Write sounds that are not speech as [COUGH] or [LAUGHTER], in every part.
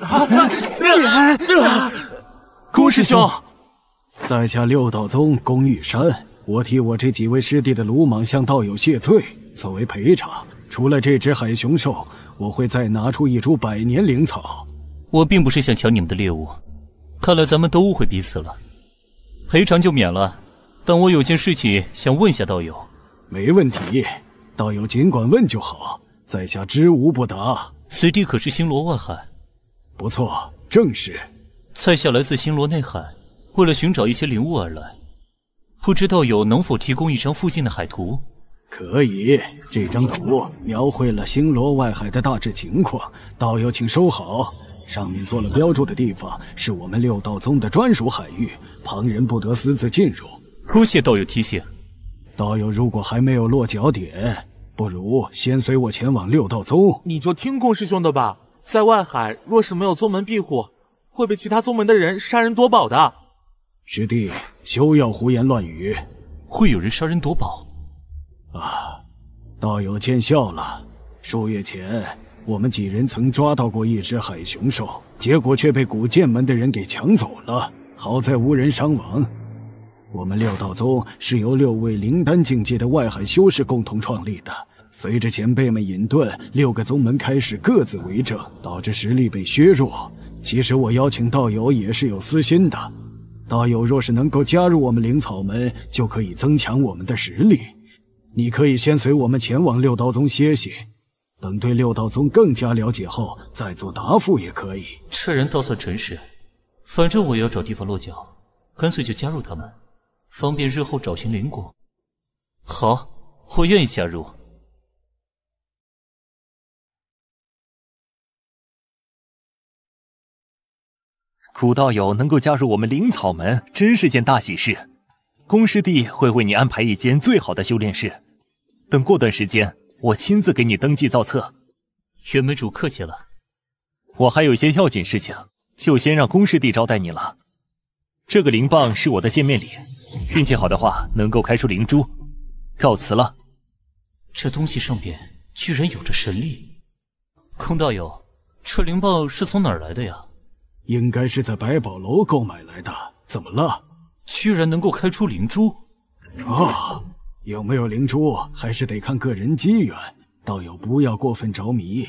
啊！六师兄，在下六道宗龚玉山，我替我这几位师弟的鲁莽向道友谢罪。作为赔偿，除了这只海熊兽，我会再拿出一株百年灵草。我并不是想抢你们的猎物，看来咱们都误会彼此了。赔偿就免了，但我有件事情想问下道友。没问题，道友尽管问就好，在下知无不答。此地可是星罗万海？不错，正是。在下来自星罗内海，为了寻找一些灵物而来，不知道友能否提供一张附近的海图？可以，这张图描绘了星罗外海的大致情况，道友请收好。上面做了标注的地方是我们六道宗的专属海域，旁人不得私自进入。多谢道友提醒。道友如果还没有落脚点，不如先随我前往六道宗。你就听龚师兄的吧，在外海若是没有宗门庇护，会被其他宗门的人杀人夺宝的。师弟，休要胡言乱语。会有人杀人夺宝？啊，道友见笑了。数月前，我们几人曾抓到过一只海熊兽，结果却被古剑门的人给抢走了。好在无人伤亡。我们六道宗是由六位灵丹境界的外海修士共同创立的。随着前辈们隐遁，六个宗门开始各自为政，导致实力被削弱。其实我邀请道友也是有私心的。道友若是能够加入我们灵草门，就可以增强我们的实力。你可以先随我们前往六道宗歇歇，等对六道宗更加了解后再做答复也可以。这人倒算诚实，反正我也要找地方落脚，干脆就加入他们，方便日后找寻灵果。好，我愿意加入。古道友能够加入我们灵草门，真是件大喜事。宫师弟会为你安排一间最好的修炼室。等过段时间，我亲自给你登记造册。袁门主客气了，我还有一些要紧事情，就先让宫师弟招待你了。这个灵棒是我的见面礼，运气好的话能够开出灵珠。告辞了。这东西上边居然有着神力，空道友，这灵棒是从哪儿来的呀？应该是在百宝楼购买来的。怎么了？居然能够开出灵珠？哦。有没有灵珠，还是得看个人机缘。道友不要过分着迷。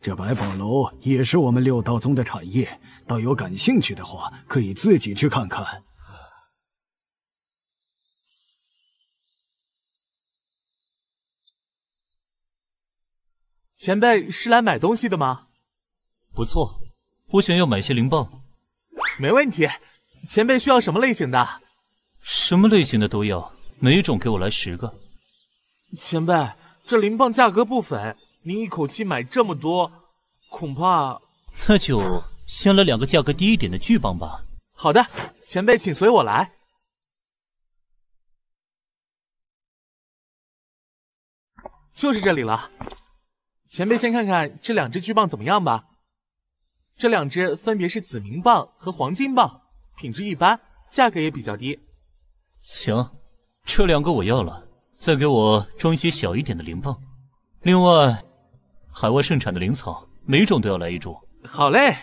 这百宝楼也是我们六道宗的产业，道友感兴趣的话，可以自己去看看。前辈是来买东西的吗？不错，我想要买些灵棒。没问题。前辈需要什么类型的？什么类型的都要。每种给我来十个。前辈，这灵棒价格不菲，您一口气买这么多，恐怕 [LAUGHS]…… 那就先来两个价格低一点的巨棒吧。好的，前辈请随我来。就是这里了。前辈先看看这两只巨棒怎么样吧。这两只分别是紫明蚌和黄金蚌，品质一般，价格也比较低。行。这两个我要了，再给我装一些小一点的灵蚌。另外，海外盛产的灵草，每种都要来一株。好嘞，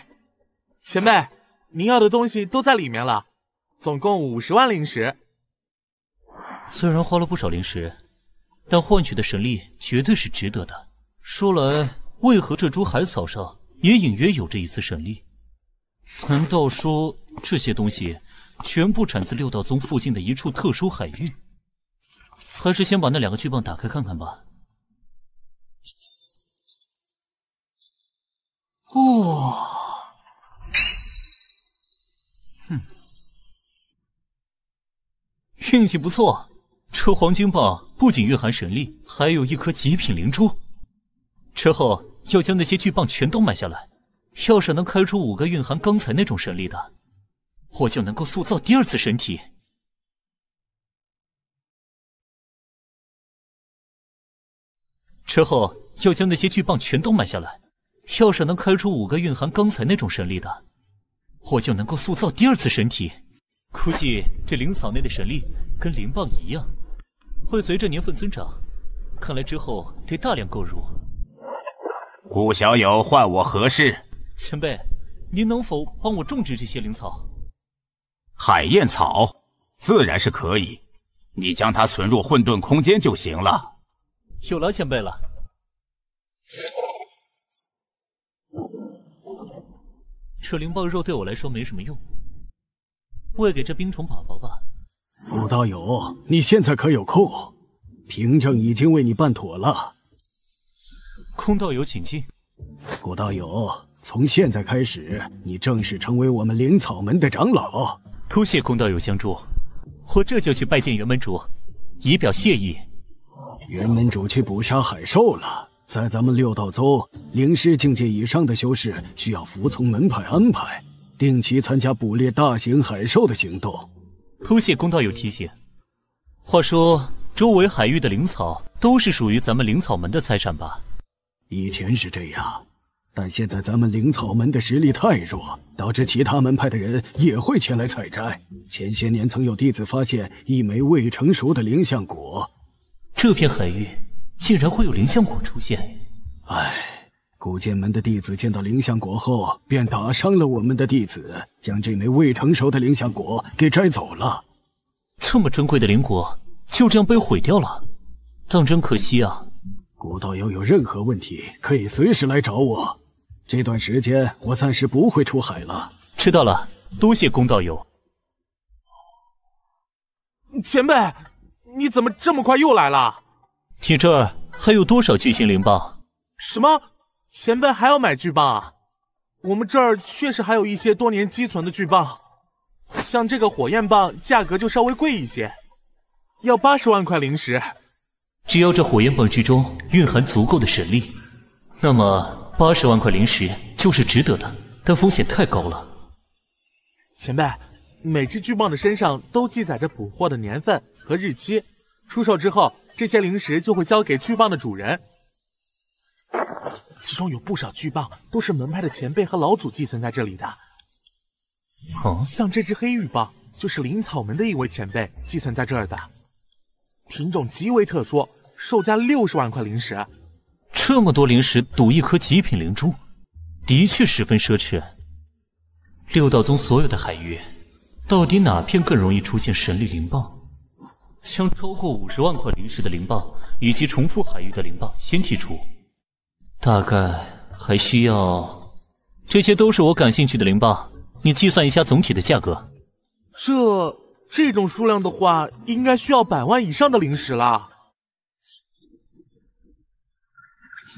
前辈，您要的东西都在里面了，总共五十万灵石。虽然花了不少灵石，但换取的神力绝对是值得的。说来，为何这株海草上也隐约有着一丝神力？难道说这些东西全部产自六道宗附近的一处特殊海域？还是先把那两个巨棒打开看看吧。哇，哼，运气不错，这黄金棒不仅蕴含神力，还有一颗极品灵珠。之后要将那些巨棒全都买下来，要是能开出五个蕴含刚才那种神力的，我就能够塑造第二次神体。之后要将那些巨棒全都买下来，要是能开出五个蕴含刚才那种神力的，我就能够塑造第二次神体。估计这灵草内的神力跟灵棒一样，会随着年份增长。看来之后得大量购入。顾小友唤我何事？前辈，您能否帮我种植这些灵草？海燕草，自然是可以。你将它存入混沌空间就行了。有劳前辈了。这灵豹肉对我来说没什么用，喂给这冰虫宝宝吧。古道友，你现在可有空？凭证已经为你办妥了。空道友，请进。古道友，从现在开始，你正式成为我们灵草门的长老。多谢空道友相助，我这就去拜见元门主，以表谢意。元门主去捕杀海兽了，在咱们六道宗，灵师境界以上的修士需要服从门派安排，定期参加捕猎大型海兽的行动。多谢公道友提醒。话说，周围海域的灵草都是属于咱们灵草门的财产吧？以前是这样，但现在咱们灵草门的实力太弱，导致其他门派的人也会前来采摘。前些年曾有弟子发现一枚未成熟的灵象果，这片海域竟然会有灵象果出现。唉，古剑门的弟子见到灵象果后，便打伤了我们的弟子，将这枚未成熟的灵象果给摘走了。这么珍贵的灵果就这样被毁掉了，当真可惜啊！古道友有任何问题，可以随时来找我。这段时间我暂时不会出海了。知道了，多谢公道友。前辈，你怎么这么快又来了？你这儿还有多少巨型灵棒？什么？前辈还要买巨棒啊？我们这儿确实还有一些多年积存的巨棒，像这个火焰棒，价格就稍微贵一些，要八十万块灵石。只要这火焰棒之中蕴含足够的神力，那么八十万块灵石就是值得的。但风险太高了。前辈，每只巨棒的身上都记载着捕获的年份和日期，出售之后，这些灵石就会交给巨棒的主人。其中有不少巨棒都是门派的前辈和老祖寄存在这里的。哦，像这只黑玉棒，就是灵草门的一位前辈寄存在这儿的，品种极为特殊，售价六十万块灵石。这么多灵石赌一颗极品灵珠，的确十分奢侈。六道宗所有的海域，到底哪片更容易出现神力灵棒？将超过五十万块灵石的灵棒以及重复海域的灵棒先剔除，大概还需要……这些都是我感兴趣的灵棒，你计算一下总体的价格。这这种数量的话，应该需要百万以上的灵石了。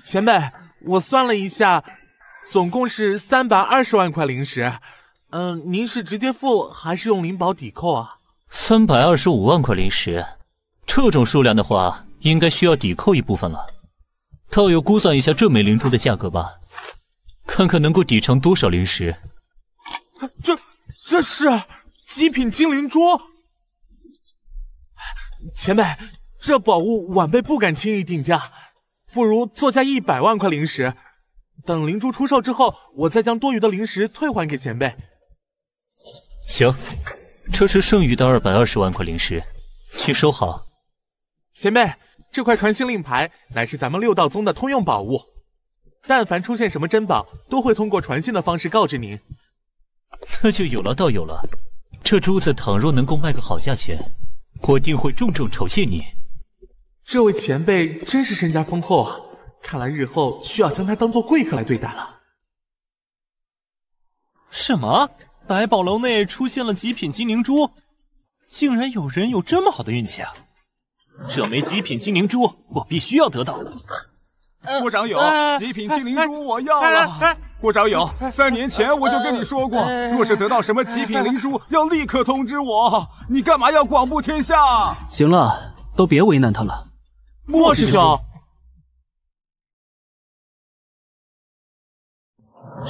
前辈，我算了一下，总共是三百二十万块灵石。嗯，您是直接付还是用灵宝抵扣啊？三百二十五万块灵石，这种数量的话，应该需要抵扣一部分了。道友估算一下这枚灵珠的价格吧，看看能够抵偿多少灵石。这这是极品金灵珠，前辈，这宝物晚辈不敢轻易定价，不如作价一百万块灵石。等灵珠出售之后，我再将多余的灵石退还给前辈。行，这是剩余的二百二十万块灵石，请收好。前辈，这块传心令牌乃是咱们六道宗的通用宝物，但凡出现什么珍宝，都会通过传信的方式告知您。[LAUGHS] 那就有了，道友了。这珠子倘若能够卖个好价钱，我定会重重酬谢你。这位前辈真是身家丰厚啊！看来日后需要将他当做贵客来对待了。什么？百宝楼内出现了极品金灵珠，竟然有人有这么好的运气啊！这枚极品金灵珠我必须要得到。郭长友，极品金灵珠我要了。郭长友，三年前我就跟你说过，若是得到什么极品灵珠，要立刻通知我。你干嘛要广布天下？行了，都别为难他了。莫师兄，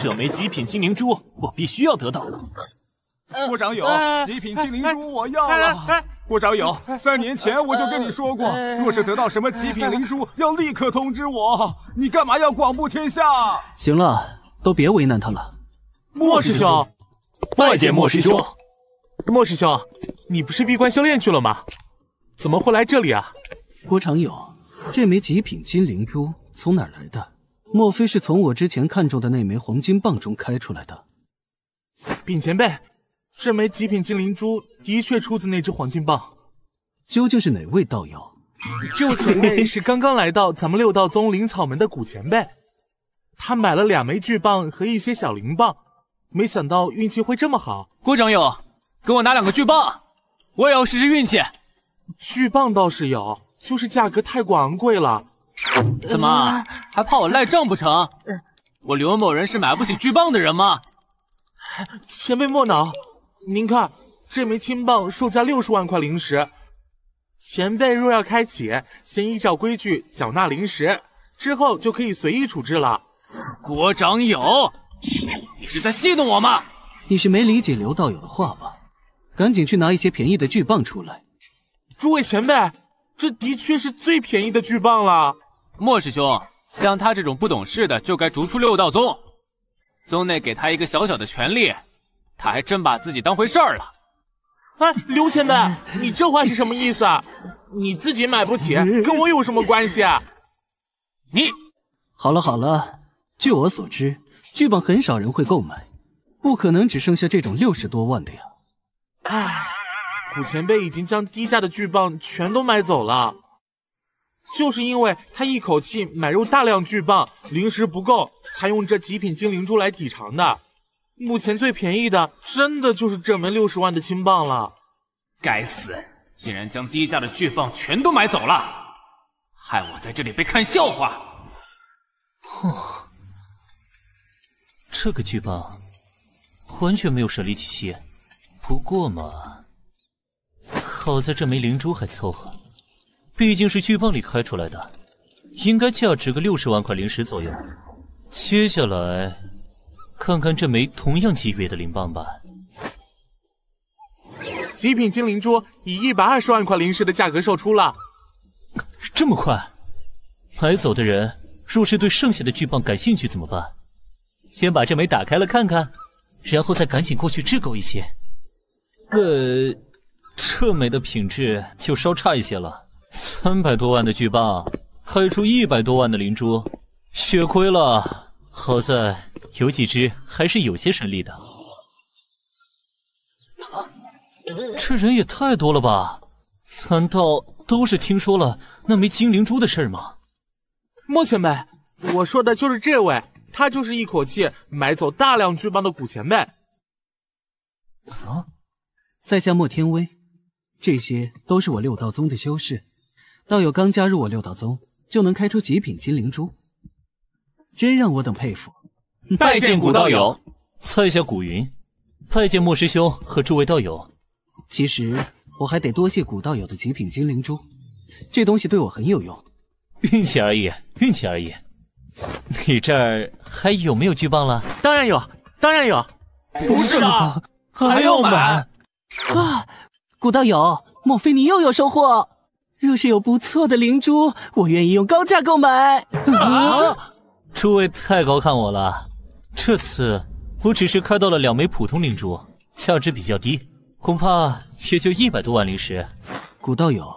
这枚极品精灵珠我必须要得到。郭长友，极品精灵珠我要了。郭长友，三年前我就跟你说过，若是得到什么极品灵珠，要立刻通知我。你干嘛要广布天下？行了，都别为难他了。莫师兄，拜见莫师兄。莫师兄，你不是闭关修炼去了吗？怎么会来这里啊？郭长友，这枚极品金灵珠从哪儿来的？莫非是从我之前看中的那枚黄金棒中开出来的？禀前辈，这枚极品金灵珠的确出自那只黄金棒。究竟是哪位道友？这位前辈是刚刚来到咱们六道宗灵草门的古前辈，他买了两枚巨棒和一些小灵棒，没想到运气会这么好。郭长友，给我拿两个巨棒，我也要试试运气。巨棒倒是有，就是价格太过昂贵了。怎么还怕我赖账不成？我刘某人是买不起巨棒的人吗？前辈莫恼，您看这枚青棒售价六十万块灵石。前辈若要开启，先依照规矩缴纳灵石，之后就可以随意处置了。国长友，你是在戏弄我吗？你是没理解刘道友的话吧？赶紧去拿一些便宜的巨棒出来。诸位前辈，这的确是最便宜的巨棒了。莫师兄，像他这种不懂事的，就该逐出六道宗。宗内给他一个小小的权利，他还真把自己当回事儿了。哎，刘前辈，你这话是什么意思啊？你自己买不起，跟我有什么关系啊？你，好了好了，据我所知，巨棒很少人会购买，不可能只剩下这种六十多万的呀。唉，古前辈已经将低价的巨蚌全都买走了，就是因为他一口气买入大量巨蚌，零食不够，才用这极品精灵珠来抵偿的。目前最便宜的，真的就是这枚六十万的青棒了。该死，竟然将低价的巨棒全都买走了，害我在这里被看笑话。哼，这个巨棒完全没有神力气息。不过嘛，好在这枚灵珠还凑合，毕竟是巨蚌里开出来的，应该价值个六十万块灵石左右。接下来。看看这枚同样级别的灵棒吧。极品精灵珠以一百二十万块灵石的价格售出了。这么快？买走的人若是对剩下的巨蚌感兴趣怎么办？先把这枚打开了看看，然后再赶紧过去制购一些。呃，这枚的品质就稍差一些了。三百多万的巨棒，开出一百多万的灵珠，血亏了。好在。有几只还是有些神力的，这人也太多了吧？难道都是听说了那枚金灵珠的事吗？莫前辈，我说的就是这位，他就是一口气买走大量巨蚌的古前辈。啊，在下莫天威，这些都是我六道宗的修士。道友刚加入我六道宗，就能开出极品金灵珠，真让我等佩服。拜见古道友，在下古云，拜见莫师兄和诸位道友。其实我还得多谢古道友的极品金灵珠，这东西对我很有用。运气而已，运气而已。你这儿还有没有巨棒了？当然有，当然有。不是吧？还要买？啊，古道友，莫非你又有收获？若是有不错的灵珠，我愿意用高价购买。啊！诸位太高看我了。这次我只是开到了两枚普通灵珠，价值比较低，恐怕也就一百多万灵石。古道友，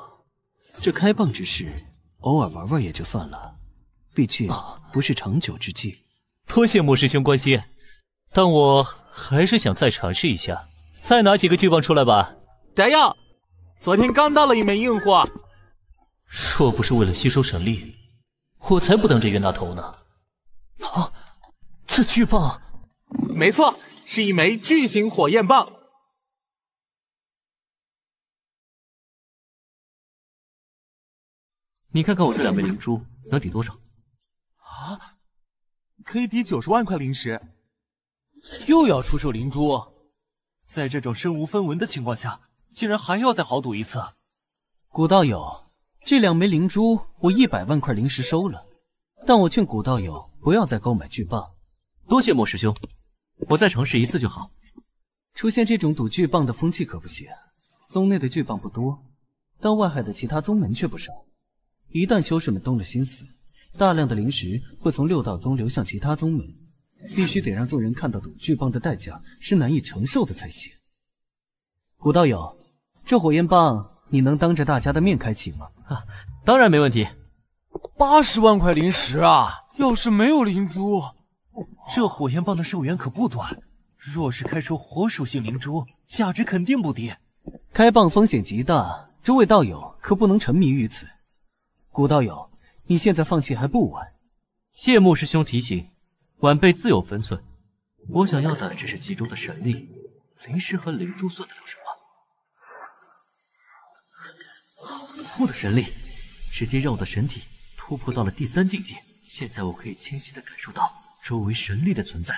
这开蚌之事，偶尔玩玩也就算了，毕竟不是长久之计。多谢莫师兄关心，但我还是想再尝试一下，再拿几个巨蚌出来吧。得要，昨天刚到了一枚硬货。若不是为了吸收神力，我才不当这冤大头呢。啊！这巨棒，没错，是一枚巨型火焰棒。你看看我这两枚灵珠能抵多少？啊，可以抵九十万块灵石。又要出售灵珠，在这种身无分文的情况下，竟然还要再豪赌一次。古道友，这两枚灵珠我一百万块灵石收了，但我劝古道友不要再购买巨棒。多谢莫师兄，我再尝试一次就好。出现这种赌巨蚌的风气可不行。宗内的巨蚌不多，但外海的其他宗门却不少。一旦修士们动了心思，大量的灵石会从六道宗流向其他宗门，必须得让众人看到赌巨蚌的代价是难以承受的才行。古道友，这火焰棒你能当着大家的面开启吗？啊，当然没问题。八十万块灵石啊！要是没有灵珠。这火焰棒的寿元可不短，若是开出火属性灵珠，价值肯定不低。开蚌风险极大，诸位道友可不能沉迷于此。古道友，你现在放弃还不晚。谢穆师兄提醒，晚辈自有分寸。我想要的只是其中的神力，灵石和灵珠算得了什么？普通的神力，直接让我的神体突破到了第三境界。现在我可以清晰的感受到周围神力的存在。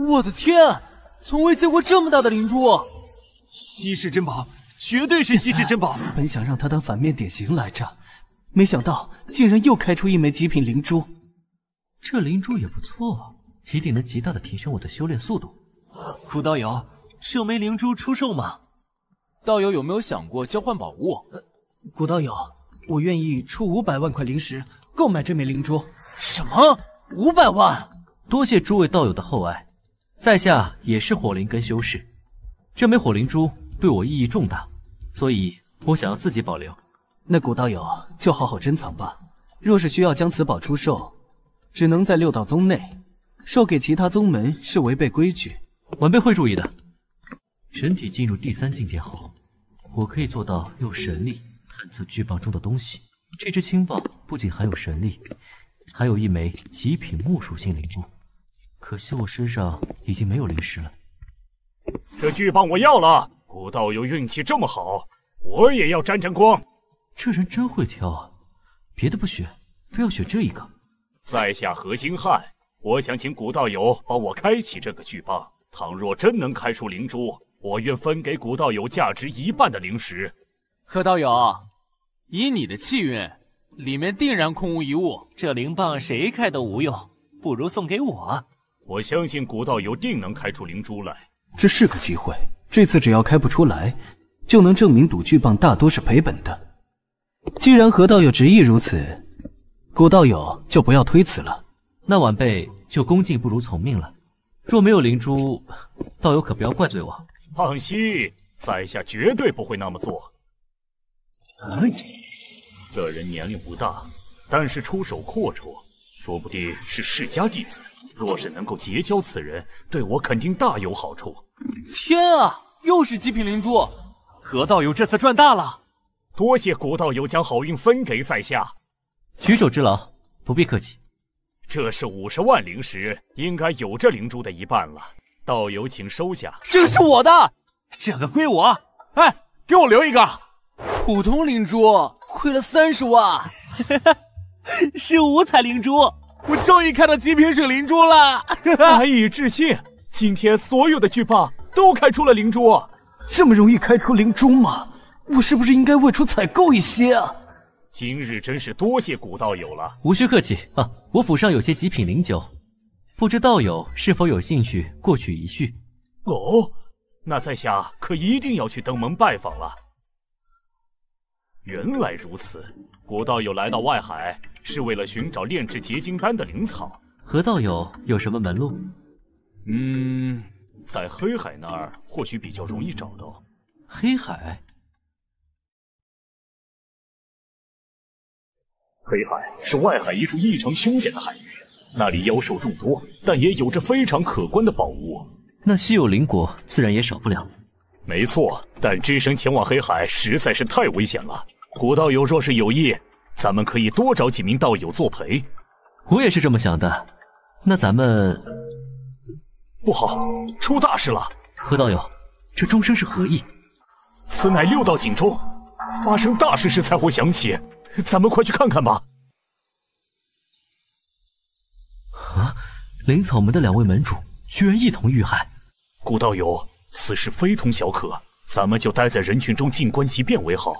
我的天，从未见过这么大的灵珠！稀世珍宝，绝对是稀世珍宝！[LAUGHS] 本想让他当反面典型来着，没想到竟然又开出一枚极品灵珠。这灵珠也不错，一定能极大的提升我的修炼速度。古道友，这枚灵珠出售吗？道友有没有想过交换宝物？古道友，我愿意出五百万块灵石购买这枚灵珠。什么？五百万？多谢诸位道友的厚爱。在下也是火灵根修士，这枚火灵珠对我意义重大，所以我想要自己保留。那古道友就好好珍藏吧。若是需要将此宝出售，只能在六道宗内，售给其他宗门是违背规矩。晚辈会注意的。神体进入第三境界后，我可以做到用神力探测巨蚌中的东西。这只青蚌不仅含有神力，还有一枚极品木属性灵珠。可惜我身上已经没有灵石了。这巨蚌我要了。古道友运气这么好，我也要沾沾光。这人真会挑啊，别的不选，非要选这一个。在下何星汉，我想请古道友帮我开启这个巨蚌。倘若真能开出灵珠，我愿分给古道友价值一半的灵石。何道友，以你的气运，里面定然空无一物。这灵棒谁开都无用，不如送给我。我相信古道友定能开出灵珠来，这是个机会。这次只要开不出来，就能证明赌巨棒大多是赔本的。既然何道友执意如此，古道友就不要推辞了。那晚辈就恭敬不如从命了。若没有灵珠，道友可不要怪罪我。放心，在下绝对不会那么做。哎，这人年龄不大，但是出手阔绰，说不定是世家弟子。若是能够结交此人，对我肯定大有好处。天啊，又是极品灵珠！何道友这次赚大了，多谢古道友将好运分给在下。举手之劳，不必客气。这是五十万灵石，应该有这灵珠的一半了。道友请收下。这个是我的，这个归我。哎，给我留一个。普通灵珠亏了三十万，[LAUGHS] 是五彩灵珠。我终于看到极品水灵珠了，[LAUGHS] 难以置信！今天所有的巨蚌都开出了灵珠，这么容易开出灵珠吗？我是不是应该外出采购一些啊？今日真是多谢古道友了，无需客气啊！我府上有些极品灵酒，不知道友是否有兴趣过去一叙？哦，那在下可一定要去登门拜访了。原来如此，古道友来到外海。是为了寻找炼制结晶丹的灵草。何道友有什么门路？嗯，在黑海那儿或许比较容易找到。黑海，黑海是外海一处异常凶险的海域，那里妖兽众多，但也有着非常可观的宝物。那稀有灵果自然也少不了。没错，但只身前往黑海实在是太危险了。古道友若是有意。咱们可以多找几名道友作陪，我也是这么想的。那咱们不好，出大事了！何道友，这钟声是何意？此乃六道警钟，发生大事时才会响起。咱们快去看看吧。灵草门的两位门主居然一同遇害，古道友，此事非同小可，咱们就待在人群中静观其变为好。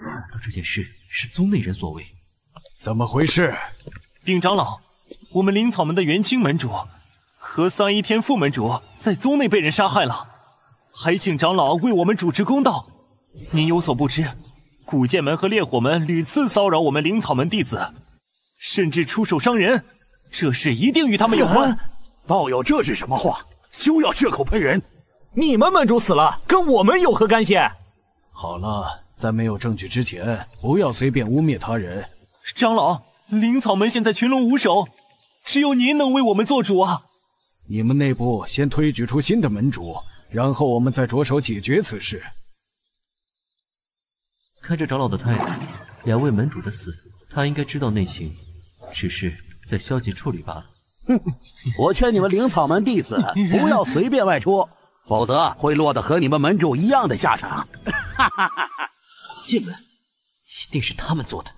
难道这件事？是宗内人所为，怎么回事？禀长老，我们灵草门的元清门主和三一天副门主在宗内被人杀害了，还请长老为我们主持公道。您有所不知，古剑门和烈火门屡次骚扰我们灵草门弟子，甚至出手伤人，这事一定与他们有关。道友，这是什么话？休要血口喷人！你们门主死了，跟我们有何干系？好了。在没有证据之前，不要随便污蔑他人。长老，灵草门现在群龙无首，只有您能为我们做主啊！你们内部先推举出新的门主，然后我们再着手解决此事。看这长老的态度，两位门主的死，他应该知道内情，只是在消极处理罢了。哼，[LAUGHS] 我劝你们灵草门弟子不要随便外出，否则会落得和你们门主一样的下场。哈哈哈！进门，一定是他们做的。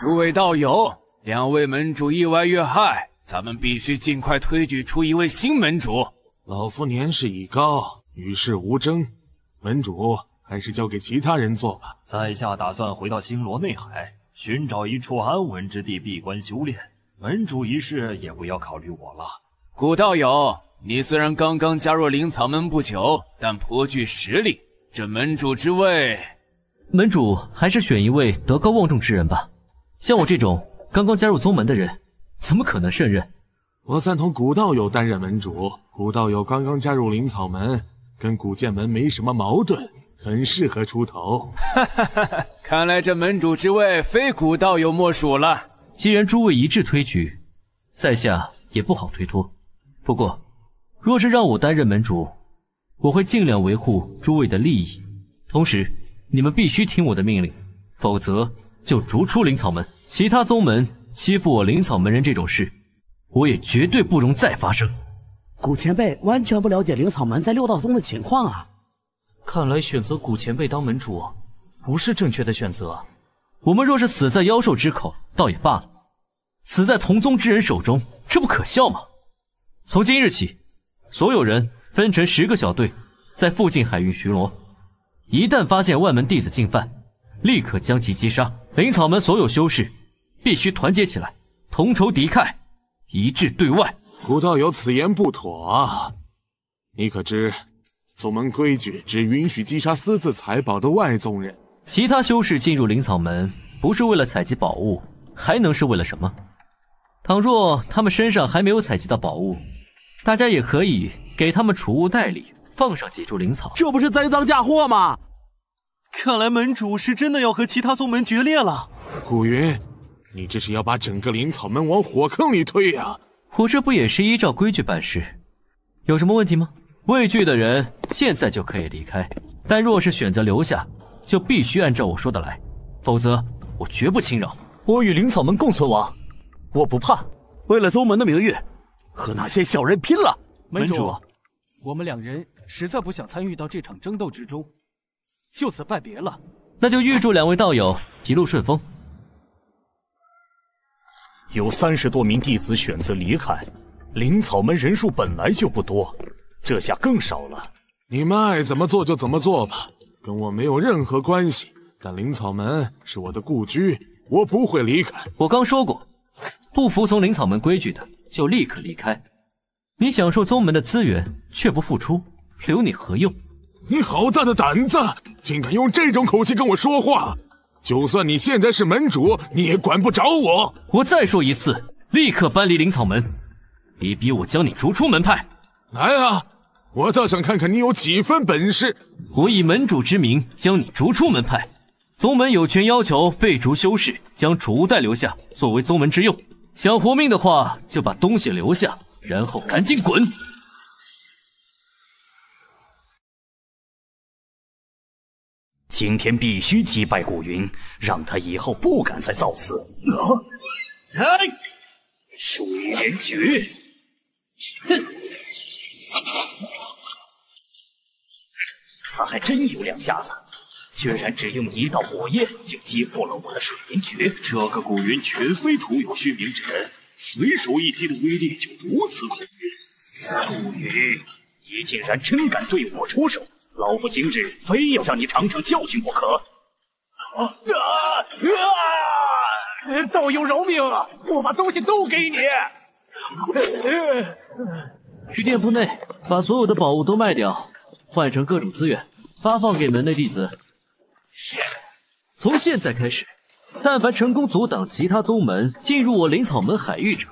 诸位道友，两位门主意外遇害，咱们必须尽快推举出一位新门主。老夫年事已高，与世无争，门主。还是交给其他人做吧。在下打算回到星罗内海，寻找一处安稳之地闭关修炼。门主一事也不要考虑我了。古道友，你虽然刚刚加入灵草门不久，但颇具实力。这门主之位，门主还是选一位德高望重之人吧。像我这种刚刚加入宗门的人，怎么可能胜任？我赞同古道友担任门主。古道友刚刚加入灵草门，跟古剑门没什么矛盾。很适合出头，哈哈哈哈看来这门主之位非古道友莫属了。既然诸位一致推举，在下也不好推脱。不过，若是让我担任门主，我会尽量维护诸位的利益。同时，你们必须听我的命令，否则就逐出灵草门。其他宗门欺负我灵草门人这种事，我也绝对不容再发生。古前辈完全不了解灵草门在六道宗的情况啊！看来选择古前辈当门主，不是正确的选择。我们若是死在妖兽之口，倒也罢了；死在同宗之人手中，这不可笑吗？从今日起，所有人分成十个小队，在附近海域巡逻。一旦发现外门弟子进犯，立刻将其击杀。灵草门所有修士必须团结起来，同仇敌忾，一致对外。古道友，此言不妥啊！你可知？宗门规矩只允许击杀私自采宝的外宗人，其他修士进入灵草门不是为了采集宝物，还能是为了什么？倘若他们身上还没有采集到宝物，大家也可以给他们储物袋里放上几株灵草，这不是栽赃嫁祸吗？看来门主是真的要和其他宗门决裂了。古云，你这是要把整个灵草门往火坑里推呀？我这不也是依照规矩办事，有什么问题吗？畏惧的人现在就可以离开，但若是选择留下，就必须按照我说的来，否则我绝不轻饶。我与灵草门共存亡，我不怕。为了宗门的名誉，和那些小人拼了！门主，我们两人实在不想参与到这场争斗之中，就此拜别了。那就预祝两位道友一路顺风。有三十多名弟子选择离开，灵草门人数本来就不多。这下更少了，你们爱怎么做就怎么做吧，跟我没有任何关系。但灵草门是我的故居，我不会离开。我刚说过，不服从灵草门规矩的就立刻离开。你享受宗门的资源却不付出，留你何用？你好大的胆子，竟敢用这种口气跟我说话！就算你现在是门主，你也管不着我。我再说一次，立刻搬离灵草门，以逼我将你逐出门派。来啊！我倒想看看你有几分本事！我以门主之名将你逐出门派，宗门有权要求被逐修士将储物袋留下作为宗门之用。想活命的话，就把东西留下，然后赶紧滚！今天必须击败古云，让他以后不敢再造次。来，水莲诀！哼！他还真有两下子，居然只用一道火焰就击破了我的水云诀。这个古云绝非徒有虚名之人，随手一击的威力就如此恐怖。古云，你竟然真敢对我出手，老夫今日非要让你尝尝教训不可！啊啊啊！道友饶命啊！我把东西都给你。去店铺内把所有的宝物都卖掉。换成各种资源，发放给门内弟子。是从现在开始，但凡成功阻挡其他宗门进入我灵草门海域者，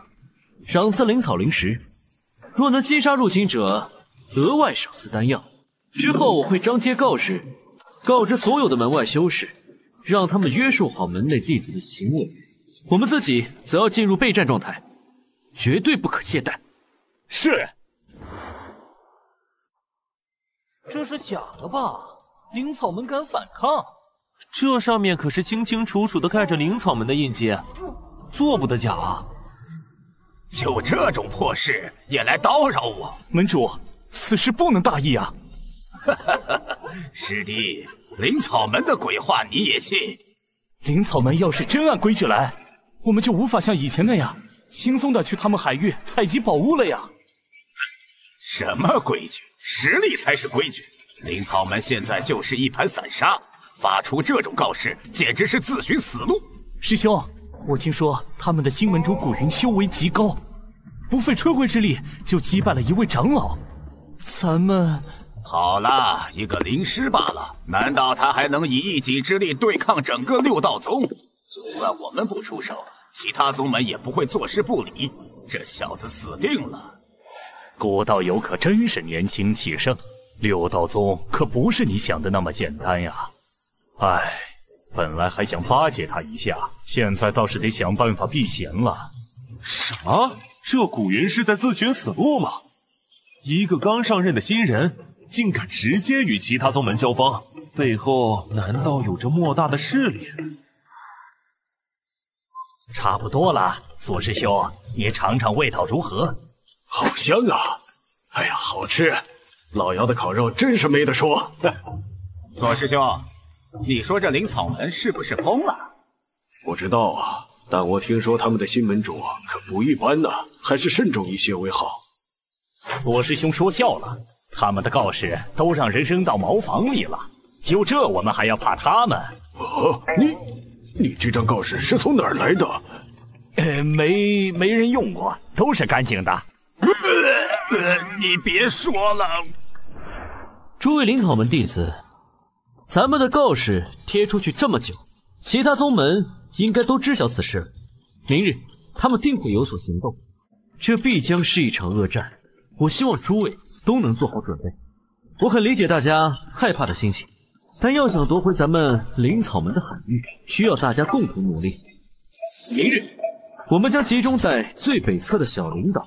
赏赐灵草灵石；若能击杀入侵者，额外赏赐丹药。之后我会张贴告示，告知所有的门外修士，让他们约束好门内弟子的行为。我们自己则要进入备战状态。绝对不可懈怠。是。这是假的吧？灵草门敢反抗？这上面可是清清楚楚的盖着灵草门的印记，做不得假啊！就这种破事也来叨扰我，门主，此事不能大意啊！[LAUGHS] 师弟，灵草门的鬼话你也信？灵草门要是真按规矩来，我们就无法像以前那样轻松的去他们海域采集宝物了呀！什么规矩？实力才是规矩。灵草门现在就是一盘散沙，发出这种告示，简直是自寻死路。师兄，我听说他们的新门主古云修为极高，不费吹灰之力就击败了一位长老。咱们好啦，一个灵师罢了，难道他还能以一己之力对抗整个六道宗？就算我们不出手，其他宗门也不会坐视不理。这小子死定了。郭道友可真是年轻气盛，六道宗可不是你想的那么简单呀！唉，本来还想巴结他一下，现在倒是得想办法避嫌了。什么？这古云是在自寻死路吗？一个刚上任的新人，竟敢直接与其他宗门交锋，背后难道有着莫大的势力？差不多了，左师兄，你尝尝味道如何？好香啊！哎呀，好吃！老姚的烤肉真是没得说。[LAUGHS] 左师兄，你说这灵草门是不是疯了？不知道啊，但我听说他们的新门主可不一般呐，还是慎重一些为好。左师兄说笑了，他们的告示都让人扔到茅房里了，就这我们还要怕他们？哦，你，你这张告示是从哪儿来的？呃，没没人用过，都是干净的。呃，你别说了，诸位灵草门弟子，咱们的告示贴出去这么久，其他宗门应该都知晓此事。明日他们定会有所行动，这必将是一场恶战。我希望诸位都能做好准备。我很理解大家害怕的心情，但要想夺回咱们灵草门的海域，需要大家共同努力。明日，我们将集中在最北侧的小灵岛。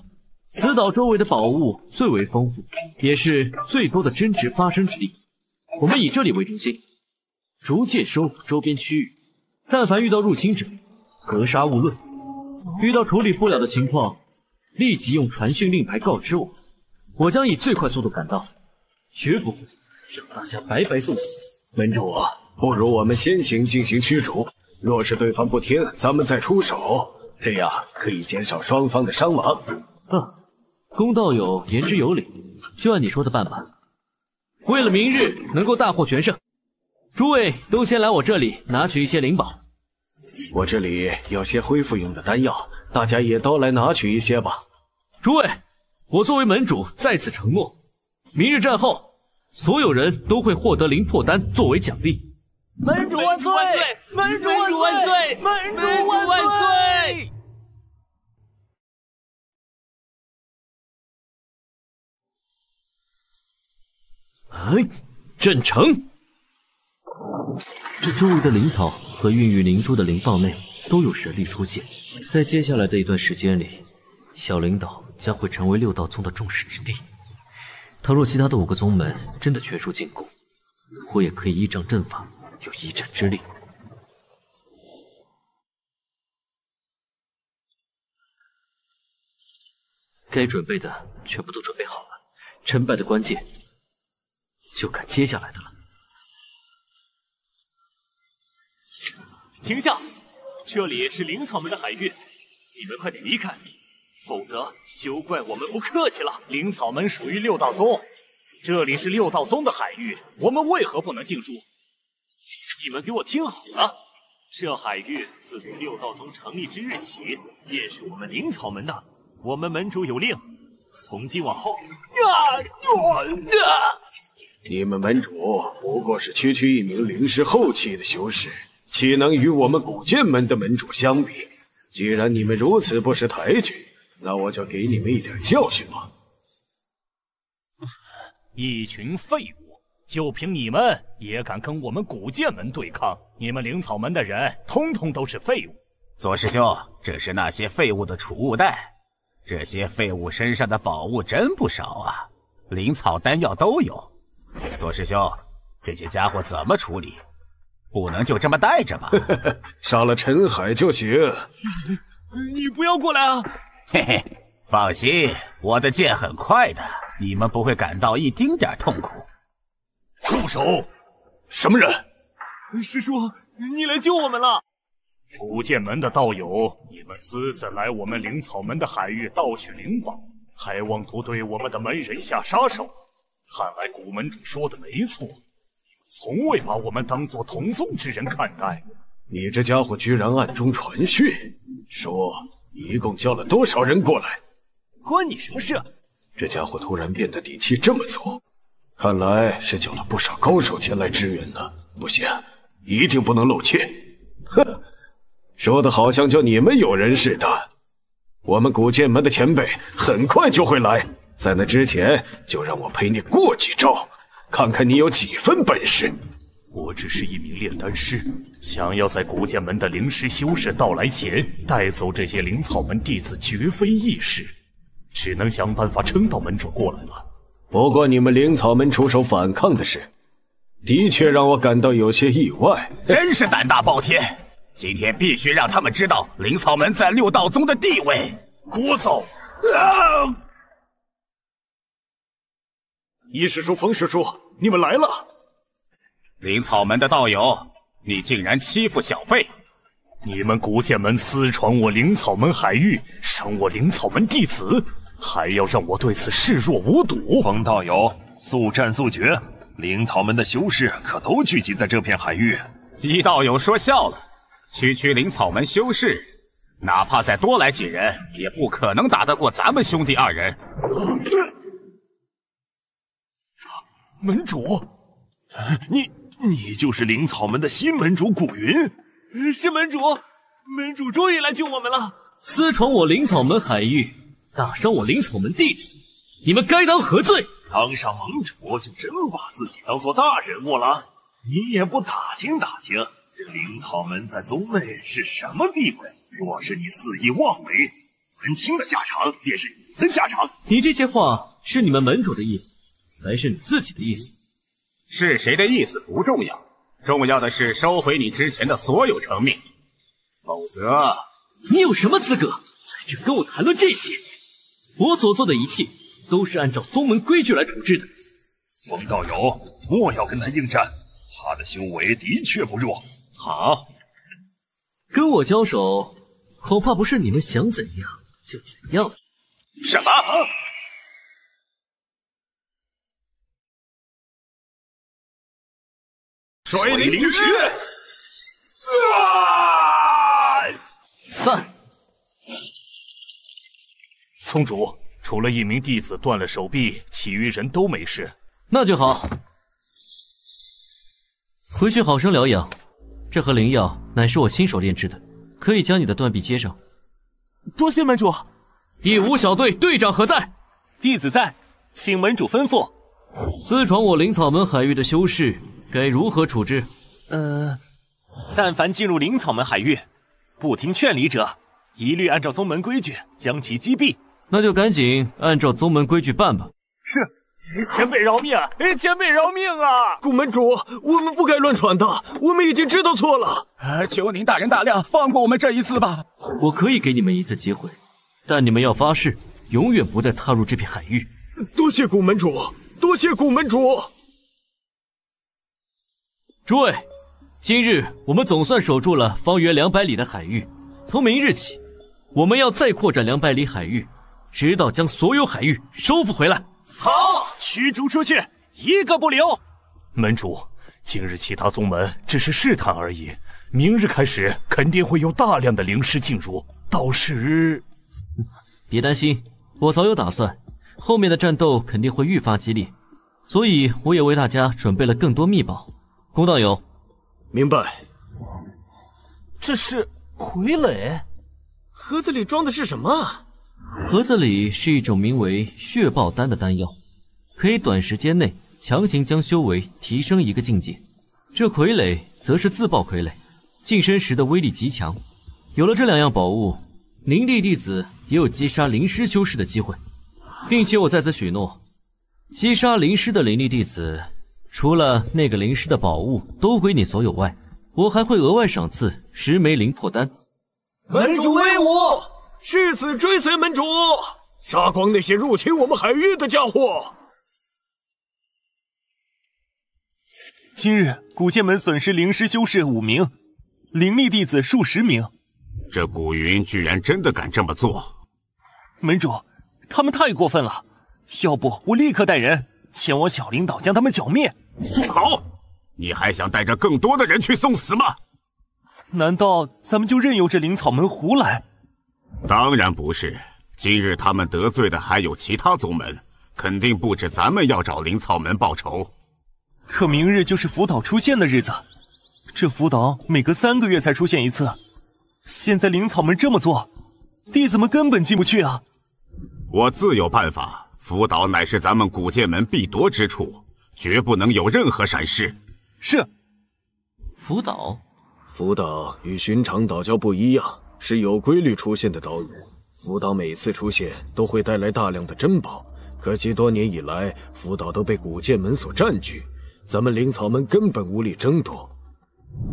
此岛周围的宝物最为丰富，也是最多的争执发生之地。我们以这里为中心，逐渐收复周边区域。但凡遇到入侵者，格杀勿论。遇到处理不了的情况，立即用传讯令牌告知我，我将以最快速度赶到，绝不会让大家白白送死。门主，不如我们先行进行驱逐，若是对方不听，咱们再出手，这样可以减少双方的伤亡。嗯。公道友言之有理，就按你说的办吧。为了明日能够大获全胜，诸位都先来我这里拿取一些灵宝。我这里有些恢复用的丹药，大家也都来拿取一些吧。诸位，我作为门主再次承诺，明日战后，所有人都会获得灵魄丹作为奖励。门主万岁！门主万岁！门主万岁！哎，镇城！这周围的灵草和孕育灵珠的灵棒内都有神力出现，在接下来的一段时间里，小灵岛将会成为六道宗的众矢之的。倘若其他的五个宗门真的全数进攻，我也可以依仗阵法，有一战之力。该准备的全部都准备好了，成败的关键。就看接下来的了。停下！这里是灵草门的海域，你们快点离开，否则休怪我们不客气了。灵草门属于六道宗，这里是六道宗的海域，我们为何不能进入？你们给我听好了，这海域自从六道宗成立之日起，便是我们灵草门的。我们门主有令，从今往后，啊！你们门主不过是区区一名灵师后期的修士，岂能与我们古剑门的门主相比？既然你们如此不识抬举，那我就给你们一点教训吧。一群废物，就凭你们也敢跟我们古剑门对抗？你们灵草门的人通通都是废物！左师兄，这是那些废物的储物袋，这些废物身上的宝物真不少啊，灵草丹药都有。左师兄，这些家伙怎么处理？不能就这么带着吧？[LAUGHS] 杀了陈海就行。[LAUGHS] 你不要过来啊！嘿嘿，放心，我的剑很快的，你们不会感到一丁点痛苦。住手！什么人？师叔，你来救我们了！古剑门的道友，你们私自来我们灵草门的海域盗取灵宝，还妄图对我们的门人下杀手。看来古门主说的没错，你们从未把我们当做同宗之人看待。你这家伙居然暗中传讯，说你一共叫了多少人过来？关你什么事？这家伙突然变得底气这么足，看来是叫了不少高手前来支援呢。不行，一定不能露怯。哼，说的好像就你们有人似的。我们古剑门的前辈很快就会来，在那之前，就让我陪你过几招，看看你有几分本事。我只是一名炼丹师，想要在古剑门的灵师修士到来前带走这些灵草门弟子，绝非易事，只能想办法撑到门主过来了。不过你们灵草门出手反抗的事，的确让我感到有些意外。真是胆大包天！今天必须让他们知道灵草门在六道宗的地位。聒噪！啊！易师叔、冯师叔，你们来了。灵草门的道友，你竟然欺负小辈！你们古剑门私闯我灵草门海域，伤我灵草门弟子，还要让我对此视若无睹？冯道友，速战速决！灵草门的修士可都聚集在这片海域。一道友说笑了，区区灵草门修士，哪怕再多来几人，也不可能打得过咱们兄弟二人。[LAUGHS] 门主，你。你就是灵草门的新门主古云，是门主，门主终于来救我们了。私闯我灵草门海域，打伤我灵草门弟子，你们该当何罪？当上盟主就真把自己当做大人物了？你也不打听打听，这灵草门在宗内是什么地位？若是你肆意妄为，门清的下场便是你的下场。你这些话是你们门主的意思，还是你自己的意思？是谁的意思不重要，重要的是收回你之前的所有成命，否则你有什么资格在这跟我谈论这些？我所做的一切都是按照宗门规矩来处置的。冯道友，莫要跟他应战，他的修为的确不弱。好，跟我交手，恐怕不是你们想怎样就怎样。什么？水灵诀，在。宗主，除了一名弟子断了手臂，其余人都没事。那就好，回去好生疗养。这盒灵药乃是我亲手炼制的，可以将你的断臂接上。多谢门主。第五小队队长何在？弟子在，请门主吩咐。私闯我灵草门海域的修士。该如何处置？呃，但凡进入灵草门海域，不听劝离者，一律按照宗门规矩将其击毙。那就赶紧按照宗门规矩办吧。是，前辈饶命！哎，前辈饶命啊！古门主，我们不该乱闯的，我们已经知道错了。求您大人大量，放过我们这一次吧。我可以给你们一次机会，但你们要发誓，永远不再踏入这片海域。多谢古门主，多谢古门主。诸位，今日我们总算守住了方圆两百里的海域。从明日起，我们要再扩展两百里海域，直到将所有海域收复回来。好，驱逐出去，一个不留。门主，今日其他宗门只是试探而已，明日开始肯定会有大量的灵师进入，到时 [LAUGHS]…… 别担心，我早有打算，后面的战斗肯定会愈发激烈，所以我也为大家准备了更多秘宝。龚道友，明白。这是傀儡，盒子里装的是什么？盒子里是一种名为血爆丹的丹药，可以短时间内强行将修为提升一个境界。这傀儡则是自爆傀儡，近身时的威力极强。有了这两样宝物，灵帝弟子也有击杀灵师修士的机会，并且我在此许诺，击杀灵师的灵力弟子，除了那个灵师的宝物都归你所有外，我还会额外赏赐十枚灵魄丹。门主威武，誓死追随门主，杀光那些入侵我们海域的家伙。今日古剑门损失灵师修士五名，灵力弟子数十名。这古云居然真的敢这么做！门主，他们太过分了！要不我立刻带人前往小灵岛将他们剿灭。住口！你还想带着更多的人去送死吗？难道咱们就任由这灵草门胡来？当然不是。今日他们得罪的还有其他宗门，肯定不止咱们要找灵草门报仇。可明日就是福岛出现的日子，这福岛每隔三个月才出现一次。现在灵草门这么做，弟子们根本进不去啊！我自有办法。福岛乃是咱们古剑门必夺之处，绝不能有任何闪失。是。福岛，福岛与寻常岛礁不一样，是有规律出现的岛屿。福岛每次出现都会带来大量的珍宝，可惜多年以来，福岛都被古剑门所占据，咱们灵草门根本无力争夺。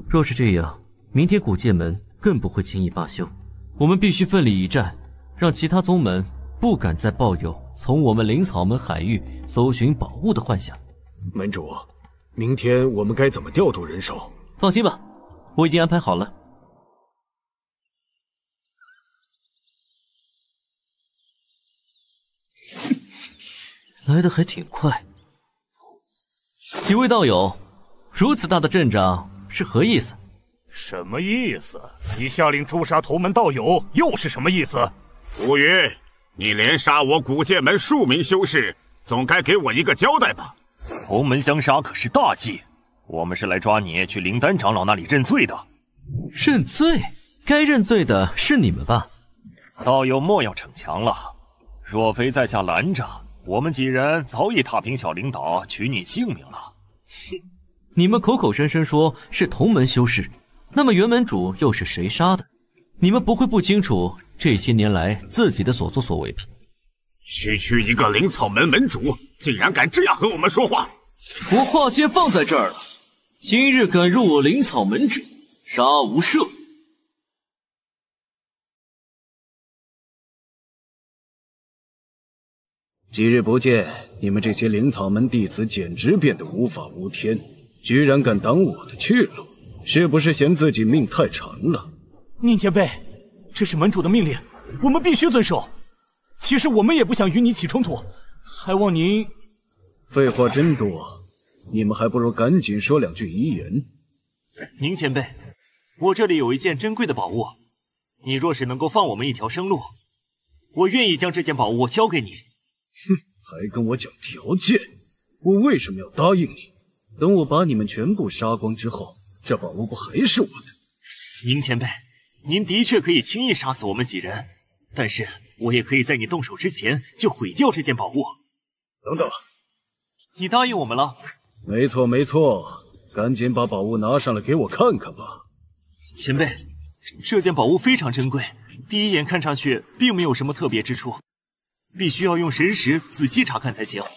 若是这样，明天古剑门。更不会轻易罢休，我们必须奋力一战，让其他宗门不敢再抱有从我们灵草门海域搜寻宝物的幻想。门主，明天我们该怎么调度人手？放心吧，我已经安排好了。[LAUGHS] 来的还挺快，几位道友，如此大的阵仗是何意思？什么意思？你下令诛杀同门道友，又是什么意思？乌云，你连杀我古剑门数名修士，总该给我一个交代吧？同门相杀可是大忌，我们是来抓你去灵丹长老那里认罪的。认罪？该认罪的是你们吧？道友莫要逞强了，若非在下拦着，我们几人早已踏平小灵岛，取你性命了。你们口口声声说是同门修士。那么原门主又是谁杀的？你们不会不清楚这些年来自己的所作所为吧？区区一个灵草门门主，竟然敢这样和我们说话！我话先放在这儿了，今日敢入我灵草门者，杀无赦。几日不见，你们这些灵草门弟子简直变得无法无天，居然敢挡我的去路！是不是嫌自己命太长了？宁前辈，这是门主的命令，我们必须遵守。其实我们也不想与你起冲突，还望您……废话真多，你们还不如赶紧说两句遗言。宁前辈，我这里有一件珍贵的宝物，你若是能够放我们一条生路，我愿意将这件宝物交给你。哼，还跟我讲条件？我为什么要答应你？等我把你们全部杀光之后。这宝物不还是我的？宁前辈，您的确可以轻易杀死我们几人，但是我也可以在你动手之前就毁掉这件宝物。等等，你答应我们了？没错没错，赶紧把宝物拿上来给我看看吧。前辈，这件宝物非常珍贵，第一眼看上去并没有什么特别之处，必须要用神识仔细查看才行。哼，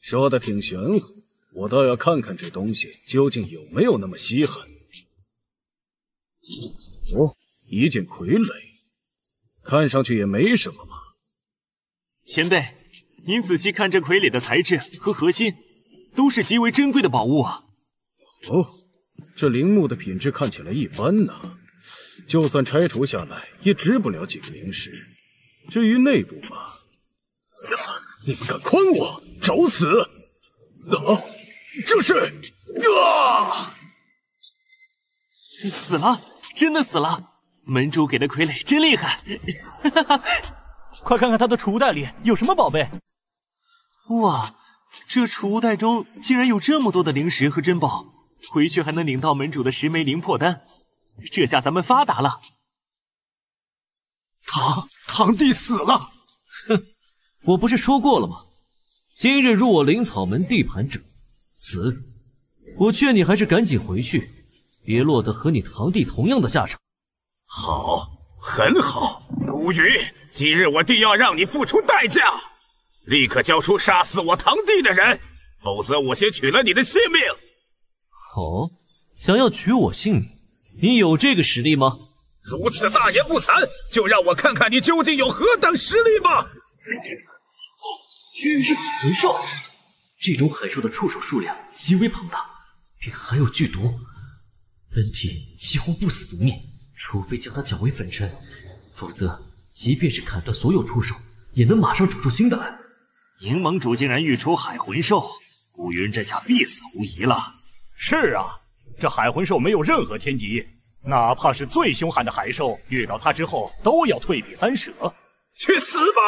说的挺玄乎。我倒要看看这东西究竟有没有那么稀罕。哦，一件傀儡，看上去也没什么嘛。前辈，您仔细看这傀儡的材质和核心，都是极为珍贵的宝物啊。哦，这陵墓的品质看起来一般呐，就算拆除下来也值不了几个灵石。至于内部嘛，你们敢诓我，找死！啊！这是啊！死了，真的死了！门主给的傀儡真厉害！[LAUGHS] 快看看他的储物袋里有什么宝贝！哇，这储物袋中竟然有这么多的灵石和珍宝，回去还能领到门主的十枚灵魄丹，这下咱们发达了！堂堂弟死了！哼，我不是说过了吗？今日入我灵草门地盘者。死！我劝你还是赶紧回去，别落得和你堂弟同样的下场。好，很好，古云，今日我定要让你付出代价，立刻交出杀死我堂弟的人，否则我先取了你的性命。哦，想要取我性命，你有这个实力吗？如此大言不惭，就让我看看你究竟有何等实力吧！居然是海魂兽，这种海兽的触手数量极为庞大，并含有剧毒，本体几乎不死不灭，除非将它搅为粉尘，否则即便是砍断所有触手，也能马上长出新的来。宁盟主竟然欲出海魂兽，古云这下必死无疑了。是啊，这海魂兽没有任何天敌。哪怕是最凶悍的海兽，遇到它之后都要退避三舍。去死吧！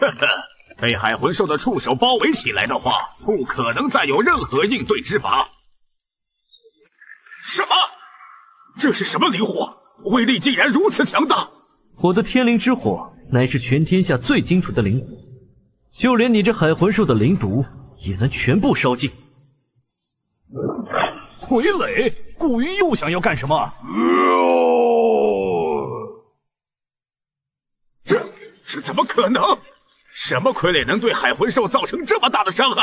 呵呵，被海魂兽的触手包围起来的话，不可能再有任何应对之法。什么？这是什么灵火？威力竟然如此强大！我的天灵之火乃是全天下最精纯的灵火，就连你这海魂兽的灵毒也能全部烧尽。傀儡，古云又想要干什么？这这怎么可能？什么傀儡能对海魂兽造成这么大的伤害？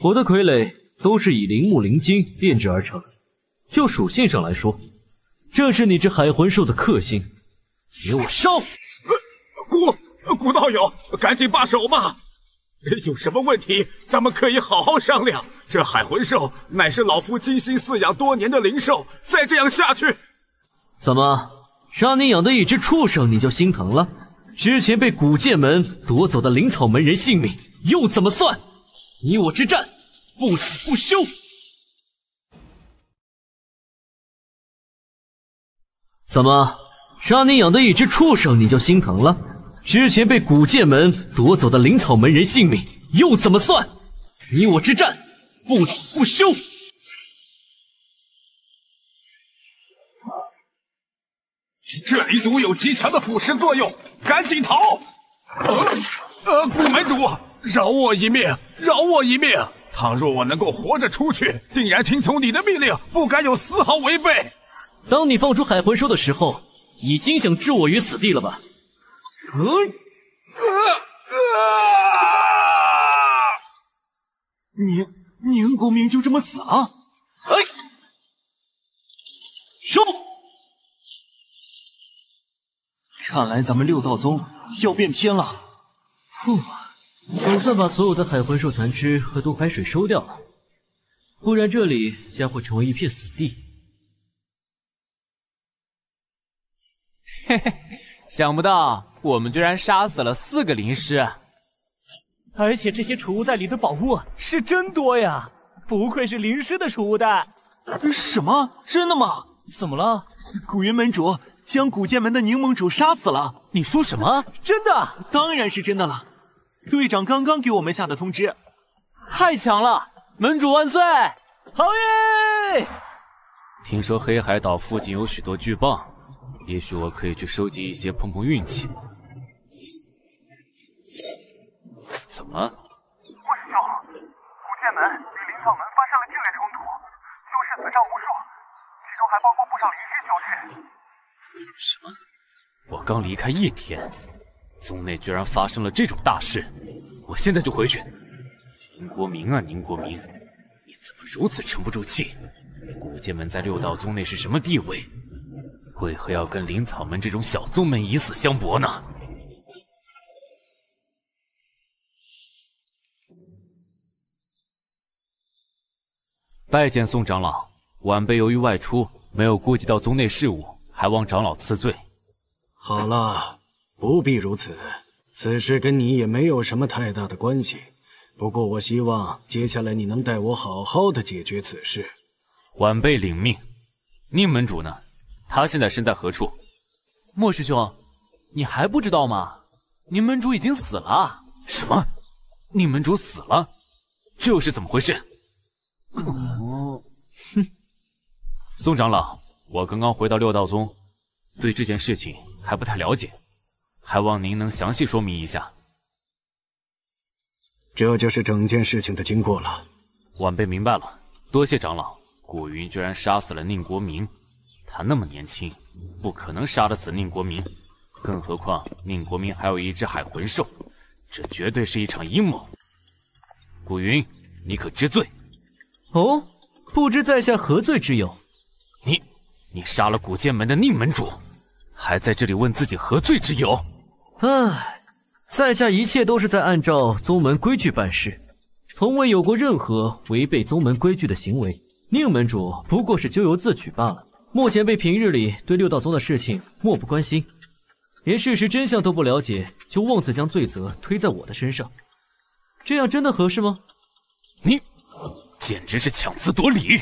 我的傀儡都是以灵木灵晶炼制而成，就属性上来说，正是你这海魂兽的克星。给我烧！古古道友，赶紧罢手吧！有什么问题，咱们可以好好商量。这海魂兽乃是老夫精心饲养多年的灵兽，再这样下去，怎么杀你养的一只畜生你就心疼了？之前被古剑门夺走的灵草门人性命又怎么算？你我之战，不死不休！怎么杀你养的一只畜生你就心疼了？之前被古剑门夺走的灵草门人性命又怎么算？你我之战，不死不休！这里毒有极强的腐蚀作用，赶紧逃！呃，呃，古门主，饶我一命，饶我一命！倘若我能够活着出去，定然听从你的命令，不敢有丝毫违背。当你放出海魂兽的时候，已经想置我于死地了吧？嗯，宁宁国明就这么死了？哎，收！看来咱们六道宗要变天了。呼，总算把所有的海魂兽残肢和毒海水收掉了，不然这里将会成为一片死地。嘿嘿，想不到我们居然杀死了四个灵师，而且这些储物袋里的宝物是真多呀！不愧是灵师的储物袋。什么？真的吗？怎么了？古云门主将古剑门的柠檬主杀死了。你说什么？真的？当然是真的了。队长刚刚给我们下的通知。太强了！门主万岁！好耶！听说黑海岛附近有许多巨蚌，也许我可以去收集一些碰碰运气。怎么？莫师兄，古剑门与灵草门发生了剧烈冲突，修士死伤无数，其中还包括不少灵师修士。什么？我刚离开一天，宗内居然发生了这种大事！我现在就回去。宁国明啊，宁国明，你怎么如此沉不住气？古剑门在六道宗内是什么地位？为何要跟灵草门这种小宗门以死相搏呢？拜见宋长老，晚辈由于外出，没有顾及到宗内事务，还望长老赐罪。好了，不必如此，此事跟你也没有什么太大的关系。不过我希望接下来你能带我好好的解决此事。晚辈领命。宁门主呢？他现在身在何处？莫师兄，你还不知道吗？宁门主已经死了。什么？宁门主死了？这又是怎么回事？哦，哼！宋长老，我刚刚回到六道宗，对这件事情还不太了解，还望您能详细说明一下。这就是整件事情的经过了。晚辈明白了，多谢长老。古云居然杀死了宁国明，他那么年轻，不可能杀得死宁国明。更何况宁国明还有一只海魂兽，这绝对是一场阴谋。古云，你可知罪？哦，不知在下何罪之有？你，你杀了古剑门的宁门主，还在这里问自己何罪之有？唉，在下一切都是在按照宗门规矩办事，从未有过任何违背宗门规矩的行为。宁门主不过是咎由自取罢了。目前被平日里对六道宗的事情漠不关心，连事实真相都不了解，就妄自将罪责推在我的身上，这样真的合适吗？你简直是强词夺理，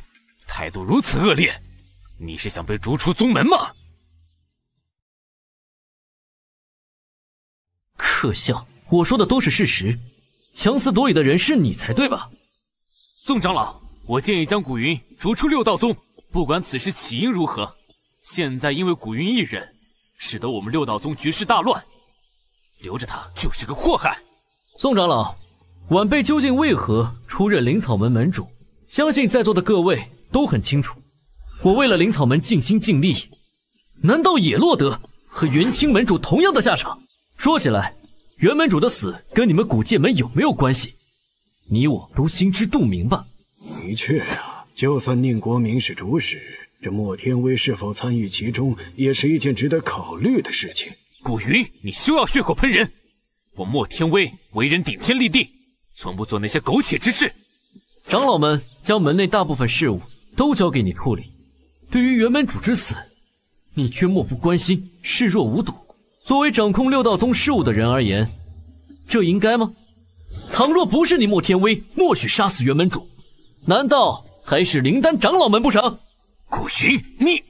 态度如此恶劣，你是想被逐出宗门吗？可笑，我说的都是事实，强词夺理的人是你才对吧？宋长老。我建议将古云逐出六道宗，不管此事起因如何，现在因为古云一人，使得我们六道宗局势大乱，留着他就是个祸害。宋长老，晚辈究竟为何出任灵草门门主？相信在座的各位都很清楚。我为了灵草门尽心尽力，难道也落得和元清门主同样的下场？说起来，元门主的死跟你们古剑门有没有关系？你我都心知肚明吧。的确啊，就算宁国明是主使，这莫天威是否参与其中，也是一件值得考虑的事情。古云，你休要血口喷人！我莫天威为人顶天立地，从不做那些苟且之事。长老们将门内大部分事务都交给你处理，对于原门主之死，你却漠不关心，视若无睹。作为掌控六道宗事务的人而言，这应该吗？倘若不是你莫天威，默许杀死原门主。难道还是灵丹长老们不成？古云，你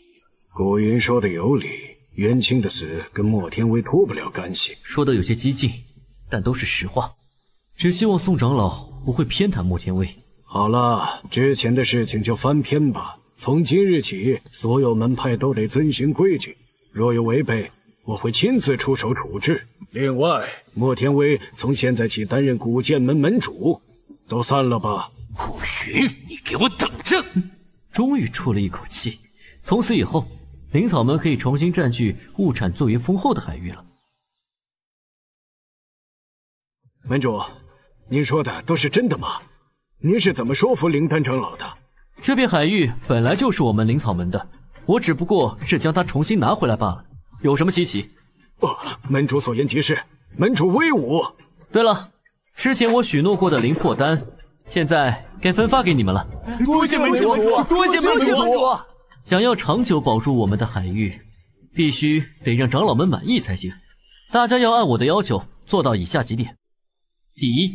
古云说的有理，元清的死跟莫天威脱不了干系。说的有些激进，但都是实话。只希望宋长老不会偏袒莫天威。好了，之前的事情就翻篇吧。从今日起，所有门派都得遵循规矩，若有违背，我会亲自出手处置。另外，莫天威从现在起担任古剑门门主，都散了吧。古云，你给我等着！终于出了一口气。从此以后，灵草门可以重新占据物产最为丰厚的海域了。门主，您说的都是真的吗？您是怎么说服灵丹长老的？这片海域本来就是我们灵草门的，我只不过是将它重新拿回来罢了。有什么稀奇？哦，门主所言极是，门主威武。对了，之前我许诺过的灵魄丹。现在该分发给你们了。多谢门主，多谢门主。想要长久保住我们的海域，必须得让长老们满意才行。大家要按我的要求做到以下几点：第一，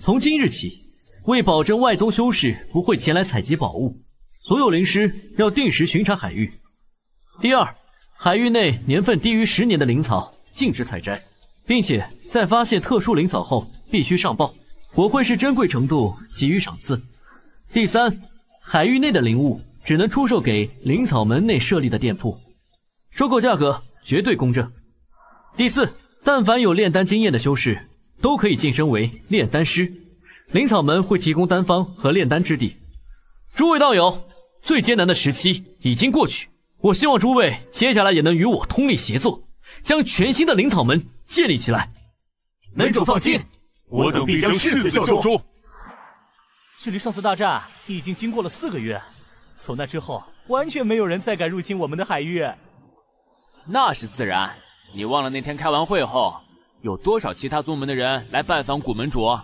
从今日起，为保证外宗修士不会前来采集宝物，所有灵师要定时巡查海域。第二，海域内年份低于十年的灵草禁止采摘，并且在发现特殊灵草后必须上报。我会视珍贵程度给予赏赐。第三，海域内的灵物只能出售给灵草门内设立的店铺，收购价格绝对公正。第四，但凡有炼丹经验的修士都可以晋升为炼丹师，灵草门会提供丹方和炼丹之地。诸位道友，最艰难的时期已经过去，我希望诸位接下来也能与我通力协作，将全新的灵草门建立起来。门主放心。我等必将誓死效忠。距离上次大战已经经过了四个月，从那之后，完全没有人再敢入侵我们的海域。那是自然。你忘了那天开完会后，有多少其他宗门的人来拜访古门主？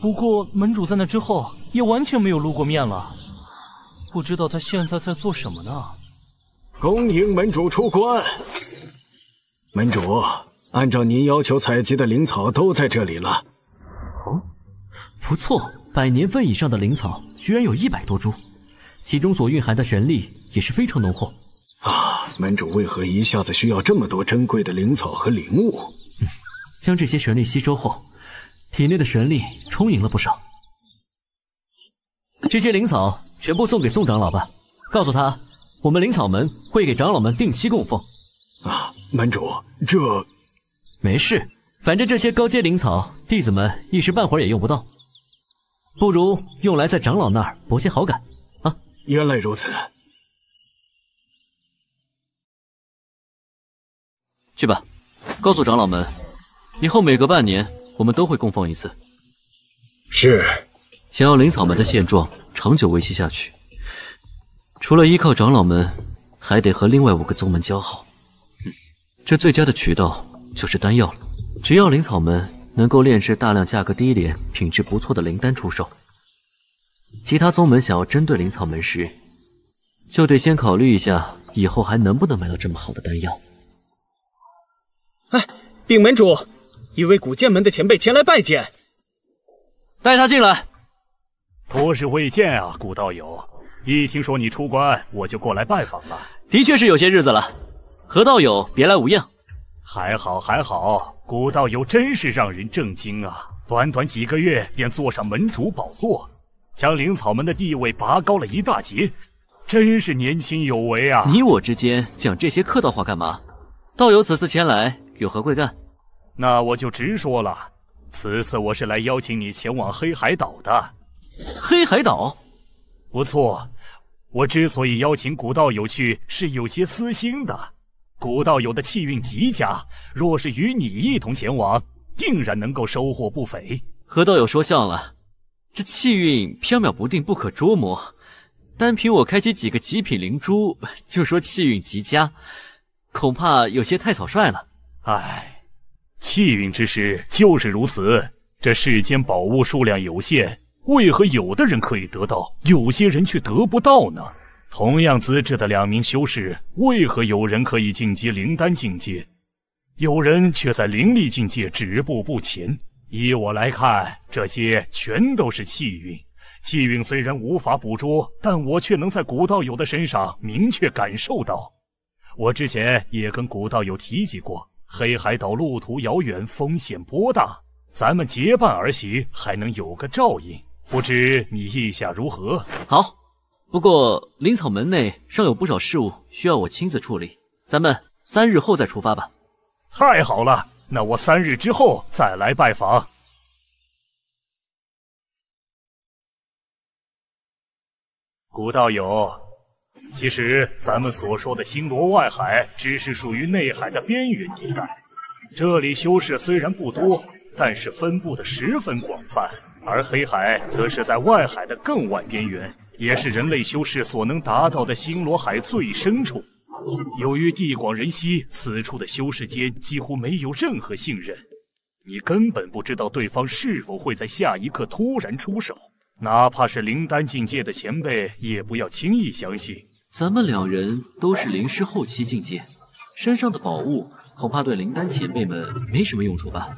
不过门主在那之后也完全没有露过面了，不知道他现在在做什么呢？恭迎门主出关。门主，按照您要求采集的灵草都在这里了。哦，不错，百年份以上的灵草居然有一百多株，其中所蕴含的神力也是非常浓厚。啊，门主为何一下子需要这么多珍贵的灵草和灵物？嗯，将这些神力吸收后，体内的神力充盈了不少。这些灵草全部送给宋长老吧，告诉他，我们灵草门会给长老们定期供奉。啊，门主，这没事。反正这些高阶灵草，弟子们一时半会儿也用不到，不如用来在长老那儿博些好感啊！原来如此。去吧，告诉长老们，以后每隔半年我们都会供奉一次。是。想要灵草门的现状长久维系下去，除了依靠长老们，还得和另外五个宗门交好。这最佳的渠道就是丹药了。只要灵草门能够炼制大量价格低廉、品质不错的灵丹出售，其他宗门想要针对灵草门时，就得先考虑一下以后还能不能买到这么好的丹药。哎，禀门主，一位古剑门的前辈前来拜见，带他进来。多日未见啊，古道友！一听说你出关，我就过来拜访了。的确是有些日子了，何道友别来无恙？还好还好，古道友真是让人震惊啊！短短几个月便坐上门主宝座，将灵草门的地位拔高了一大截，真是年轻有为啊！你我之间讲这些客套话干嘛？道友此次前来有何贵干？那我就直说了，此次我是来邀请你前往黑海岛的。黑海岛，不错。我之所以邀请古道友去，是有些私心的。古道友的气运极佳，若是与你一同前往，定然能够收获不菲。何道友说笑了，这气运飘渺不定，不可捉摸。单凭我开启几个极品灵珠，就说气运极佳，恐怕有些太草率了。唉，气运之事就是如此。这世间宝物数量有限。为何有的人可以得到，有些人却得不到呢？同样资质的两名修士，为何有人可以晋级灵丹境界，有人却在灵力境界止步不前？依我来看，这些全都是气运。气运虽然无法捕捉，但我却能在古道友的身上明确感受到。我之前也跟古道友提及过，黑海岛路途遥远，风险颇大，咱们结伴而行，还能有个照应。不知你意下如何？好，不过灵草门内尚有不少事务需要我亲自处理，咱们三日后再出发吧。太好了，那我三日之后再来拜访。古道友，其实咱们所说的星罗外海，只是属于内海的边缘地带。这里修士虽然不多，但是分布的十分广泛。而黑海则是在外海的更外边缘，也是人类修士所能达到的星罗海最深处。由于地广人稀，此处的修士间几乎没有任何信任，你根本不知道对方是否会在下一刻突然出手。哪怕是灵丹境界的前辈，也不要轻易相信。咱们两人都是灵师后期境界，身上的宝物恐怕对灵丹前辈们没什么用处吧？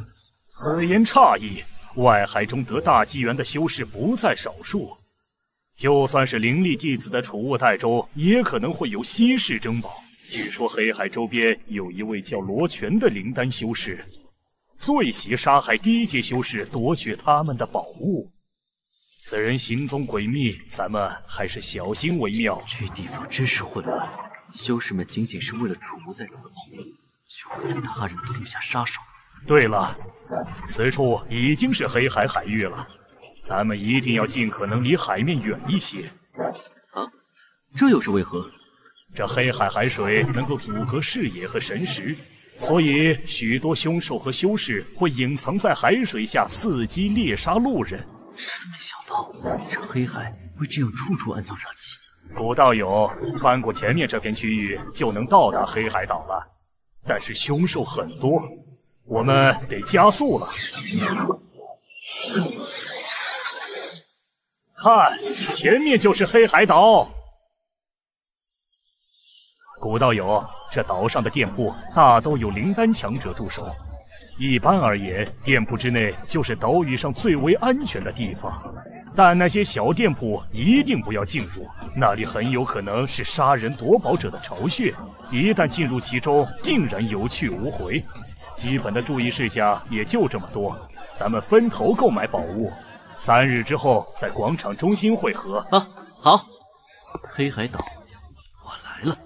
此言差矣。外海中得大机缘的修士不在少数，就算是灵力弟子的储物袋中，也可能会有稀世珍宝。据说黑海周边有一位叫罗泉的灵丹修士，最喜杀害低阶修士，夺取他们的宝物。此人行踪诡秘，咱们还是小心为妙。这地方真是混乱，修士们仅仅是为了储物袋中的宝物，就会对他人痛下杀手。对了。此处已经是黑海海域了，咱们一定要尽可能离海面远一些。啊，这又是为何？这黑海海水能够阻隔视野和神识，所以许多凶兽和修士会隐藏在海水下，伺机猎杀路人。真没想到，这黑海会这样处处暗藏杀机。古道友，穿过前面这片区域就能到达黑海岛了，但是凶兽很多。我们得加速了！看，前面就是黑海岛。古道友，这岛上的店铺大都有灵丹强者驻守。一般而言，店铺之内就是岛屿上最为安全的地方。但那些小店铺一定不要进入，那里很有可能是杀人夺宝者的巢穴。一旦进入其中，定然有去无回。基本的注意事项也就这么多，咱们分头购买宝物，三日之后在广场中心汇合。啊，好，黑海岛，我来了。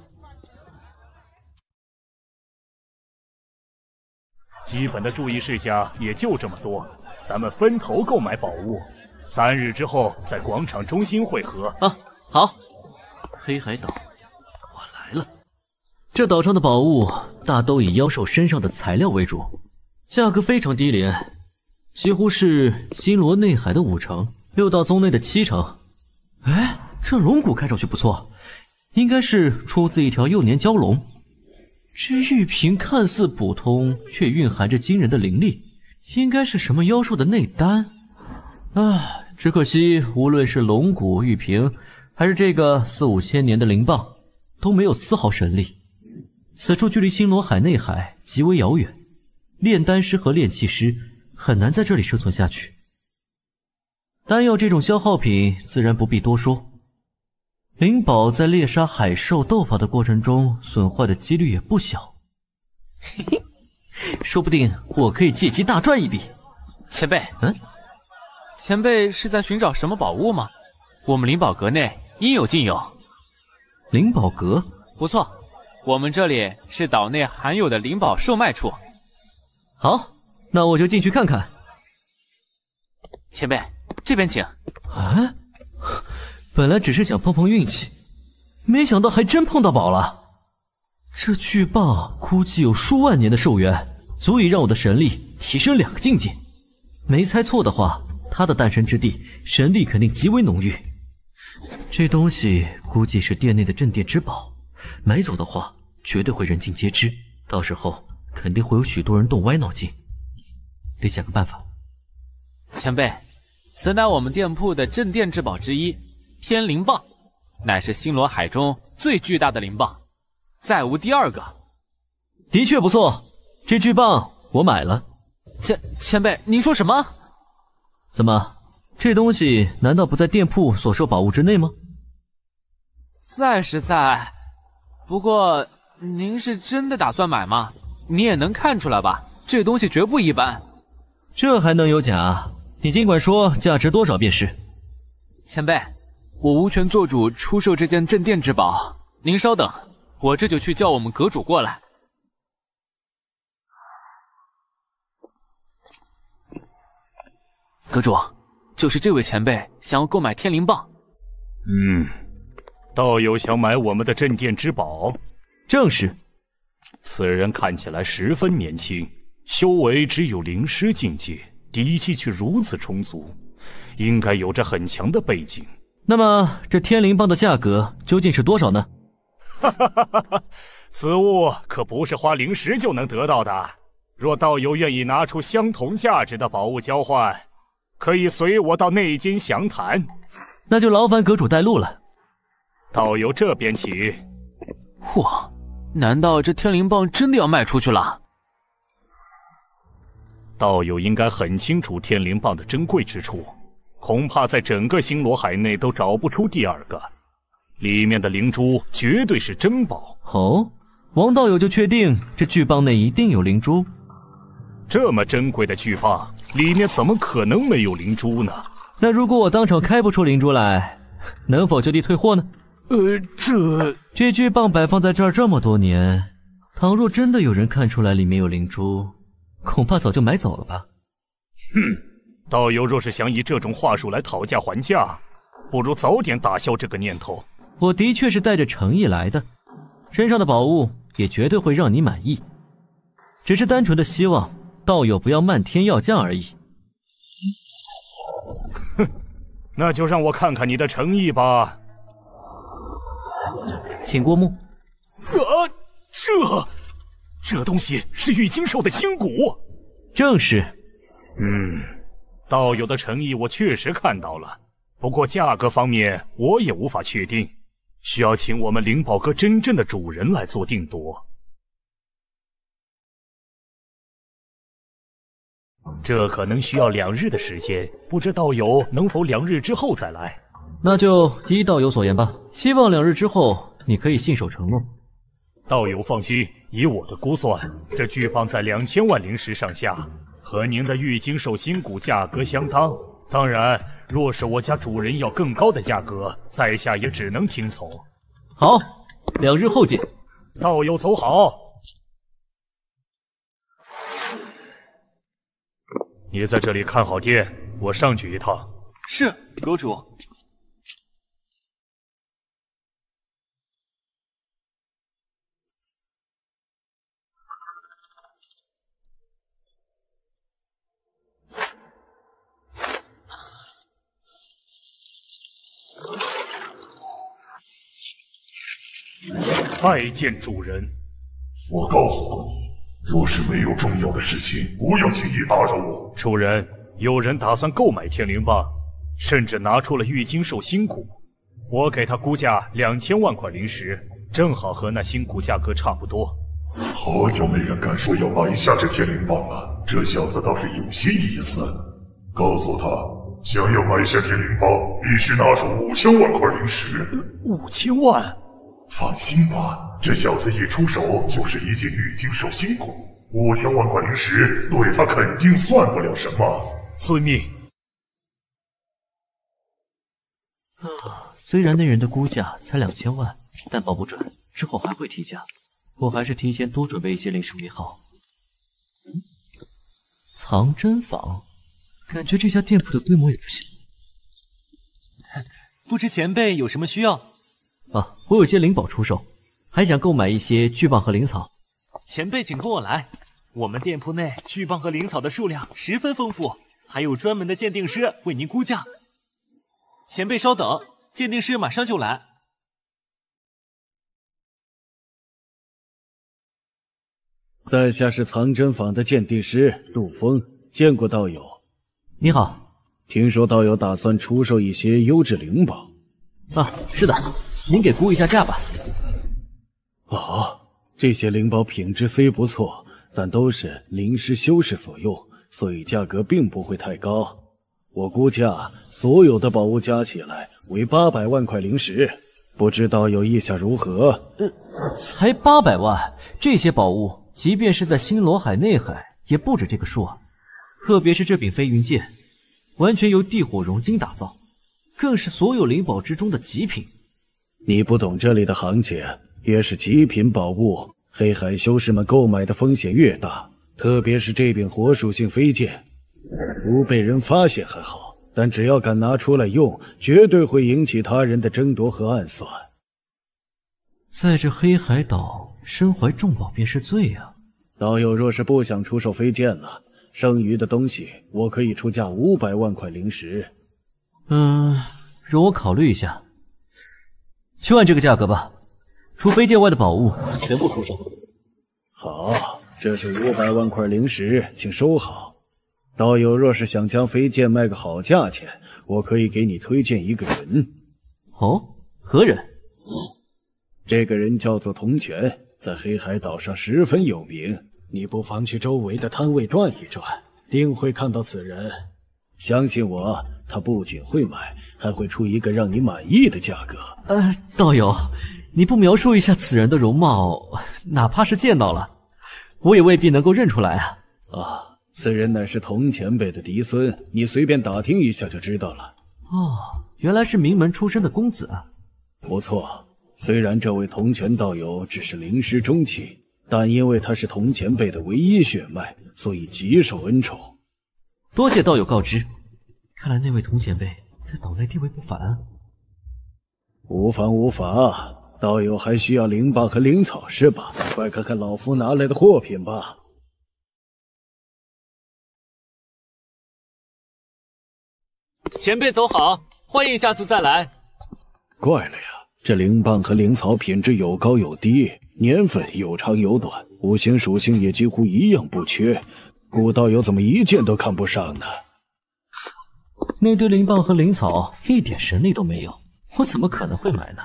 基本的注意事项也就这么多，咱们分头购买宝物，三日之后在广场中心汇合。啊，好，黑海岛，我来了。这岛上的宝物大都以妖兽身上的材料为主，价格非常低廉，几乎是星罗内海的五成，六道宗内的七成。哎，这龙骨看上去不错，应该是出自一条幼年蛟龙。这玉瓶看似普通，却蕴含着惊人的灵力，应该是什么妖兽的内丹。啊，只可惜无论是龙骨玉瓶，还是这个四五千年的灵棒，都没有丝毫神力。此处距离星罗海内海极为遥远，炼丹师和炼器师很难在这里生存下去。丹药这种消耗品自然不必多说，灵宝在猎杀海兽斗法的过程中损坏的几率也不小。嘿嘿，说不定我可以借机大赚一笔。前辈，嗯，前辈是在寻找什么宝物吗？我们灵宝阁内应有尽有。灵宝阁，不错。我们这里是岛内罕有的灵宝售卖处。好，那我就进去看看。前辈，这边请。啊，本来只是想碰碰运气，没想到还真碰到宝了。这巨棒估计有数万年的寿元，足以让我的神力提升两个境界。没猜错的话，它的诞生之地神力肯定极为浓郁。这东西估计是殿内的镇店之宝，买走的话。绝对会人尽皆知，到时候肯定会有许多人动歪脑筋，得想个办法。前辈，此乃我们店铺的镇店之宝之一——天灵棒，乃是星罗海中最巨大的灵棒，再无第二个。的确不错，这巨棒我买了。前前辈，您说什么？怎么，这东西难道不在店铺所售宝物之内吗？在是在，不过。您是真的打算买吗？你也能看出来吧，这东西绝不一般。这还能有假？你尽管说价值多少便是。前辈，我无权做主出售这件镇店之宝，您稍等，我这就去叫我们阁主过来。阁主，就是这位前辈想要购买天灵棒。嗯，道友想买我们的镇店之宝。正是，此人看起来十分年轻，修为只有灵师境界，底气却如此充足，应该有着很强的背景。那么，这天灵棒的价格究竟是多少呢？哈哈哈哈哈！此物可不是花灵石就能得到的。若道友愿意拿出相同价值的宝物交换，可以随我到内间详谈。那就劳烦阁主带路了。道友这边请。嚯！难道这天灵棒真的要卖出去了？道友应该很清楚天灵棒的珍贵之处，恐怕在整个星罗海内都找不出第二个。里面的灵珠绝对是珍宝。哦，王道友就确定这巨棒内一定有灵珠？这么珍贵的巨棒，里面怎么可能没有灵珠呢？那如果我当场开不出灵珠来，能否就地退货呢？呃，这这巨棒摆放在这儿这么多年，倘若真的有人看出来里面有灵珠，恐怕早就买走了吧。哼，道友若是想以这种话术来讨价还价，不如早点打消这个念头。我的确是带着诚意来的，身上的宝物也绝对会让你满意，只是单纯的希望道友不要漫天要价而已。哼，那就让我看看你的诚意吧。请过目。啊，这这东西是玉晶兽的心骨。正是。嗯，道友的诚意我确实看到了，不过价格方面我也无法确定，需要请我们灵宝阁真正的主人来做定夺。这可能需要两日的时间，不知道友能否两日之后再来？那就依道友所言吧。希望两日之后你可以信守承诺。道友放心，以我的估算，这巨棒在两千万灵石上下，和您的玉晶兽心骨价格相当。当然，若是我家主人要更高的价格，在下也只能听从。好，两日后见。道友走好。你在这里看好店，我上去一趟。是，阁主。拜见主人。我告诉过你，若是没有重要的事情，不要轻易打扰我。主人，有人打算购买天灵棒，甚至拿出了玉晶兽心骨，我给他估价两千万块灵石，正好和那心骨价格差不多。好久没人敢说要买下这天灵棒了，这小子倒是有些意思。告诉他，想要买下天灵棒，必须拿出五千万块灵石。五千万？放心吧，这小子一出手就是一件玉金兽心骨，五千万块灵石对他肯定算不了什么。遵命。啊，虽然那人的估价才两千万，但保不准之后还会提价。我还是提前多准备一些灵石为好。嗯，藏珍坊，感觉这家店铺的规模也不小。不知前辈有什么需要？啊，我有些灵宝出售，还想购买一些巨棒和灵草。前辈请跟我来，我们店铺内巨棒和灵草的数量十分丰富，还有专门的鉴定师为您估价。前辈稍等，鉴定师马上就来。在下是藏珍坊的鉴定师陆峰，见过道友。你好，听说道友打算出售一些优质灵宝。啊，是的，您给估一下价吧。哦，这些灵宝品质虽不错，但都是灵师修士所用，所以价格并不会太高。我估价所有的宝物加起来为八百万块灵石，不知道有意下如何？呃，才八百万，这些宝物。即便是在星罗海内海，也不止这个数啊！特别是这柄飞云剑，完全由地火熔金打造，更是所有灵宝之中的极品。你不懂这里的行情，越是极品宝物，黑海修士们购买的风险越大。特别是这柄火属性飞剑，不被人发现还好，但只要敢拿出来用，绝对会引起他人的争夺和暗算。在这黑海岛。身怀重宝便是罪啊！道友若是不想出售飞剑了，剩余的东西我可以出价五百万块灵石。嗯，容我考虑一下，就按这个价格吧。除非界外的宝物全部出售。好，这是五百万块灵石，请收好。道友若是想将飞剑卖个好价钱，我可以给你推荐一个人。哦，何人？这个人叫做铜泉。在黑海岛上十分有名，你不妨去周围的摊位转一转，定会看到此人。相信我，他不仅会买，还会出一个让你满意的价格。呃，道友，你不描述一下此人的容貌，哪怕是见到了，我也未必能够认出来啊。啊，此人乃是童前辈的嫡孙，你随便打听一下就知道了。哦，原来是名门出身的公子啊。不错。虽然这位铜泉道友只是灵师中期，但因为他是铜前辈的唯一血脉，所以极受恩宠。多谢道友告知。看来那位童前辈在岛内地位不凡啊。无妨无妨，道友还需要灵棒和灵草是吧？快看看老夫拿来的货品吧。前辈走好，欢迎下次再来。怪了呀。这灵棒和灵草品质有高有低，年份有长有短，五行属性也几乎一样不缺。古道友怎么一件都看不上呢？那堆灵棒和灵草一点神力都没有，我怎么可能会买呢？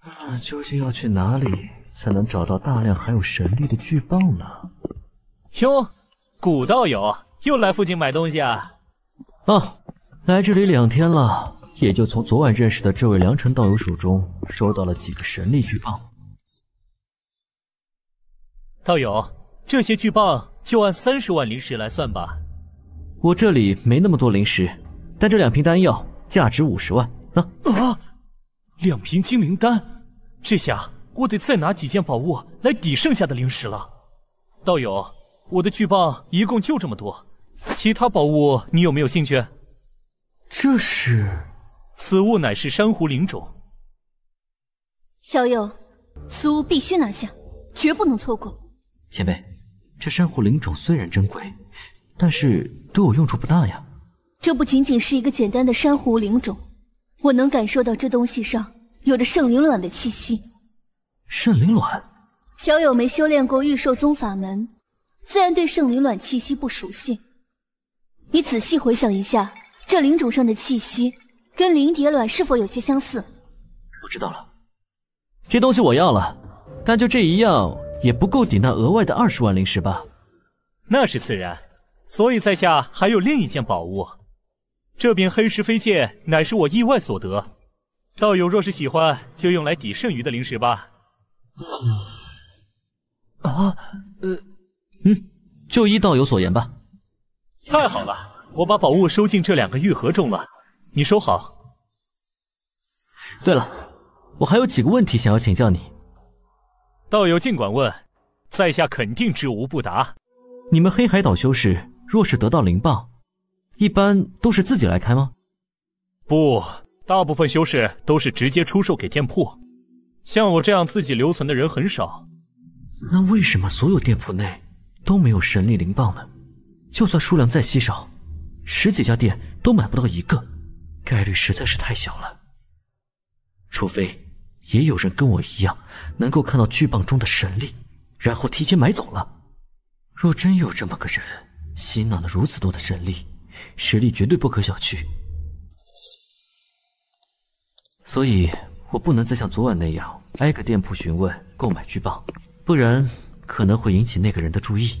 啊，究竟要去哪里才能找到大量含有神力的巨棒呢？哟，古道友又来附近买东西啊？啊。来这里两天了，也就从昨晚认识的这位良辰道友手中收到了几个神力巨棒。道友，这些巨棒就按三十万灵石来算吧。我这里没那么多灵石，但这两瓶丹药价值五十万。啊啊！两瓶精灵丹，这下我得再拿几件宝物来抵剩下的灵石了。道友，我的巨棒一共就这么多，其他宝物你有没有兴趣？这是，此物乃是珊瑚灵种。小友，此物必须拿下，绝不能错过。前辈，这珊瑚灵种虽然珍贵，但是对我用处不大呀。这不仅仅是一个简单的珊瑚灵种，我能感受到这东西上有着圣灵卵的气息。圣灵卵，小友没修炼过御兽宗法门，自然对圣灵卵气息不熟悉。你仔细回想一下，这灵种上的气息跟灵蝶卵是否有些相似？我知道了，这东西我要了，但就这一样也不够抵那额外的二十万灵石吧？那是自然，所以在下还有另一件宝物。这柄黑石飞剑乃是我意外所得，道友若是喜欢，就用来抵剩余的灵石吧。啊，呃，嗯，就依道友所言吧。太好了，我把宝物收进这两个玉盒中了，你收好。对了，我还有几个问题想要请教你。道友尽管问，在下肯定知无不答。你们黑海岛修士若是得到灵棒，一般都是自己来开吗？不，大部分修士都是直接出售给店铺。像我这样自己留存的人很少。那为什么所有店铺内都没有神力灵棒呢？就算数量再稀少，十几家店都买不到一个，概率实在是太小了。除非也有人跟我一样，能够看到巨棒中的神力，然后提前买走了。若真有这么个人，吸纳了如此多的神力，实力绝对不可小觑。所以，我不能再像昨晚那样挨个店铺询问购买巨棒，不然可能会引起那个人的注意。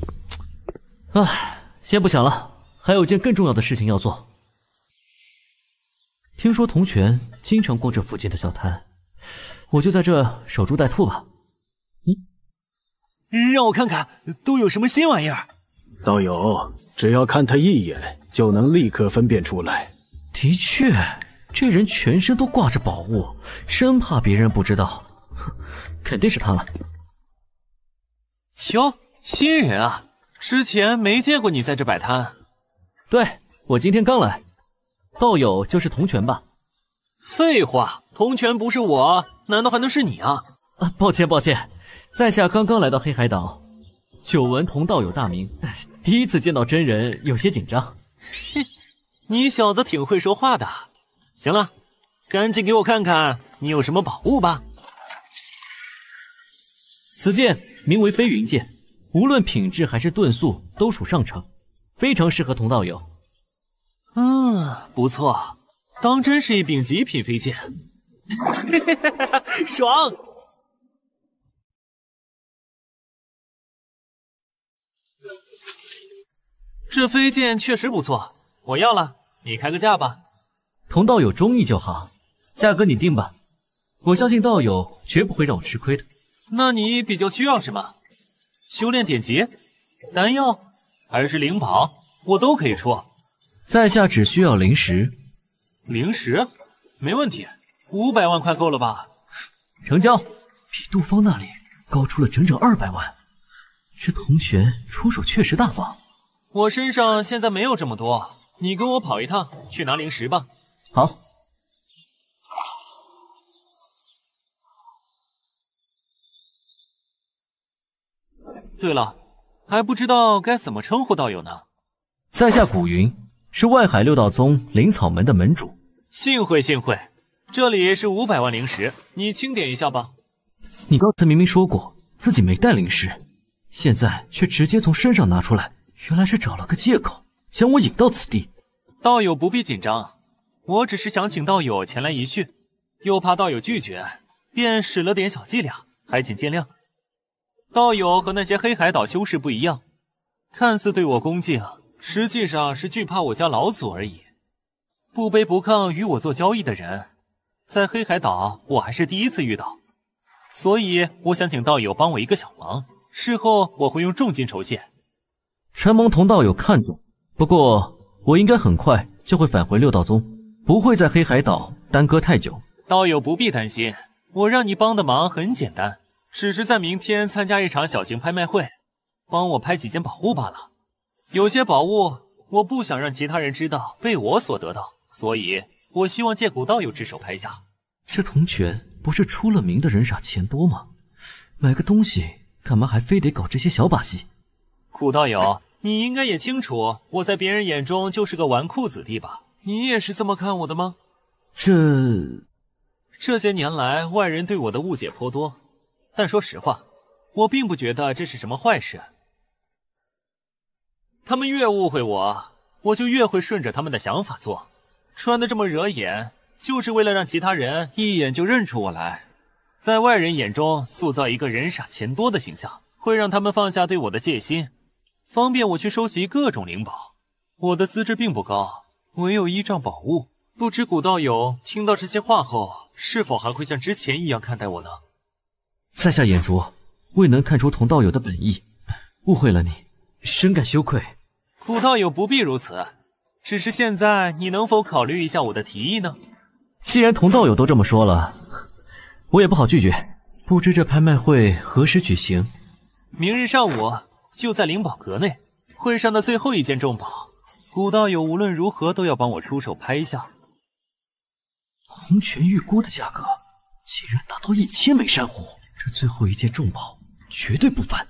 唉，先不想了，还有件更重要的事情要做。听说童泉经常逛这附近的小摊，我就在这守株待兔吧。嗯让我看看都有什么新玩意儿。道友，只要看他一眼，就能立刻分辨出来。的确，这人全身都挂着宝物，生怕别人不知道。肯定是他了。哟，新人啊，之前没见过你在这摆摊。对，我今天刚来。道友就是铜泉吧？废话，铜泉不是我，难道还能是你啊？啊，抱歉抱歉。在下刚刚来到黑海岛，久闻同道友大名，第一次见到真人，有些紧张。哼，你小子挺会说话的。行了，赶紧给我看看你有什么宝物吧。此剑名为飞云剑，无论品质还是遁速都属上乘，非常适合同道友。嗯，不错，当真是一柄极品飞剑。[LAUGHS] 爽！这飞剑确实不错，我要了，你开个价吧。同道友中意就好，价格你定吧。我相信道友绝不会让我吃亏的。那你比较需要什么？修炼典籍、丹药，还是灵宝？我都可以出。在下只需要灵石。灵石，没问题，五百万块够了吧？成交。比杜芳那里高出了整整二百万。这同学出手确实大方。我身上现在没有这么多，你跟我跑一趟去拿灵石吧。好。对了，还不知道该怎么称呼道友呢。在下古云，是外海六道宗灵草门的门主。幸会幸会，这里是五百万灵石，你清点一下吧。你刚才明明说过自己没带灵石，现在却直接从身上拿出来。原来是找了个借口将我引到此地，道友不必紧张，我只是想请道友前来一叙，又怕道友拒绝，便使了点小伎俩，还请见谅。道友和那些黑海岛修士不一样，看似对我恭敬，实际上是惧怕我家老祖而已。不卑不亢与我做交易的人，在黑海岛我还是第一次遇到，所以我想请道友帮我一个小忙，事后我会用重金酬谢。陈蒙同道友看重，不过我应该很快就会返回六道宗，不会在黑海岛耽搁太久。道友不必担心，我让你帮的忙很简单，只是在明天参加一场小型拍卖会，帮我拍几件宝物罢了。有些宝物我不想让其他人知道被我所得到，所以我希望借古道友之手拍下。这铜泉不是出了名的人傻钱多吗？买个东西干嘛还非得搞这些小把戏？古道友。你应该也清楚，我在别人眼中就是个纨绔子弟吧？你也是这么看我的吗？这这些年来，外人对我的误解颇多，但说实话，我并不觉得这是什么坏事。他们越误会我，我就越会顺着他们的想法做。穿的这么惹眼，就是为了让其他人一眼就认出我来，在外人眼中塑造一个人傻钱多的形象，会让他们放下对我的戒心，方便我去收集各种灵宝。我的资质并不高，唯有依仗宝物。不知古道友听到这些话后，是否还会像之前一样看待我呢？在下眼拙，未能看出童道友的本意，误会了你，深感羞愧。古道友不必如此，只是现在你能否考虑一下我的提议呢？既然童道友都这么说了，我也不好拒绝。不知这拍卖会何时举行？明日上午就在灵宝阁内，会上的最后一件重宝，古道友无论如何都要帮我出手拍下。红泉玉锅的价格竟然达到一千枚珊瑚，这最后一件重宝绝对不凡。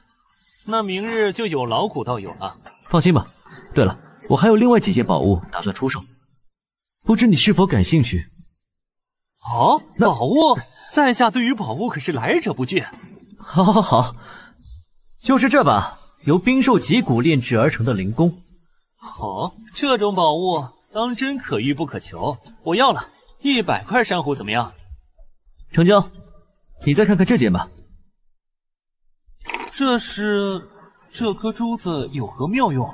那明日就有劳古道友了。放心吧。对了，我还有另外几件宝物打算出售，不知你是否感兴趣？好，宝物，在下对于宝物可是来者不拒。好，好，好，就是这把由冰兽脊骨炼制而成的灵弓。哦，这种宝物当真可遇不可求，我要了。一百块珊瑚怎么样？成交。你再看看这件吧。这是这颗珠子有何妙用？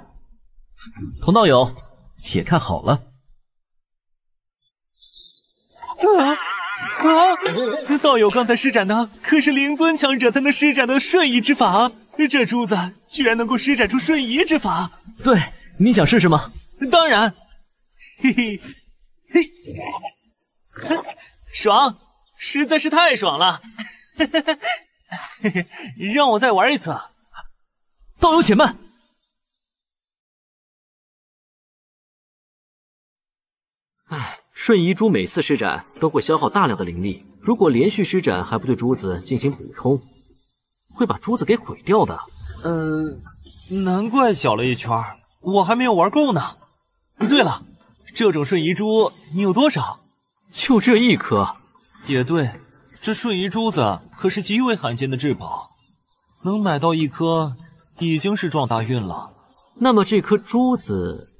童道友，且看好了。啊啊！[LAUGHS] 道友刚才施展的可是灵尊强者才能施展的瞬移之法，这珠子居然能够施展出瞬移之法。对，你想试试吗？当然。嘿嘿嘿。爽，实在是太爽了！[LAUGHS] 嘿嘿嘿让我再玩一次。道友且慢。唉，瞬移珠每次施展都会消耗大量的灵力，如果连续施展还不对珠子进行补充，会把珠子给毁掉的。呃，难怪小了一圈，我还没有玩够呢。对了，这种瞬移珠你有多少？就这一颗，也对，这瞬移珠子可是极为罕见的至宝，能买到一颗已经是撞大运了。那么这颗珠子，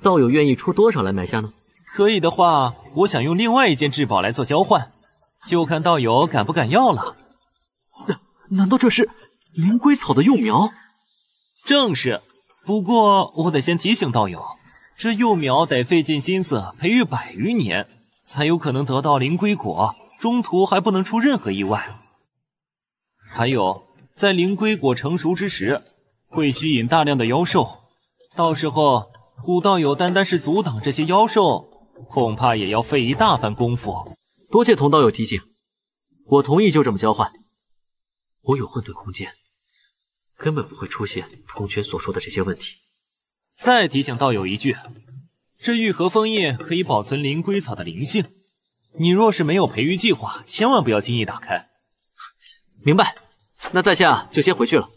道友愿意出多少来买下呢？可以的话，我想用另外一件至宝来做交换，就看道友敢不敢要了。难难道这是灵龟草的幼苗？正是，不过我得先提醒道友，这幼苗得费尽心思培育百余年。才有可能得到灵龟果，中途还不能出任何意外。还有，在灵龟果成熟之时，会吸引大量的妖兽，到时候古道友单单是阻挡这些妖兽，恐怕也要费一大番功夫。多谢童道友提醒，我同意就这么交换。我有混沌空间，根本不会出现童泉所说的这些问题。再提醒道友一句。这玉盒封印可以保存灵龟草的灵性，你若是没有培育计划，千万不要轻易打开。明白，那在下就先回去了。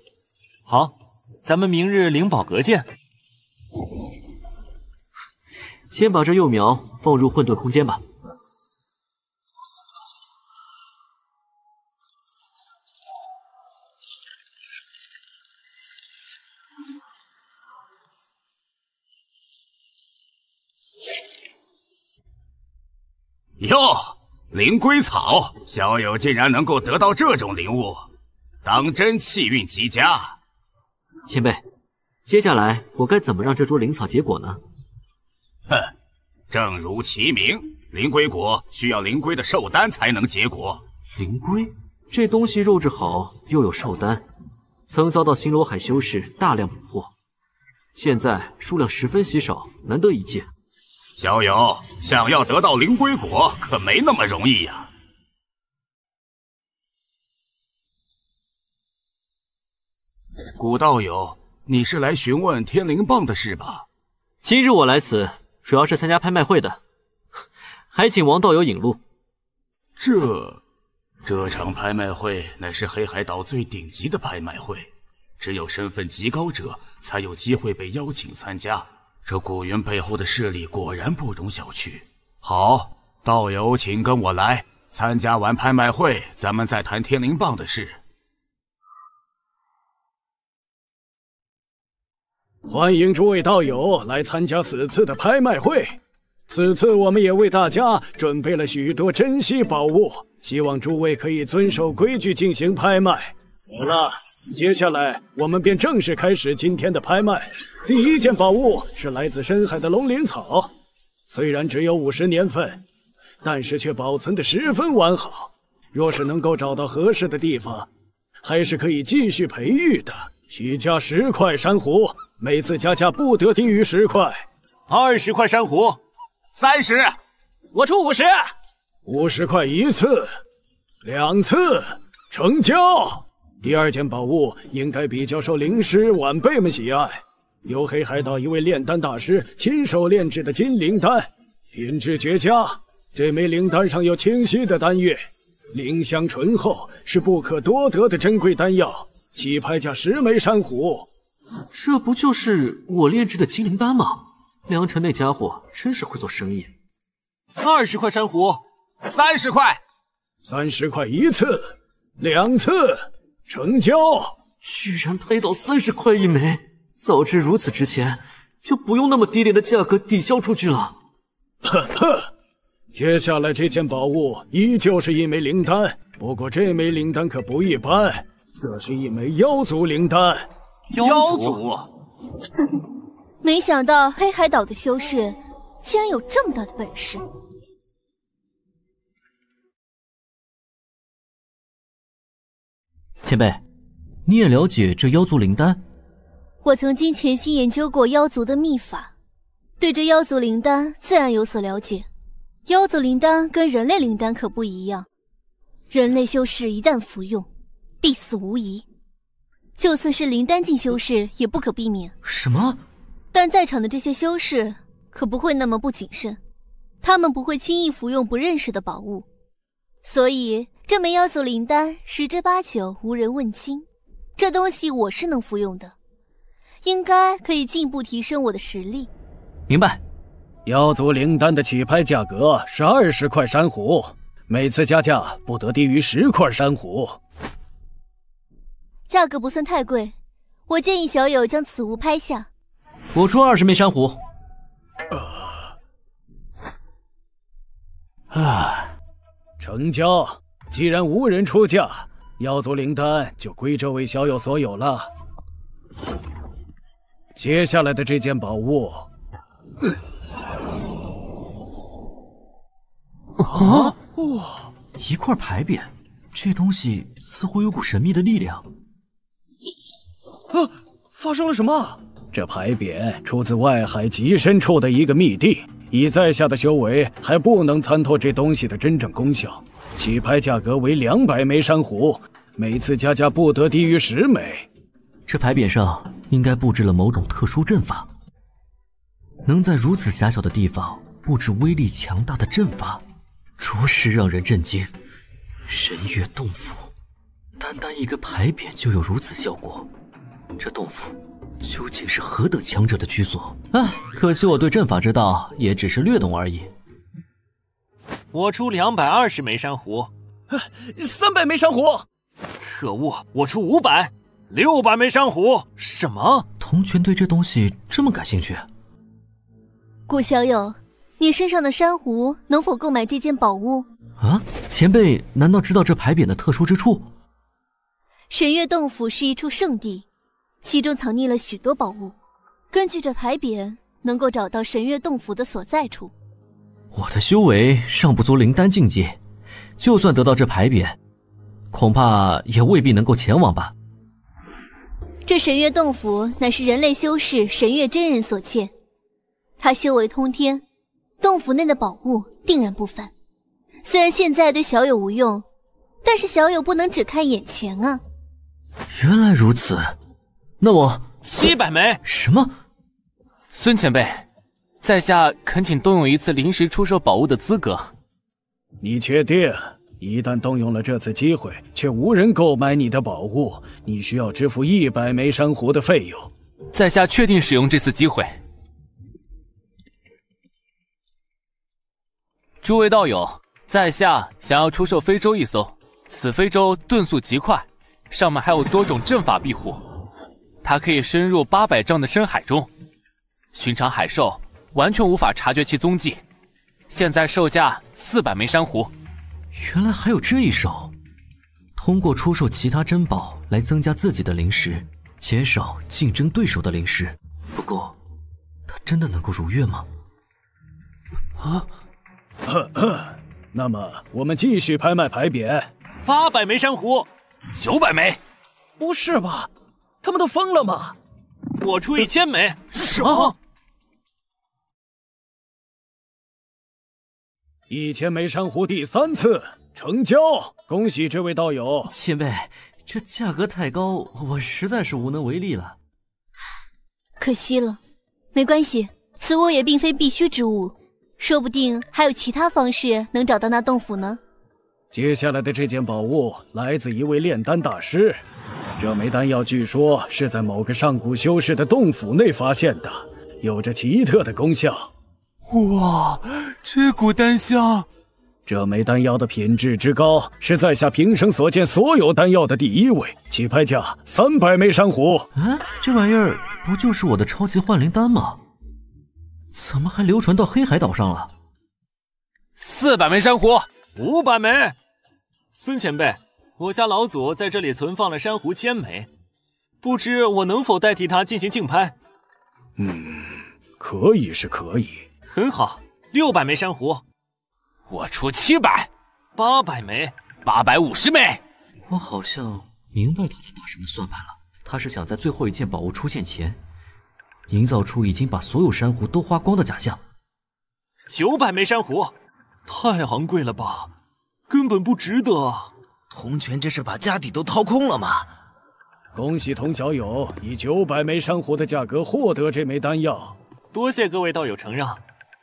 好，咱们明日灵宝阁见。先把这幼苗放入混沌空间吧。哟，灵龟草，小友竟然能够得到这种灵物，当真气运极佳。前辈，接下来我该怎么让这株灵草结果呢？哼，正如其名，灵龟果需要灵龟的寿丹才能结果。灵龟这东西肉质好，又有寿丹，曾遭到星罗海修士大量捕获，现在数量十分稀少，难得一见。小友想要得到灵龟果，可没那么容易呀。古道友，你是来询问天灵棒的事吧？今日我来此，主要是参加拍卖会的，还请王道友引路。这，这场拍卖会乃是黑海岛最顶级的拍卖会，只有身份极高者才有机会被邀请参加。这古云背后的势力果然不容小觑。好，道友，请跟我来，参加完拍卖会，咱们再谈天灵棒的事。欢迎诸位道友来参加此次的拍卖会。此次我们也为大家准备了许多珍稀宝物，希望诸位可以遵守规矩进行拍卖。好了，接下来我们便正式开始今天的拍卖。第一件宝物是来自深海的龙鳞草，虽然只有五十年份，但是却保存的十分完好。若是能够找到合适的地方，还是可以继续培育的。起价十块珊瑚。每次加价不得低于十块，二十块珊瑚，三十，我出五十，五十块一次，两次成交。第二件宝物应该比较受灵师晚辈们喜爱，由黑海岛一位炼丹大师亲手炼制的金灵丹，品质绝佳。这枚灵丹上有清晰的丹月，灵香醇厚，是不可多得的珍贵丹药。起拍价十枚珊瑚。这不就是我炼制的金灵丹吗？梁晨那家伙真是会做生意。二十块珊瑚，三十块，三十块一次，两次成交。居然拍到三十块一枚，早知如此值钱，就不用那么低廉的价格抵销出去了。呵呵，接下来这件宝物依旧是一枚灵丹，不过这枚灵丹可不一般，这是一枚妖族灵丹。妖族，[LAUGHS] 没想到黑海岛的修士竟然有这么大的本事。前辈，你也了解这妖族灵丹？我曾经潜心研究过妖族的秘法，对这妖族灵丹自然有所了解。妖族灵丹跟人类灵丹可不一样，人类修士一旦服用，必死无疑。就算是灵丹境修士也不可避免。什么？但在场的这些修士可不会那么不谨慎，他们不会轻易服用不认识的宝物，所以这枚妖族灵丹十之八九无人问津。这东西我是能服用的，应该可以进一步提升我的实力。明白。妖族灵丹的起拍价格是二十块珊瑚，每次加价不得低于十块珊瑚。价格不算太贵，我建议小友将此物拍下。我出二十枚珊瑚。啊，成交！既然无人出价，妖族灵丹就归这位小友所有了。接下来的这件宝物，啊！哇，一块牌匾，这东西似乎有股神秘的力量。啊！发生了什么？这牌匾出自外海极深处的一个密地，以在下的修为还不能参透这东西的真正功效。起拍价格为两百枚珊瑚，每次加价不得低于十枚。这牌匾上应该布置了某种特殊阵法，能在如此狭小的地方布置威力强大的阵法，着实让人震惊。神月洞府，单单一个牌匾就有如此效果。这洞府究竟是何等强者的居所？唉，可惜我对阵法之道也只是略懂而已。我出两百二十枚珊瑚，三百枚珊瑚。可恶，我出五百，六百枚珊瑚。什么？童泉对这东西这么感兴趣？顾小友，你身上的珊瑚能否购买这件宝物？啊，前辈难道知道这牌匾的特殊之处？神月洞府是一处圣地。其中藏匿了许多宝物，根据这牌匾，能够找到神月洞府的所在处。我的修为尚不足灵丹境界，就算得到这牌匾，恐怕也未必能够前往吧。这神月洞府乃是人类修士神月真人所建，他修为通天，洞府内的宝物定然不凡。虽然现在对小友无用，但是小友不能只看眼前啊。原来如此。那我七百枚什么？孙前辈，在下恳请动用一次临时出售宝物的资格。你确定？一旦动用了这次机会，却无人购买你的宝物，你需要支付一百枚珊瑚的费用。在下确定使用这次机会。诸位道友，在下想要出售非洲一艘，此非洲遁速极快，上面还有多种阵法庇护，它可以深入八百丈的深海中，寻常海兽完全无法察觉其踪迹。现在售价四百枚珊瑚。原来还有这一手，通过出售其他珍宝来增加自己的灵石，减少竞争对手的灵石。不过，他真的能够如愿吗？啊！那么我们继续拍卖牌匾。八百枚珊瑚，九百枚。不是吧？他们都疯了吗？我出一千枚。什么？一千枚珊瑚第三次成交，恭喜这位道友。前辈，这价格太高，我实在是无能为力了。可惜了，没关系，此物也并非必须之物。说不定还有其他方式能找到那洞府呢。接下来的这件宝物来自一位炼丹大师，这枚丹药据说是在某个上古修士的洞府内发现的，有着奇特的功效。哇，这股丹香！这枚丹药的品质之高，是在下平生所见所有丹药的第一位。起拍价三百枚珊瑚。嗯，这玩意儿不就是我的超级幻灵丹吗？怎么还流传到黑海岛上了？四百枚珊瑚，五百枚。孙前辈，我家老祖在这里存放了珊瑚千枚，不知我能否代替他进行竞拍？嗯，可以是可以。很好，六百枚珊瑚，我出七百。八百枚，八百五十枚。我好像明白他在打什么算盘了。他是想在最后一件宝物出现前。营造出已经把所有珊瑚都花光的假象。九百枚珊瑚，太昂贵了吧，根本不值得。童泉这是把家底都掏空了吗？恭喜童小友以九百枚珊瑚的价格获得这枚丹药。多谢各位道友承让，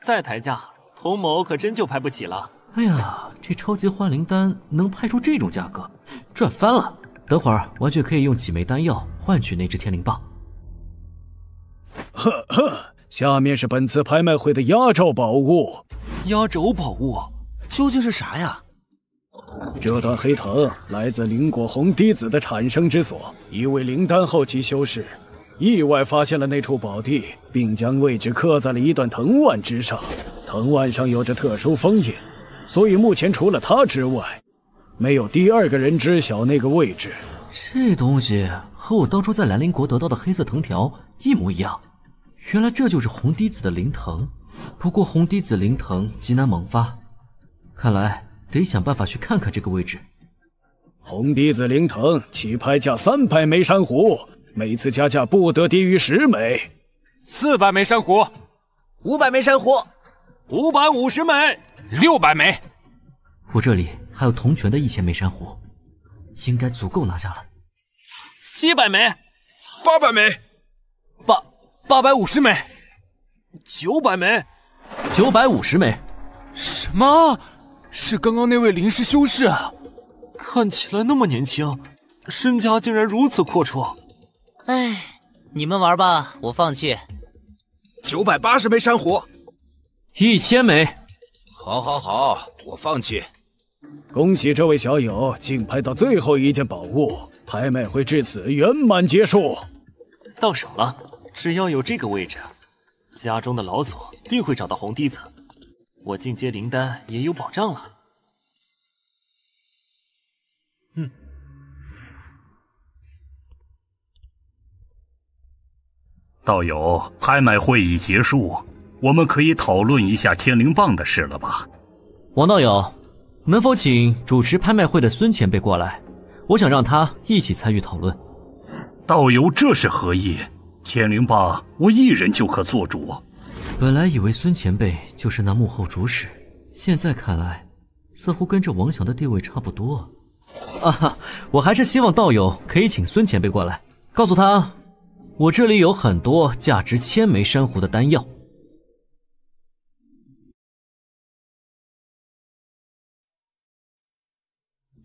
再抬价，童某可真就拍不起了。哎呀，这超级幻灵丹能拍出这种价格，赚翻了！等会儿完全可以用几枚丹药换取那只天灵棒。呵呵，下面是本次拍卖会的压轴宝物。压轴宝物究竟是啥呀？这段黑藤来自灵果红滴子的产生之所，一位灵丹后期修士意外发现了那处宝地，并将位置刻在了一段藤蔓之上。藤蔓上有着特殊封印，所以目前除了他之外，没有第二个人知晓那个位置。这东西和我当初在兰陵国得到的黑色藤条一模一样。原来这就是红滴子的灵藤，不过红滴子灵藤极难萌发，看来得想办法去看看这个位置。红滴子灵藤起拍价三百枚珊瑚，每次加价不得低于十枚。四百枚珊瑚，五百枚珊瑚，五百五十枚，六百枚。我这里还有铜泉的一千枚珊瑚，应该足够拿下了。七百枚，八百枚。八百五十枚，九百枚，九百五十枚。什么？是刚刚那位灵师修士？看起来那么年轻，身家竟然如此阔绰。哎，你们玩吧，我放弃。九百八十枚珊瑚，一千枚。好，好，好，我放弃。恭喜这位小友竞拍到最后一件宝物，拍卖会至此圆满结束。到手了。只要有这个位置，家中的老祖定会找到红滴子，我进阶灵丹也有保障了。嗯。道友，拍卖会已结束，我们可以讨论一下天灵棒的事了吧？王道友，能否请主持拍卖会的孙前辈过来？我想让他一起参与讨论。道友，这是何意？天灵棒，我一人就可做主。本来以为孙前辈就是那幕后主使，现在看来，似乎跟这王翔的地位差不多。啊哈，我还是希望道友可以请孙前辈过来，告诉他，我这里有很多价值千枚珊瑚的丹药。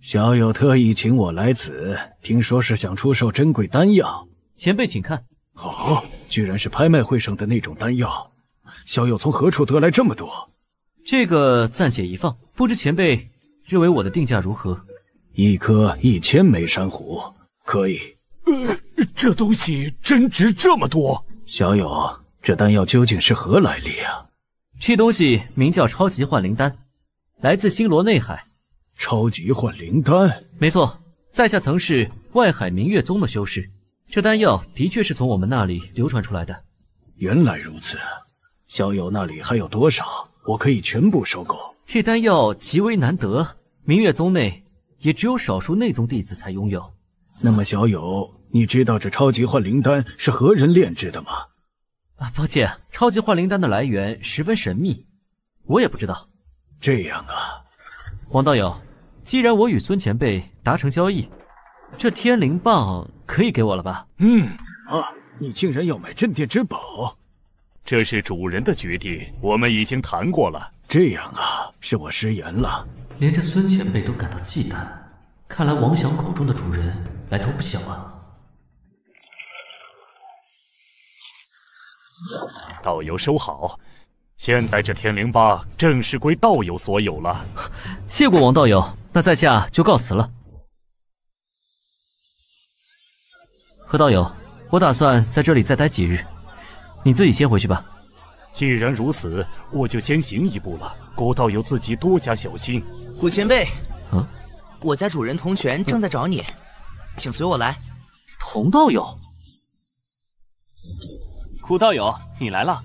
小友特意请我来此，听说是想出售珍贵丹药。前辈，请看。哦，居然是拍卖会上的那种丹药！小友从何处得来这么多？这个暂且一放，不知前辈认为我的定价如何？一颗一千枚珊瑚，可以。呃，这东西真值这么多？小友，这丹药究竟是何来历啊？这东西名叫超级幻灵丹，来自星罗内海。超级幻灵丹，没错，在下曾是外海明月宗的修士，这丹药的确是从我们那里流传出来的。原来如此，小友那里还有多少？我可以全部收购。这丹药极为难得，明月宗内也只有少数内宗弟子才拥有。那么，小友，你知道这超级幻灵丹是何人炼制的吗？啊，抱歉，超级幻灵丹的来源十分神秘，我也不知道。这样啊，黄道友，既然我与孙前辈达成交易，这天灵棒可以给我了吧？嗯，啊，你竟然要买镇店之宝？这是主人的决定，我们已经谈过了。这样啊，是我失言了。连这孙前辈都感到忌惮，看来王翔口中的主人来头不小啊。道友收好，现在这天灵八正式归道友所有了。[LAUGHS] 谢过王道友，那在下就告辞了。何道友，我打算在这里再待几日，你自己先回去吧。既然如此，我就先行一步了。古道友自己多加小心。古前辈，嗯，我家主人童泉正在找你，请随我来。童道友，古道友，你来了。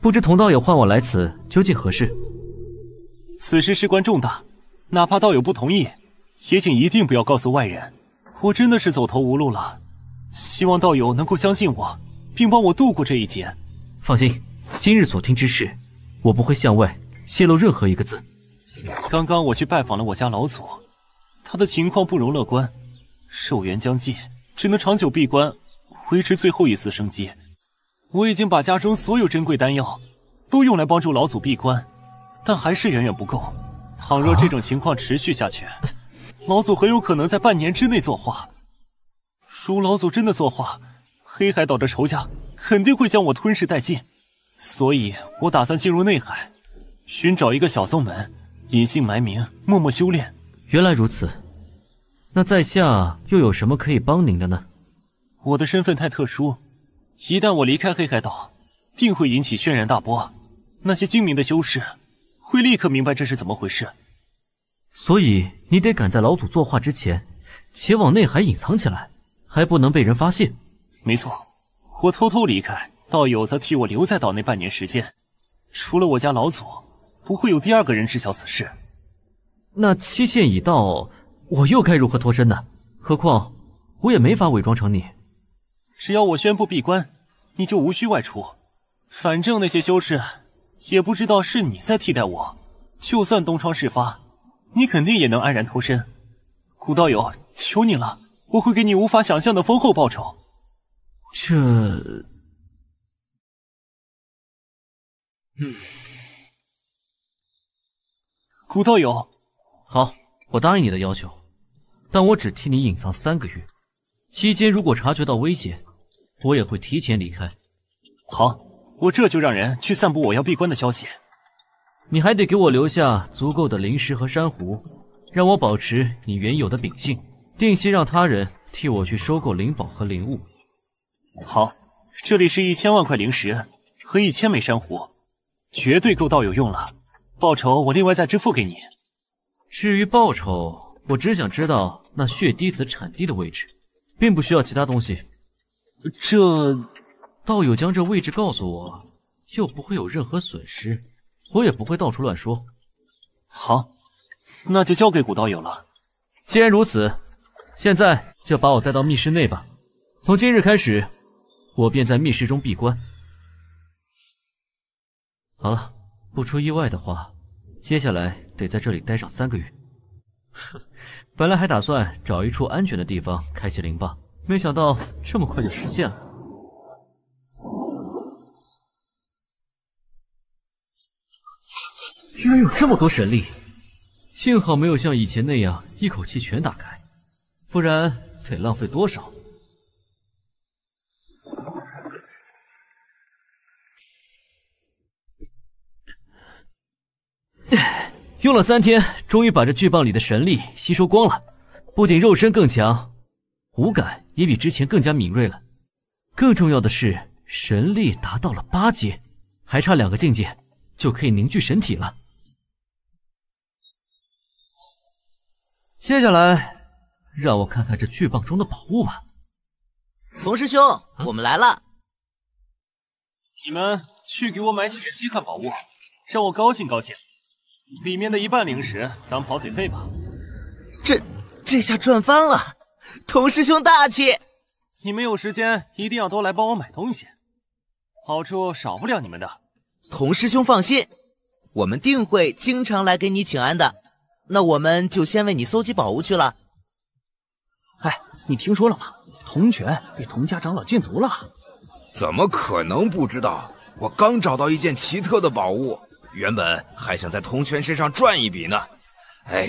不知童道友唤我来此究竟何事？此事事关重大，哪怕道友不同意，也请一定不要告诉外人。我真的是走投无路了，希望道友能够相信我，并帮我度过这一劫。放心，今日所听之事，我不会向外泄露任何一个字。刚刚我去拜访了我家老祖，他的情况不容乐观，寿元将尽，只能长久闭关，维持最后一丝生机。我已经把家中所有珍贵丹药都用来帮助老祖闭关，但还是远远不够。倘若这种情况持续下去，老祖很有可能在半年之内作画。如老祖真的作化，黑海岛的仇家肯定会将我吞噬殆尽。所以我打算进入内海，寻找一个小宗门，隐姓埋名，默默修炼。原来如此，那在下又有什么可以帮您的呢？我的身份太特殊。一旦我离开黑海岛，定会引起轩然大波。那些精明的修士会立刻明白这是怎么回事。所以你得赶在老祖作画之前，前往内海隐藏起来，还不能被人发现。没错，我偷偷离开，道友则替我留在岛内半年时间。除了我家老祖，不会有第二个人知晓此事。那期限已到，我又该如何脱身呢？何况我也没法伪装成你。只要我宣布闭关，你就无需外出。反正那些修士也不知道是你在替代我。就算东窗事发，你肯定也能安然脱身。古道友，求你了，我会给你无法想象的丰厚报酬。这……嗯，古道友，好，我答应你的要求，但我只替你隐藏三个月。期间如果察觉到危险，我也会提前离开。好，我这就让人去散布我要闭关的消息。你还得给我留下足够的灵石和珊瑚，让我保持你原有的秉性，定期让他人替我去收购灵宝和灵物。好，这里是一千万块灵石和一千枚珊瑚，绝对够道友用了。报酬我另外再支付给你。至于报酬，我只想知道那血滴子产地的位置。并不需要其他东西，这道友将这位置告诉我，又不会有任何损失，我也不会到处乱说。好，那就交给古道友了。既然如此，现在就把我带到密室内吧。从今日开始，我便在密室中闭关。好了，不出意外的话，接下来得在这里待上三个月。哼。[LAUGHS] 本来还打算找一处安全的地方开启灵棒，没想到这么快就实现了。居然有这么多神力，幸好没有像以前那样一口气全打开，不然得浪费多少。用了三天，终于把这巨棒里的神力吸收光了，不仅肉身更强，五感也比之前更加敏锐了。更重要的是，神力达到了八阶，还差两个境界就可以凝聚神体了。接下来，让我看看这巨棒中的宝物吧。童师兄，我们来了。你们去给我买几件稀罕宝物，让我高兴高兴。里面的一半零食当跑腿费吧。这这下赚翻了，童师兄大气。你们有时间一定要多来帮我买东西，好处少不了你们的。童师兄放心，我们定会经常来给你请安的。那我们就先为你搜集宝物去了。哎，你听说了吗？童泉被童家长老禁足了。怎么可能不知道？我刚找到一件奇特的宝物。原本还想在铜泉身上赚一笔呢，哎！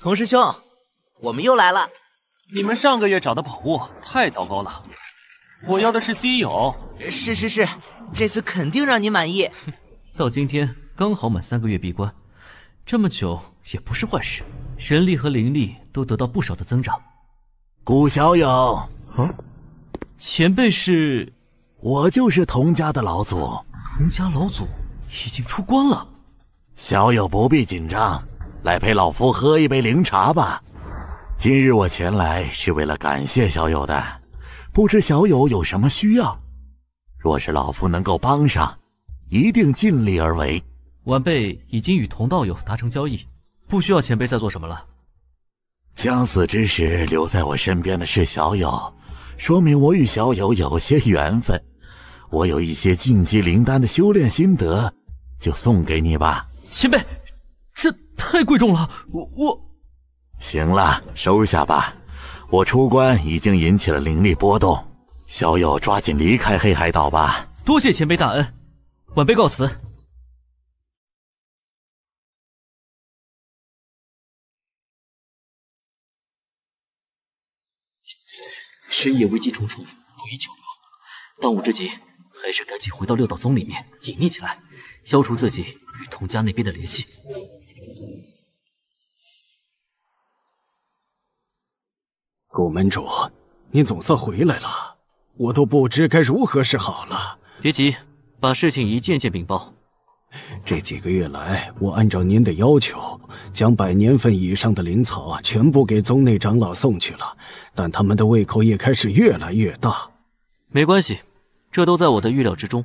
童师兄，我们又来了。你们上个月找的宝物太糟糕了，我要的是稀有。是是是，这次肯定让你满意。到今天刚好满三个月闭关，这么久也不是坏事，神力和灵力都得到不少的增长。古小友，嗯。前辈是，我就是童家的老祖。童家老祖已经出关了，小友不必紧张，来陪老夫喝一杯灵茶吧。今日我前来是为了感谢小友的，不知小友有什么需要？若是老夫能够帮上，一定尽力而为。晚辈已经与童道友达成交易，不需要前辈再做什么了。将死之时留在我身边的是小友。说明我与小友有些缘分，我有一些禁忌灵丹的修炼心得，就送给你吧。前辈，这太贵重了，我我。行了，收下吧。我出关已经引起了灵力波动，小友抓紧离开黑海岛吧。多谢前辈大恩，晚辈告辞。深夜危机重重，不宜久留。当务之急还是赶紧回到六道宗里面隐匿起来，消除自己与童家那边的联系。古门主，您总算回来了，我都不知该如何是好了。别急，把事情一件件禀报。这几个月来，我按照您的要求，将百年份以上的灵草全部给宗内长老送去了，但他们的胃口也开始越来越大。没关系，这都在我的预料之中，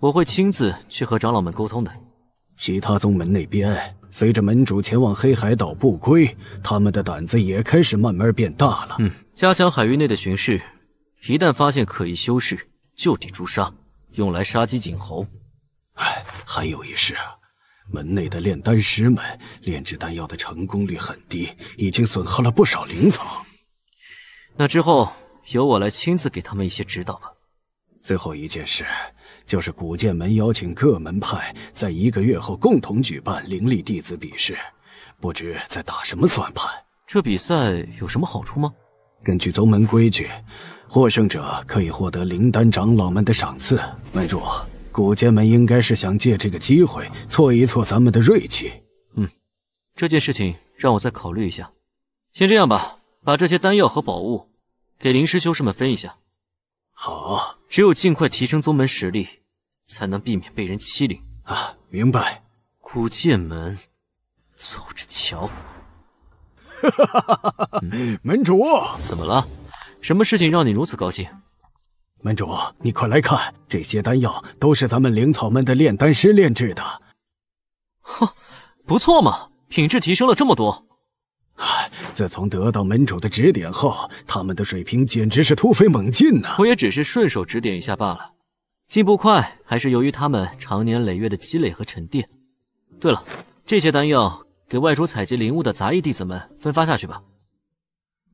我会亲自去和长老们沟通的。其他宗门那边，随着门主前往黑海岛不归，他们的胆子也开始慢慢变大了。嗯，加强海域内的巡视，一旦发现可疑修士，就地诛杀，用来杀鸡儆猴。哎，还有一事，门内的炼丹师们炼制丹药的成功率很低，已经损耗了不少灵草。那之后由我来亲自给他们一些指导吧。最后一件事，就是古剑门邀请各门派在一个月后共同举办灵力弟子比试，不知在打什么算盘？这比赛有什么好处吗？根据宗门规矩，获胜者可以获得灵丹长老们的赏赐。门主。古剑门应该是想借这个机会挫一挫咱们的锐气。嗯，这件事情让我再考虑一下。先这样吧，把这些丹药和宝物给灵师修士们分一下。好，只有尽快提升宗门实力，才能避免被人欺凌。啊，明白。古剑门，走着瞧。哈哈哈哈哈！门主，怎么了？什么事情让你如此高兴？门主，你快来看，这些丹药都是咱们灵草门的炼丹师炼制的。哼，不错嘛，品质提升了这么多。唉，自从得到门主的指点后，他们的水平简直是突飞猛进呢。我也只是顺手指点一下罢了，进步快还是由于他们长年累月的积累和沉淀。对了，这些丹药给外出采集灵物的杂役弟子们分发下去吧。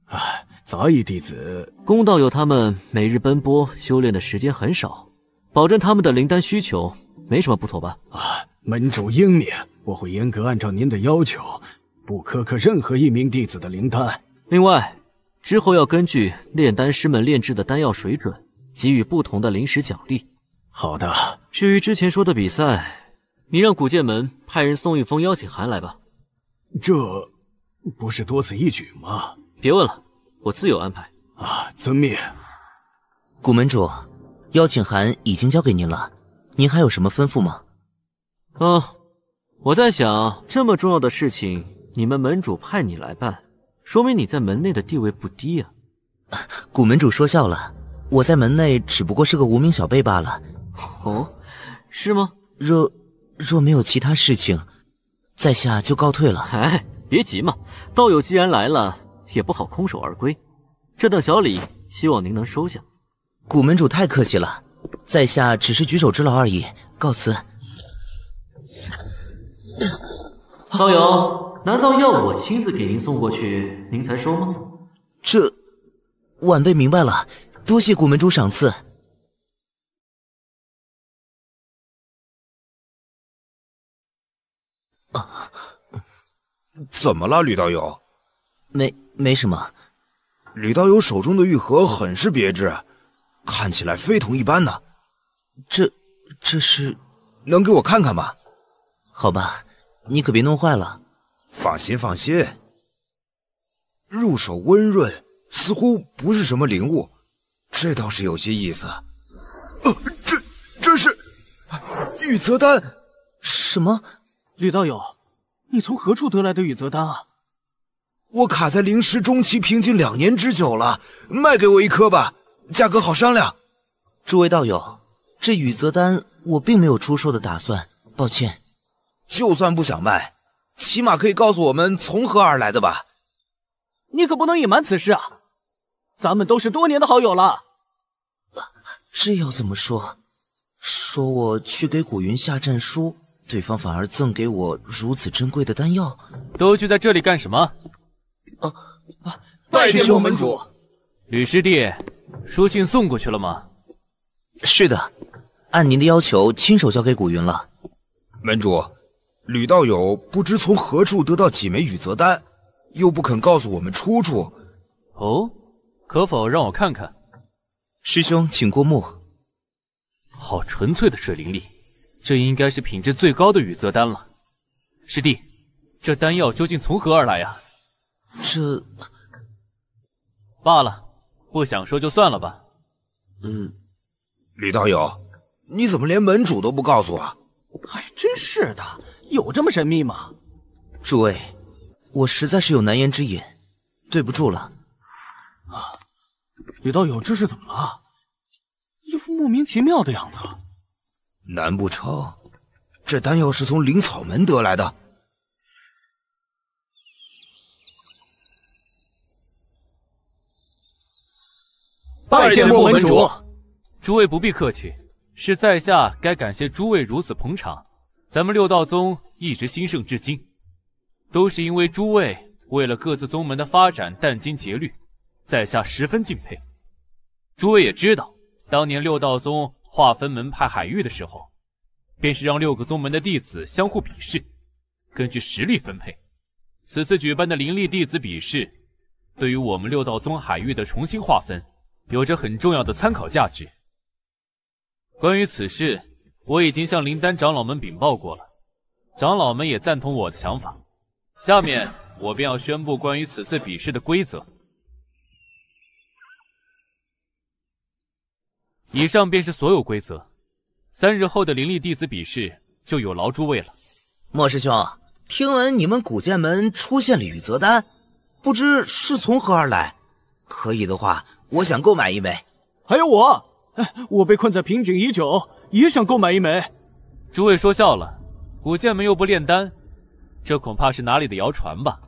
唉。杂役弟子，公道友他们每日奔波修炼的时间很少，保证他们的灵丹需求没什么不妥吧？啊，门主英明，我会严格按照您的要求，不苛刻任何一名弟子的灵丹。另外，之后要根据炼丹师们炼制的丹药水准，给予不同的临时奖励。好的。至于之前说的比赛，你让古剑门派人送一封邀请函来吧。这不是多此一举吗？别问了，我自有安排。啊，遵命。古门主，邀请函已经交给您了，您还有什么吩咐吗？啊，我在想，这么重要的事情，你们门主派你来办，说明你在门内的地位不低啊。[LAUGHS] 古门主说笑了，我在门内只不过是个无名小辈罢了。哦，是吗？若若没有其他事情，在下就告退了。哎，别急嘛，道友既然来了，也不好空手而归。这等小礼，希望您能收下。古门主太客气了，在下只是举手之劳而已，告辞。道友，难道要我亲自给您送过去，您才收吗？这，晚辈明白了，多谢古门主赏赐。啊，怎么了，吕道友？没，没什么。吕道友手中的玉盒很是别致，看起来非同一般呢。这，这是能给我看看吗？好吧，你可别弄坏了。放心，放心。入手温润，似乎不是什么灵物，这倒是有些意思。呃，这这是玉泽丹？什么？吕道友，你从何处得来的玉泽丹啊？我卡在灵石中期瓶颈两年之久了，卖给我一颗吧，价格好商量。诸位道友，这雨泽丹我并没有出售的打算，抱歉。就算不想卖，起码可以告诉我们从何而来的吧？你可不能隐瞒此事啊！咱们都是多年的好友了。这要怎么说？说我去给古云下战书，对方反而赠给我如此珍贵的丹药？都聚在这里干什么？啊啊！拜见莫门主。吕师弟，书信送过去了吗？是的，按您的要求，亲手交给古云了。门主，吕道友不知从何处得到几枚雨泽丹，又不肯告诉我们出处。哦，可否让我看看？师兄，请过目。好纯粹的水灵力，这应该是品质最高的雨泽丹了。师弟，这丹药究竟从何而来呀？这罢了，不想说就算了吧。嗯，李道友，你怎么连门主都不告诉我？哎，真是的，有这么神秘吗？诸位，我实在是有难言之隐，对不住了。啊，李道友这是怎么了？一副莫名其妙的样子。难不成这丹药是从灵草门得来的？拜见莫门主，诸位不必客气，是在下该感谢诸位如此捧场。咱们六道宗一直兴盛至今，都是因为诸位为了各自宗门的发展殚精竭虑，在下十分敬佩。诸位也知道，当年六道宗划分门派海域的时候，便是让六个宗门的弟子相互比试，根据实力分配。此次举办的灵力弟子比试，对于我们六道宗海域的重新划分。有着很重要的参考价值。关于此事，我已经向灵丹长老们禀报过了，长老们也赞同我的想法。下面我便要宣布关于此次比试的规则。以上便是所有规则。三日后的灵力弟子比试就有劳诸位了。莫师兄，听闻你们古剑门出现了雨泽丹，不知是从何而来？可以的话。我想购买一枚，还有我，哎，我被困在瓶颈已久，也想购买一枚。诸位说笑了，古剑门又不炼丹，这恐怕是哪里的谣传吧？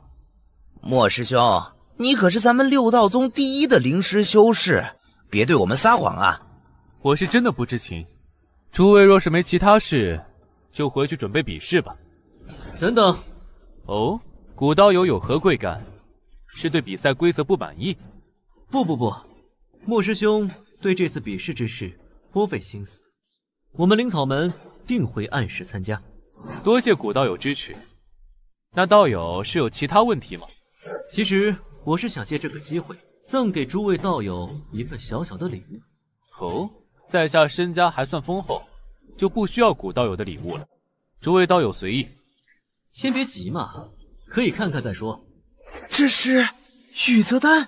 莫师兄，你可是咱们六道宗第一的灵师修士，别对我们撒谎啊！我是真的不知情。诸位若是没其他事，就回去准备比试吧。等等，哦，古刀友有何贵干？是对比赛规则不满意？不不不。莫师兄对这次比试之事颇费心思，我们灵草门定会按时参加。多谢古道友支持。那道友是有其他问题吗？其实我是想借这个机会赠给诸位道友一份小小的礼物。哦，在下身家还算丰厚，就不需要古道友的礼物了。诸位道友随意。先别急嘛，可以看看再说。这是雨泽丹。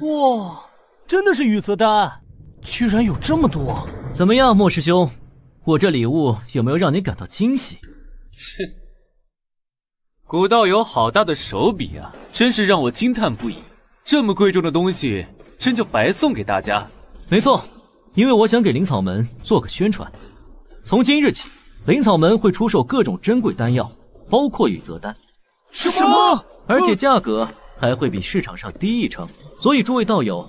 哇，真的是雨泽丹，居然有这么多！怎么样，莫师兄，我这礼物有没有让你感到惊喜？切，古道友好大的手笔啊，真是让我惊叹不已。这么贵重的东西，真就白送给大家？没错，因为我想给灵草门做个宣传。从今日起，灵草门会出售各种珍贵丹药，包括雨泽丹。什么？而且价格还会比市场上低一成。所以诸位道友，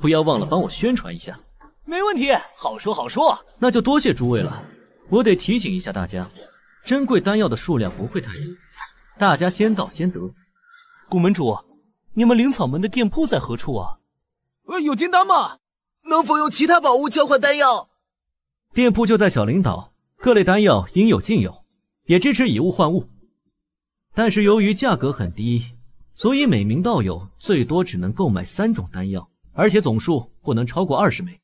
不要忘了帮我宣传一下。没问题，好说好说。那就多谢诸位了。我得提醒一下大家，珍贵丹药的数量不会太多，大家先到先得。古门主，你们灵草门的店铺在何处啊？呃，有金丹吗？能否用其他宝物交换丹药？店铺就在小灵岛，各类丹药应有尽有，也支持以物换物。但是由于价格很低。所以每名道友最多只能购买三种丹药，而且总数不能超过二十枚。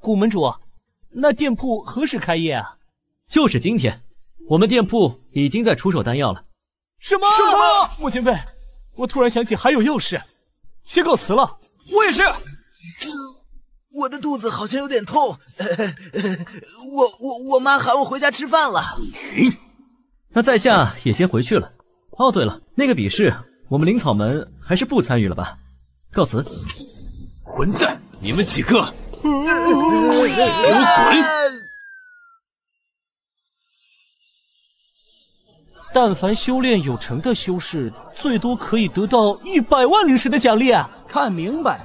古门主，那店铺何时开业啊？就是今天，我们店铺已经在出售丹药了。什么？什么？莫前辈，我突然想起还有要事，先告辞了。我也是。[SNIFFS] 我的肚子好像有点痛，[LAUGHS] 我我我妈喊我回家吃饭了。那在下也先回去了。哦，对了，那个比试。我们灵草门还是不参与了吧，告辞。混蛋，你们几个，给我滚！但凡修炼有成的修士，最多可以得到一百万灵石的奖励。啊看明白，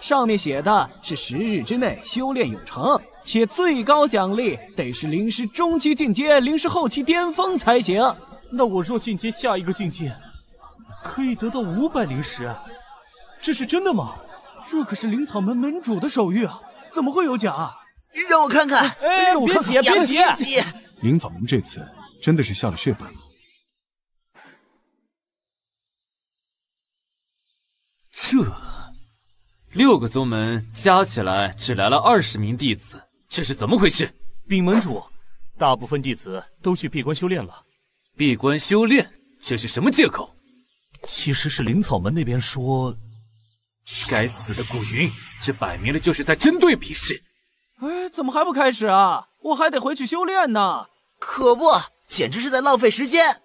上面写的是十日之内修炼有成，且最高奖励得是灵石中期进阶、灵石后期巅峰才行。那我若进阶下一个境界？可以得到五百灵石，这是真的吗？这可是灵草门门主的手谕啊，怎么会有假？让我看看！哎，别急，别急！灵草门这次真的是下了血本了。这六个宗门加起来只来了二十名弟子，这是怎么回事？禀门主，大部分弟子都去闭关修炼了。闭关修炼，这是什么借口？其实是灵草门那边说，该死的古云，这摆明了就是在针对比试。哎，怎么还不开始啊？我还得回去修炼呢。可不，简直是在浪费时间。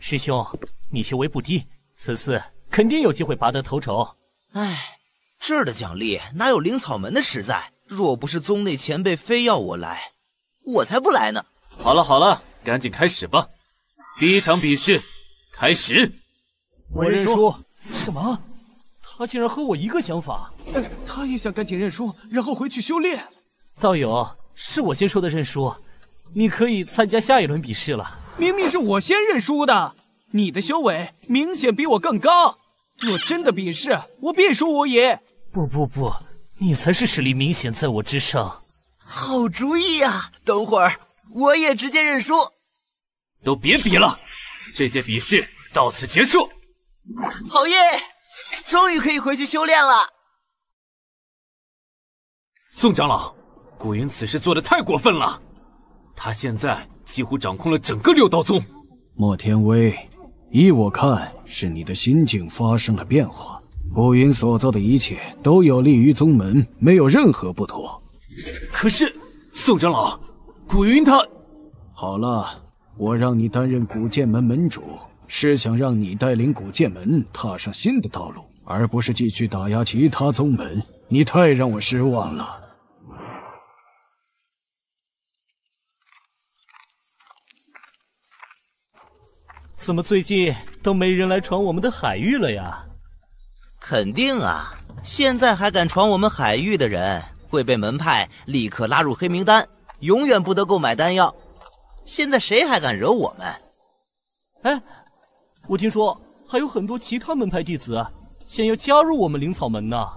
师兄，你修为不低，此次肯定有机会拔得头筹。哎，这儿的奖励哪有灵草门的实在？若不是宗内前辈非要我来，我才不来呢。好了好了，赶紧开始吧。第一场比试开始。我认输。什么？他竟然和我一个想法？他也想赶紧认输，然后回去修炼。道友，是我先说的认输，你可以参加下一轮比试了。明明是我先认输的，你的修为明显比我更高。若真的比试，我必输无疑。不不不，你才是实力明显在我之上。好主意呀！等会儿我也直接认输。都别比了，这届比试到此结束。好耶！终于可以回去修炼了。宋长老，古云此事做的太过分了，他现在几乎掌控了整个六道宗。莫天威，依我看，是你的心境发生了变化。古云所做的一切都有利于宗门，没有任何不妥。可是，宋长老，古云他……好了，我让你担任古剑门门主。是想让你带领古剑门踏上新的道路，而不是继续打压其他宗门。你太让我失望了。怎么最近都没人来闯我们的海域了呀？肯定啊！现在还敢闯我们海域的人，会被门派立刻拉入黑名单，永远不得购买丹药。现在谁还敢惹我们？哎。我听说还有很多其他门派弟子想要加入我们灵草门呢。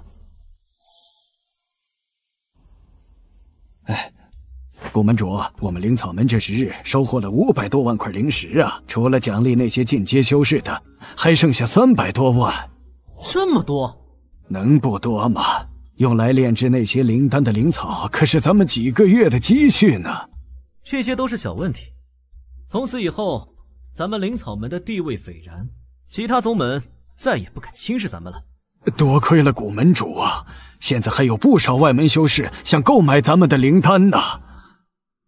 哎，古门主，我们灵草门这十日收获了五百多万块灵石啊！除了奖励那些进阶修士的，还剩下三百多万。这么多，能不多吗？用来炼制那些灵丹的灵草，可是咱们几个月的积蓄呢。这些都是小问题。从此以后，咱们灵草门的地位斐然，其他宗门再也不敢轻视咱们了。多亏了古门主啊，现在还有不少外门修士想购买咱们的灵丹呢。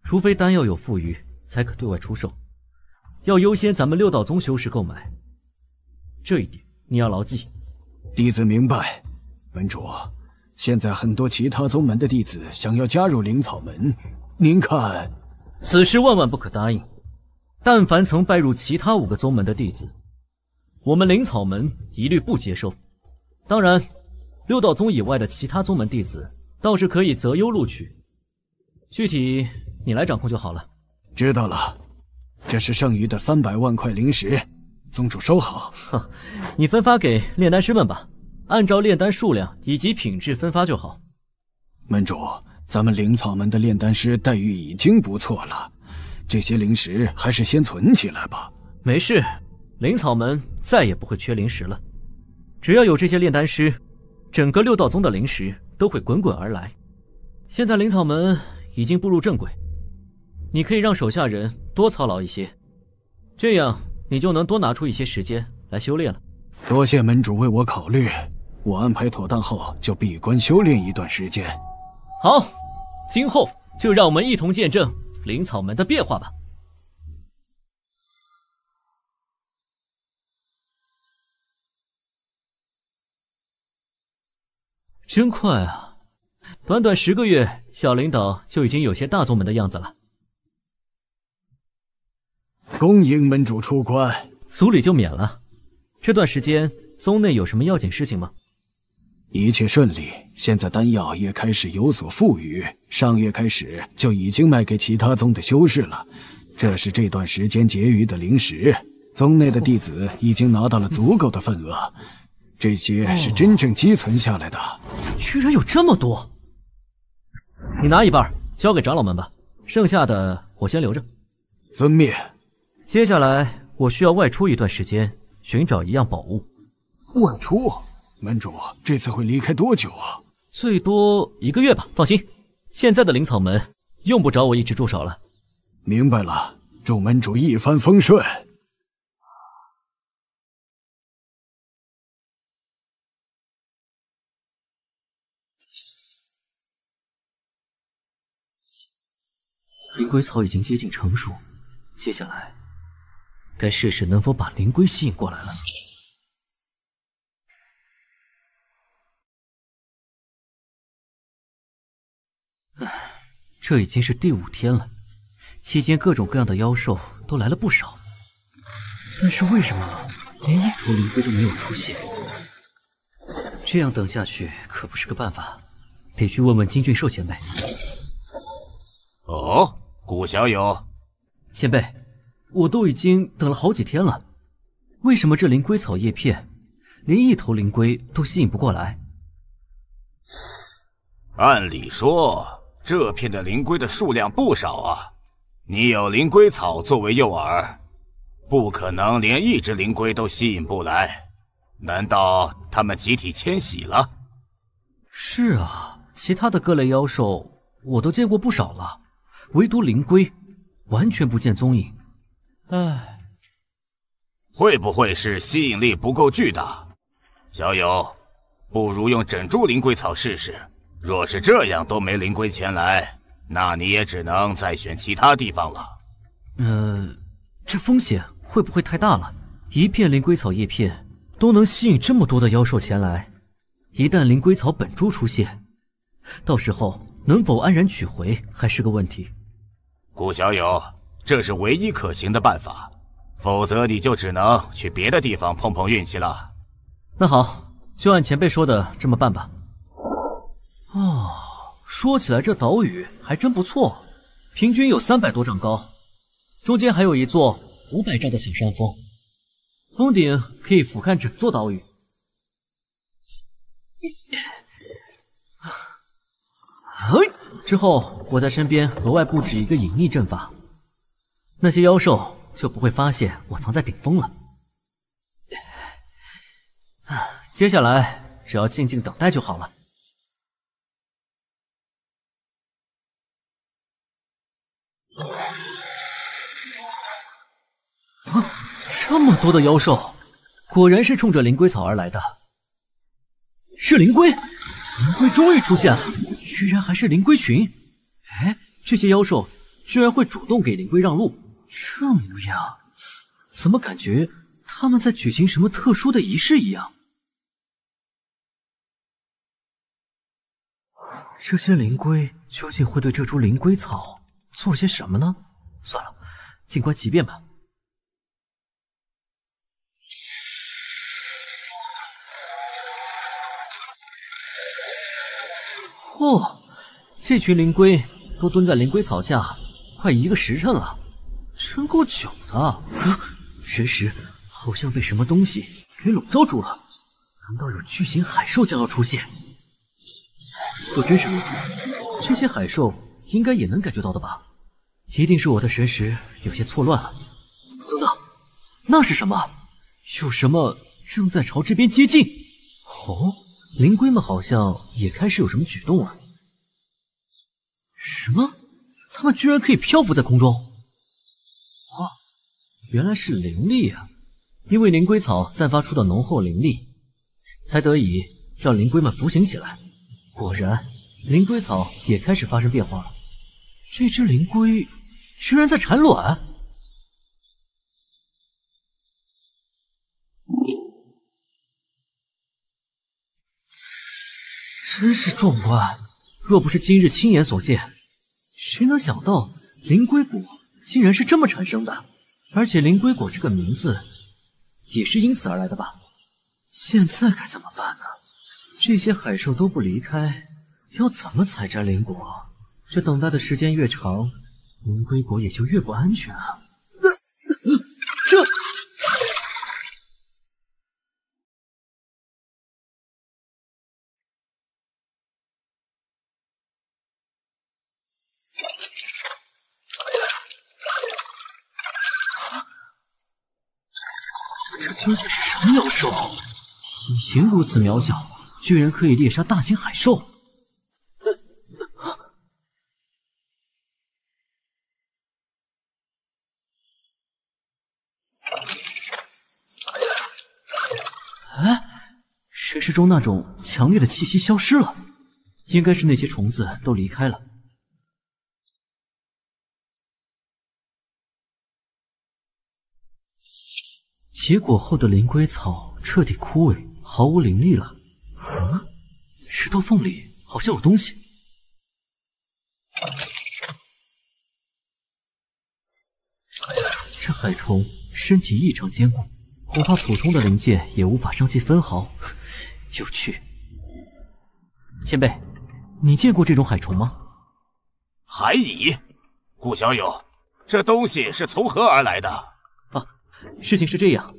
除非丹药有富余，才可对外出售，要优先咱们六道宗修士购买。这一点你要牢记。弟子明白，门主。现在很多其他宗门的弟子想要加入灵草门，您看，此事万万不可答应。但凡曾拜入其他五个宗门的弟子，我们灵草门一律不接收。当然，六道宗以外的其他宗门弟子倒是可以择优录取，具体你来掌控就好了。知道了，这是剩余的三百万块灵石，宗主收好。哼，你分发给炼丹师们吧。按照炼丹数量以及品质分发就好。门主，咱们灵草门的炼丹师待遇已经不错了，这些灵石还是先存起来吧。没事，灵草门再也不会缺灵石了。只要有这些炼丹师，整个六道宗的灵石都会滚滚而来。现在灵草门已经步入正轨，你可以让手下人多操劳一些，这样你就能多拿出一些时间来修炼了。多谢门主为我考虑。我安排妥当后，就闭关修炼一段时间。好，今后就让我们一同见证灵草门的变化吧。真快啊！短短十个月，小领导就已经有些大宗门的样子了。恭迎门主出关，俗礼就免了。这段时间，宗内有什么要紧事情吗？一切顺利，现在丹药也开始有所富余。上月开始就已经卖给其他宗的修士了，这是这段时间结余的灵石。宗内的弟子已经拿到了足够的份额，这些是真正积存下来的。居然有这么多！你拿一半交给长老们吧，剩下的我先留着。遵命。接下来我需要外出一段时间，寻找一样宝物。外出。门主这次会离开多久啊？最多一个月吧。放心，现在的灵草门用不着我一直驻守了。明白了，祝门主一帆风顺。灵龟草已经接近成熟，接下来该试试能否把灵龟吸引过来了。这已经是第五天了，期间各种各样的妖兽都来了不少，但是为什么连一头灵龟都没有出现？这样等下去可不是个办法，得去问问金俊寿前辈。哦，顾小友，前辈，我都已经等了好几天了，为什么这灵龟草叶片连一头灵龟都吸引不过来？按理说。这片的灵龟的数量不少啊，你有灵龟草作为诱饵，不可能连一只灵龟都吸引不来。难道他们集体迁徙了？是啊，其他的各类妖兽我都见过不少了，唯独灵龟完全不见踪影。唉，会不会是吸引力不够巨大？小友，不如用整株灵龟草试试。若是这样都没灵龟前来，那你也只能再选其他地方了。呃，这风险会不会太大了？一片灵龟草叶片都能吸引这么多的妖兽前来，一旦灵龟草本株出现，到时候能否安然取回还是个问题。顾小友，这是唯一可行的办法，否则你就只能去别的地方碰碰运气了。那好，就按前辈说的这么办吧。哦，说起来这岛屿还真不错，平均有三百多丈高，中间还有一座五百丈的小山峰，峰顶可以俯瞰整座岛屿。[LAUGHS] 嘿，之后我在身边额外布置一个隐匿阵法，那些妖兽就不会发现我藏在顶峰了。啊，[SIGHS] 接下来只要静静等待就好了。啊，[LAUGHS] 这么多的妖兽，果然是冲着灵龟草而来的。是灵龟，灵龟终于出现了，居然还是灵龟群。哎，这些妖兽居然会主动给灵龟让路，这模样，怎么感觉他们在举行什么特殊的仪式一样？这些灵龟究竟会对这株灵龟草做些什么呢？算了，静观其变吧。嚯，这群灵龟都蹲在灵龟草下快一个时辰了，真够久的。神识好像被什么东西给笼罩住了，难道有巨型海兽将要出现？若真是如此，这些海兽应该也能感觉到的吧？一定是我的神识有些错乱了。等等，那是什么？有什么正在朝这边接近？哦。灵龟们好像也开始有什么举动了。什么？它们居然可以漂浮在空中？哇，原来是灵力啊！因为灵龟草散发出的浓厚灵力，才得以让灵龟们浮行起来。果然，灵龟草也开始发生变化了。这只灵龟居然在产卵！真是壮观！若不是今日亲眼所见，谁能想到灵龟果竟然是这么产生的？而且灵龟果这个名字也是因此而来的吧？现在该怎么办呢？这些海兽都不离开，要怎么采摘灵果？这等待的时间越长，灵龟国也就越不安全啊！这这。究竟是什么妖兽？体型如此渺小，居然可以猎杀大型海兽！中那种强烈的气息消失了，应该是那些虫子都离开了。结果后的灵龟草彻底枯萎，毫无灵力了。嗯，石头缝里好像有东西。这海虫身体异常坚固，恐怕普通的灵剑也无法伤其分毫。有趣。前辈，你见过这种海虫吗？海蚁，顾小友，这东西是从何而来的？啊事情是这样，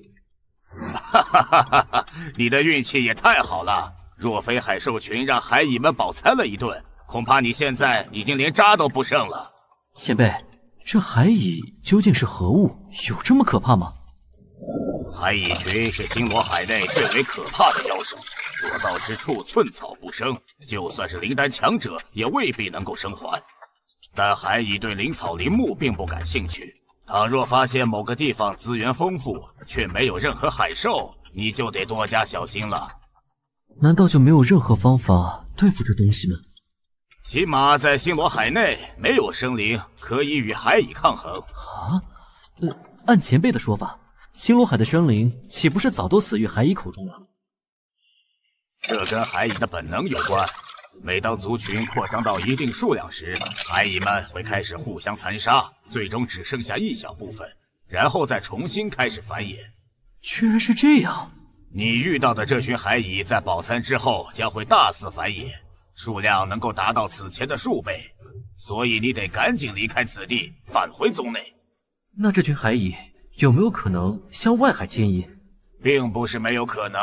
哈哈哈哈哈！你的运气也太好了，若非海兽群让海蚁们饱餐了一顿，恐怕你现在已经连渣都不剩了。前辈，这海蚁究竟是何物？有这么可怕吗？海蚁群是星罗海内最为可怕的妖兽，所到之处寸草不生，就算是灵丹强者也未必能够生还。但海蚁对灵草林木并不感兴趣。倘若发现某个地方资源丰富，却没有任何海兽，你就得多加小心了。难道就没有任何方法对付这东西吗？起码在星罗海内，没有生灵可以与海蚁抗衡。啊？呃，按前辈的说法，星罗海的生灵岂不是早都死于海蚁口中了？这跟海蚁的本能有关。每当族群扩张到一定数量时，海蚁们会开始互相残杀，最终只剩下一小部分，然后再重新开始繁衍。居然是这样！你遇到的这群海蚁在饱餐之后将会大肆繁衍，数量能够达到此前的数倍，所以你得赶紧离开此地，返回宗内。那这群海蚁有没有可能向外海迁移？并不是没有可能，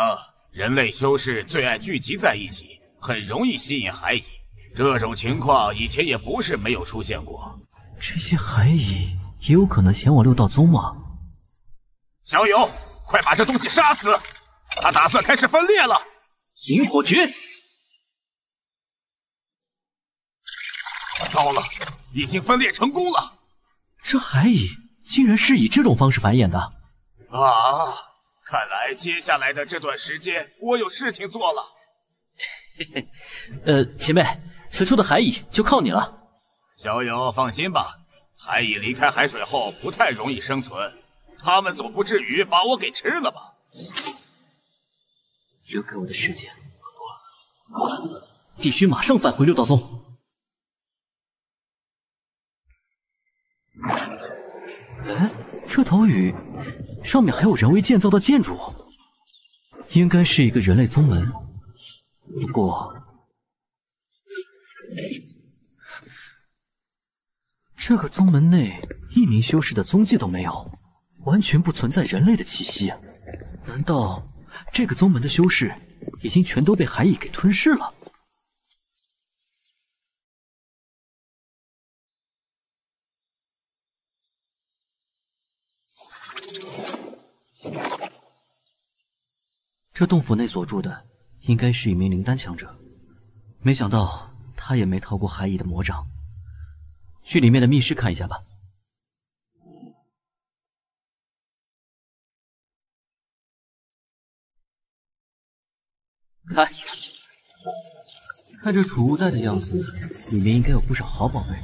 人类修士最爱聚集在一起。很容易吸引海蚁，这种情况以前也不是没有出现过。这些海蚁也有可能前往六道宗吗？小友，快把这东西杀死！他打算开始分裂了。萤火诀！糟了，已经分裂成功了。这海蚁竟然是以这种方式繁衍的啊！看来接下来的这段时间，我有事情做了。嘿嘿，呃，前辈，此处的海蚁就靠你了。小友放心吧，海蚁离开海水后不太容易生存，他们总不至于把我给吃了吧？留给我的时间不多了，必须马上返回六道宗。哎，这岛屿上面还有人为建造的建筑，应该是一个人类宗门。不过，这个宗门内一名修士的踪迹都没有，完全不存在人类的气息。难道这个宗门的修士已经全都被海蚁给吞噬了？这洞府内所住的应该是一名灵丹强者，没想到他也没逃过海蚁的魔掌。去里面的密室看一下吧。开！看这储物袋的样子，里面应该有不少好宝贝。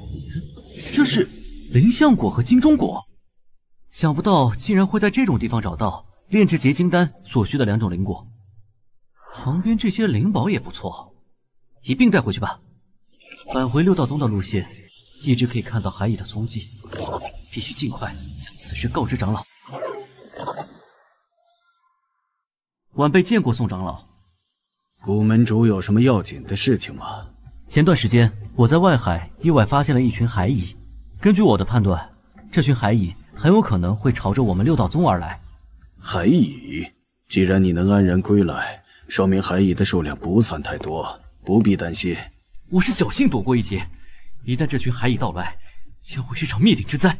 这是灵象果和金钟果，想不到竟然会在这种地方找到。炼制结晶丹所需的两种灵果，旁边这些灵宝也不错，一并带回去吧。返回六道宗的路线，一直可以看到海蚁的踪迹，必须尽快将此事告知长老。晚辈见过宋长老。古门主有什么要紧的事情吗？前段时间我在外海意外发现了一群海蚁，根据我的判断，这群海蚁很有可能会朝着我们六道宗而来。海蚁，既然你能安然归来，说明海蚁的数量不算太多，不必担心。我是侥幸躲过一劫，一旦这群海蚁到来，将会是场灭顶之灾。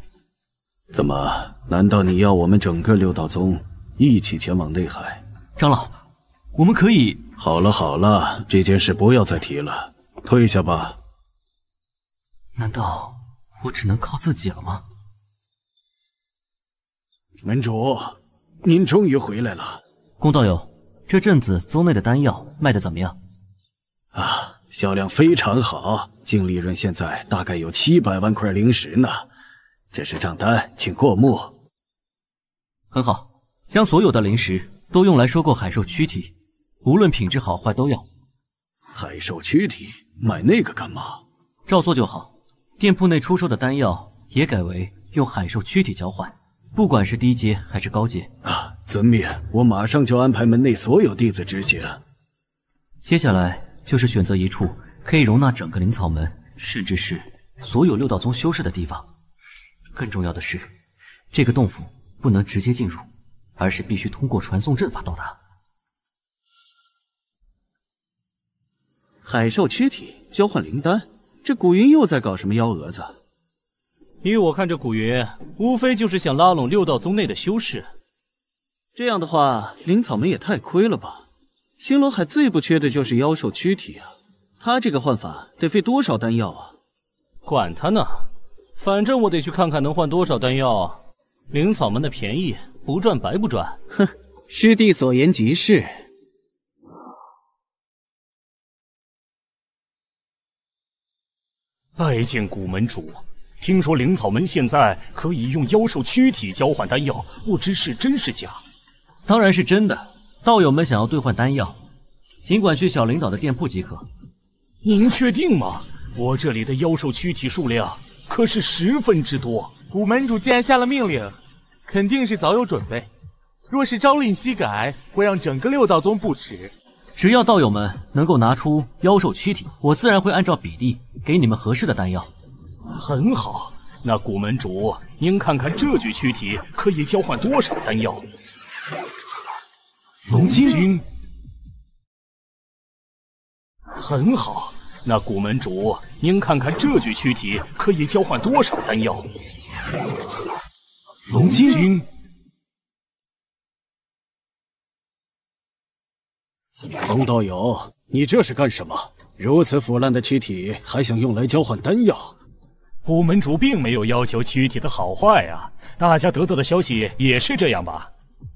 怎么？难道你要我们整个六道宗一起前往内海？长老，我们可以……好了好了，这件事不要再提了，退下吧。难道我只能靠自己了吗？门主。您终于回来了，龚道友，这阵子宗内的丹药卖的怎么样？啊，销量非常好，净利润现在大概有七百万块灵石呢。这是账单，请过目。很好，将所有的灵石都用来收购海兽躯体，无论品质好坏都要。海兽躯体，买那个干嘛？照做就好。店铺内出售的丹药也改为用海兽躯体交换。不管是低阶还是高阶啊，遵命！我马上就安排门内所有弟子执行。接下来就是选择一处可以容纳整个灵草门，甚至是所有六道宗修士的地方。更重要的是，这个洞府不能直接进入，而是必须通过传送阵法到达。海兽躯体交换灵丹，这古云又在搞什么幺蛾子？依我看，这古云无非就是想拉拢六道宗内的修士。这样的话，灵草门也太亏了吧！星罗海最不缺的就是妖兽躯体啊，他这个换法得费多少丹药啊？管他呢，反正我得去看看能换多少丹药。灵草门的便宜不赚白不赚。哼，师弟所言极是。拜见古门主。听说灵草门现在可以用妖兽躯体交换丹药，不知是真是假？当然是真的。道友们想要兑换丹药，尽管去小领导的店铺即可。您确定吗？我这里的妖兽躯体数量可是十分之多。古门主既然下了命令，肯定是早有准备。若是朝令夕改，会让整个六道宗不耻。只要道友们能够拿出妖兽躯体，我自然会按照比例给你们合适的丹药。很好，那古门主，您看看这具躯体可以交换多少丹药？龙晶。很好，那古门主，您看看这具躯体可以交换多少丹药？龙晶。龙道友，你这是干什么？如此腐烂的躯体还想用来交换丹药？古门主并没有要求躯体的好坏啊，大家得到的消息也是这样吧？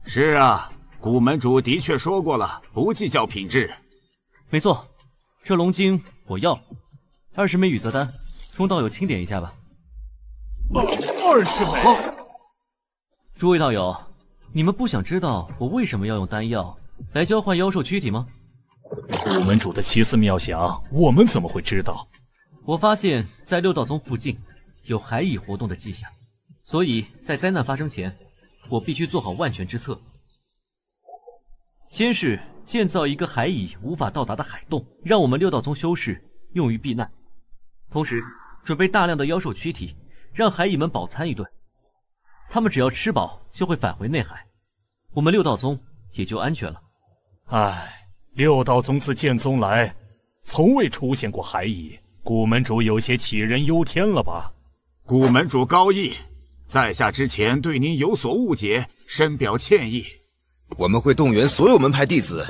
是啊，古门主的确说过了，不计较品质。没错，这龙晶我要，二十枚雨泽丹，钟道友清点一下吧。二十枚。诸位道友，你们不想知道我为什么要用丹药来交换妖兽躯体吗？古门主的奇思妙想，我们怎么会知道？我发现，在六道宗附近有海蚁活动的迹象，所以在灾难发生前，我必须做好万全之策。先是建造一个海蚁无法到达的海洞，让我们六道宗修士用于避难；同时准备大量的妖兽躯体，让海蚁们饱餐一顿。他们只要吃饱，就会返回内海，我们六道宗也就安全了。唉，六道宗自建宗来，从未出现过海蚁。古门主有些杞人忧天了吧？古门主高义，在下之前对您有所误解，深表歉意。我们会动员所有门派弟子，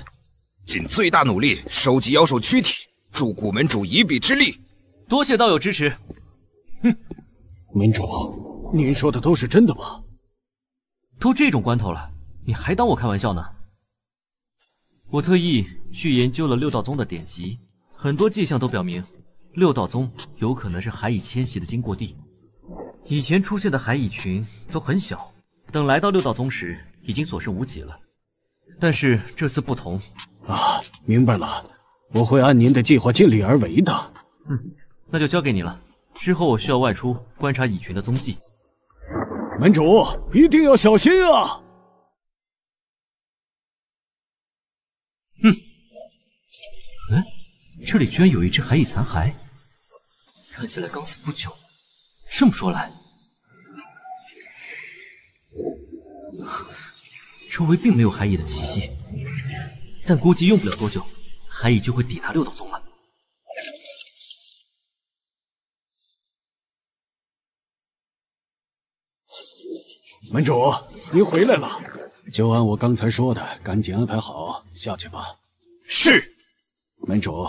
尽最大努力收集妖兽躯体，助古门主一臂之力。多谢道友支持。哼，门主，您说的都是真的吗？都这种关头了，你还当我开玩笑呢？我特意去研究了六道宗的典籍，很多迹象都表明。六道宗有可能是海蚁迁徙的经过地，以前出现的海蚁群都很小，等来到六道宗时已经所剩无几了。但是这次不同啊，明白了，我会按您的计划尽力而为的。嗯，那就交给你了。之后我需要外出观察蚁群的踪迹。门主一定要小心啊！嗯，嗯，这里居然有一只海蚁残骸。看起来刚死不久。这么说来，周围并没有海蚁的气息，但估计用不了多久，海蚁就会抵达六道宗了。门主，您回来了，就按我刚才说的，赶紧安排好，下去吧。是，门主，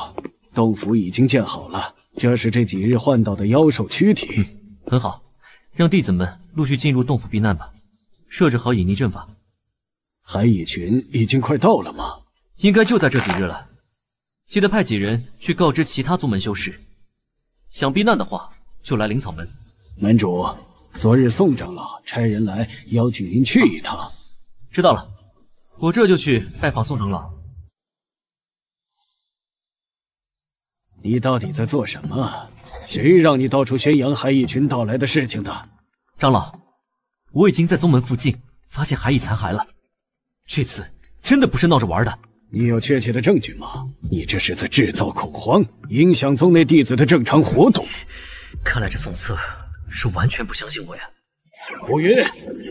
洞府已经建好了。这是这几日换到的妖兽躯体，嗯，很好，让弟子们陆续进入洞府避难吧。设置好隐匿阵法。海蚁群已经快到了吗？应该就在这几日了。记得派几人去告知其他宗门修士，想避难的话就来灵草门。门主，昨日宋长老差人来邀请您去一趟。知道了，我这就去拜访宋长老。你到底在做什么？谁让你到处宣扬海蚁群到来的事情的？长老，我已经在宗门附近发现海蚁残骸了。这次真的不是闹着玩的。你有确切的证据吗？你这是在制造恐慌，影响宗内弟子的正常活动。看来这宋策是完全不相信我呀。古云，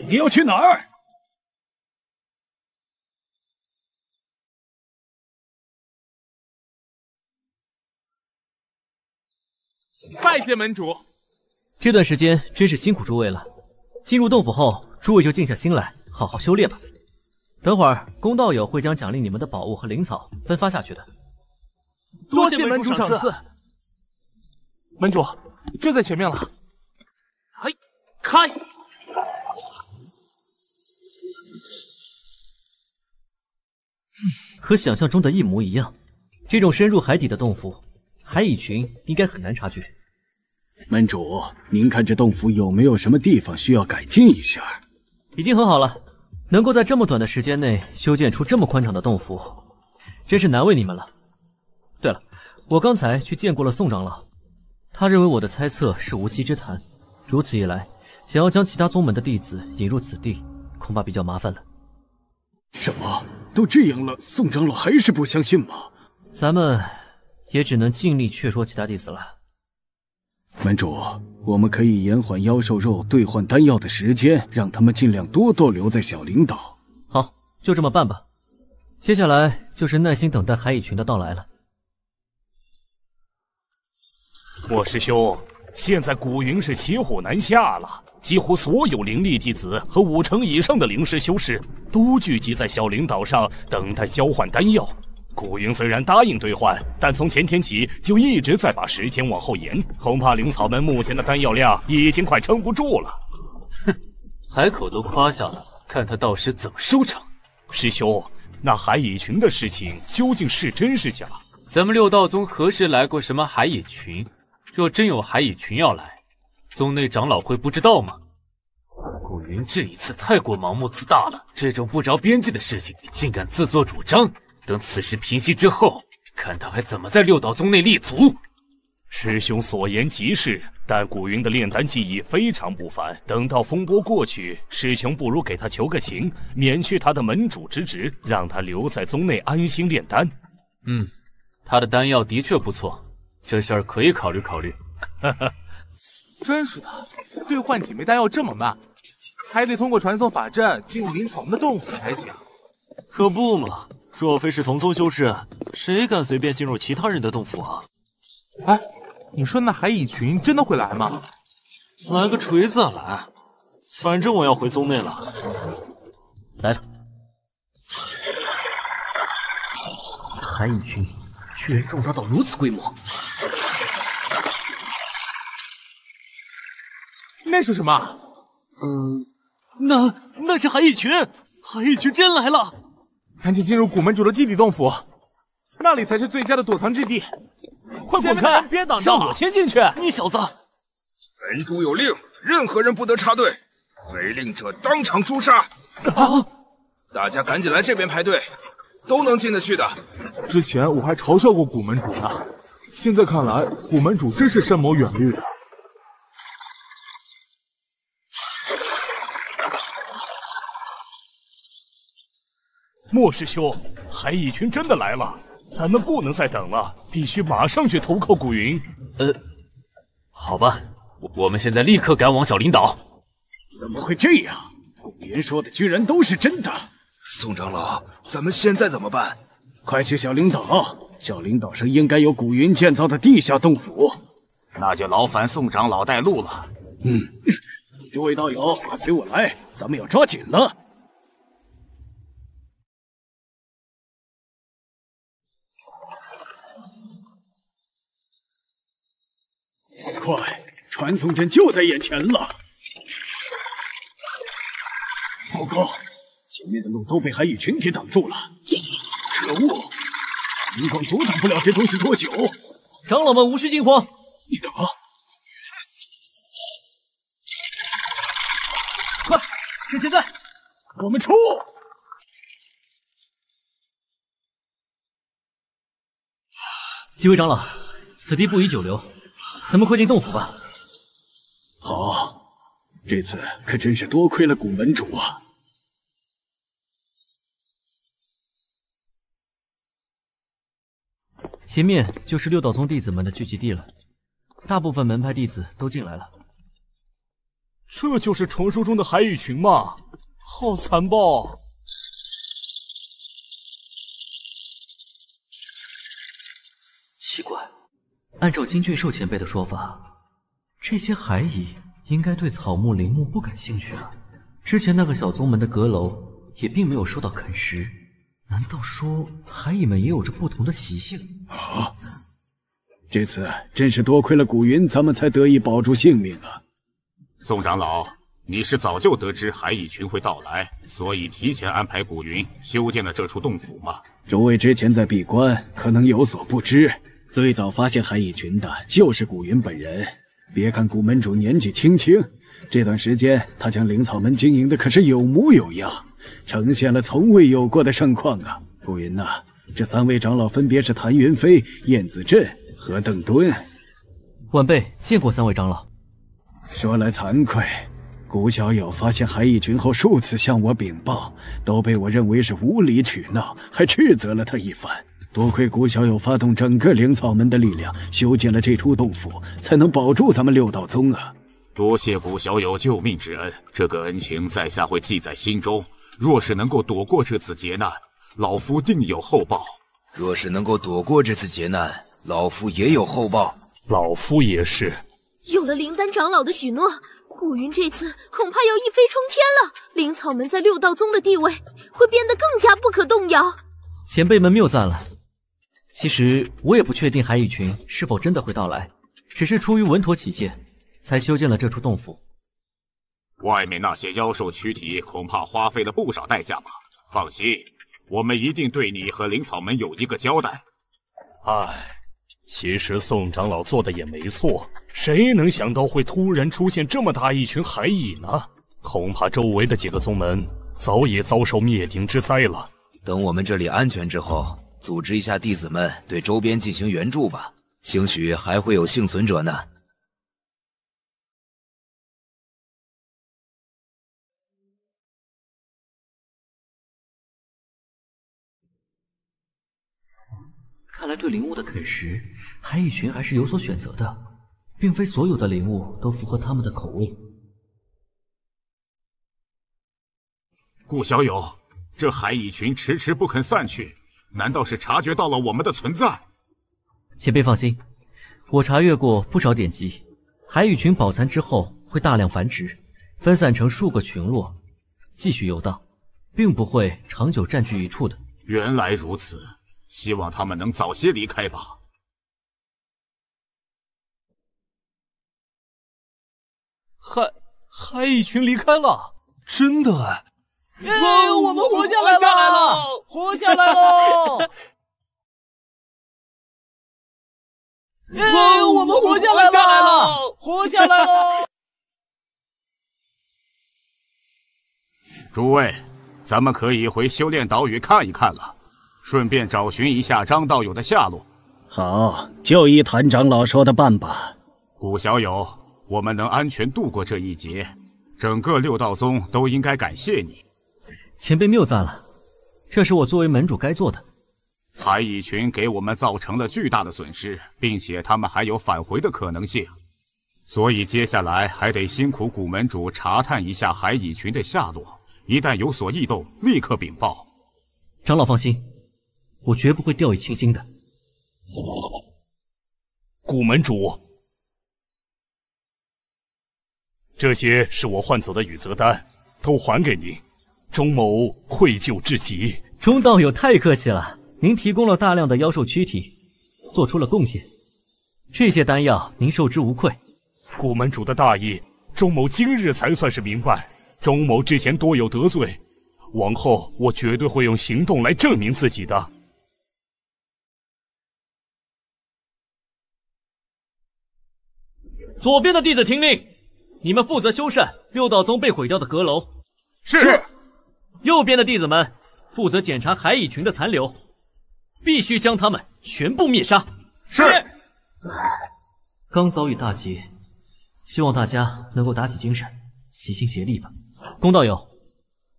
你要去哪儿？拜见门主。这段时间真是辛苦诸位了。进入洞府后，诸位就静下心来，好好修炼吧。等会儿，宫道友会将奖励你们的宝物和灵草分发下去的。多谢门主赏赐。门主，就在前面了。嘿，开！和想象中的一模一样。这种深入海底的洞府，海蚁群应该很难察觉。门主，您看这洞府有没有什么地方需要改进一下？已经很好了，能够在这么短的时间内修建出这么宽敞的洞府，真是难为你们了。对了，我刚才去见过了宋长老，他认为我的猜测是无稽之谈。如此一来，想要将其他宗门的弟子引入此地，恐怕比较麻烦了。什么？都这样了，宋长老还是不相信吗？咱们也只能尽力劝说其他弟子了。门主，我们可以延缓妖兽肉兑换丹药的时间，让他们尽量多多留在小灵岛。好，就这么办吧。接下来就是耐心等待海蚁群的到来了。莫师兄，现在古云是骑虎难下了，几乎所有灵力弟子和五成以上的灵师修士都聚集在小灵岛上，等待交换丹药。古云虽然答应兑换，但从前天起就一直在把时间往后延，恐怕灵草门目前的丹药量已经快撑不住了。哼，海口都夸下了，看他到时怎么收场。师兄，那海蚁群的事情究竟是真是假？咱们六道宗何时来过什么海蚁群？若真有海蚁群要来，宗内长老会不知道吗？古云这一次太过盲目自大了，这种不着边际的事情竟敢自作主张。等此事平息之后，看他还怎么在六道宗内立足。师兄所言极是，但古云的炼丹技艺非常不凡。等到风波过去，师兄不如给他求个情，免去他的门主之职，让他留在宗内安心炼丹。嗯，他的丹药的确不错，这事儿可以考虑考虑。哈哈，真是的，兑换几枚丹药这么慢，还得通过传送法阵进入灵草门的洞府才行。可不嘛。若非是同宗修士，谁敢随便进入其他人的洞府啊？哎，你说那海蚁群真的会来吗？来个锤子啊来！反正我要回宗内了。来了，海蚁群居然壮大到如此规模！那是什么？嗯，那那是海蚁群，海蚁群真来了！赶紧进入古门主的地底洞府，那里才是最佳的躲藏之地。快滚开！别挡着，我先进去。你小子！门主有令，任何人不得插队，违令者当场诛杀。啊！大家赶紧来这边排队，都能进得去的。之前我还嘲笑过古门主呢，现在看来古门主真是深谋远虑啊。莫师兄，海蚁群真的来了，咱们不能再等了，必须马上去投靠古云。呃，好吧，我们现在立刻赶往小林岛。怎么会这样？古云说的居然都是真的。宋长老，咱们现在怎么办？快去小林岛，小林岛上应该有古云建造的地下洞府。那就劳烦宋长老带路了。嗯，诸位道友，快随我来，咱们要抓紧了。快！传送阵就在眼前了。糟糕，前面的路都被海蚁群给挡住了。可恶，灵光阻挡不了这东西多久。长老们无需惊慌。啊！快，趁现在，我们出！几位长老，此地不宜久留。咱们快进洞府吧。好，这次可真是多亏了古门主啊！前面就是六道宗弟子们的聚集地了，大部分门派弟子都进来了。这就是传说中的海蚁群吗？好残暴！啊奇怪。按照金俊寿前辈的说法，这些海蚁应该对草木林木不感兴趣啊。之前那个小宗门的阁楼也并没有受到啃食，难道说海蚁们也有着不同的习性？啊！这次真是多亏了古云，咱们才得以保住性命啊！宋长老，你是早就得知海蚁群会到来，所以提前安排古云修建了这处洞府吗？诸位之前在闭关，可能有所不知。最早发现海蚁群的就是古云本人。别看古门主年纪轻轻，这段时间他将灵草门经营的可是有模有样，呈现了从未有过的盛况啊！古云呐，这三位长老分别是谭云飞、燕子镇和邓敦。晚辈见过三位长老。说来惭愧，古小友发现海蚁群后，数次向我禀报，都被我认为是无理取闹，还斥责了他一番。多亏古小友发动整个灵草门的力量，修建了这处洞府，才能保住咱们六道宗啊！多谢古小友救命之恩，这个恩情在下会记在心中。若是能够躲过这次劫难，老夫定有厚报。若是能够躲过这次劫难，老夫也有厚报。老夫也是。有了灵丹长老的许诺，古云这次恐怕要一飞冲天了。灵草门在六道宗的地位会变得更加不可动摇。前辈们谬赞了。其实我也不确定海蚁群是否真的会到来，只是出于稳妥起见，才修建了这处洞府。外面那些妖兽躯体恐怕花费了不少代价吧？放心，我们一定对你和灵草门有一个交代。唉，其实宋长老做的也没错，谁能想到会突然出现这么大一群海蚁呢？恐怕周围的几个宗门早已遭受灭顶之灾了。等我们这里安全之后。组织一下弟子们对周边进行援助吧，兴许还会有幸存者呢。看来对灵物的啃食，海蚁群还是有所选择的，并非所有的灵物都符合他们的口味。顾小友，这海蚁群迟迟不肯散去。难道是察觉到了我们的存在？前辈放心，我查阅过不少典籍，海羽群饱餐之后会大量繁殖，分散成数个群落，继续游荡，并不会长久占据一处的。原来如此，希望他们能早些离开吧。海海蚁群离开了，真的。哎，我们活下来了！活下来了！哎，我们活下来了！活下来了！诸位，咱们可以回修炼岛屿看一看了，顺便找寻一下张道友的下落。好，就依谭长老说的办吧。古小友，我们能安全度过这一劫，整个六道宗都应该感谢你。前辈谬赞了，这是我作为门主该做的。海蚁群给我们造成了巨大的损失，并且他们还有返回的可能性，所以接下来还得辛苦古门主查探一下海蚁群的下落，一旦有所异动，立刻禀报。长老放心，我绝不会掉以轻心的。古门主，这些是我换走的雨泽丹，都还给您。钟某愧疚至极，钟道友太客气了。您提供了大量的妖兽躯体，做出了贡献，这些丹药您受之无愧。古门主的大义，钟某今日才算是明白。钟某之前多有得罪，往后我绝对会用行动来证明自己的。左边的弟子听令，你们负责修缮六道宗被毁掉的阁楼。是。右边的弟子们负责检查海蚁群的残留，必须将他们全部灭杀。是。刚遭遇大劫，希望大家能够打起精神，齐心协力吧。龚道友，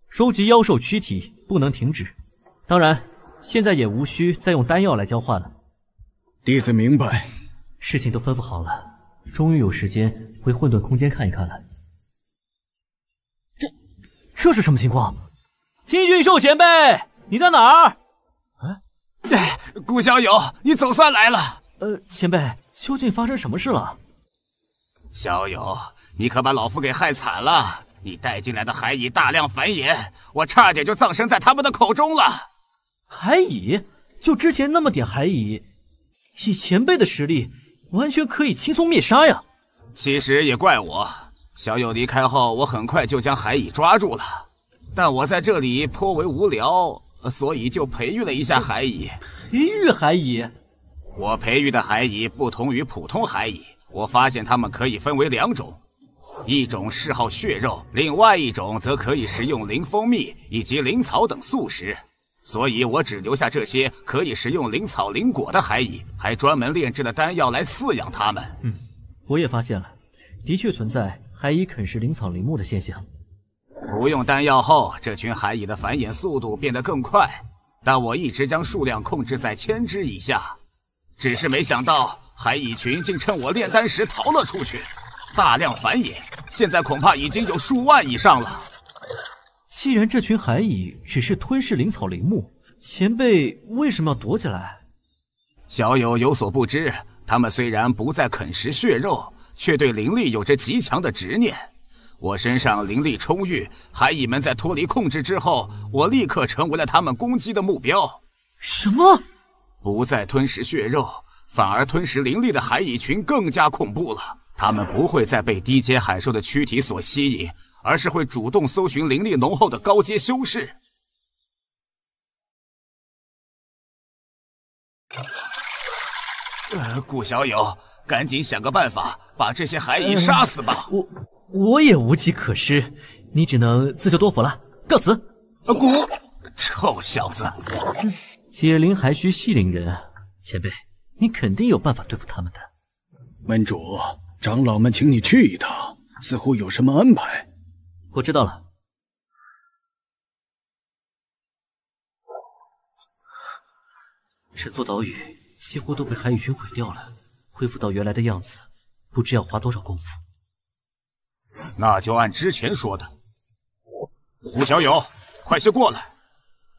收集妖兽躯体不能停止，当然，现在也无需再用丹药来交换了。弟子明白。事情都吩咐好了，终于有时间回混沌空间看一看了。这，这是什么情况？金俊寿前辈，你在哪儿？哎，顾小友，你总算来了。呃，前辈，究竟发生什么事了？小友，你可把老夫给害惨了！你带进来的海蚁大量繁衍，我差点就葬身在他们的口中了。海蚁？就之前那么点海蚁，以前辈的实力，完全可以轻松灭杀呀。其实也怪我，小友离开后，我很快就将海蚁抓住了。但我在这里颇为无聊，所以就培育了一下海蚁。培育海蚁？我培育的海蚁不同于普通海蚁，我发现它们可以分为两种，一种嗜好血肉，另外一种则可以食用灵蜂蜜以及灵草等素食。所以我只留下这些可以食用灵草灵果的海蚁，还专门炼制了丹药来饲养它们。嗯，我也发现了，的确存在海蚁啃食灵草灵木的现象。服用丹药后，这群海蚁的繁衍速度变得更快，但我一直将数量控制在千只以下。只是没想到，海蚁群竟趁我炼丹时逃了出去，大量繁衍，现在恐怕已经有数万以上了。既然这群海蚁只是吞噬灵草灵木，前辈为什么要躲起来？小友有所不知，他们虽然不再啃食血肉，却对灵力有着极强的执念。我身上灵力充裕，海蚁们在脱离控制之后，我立刻成为了他们攻击的目标。什么？不再吞食血肉，反而吞食灵力的海蚁群更加恐怖了。它们不会再被低阶海兽的躯体所吸引，而是会主动搜寻灵力浓厚的高阶修士。呃，顾小友，赶紧想个办法把这些海蚁杀死吧！我我也无计可施，你只能自求多福了。告辞。顾，臭小子！解铃还需系铃人，前辈，你肯定有办法对付他们的。门主，长老们请你去一趟，似乎有什么安排。我知道了。这座岛屿。几乎都被海蚁群毁掉了，恢复到原来的样子，不知要花多少功夫。那就按之前说的。吴小友，快些过来！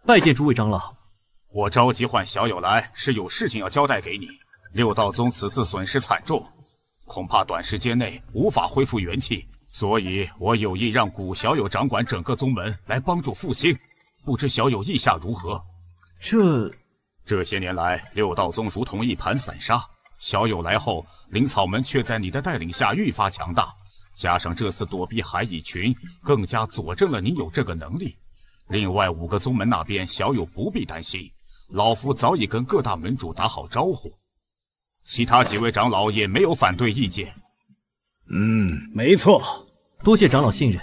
拜见诸位长老。我着急唤小友来，是有事情要交代给你。六道宗此次损失惨重，恐怕短时间内无法恢复元气，所以我有意让古小友掌管整个宗门，来帮助复兴。不知小友意下如何？这……这些年来，六道宗如同一盘散沙。小友来后，灵草门却在你的带领下愈发强大。加上这次躲避海蚁群，更加佐证了你有这个能力。另外五个宗门那边，小友不必担心，老夫早已跟各大门主打好招呼，其他几位长老也没有反对意见。嗯，没错，多谢长老信任，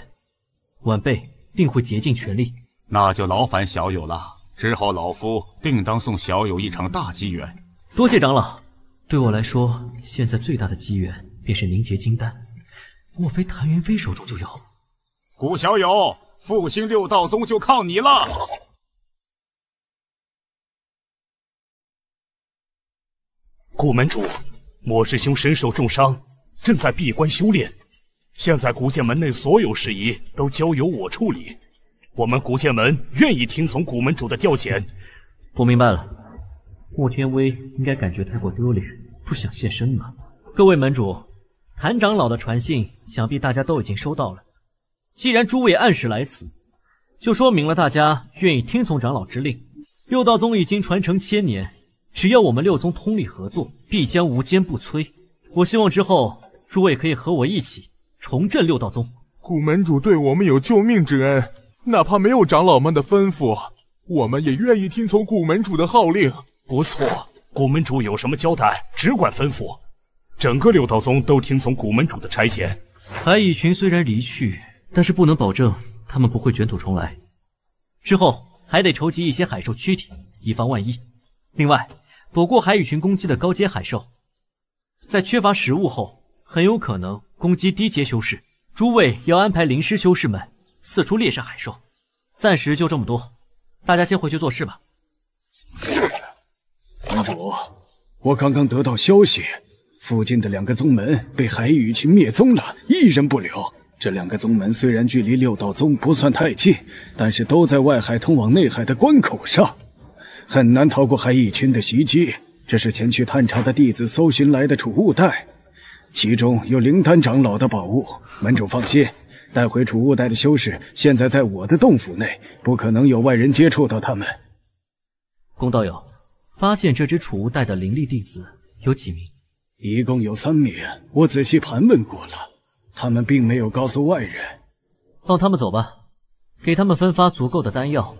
晚辈定会竭尽全力。那就劳烦小友了。之后，老夫定当送小友一场大机缘。多谢长老。对我来说，现在最大的机缘便是凝结金丹，莫非谭云飞手中就有？古小友，复兴六道宗就靠你了。古门主，莫师兄身受重伤，正在闭关修炼。现在古剑门内所有事宜都交由我处理。我们古剑门愿意听从古门主的调遣。我明白了，莫天威应该感觉太过丢脸，不想现身吧？各位门主，谭长老的传信，想必大家都已经收到了。既然诸位按时来此，就说明了大家愿意听从长老之令。六道宗已经传承千年，只要我们六宗通力合作，必将无坚不摧。我希望之后诸位可以和我一起重振六道宗。古门主对我们有救命之恩。哪怕没有长老们的吩咐，我们也愿意听从古门主的号令。不错，古门主有什么交代，只管吩咐。整个六道宗都听从古门主的差遣。海蚁群虽然离去，但是不能保证他们不会卷土重来。之后还得筹集一些海兽躯体，以防万一。另外，躲过海蚁群攻击的高阶海兽，在缺乏食物后，很有可能攻击低阶修士。诸位要安排灵师修士们。四处猎杀海兽，暂时就这么多，大家先回去做事吧。是，门主，我刚刚得到消息，附近的两个宗门被海蚁群灭宗了，一人不留。这两个宗门虽然距离六道宗不算太近，但是都在外海通往内海的关口上，很难逃过海蚁群的袭击。这是前去探查的弟子搜寻来的储物袋，其中有灵丹长老的宝物。门主放心。带回储物袋的修士现在在我的洞府内，不可能有外人接触到他们。宫道友，发现这只储物袋的灵力弟子有几名？一共有三名，我仔细盘问过了，他们并没有告诉外人。放他们走吧，给他们分发足够的丹药，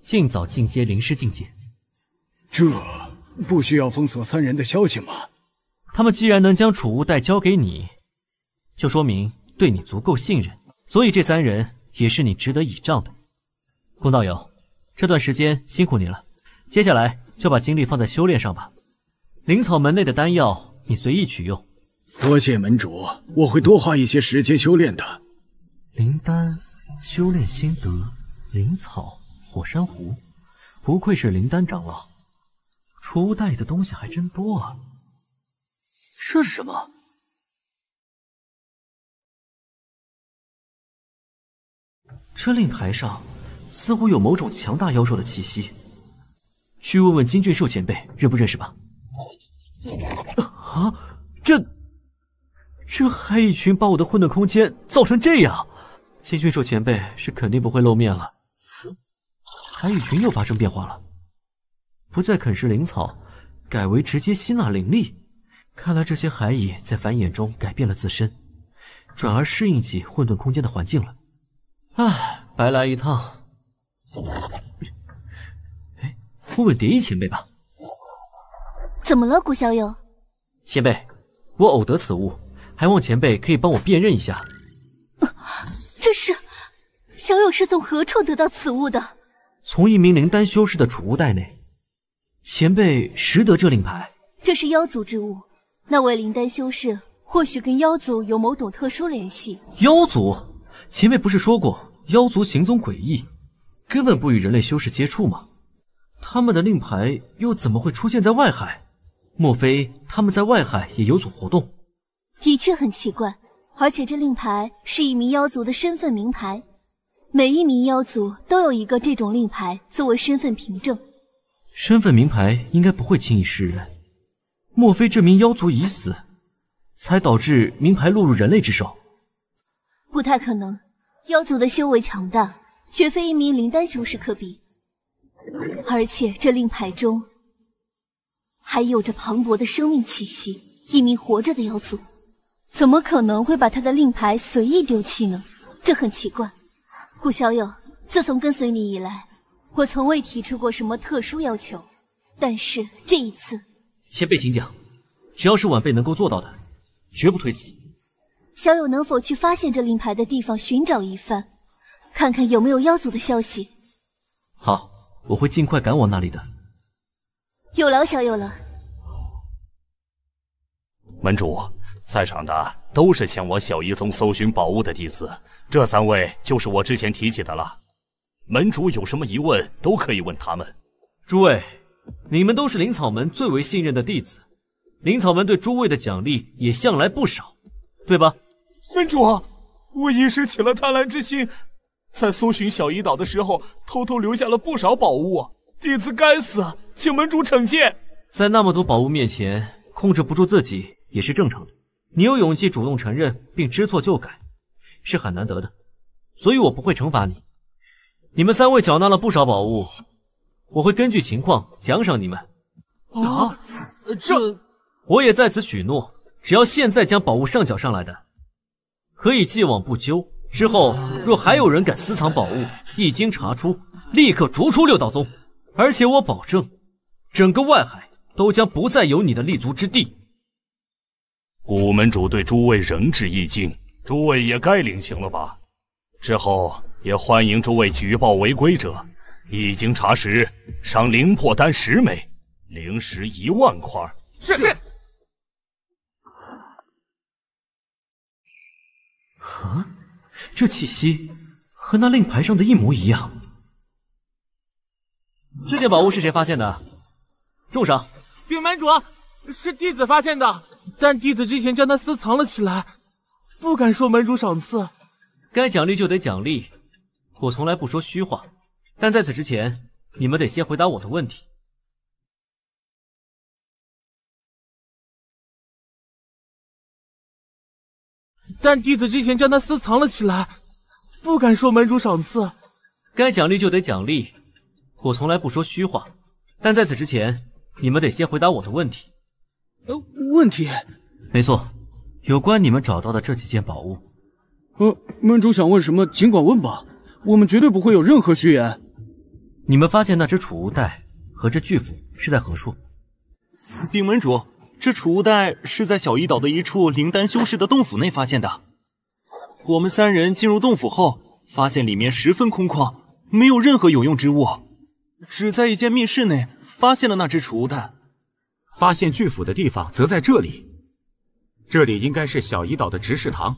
尽早进阶灵师境界。这不需要封锁三人的消息吗？他们既然能将储物袋交给你，就说明对你足够信任。所以这三人也是你值得倚仗的，龚道友，这段时间辛苦你了，接下来就把精力放在修炼上吧。灵草门内的丹药你随意取用。多谢门主，我会多花一些时间修炼的。灵丹，修炼心得，灵草，火山湖，不愧是灵丹长老，储物袋里的东西还真多啊。这是什么？这令牌上似乎有某种强大妖兽的气息，去问问金俊寿前辈认不认识吧。啊，[LAUGHS] 啊这这海蚁群把我的混沌空间造成这样，金俊寿前辈是肯定不会露面了。海蚁群又发生变化了，不再啃食灵草，改为直接吸纳灵力。看来这些海蚁在繁衍中改变了自身，转而适应起混沌空间的环境了。唉，白来一趟。哎，问问蝶衣前辈吧。怎么了，顾小友？前辈，我偶得此物，还望前辈可以帮我辨认一下。这是小友是从何处得到此物的？从一名灵丹修士的储物袋内。前辈识得这令牌？这是妖族之物。那位灵丹修士或许跟妖族有某种特殊联系。妖族？前辈不是说过妖族行踪诡异，根本不与人类修士接触吗？他们的令牌又怎么会出现在外海？莫非他们在外海也有所活动？的确很奇怪，而且这令牌是一名妖族的身份名牌，每一名妖族都有一个这种令牌作为身份凭证。身份名牌应该不会轻易示人，莫非这名妖族已死，才导致名牌落入人类之手？不太可能，妖族的修为强大，绝非一名灵丹修士可比。而且这令牌中。还有着磅礴的生命气息，一名活着的妖族，怎么可能会把他的令牌随意丢弃呢？这很奇怪。顾小友，自从跟随你以来，我从未提出过什么特殊要求，但是这一次，前辈请讲，只要是晚辈能够做到的，绝不推辞。小友能否去发现这令牌的地方寻找一番，看看有没有妖族的消息？好，我会尽快赶往那里的。有劳小友了，门主，在场的都是前往小医宗搜寻宝物的弟子，这三位就是我之前提起的了。门主有什么疑问都可以问他们。诸位，你们都是灵草门最为信任的弟子，灵草门对诸位的奖励也向来不少，对吧？门主，我一时起了贪婪之心，在搜寻小医岛的时候偷偷留下了不少宝物，弟子该死。请门主惩戒。在那么多宝物面前，控制不住自己也是正常的。你有勇气主动承认并知错就改，是很难得的，所以我不会惩罚你。你们三位缴纳了不少宝物，我会根据情况奖赏你们。啊，这我也在此许诺，只要现在将宝物上缴上来的，可以既往不咎。之后若还有人敢私藏宝物，一经查出，立刻逐出六道宗。而且我保证。整个外海都将不再有你的立足之地。古门主对诸位仁至义尽，诸位也该领情了吧？之后也欢迎诸位举报违规者，一经查实，赏灵魄丹十枚，灵石一万块。是是。啊，这气息和那令牌上的一模一样。这件宝物是谁发现的？重赏，禀门主，是弟子发现的，但弟子之前将它私藏了起来，不敢说门主赏赐。该奖励就得奖励，我从来不说虚话。但在此之前，你们得先回答我的问题。但弟子之前将它私藏了起来，不敢说门主赏赐。该奖励就得奖励，我从来不说虚话。但在此之前。你们得先回答我的问题。呃，问题？没错，有关你们找到的这几件宝物。呃，门主想问什么，尽管问吧，我们绝对不会有任何虚言。你们发现那只储物袋和这巨斧是在何处？禀门主，这储物袋是在小医岛的一处灵丹修士的洞府内发现的。我们三人进入洞府后，发现里面十分空旷，没有任何有用之物，只在一间密室内。发现了那只储物袋，发现巨斧的地方则在这里。这里应该是小医岛的执事堂，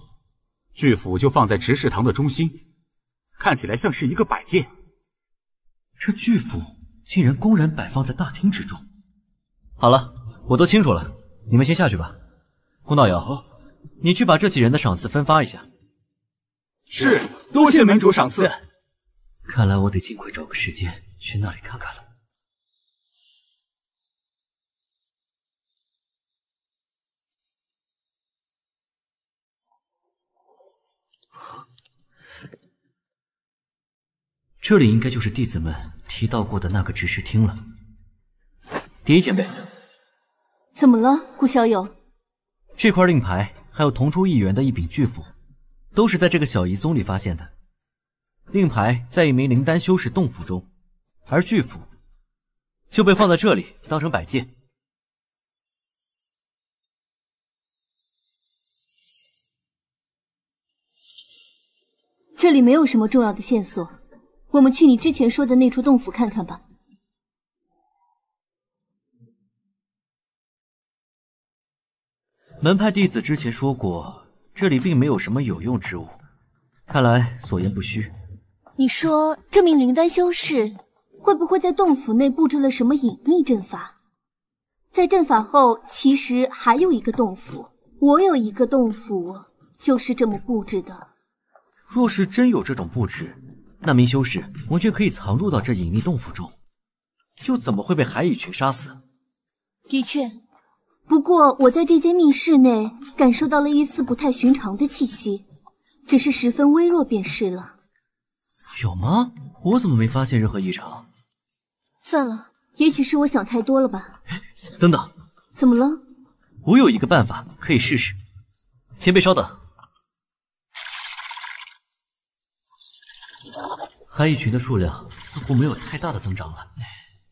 巨斧就放在执事堂的中心，看起来像是一个摆件。这巨斧竟然公然摆放在大厅之中。好了，我都清楚了，你们先下去吧。宫道友，你去把这几人的赏赐分发一下。是，多谢门主赏赐。看来我得尽快找个时间去那里看看了。这里应该就是弟子们提到过的那个执事厅了。第一前辈，怎么了，顾小友？这块令牌还有同出一源的一柄巨斧，都是在这个小遗宗里发现的。令牌在一名灵丹修士洞府中，而巨斧就被放在这里当成摆件。这里没有什么重要的线索，我们去你之前说的那处洞府看看吧。门派弟子之前说过，这里并没有什么有用之物，看来所言不虚。你说这名灵丹修士会不会在洞府内布置了什么隐秘阵法？在阵法后，其实还有一个洞府，我有一个洞府就是这么布置的。若是真有这种布置，那名修士完全可以藏入到这隐秘洞府中，又怎么会被海蚁群杀死？的确。不过，我在这间密室内感受到了一丝不太寻常的气息，只是十分微弱便是了。有吗？我怎么没发现任何异常？算了，也许是我想太多了吧。等等，怎么了？我有一个办法可以试试。前辈稍等。海蚁群的数量似乎没有太大的增长了，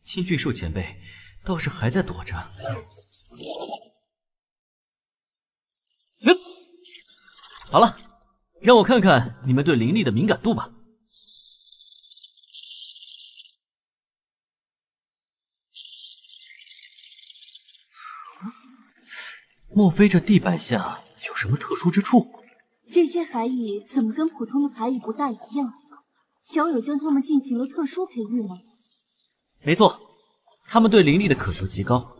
青俊兽前辈倒是还在躲着。好了，让我看看你们对灵力的敏感度吧。莫非这地板下有什么特殊之处？这些海蚁怎么跟普通的海蚁不大一样？小友将它们进行了特殊培育吗？没错，它们对灵力的渴求极高，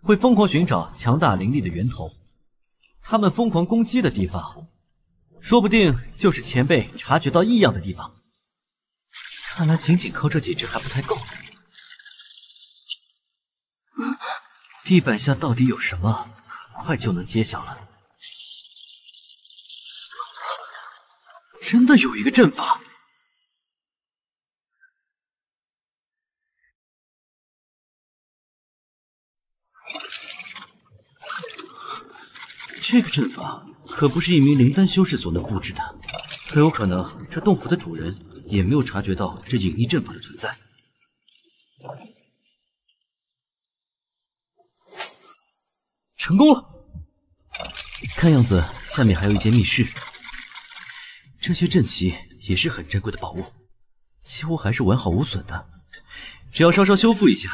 会疯狂寻找强大灵力的源头。他们疯狂攻击的地方，说不定就是前辈察觉到异样的地方。看来仅仅靠这几只还不太够。地板下到底有什么？快就能揭晓了。真的有一个阵法。这个阵法可不是一名灵丹修士所能布置的，很有可能这洞府的主人也没有察觉到这隐匿阵法的存在。成功了！看样子下面还有一间密室，这些阵旗也是很珍贵的宝物，几乎还是完好无损的，只要稍稍修复一下，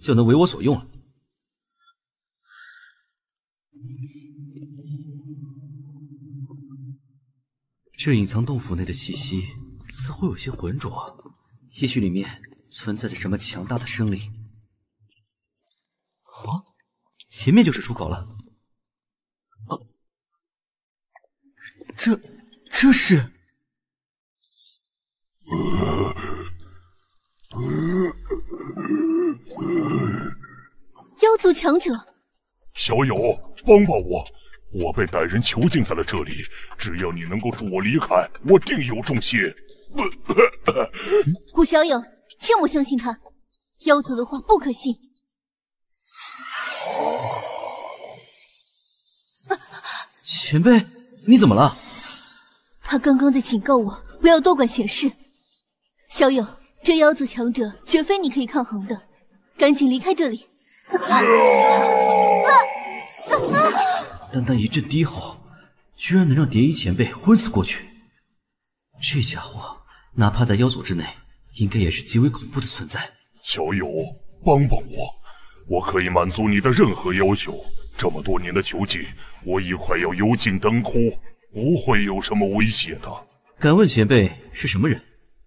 就能为我所用了。这隐藏洞府内的气息似乎有些浑浊，也许里面存在着什么强大的生灵。哦，前面就是出口了。这这是妖族强者。小友，帮帮我！我被歹人囚禁在了这里，只要你能够助我离开，我定有重谢。顾小友，切莫相信他，妖族的话不可信。前辈，你怎么了？他刚刚在警告我不要多管闲事。小友，这妖族强者绝非你可以抗衡的，赶紧离开这里。单单一阵低吼，居然能让蝶衣前辈昏死过去。这家伙哪怕在妖族之内，应该也是极为恐怖的存在。小友，帮帮我，我可以满足你的任何要求。这么多年的囚禁，我已快要油尽灯枯，不会有什么威胁的。敢问前辈是什么人？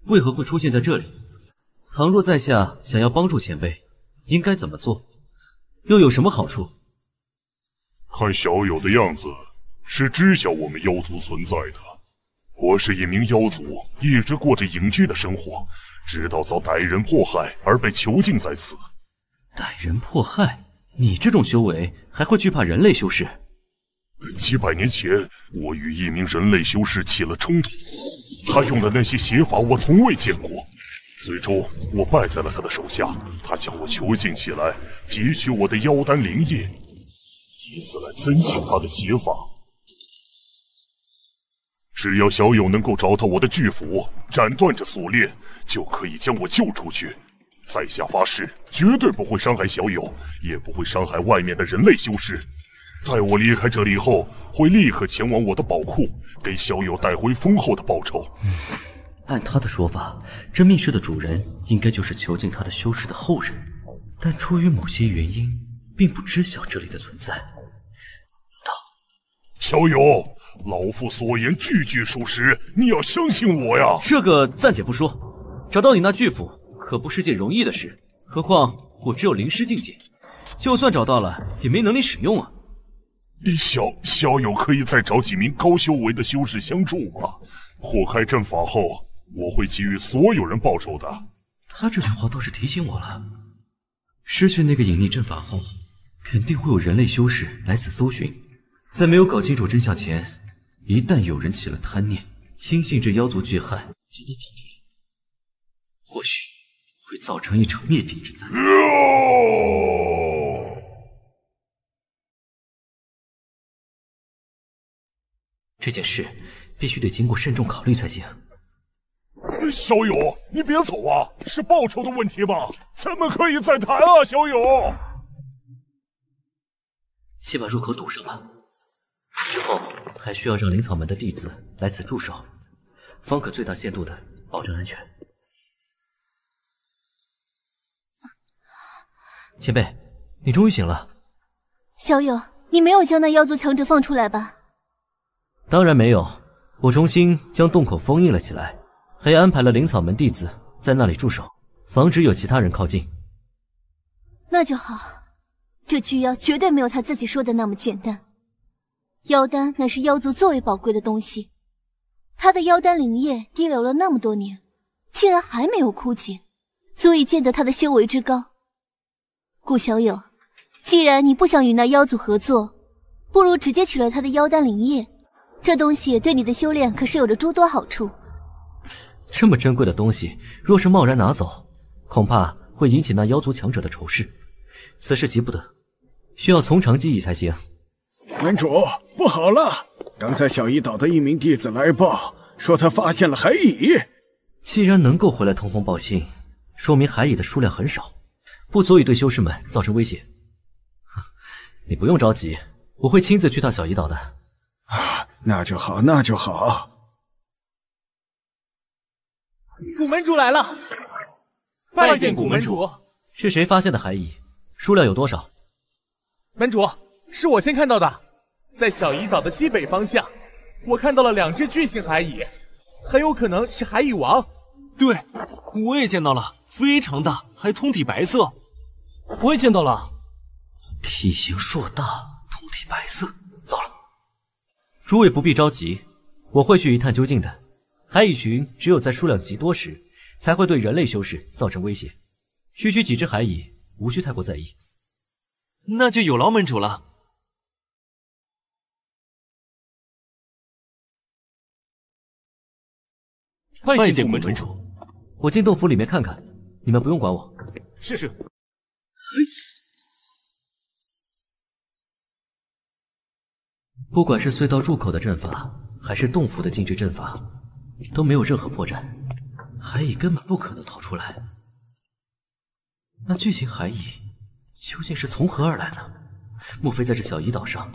为何会出现在这里？倘若在下想要帮助前辈，应该怎么做？又有什么好处？看小友的样子，是知晓我们妖族存在的。我是一名妖族，一直过着隐居的生活，直到遭歹人迫害而被囚禁在此。歹人迫害？你这种修为还会惧怕人类修士？几百年前，我与一名人类修士起了冲突，他用的那些邪法我从未见过。最终我败在了他的手下，他将我囚禁起来，汲取我的妖丹灵液，以此来增进他的邪法。只要小友能够找到我的巨斧，斩断这锁链，就可以将我救出去。在下发誓，绝对不会伤害小友，也不会伤害外面的人类修士。待我离开这里后，会立刻前往我的宝库，给小友带回丰厚的报酬。按他的说法，这密室的主人应该就是囚禁他的修士的后人，但出于某些原因，并不知晓这里的存在。小友，老夫所言句句属实，你要相信我呀！这个暂且不说，找到你那巨斧可不是件容易的事，何况我只有灵师境界，就算找到了，也没能力使用啊。小小友可以再找几名高修为的修士相助吗？破开阵法后，我会给予所有人报酬的。他这句话倒是提醒我了，失去那个隐匿阵法后，肯定会有人类修士来此搜寻。在没有搞清楚真相前，一旦有人起了贪念，轻信这妖族巨汉就能跑出来，或许会造成一场灭顶之灾。这件事必须得经过慎重考虑才行。小友，你别走啊！是报酬的问题吧？咱们可以再谈啊，小友。先把入口堵上吧。之后还需要让灵草门的弟子来此驻守，方可最大限度的保证安全。前辈，你终于醒了。小友，你没有将那妖族强者放出来吧？当然没有，我重新将洞口封印了起来，还安排了灵草门弟子在那里驻守，防止有其他人靠近。那就好，这巨妖绝对没有他自己说的那么简单。妖丹乃是妖族最为宝贵的东西，他的妖丹灵液滴流了那么多年，竟然还没有枯竭，足以见得他的修为之高。顾小友，既然你不想与那妖族合作，不如直接取了他的妖丹灵液，这东西对你的修炼可是有着诸多好处。这么珍贵的东西，若是贸然拿走，恐怕会引起那妖族强者的仇视。此事急不得，需要从长计议才行。门主，不好了！刚才小医岛的一名弟子来报，说他发现了海蚁。既然能够回来通风报信，说明海蚁的数量很少，不足以对修士们造成威胁。你不用着急，我会亲自去趟小医岛的。啊，[SIGHS] 那就好，那就好。古门主来了，拜见古门主。是谁发现的海蚁？数量有多少？门主，是我先看到的，在小医岛的西北方向，我看到了两只巨型海蚁，很有可能是海蚁王。对，我也见到了，非常大，还通体白色。我也见到了，体型硕大，通体白色。诸位不必着急，我会去一探究竟的。海蚁群只有在数量极多时，才会对人类修士造成威胁。区区几只海蚁，无需太过在意。那就有劳门主了。拜见古门主，我进洞府里面看看，你们不用管我。是是。不管是隧道入口的阵法，还是洞府的禁制阵法，都没有任何破绽，海蚁根本不可能逃出来。那巨型海蚁究竟是从何而来呢？莫非在这小医岛上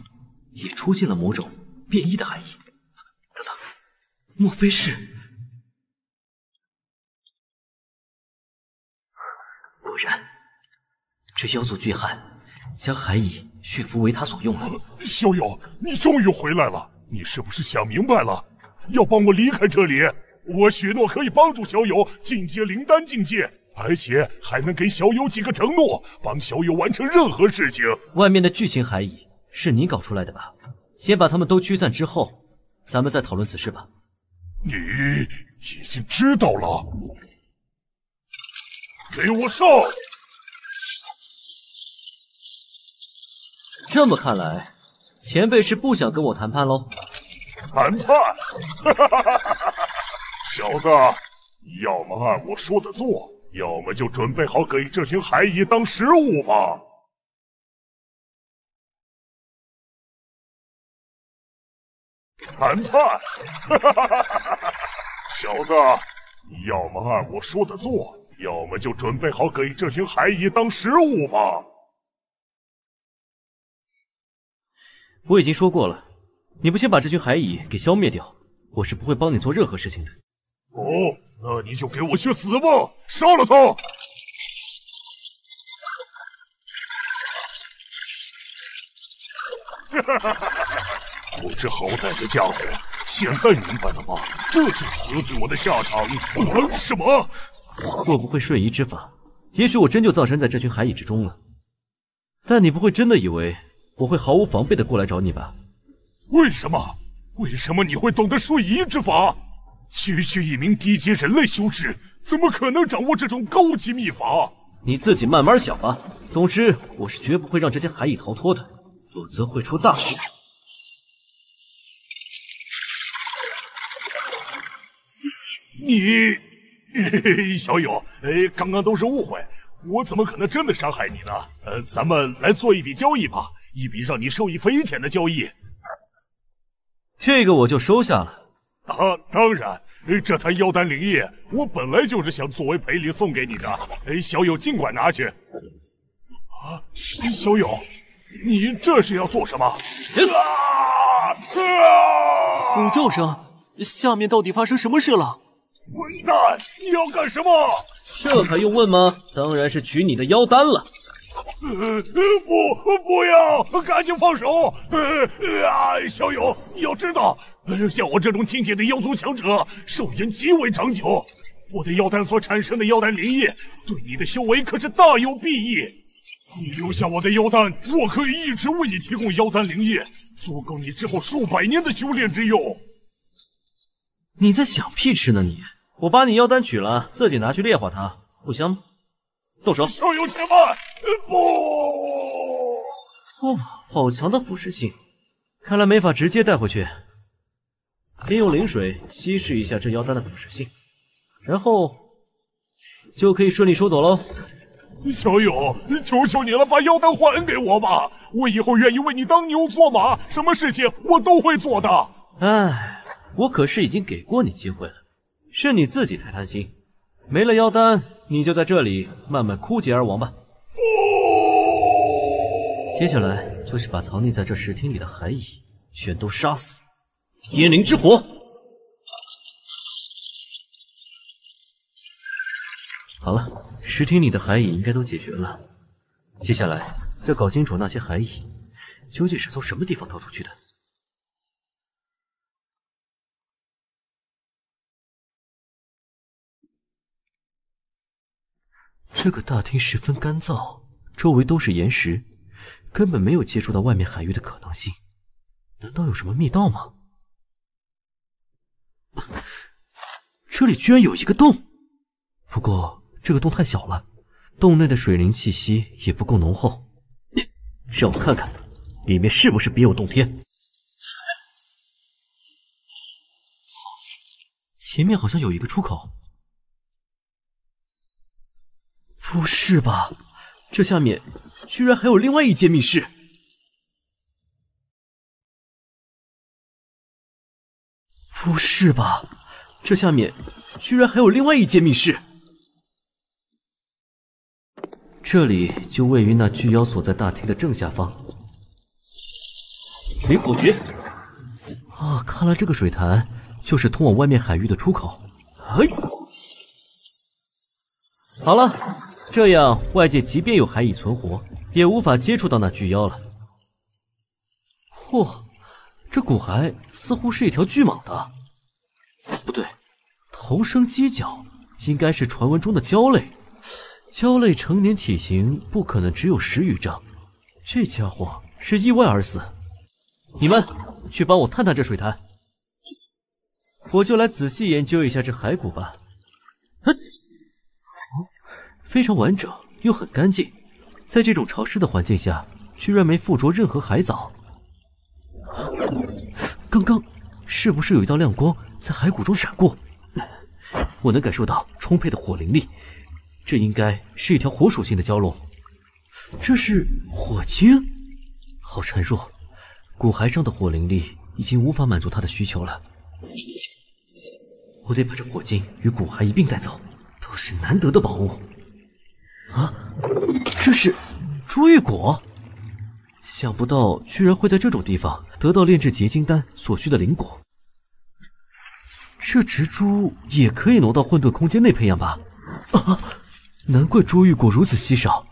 也出现了某种变异的海蚁？等等，莫非是……果然，这妖族巨汉将海蚁驯服为他所用了。小友，你终于回来了！你是不是想明白了？要帮我离开这里？我许诺可以帮助小友进阶灵丹境界。而且还能给小友几个承诺，帮小友完成任何事情。外面的巨型海蚁是你搞出来的吧？先把他们都驱散之后，咱们再讨论此事吧。你已经知道了，给我上！这么看来，前辈是不想跟我谈判喽？谈判？[LAUGHS] 小子。要么按我说的做，要么就准备好给这群海蚁当食物吧。谈判，[LAUGHS] 小子，要么按我说的做，要么就准备好给这群海蚁当食物吧。我已经说过了，你不先把这群海蚁给消灭掉，我是不会帮你做任何事情的。哦，那你就给我去死吧！杀了他！哈哈哈！我这好歹的家伙，现在明白了吧？这就是得罪我的下场。什么？会不会瞬移之法，也许我真就葬身在这群海蚁之中了。但你不会真的以为我会毫无防备的过来找你吧？为什么？为什么你会懂得瞬移之法？区区一名低阶人类修士，怎么可能掌握这种高级秘法？你自己慢慢想吧。总之，我是绝不会让这些海蚁逃脱的，否则会出大事。你，[LAUGHS] 小友，哎，刚刚都是误会，我怎么可能真的伤害你呢？呃，咱们来做一笔交易吧，一笔让你受益匪浅的交易。这个我就收下了。啊，当然，这坛妖丹灵液，我本来就是想作为赔礼送给你的。哎，小友尽管拿去。啊，小友，你这是要做什么？啊！虎叫声，下面到底发生什么事了？混蛋！你要干什么？这还用问吗？当然是取你的妖丹了。呃，不，不要！赶紧放手！呃啊，小友，你要知道，像我这种境界的妖族强者，寿元极为长久。我的妖丹所产生的妖丹灵液，对你的修为可是大有裨益。你留下我的妖丹，我可以一直为你提供妖丹灵液，足够你之后数百年的修炼之用。你在想屁吃呢？你！我把你妖丹取了，自己拿去炼化它，不香吗？动手！小友且慢！不！哦，好强的腐蚀性，看来没法直接带回去。先用灵水稀释一下这妖丹的腐蚀性，然后就可以顺利收走喽。小友，求求你了，把妖丹还给我吧！我以后愿意为你当牛做马，什么事情我都会做的。唉，我可是已经给过你机会了。是你自己太贪心，没了妖丹，你就在这里慢慢枯竭而亡吧。接下来就是把藏匿在这石厅里的海蚁全都杀死。天灵之火，好了，石厅里的海蚁应该都解决了。接下来要搞清楚那些海蚁究竟是从什么地方逃出去的。这个大厅十分干燥，周围都是岩石，根本没有接触到外面海域的可能性。难道有什么密道吗？这里居然有一个洞，不过这个洞太小了，洞内的水灵气息也不够浓厚。让我看看，里面是不是别有洞天？前面好像有一个出口。不是吧？这下面居然还有另外一间密室！不是吧？这下面居然还有另外一间密室！这里就位于那巨妖所在大厅的正下方。灵火诀啊，看来这个水潭就是通往外面海域的出口。哎，好了。这样，外界即便有海蚁存活，也无法接触到那巨妖了。嚯，这骨骸似乎是一条巨蟒的，不对，头生犄角，应该是传闻中的蛟类。蛟类成年体型不可能只有十余丈，这家伙是意外而死。你们去帮我探探这水潭，我就来仔细研究一下这骸骨吧。非常完整又很干净，在这种潮湿的环境下，居然没附着任何海藻。刚刚是不是有一道亮光在骸骨中闪过？我能感受到充沛的火灵力，这应该是一条火属性的蛟龙。这是火晶，好孱弱，骨骸上的火灵力已经无法满足他的需求了。我得把这火晶与骨骸一并带走，都是难得的宝物。啊，这是珠玉果，想不到居然会在这种地方得到炼制结晶丹所需的灵果。这植株也可以挪到混沌空间内培养吧？啊，难怪珠玉果如此稀少，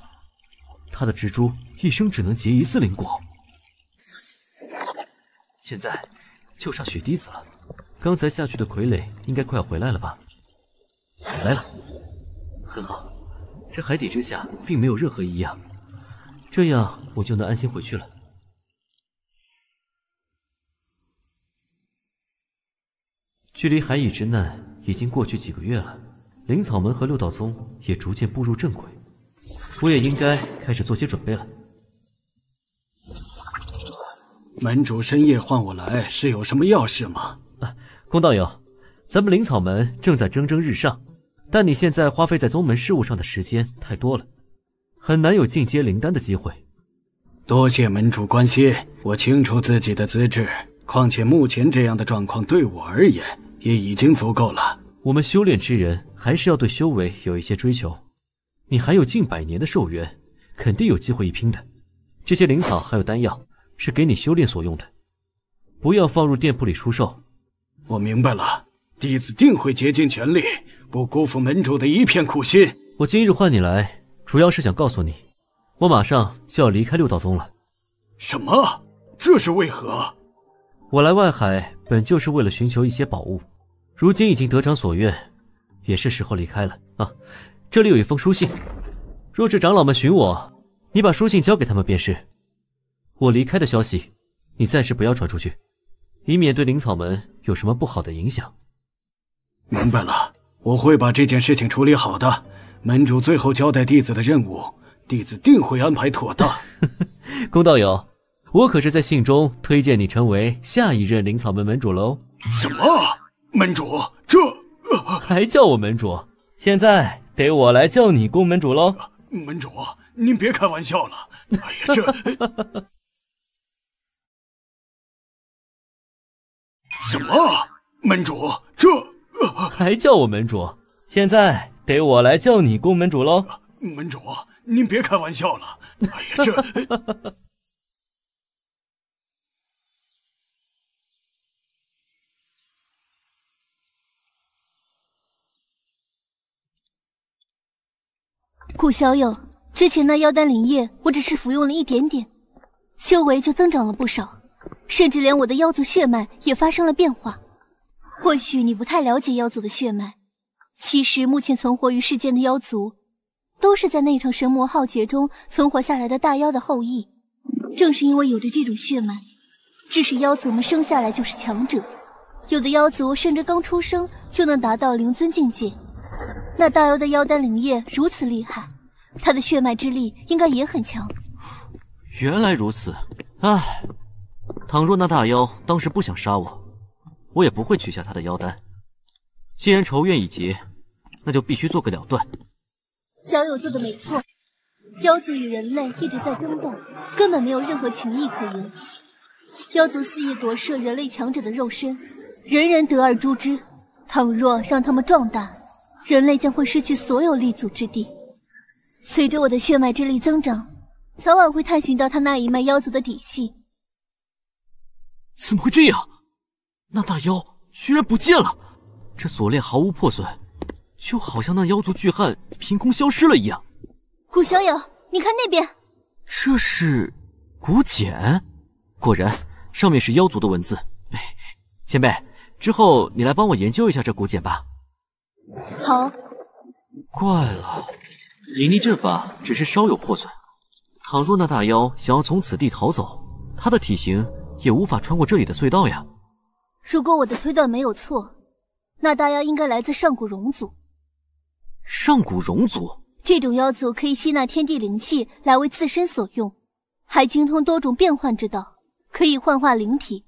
它的植株一生只能结一次灵果。现在就差雪滴子了，刚才下去的傀儡应该快要回来了吧？来了，很好。这海底之下并没有任何异样，这样我就能安心回去了。距离海蚁之难已经过去几个月了，灵草门和六道宗也逐渐步入正轨，我也应该开始做些准备了。门主深夜唤我来，是有什么要事吗？啊，宫道友，咱们灵草门正在蒸蒸日上。但你现在花费在宗门事务上的时间太多了，很难有进阶灵丹的机会。多谢门主关心，我清楚自己的资质，况且目前这样的状况对我而言也已经足够了。我们修炼之人还是要对修为有一些追求。你还有近百年的寿元，肯定有机会一拼的。这些灵草还有丹药是给你修炼所用的，不要放入店铺里出售。我明白了，弟子定会竭尽全力。不辜负门主的一片苦心。我今日唤你来，主要是想告诉你，我马上就要离开六道宗了。什么？这是为何？我来外海本就是为了寻求一些宝物，如今已经得偿所愿，也是时候离开了啊！这里有一封书信，若是长老们寻我，你把书信交给他们便是。我离开的消息，你暂时不要传出去，以免对灵草门有什么不好的影响。明白了。我会把这件事情处理好的。门主最后交代弟子的任务，弟子定会安排妥当。[LAUGHS] 宫道友，我可是在信中推荐你成为下一任灵草门门主喽。什么？门主？这还叫我门主？现在得我来叫你宫门主喽。门主，您别开玩笑了。哎呀，这 [LAUGHS] 什么？门主？这？还叫我门主？现在得我来叫你宫门主喽！门主，您别开玩笑了！哎呀，这 [LAUGHS] 顾小友，之前那妖丹灵液，我只是服用了一点点，修为就增长了不少，甚至连我的妖族血脉也发生了变化。或许你不太了解妖族的血脉，其实目前存活于世间的妖族，都是在那场神魔浩劫中存活下来的大妖的后裔。正是因为有着这种血脉，致使妖族们生下来就是强者。有的妖族甚至刚出生就能达到灵尊境界。那大妖的妖丹灵液如此厉害，他的血脉之力应该也很强。原来如此，唉，倘若那大妖当时不想杀我。我也不会取下他的妖丹。既然仇怨已结，那就必须做个了断。小友做的没错，妖族与人类一直在争斗，根本没有任何情谊可言。妖族肆意夺舍人类强者的肉身，人人得而诛之。倘若让他们壮大，人类将会失去所有立足之地。随着我的血脉之力增长，早晚会探寻到他那一脉妖族的底细。怎么会这样？那大妖居然不见了，这锁链毫无破损，就好像那妖族巨汉凭空消失了一样。古小友，你看那边，这是古简，果然上面是妖族的文字。前辈，之后你来帮我研究一下这古简吧。好。怪了，灵力阵法只是稍有破损，倘若那大妖想要从此地逃走，他的体型也无法穿过这里的隧道呀。如果我的推断没有错，那大妖应该来自上古龙族。上古龙族这种妖族可以吸纳天地灵气来为自身所用，还精通多种变换之道，可以幻化灵体。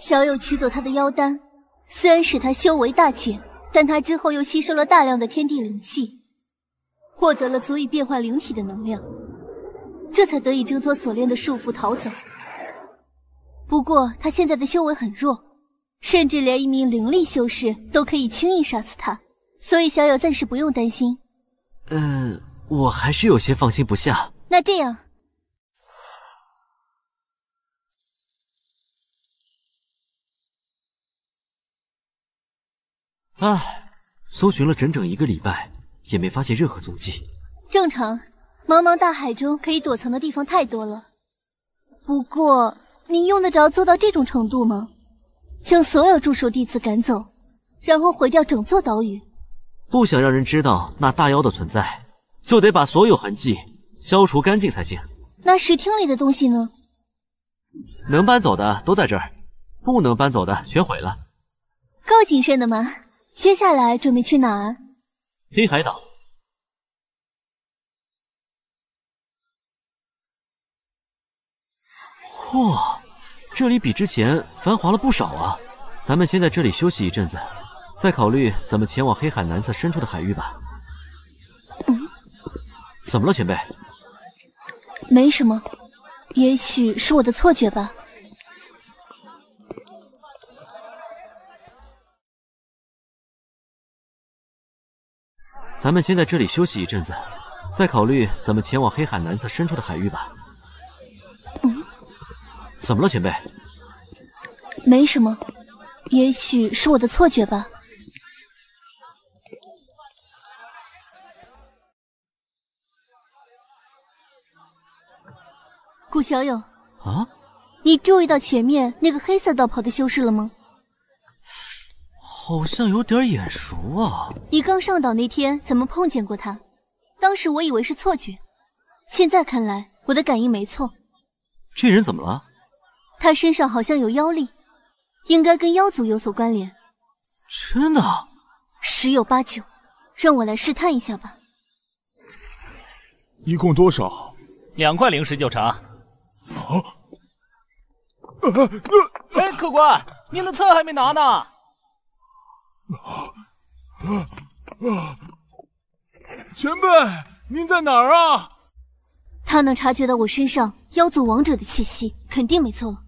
小友取走他的妖丹，虽然使他修为大减，但他之后又吸收了大量的天地灵气，获得了足以变换灵体的能量，这才得以挣脱锁链的束缚逃走。不过他现在的修为很弱，甚至连一名灵力修士都可以轻易杀死他，所以小友暂时不用担心。嗯，我还是有些放心不下。那这样。唉，搜寻了整整一个礼拜，也没发现任何踪迹。正常，茫茫大海中可以躲藏的地方太多了。不过，你用得着做到这种程度吗？将所有驻守弟子赶走，然后毁掉整座岛屿？不想让人知道那大妖的存在，就得把所有痕迹消除干净才行。那石厅里的东西呢？能搬走的都在这儿，不能搬走的全毁了。够谨慎的吗！接下来准备去哪儿？黑海岛。嚯，这里比之前繁华了不少啊！咱们先在这里休息一阵子，再考虑怎么前往黑海南侧深处的海域吧。嗯，怎么了，前辈？没什么，也许是我的错觉吧。咱们先在这里休息一阵子，再考虑怎么前往黑海南侧深处的海域吧。嗯，怎么了，前辈？没什么，也许是我的错觉吧。顾小友，啊，你注意到前面那个黑色道袍的修士了吗？好像有点眼熟啊！你刚上岛那天怎么碰见过他？当时我以为是错觉，现在看来我的感应没错。这人怎么了？他身上好像有妖力，应该跟妖族有所关联。真的？十有八九，让我来试探一下吧。一共多少？两块灵石就成。啊！哎，客官，您的册还没拿呢。啊啊！前辈，您在哪儿啊？他能察觉到我身上妖族王者的气息，肯定没错了。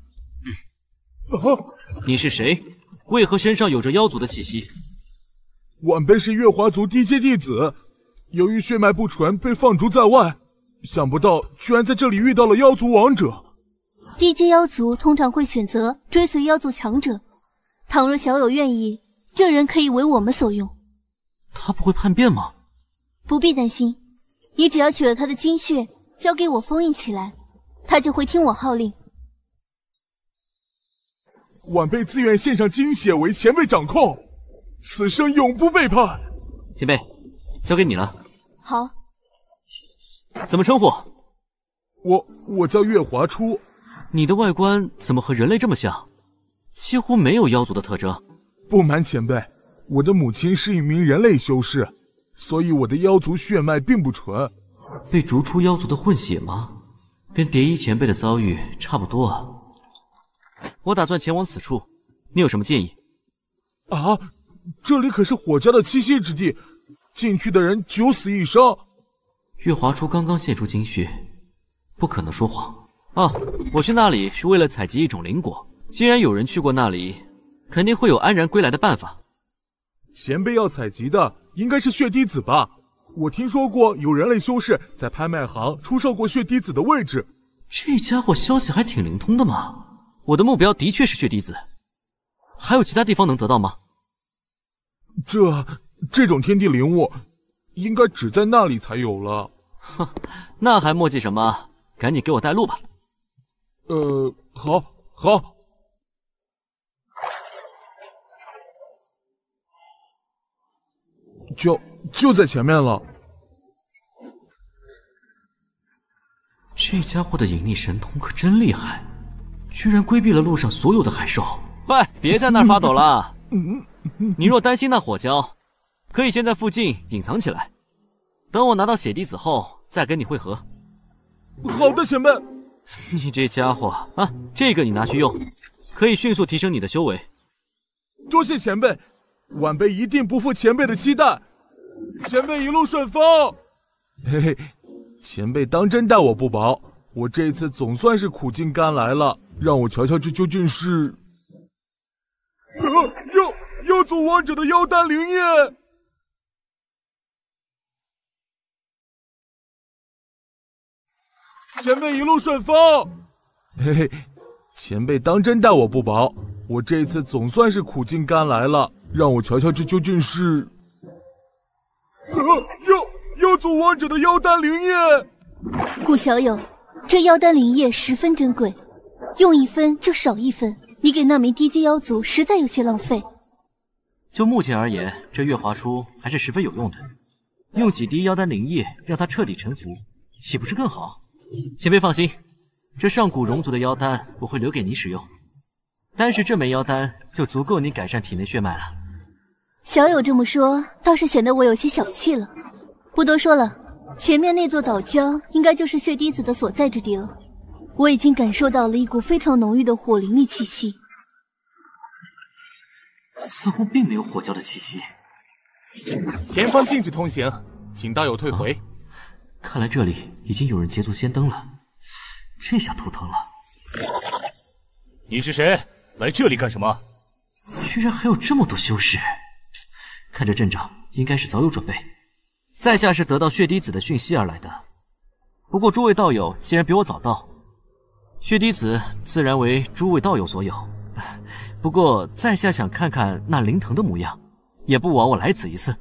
嗯，[LAUGHS] 你是谁？为何身上有着妖族的气息？晚辈是月华族低阶弟子，由于血脉不纯，被放逐在外。想不到居然在这里遇到了妖族王者。低阶妖族通常会选择追随妖族强者，倘若小友愿意。这人可以为我们所用，他不会叛变吗？不必担心，你只要取了他的精血，交给我封印起来，他就会听我号令。晚辈自愿献上精血为前辈掌控，此生永不背叛。前辈，交给你了。好。怎么称呼？我我叫月华初。你的外观怎么和人类这么像？几乎没有妖族的特征。不瞒前辈，我的母亲是一名人类修士，所以我的妖族血脉并不纯。被逐出妖族的混血吗？跟蝶衣前辈的遭遇差不多啊。我打算前往此处，你有什么建议？啊，这里可是火家的栖息之地，进去的人九死一生。月华初刚刚献出精血，不可能说谎。啊，我去那里是为了采集一种灵果，既然有人去过那里。肯定会有安然归来的办法。前辈要采集的应该是血滴子吧？我听说过有人类修士在拍卖行出售过血滴子的位置。这家伙消息还挺灵通的嘛！我的目标的确是血滴子，还有其他地方能得到吗？这这种天地灵物，应该只在那里才有了。哼，那还墨迹什么？赶紧给我带路吧。呃，好，好。就就在前面了。这家伙的隐匿神通可真厉害，居然规避了路上所有的海兽。喂，别在那儿发抖了。你若担心那火蛟，可以先在附近隐藏起来，等我拿到血滴子后再跟你会合。好的，前辈。你这家伙啊，这个你拿去用，可以迅速提升你的修为。多谢前辈。晚辈一定不负前辈的期待。前辈一路顺风。嘿嘿，前辈当真待我不薄，我这次总算是苦尽甘来了。让我瞧瞧这究竟是……妖妖族王者的妖丹灵液。前辈一路顺风。嘿嘿，前辈当真待我不薄，我这次总算是苦尽甘来了。让我瞧瞧这究竟是……妖妖族王者的妖丹灵液。顾小友，这妖丹灵液十分珍贵，用一分就少一分，你给那枚低阶妖族实在有些浪费。就目前而言，这月华初还是十分有用的。用几滴妖丹灵液让他彻底臣服，岂不是更好？前辈放心，这上古龙族的妖丹我会留给你使用。单是这枚妖丹就足够你改善体内血脉了。小友这么说，倒是显得我有些小气了。不多说了，前面那座岛礁应该就是血滴子的所在之地了。我已经感受到了一股非常浓郁的火灵力气息，似乎并没有火教的气息。前方禁止通行，请道友退回。啊、看来这里已经有人捷足先登了，这下头疼了。你是谁？来这里干什么？居然还有这么多修士！看这阵仗，应该是早有准备。在下是得到血滴子的讯息而来的。不过诸位道友既然比我早到，血滴子自然为诸位道友所有。不过在下想看看那灵藤的模样，也不枉我来此一次。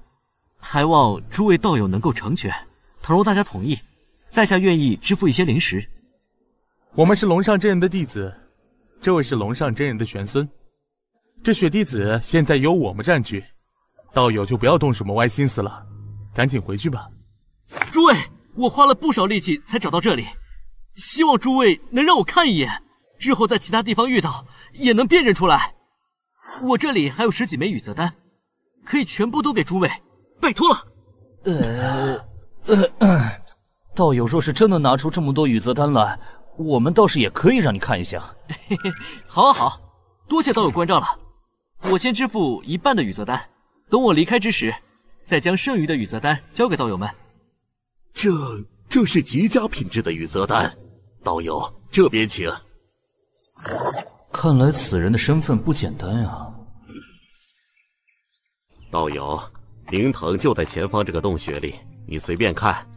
还望诸位道友能够成全。倘若大家同意，在下愿意支付一些灵石。我们是龙上真人的弟子，这位是龙上真人的玄孙。这血滴子现在由我们占据，道友就不要动什么歪心思了，赶紧回去吧。诸位，我花了不少力气才找到这里，希望诸位能让我看一眼，日后在其他地方遇到也能辨认出来。我这里还有十几枚羽泽丹，可以全部都给诸位，拜托了。呃。呃，道友若是真的拿出这么多羽泽丹来，我们倒是也可以让你看一下。[LAUGHS] 嘿嘿，好，好，好，多谢道友关照了。我先支付一半的羽泽丹，等我离开之时，再将剩余的羽泽丹交给道友们。这这是极佳品质的羽泽丹，道友这边请。看来此人的身份不简单啊。道友，灵藤就在前方这个洞穴里。你随便看。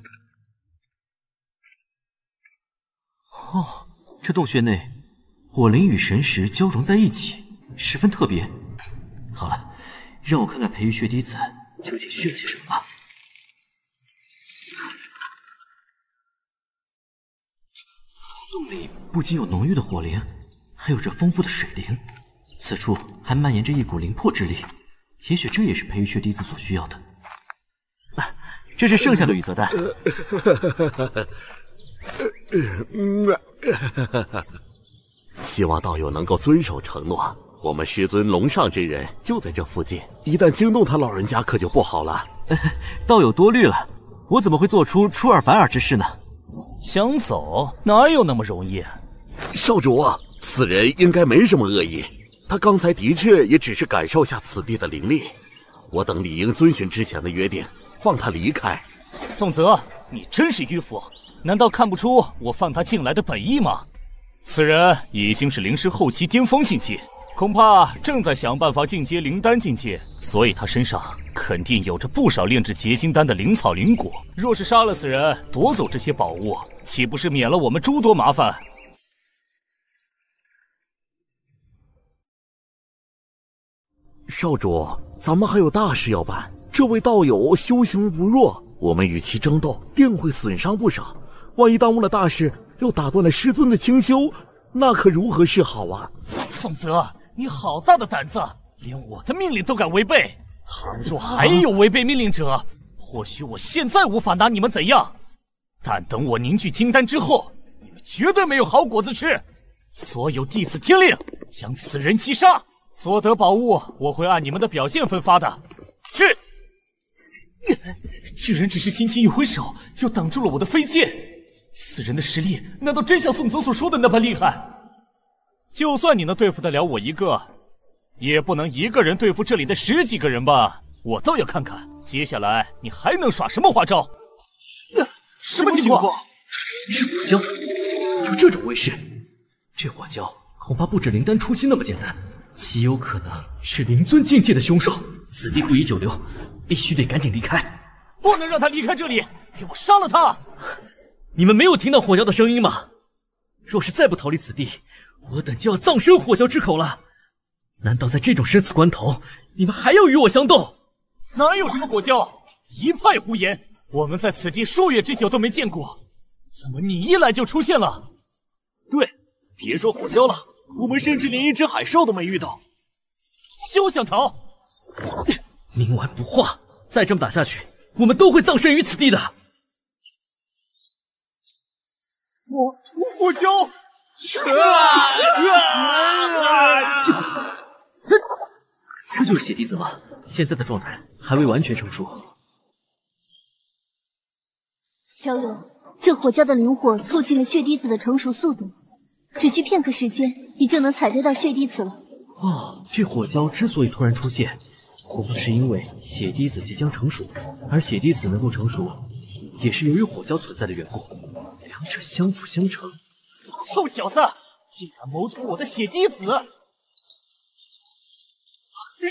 哦，这洞穴内火灵与神石交融在一起，十分特别。好了，让我看看培育血滴子究竟需要些什么吧。洞里不仅有浓郁的火灵，还有着丰富的水灵，此处还蔓延着一股灵魄之力，也许这也是培育血滴子所需要的。啊这是剩下的雨泽丹。[LAUGHS] 希望道友能够遵守承诺。我们师尊龙上之人就在这附近，一旦惊动他老人家，可就不好了。[LAUGHS] 道友多虑了，我怎么会做出出尔反尔之事呢？想走哪有那么容易？少主，此人应该没什么恶意。他刚才的确也只是感受下此地的灵力。我等理应遵循之前的约定。放他离开，宋泽，你真是迂腐！难道看不出我放他进来的本意吗？此人已经是灵师后期巅峰境界，恐怕正在想办法进阶灵丹境界，所以他身上肯定有着不少炼制结晶丹的灵草灵果。若是杀了此人，夺走这些宝物，岂不是免了我们诸多麻烦？少主，咱们还有大事要办。这位道友修行不弱，我们与其争斗，定会损伤不少。万一耽误了大事，又打断了师尊的清修，那可如何是好啊？宋泽，你好大的胆子，连我的命令都敢违背！倘若还有违背命令者，或许我现在无法拿你们怎样，但等我凝聚金丹之后，你们绝对没有好果子吃。所有弟子听令，将此人击杀。所得宝物，我会按你们的表现分发的。是。居然只是轻轻一挥手，就挡住了我的飞剑。此人的实力，难道真像宋泽所说的那般厉害？就算你能对付得了我一个，也不能一个人对付这里的十几个人吧？我倒要看看，接下来你还能耍什么花招？什么情况？是火蛟，有这种威势，这火蛟恐怕不止灵丹初期那么简单，极有可能是灵尊境界的凶兽。此地不宜久留，必须得赶紧离开。不能让他离开这里，给我杀了他！你们没有听到火蛟的声音吗？若是再不逃离此地，我等就要葬身火蛟之口了。难道在这种生死关头，你们还要与我相斗？哪有什么火蛟？一派胡言！我们在此地数月之久都没见过，怎么你一来就出现了？对，别说火蛟了，我们甚至连一只海兽都没遇到。休想逃！冥顽不化，再这么打下去，我们都会葬身于此地的。我我火蛟！这这就是血滴子吗？现在的状态还未完全成熟。小友，这火蛟的灵火促进了血滴子的成熟速度，只需片刻时间，你就能采摘到血滴子了。哦，这火蛟之所以突然出现，恐怕是因为血滴子即将成熟，而血滴子能够成熟，也是由于火蛟存在的缘故，两者相辅相成。臭小子，竟敢谋夺我的血滴子！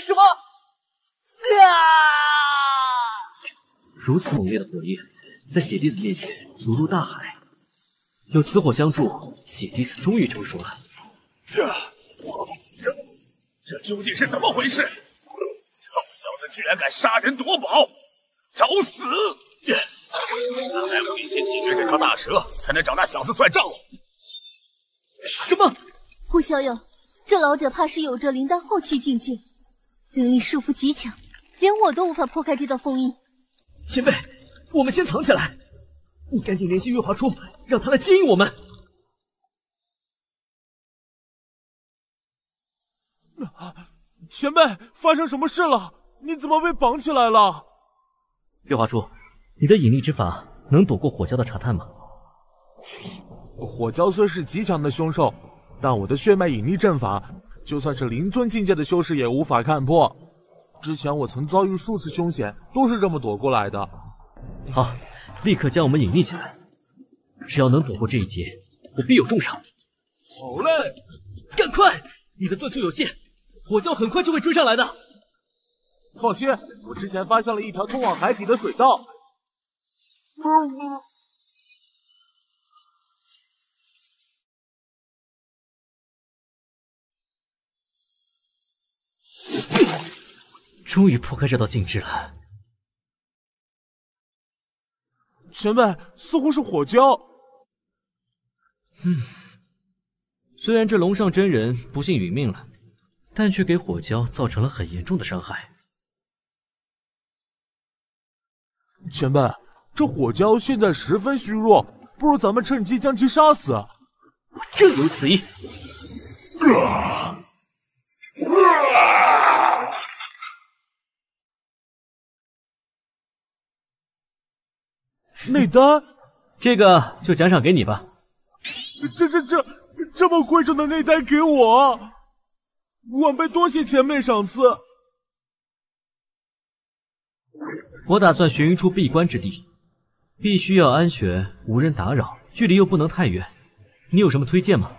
什么？啊！如此猛烈的火焰，在血滴子面前如入大海。有此火相助，血滴子终于成熟了。这这这究竟是怎么回事？臭小子居然敢杀人夺宝，找死！看来我得先解决这条大蛇，才能找那小子算账。什么？顾小友，这老者怕是有着灵丹后期境界，灵力束缚极强，连我都无法破开这道封印。前辈，我们先藏起来，你赶紧联系月华初，让他来接应我们。前辈，发生什么事了？你怎么被绑起来了？月华初，你的引力之法能躲过火蛟的查探吗？火蛟虽是极强的凶兽，但我的血脉引力阵法，就算是灵尊境界的修士也无法看破。之前我曾遭遇数次凶险，都是这么躲过来的。好，立刻将我们隐匿起来。只要能躲过这一劫，我必有重赏。好嘞，赶快！你的顿速有限，火蛟很快就会追上来的。放心，我之前发现了一条通往海底的水道。终于破开这道禁制了。前辈，似乎是火蛟。嗯，虽然这龙上真人不幸殒命了，但却给火蛟造成了很严重的伤害。前辈，这火蛟现在十分虚弱，不如咱们趁机将其杀死。我正有此意。啊 [LAUGHS] 内丹，这个就奖赏给你吧。这这这这么贵重的内丹给我，晚辈多谢前辈赏赐。我打算寻一处闭关之地，必须要安全，无人打扰，距离又不能太远。你有什么推荐吗？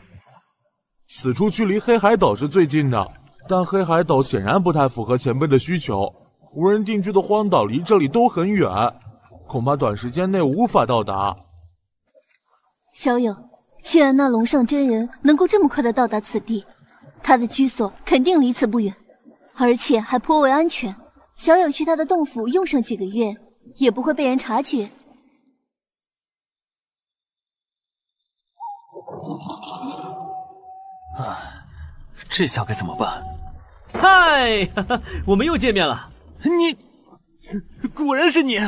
此处距离黑海岛是最近的，但黑海岛显然不太符合前辈的需求。无人定居的荒岛离这里都很远。恐怕短时间内无法到达。小友，既然那龙上真人能够这么快的到达此地，他的居所肯定离此不远，而且还颇为安全。小友去他的洞府用上几个月，也不会被人察觉。唉，这下该怎么办？嗨，哈哈，我们又见面了。你果然是你。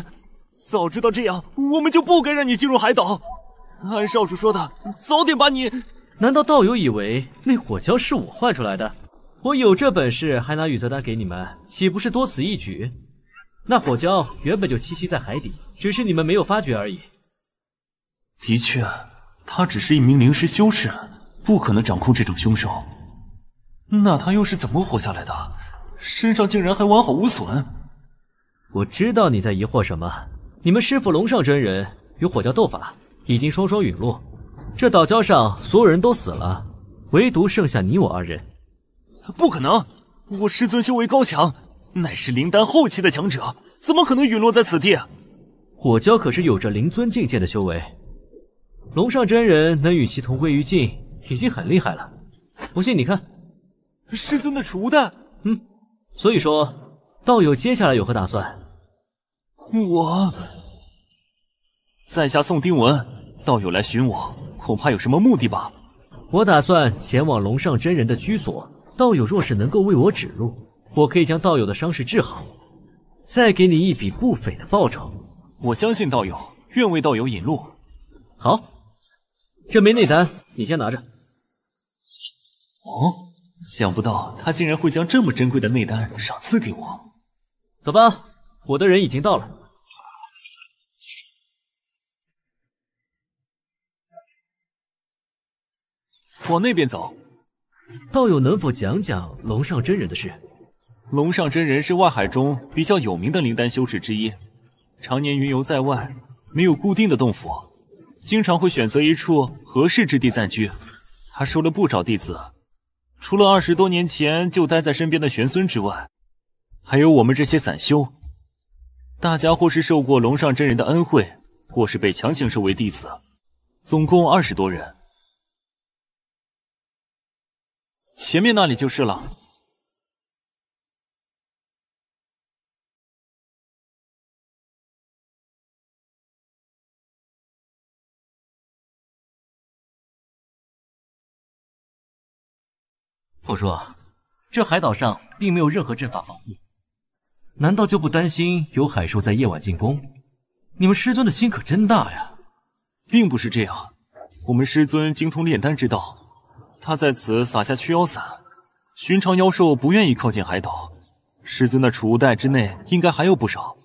早知道这样，我们就不该让你进入海岛。按少主说的，早点把你……难道道友以为那火蛟是我换出来的？我有这本事，还拿雨泽丹给你们，岂不是多此一举？那火蛟原本就栖息在海底，只是你们没有发觉而已。的确，他只是一名灵师修士，不可能掌控这种凶兽。那他又是怎么活下来的？身上竟然还完好无损。我知道你在疑惑什么。你们师傅龙上真人与火蛟斗法，已经双双陨落。这岛礁上所有人都死了，唯独剩下你我二人。不可能！我师尊修为高强，乃是灵丹后期的强者，怎么可能陨落在此地？火蛟可是有着灵尊境界的修为，龙上真人能与其同归于尽，已经很厉害了。不信你看，师尊的储物袋。嗯，所以说，道友接下来有何打算？我在下宋丁文，道友来寻我，恐怕有什么目的吧？我打算前往龙上真人的居所，道友若是能够为我指路，我可以将道友的伤势治好，再给你一笔不菲的报酬。我相信道友，愿为道友引路。好，这枚内丹你先拿着。哦，想不到他竟然会将这么珍贵的内丹赏赐给我。走吧，我的人已经到了。往那边走，道友能否讲讲龙上真人的事？龙上真人是外海中比较有名的灵丹修士之一，常年云游在外，没有固定的洞府，经常会选择一处合适之地暂居。他收了不少弟子，除了二十多年前就待在身边的玄孙之外，还有我们这些散修。大家或是受过龙上真人的恩惠，或是被强行收为弟子，总共二十多人。前面那里就是了。我说，这海岛上并没有任何阵法防护，难道就不担心有海兽在夜晚进攻？你们师尊的心可真大呀！并不是这样，我们师尊精通炼丹之道。他在此撒下驱妖散，寻常妖兽不愿意靠近海岛。师尊的储物袋之内应该还有不少，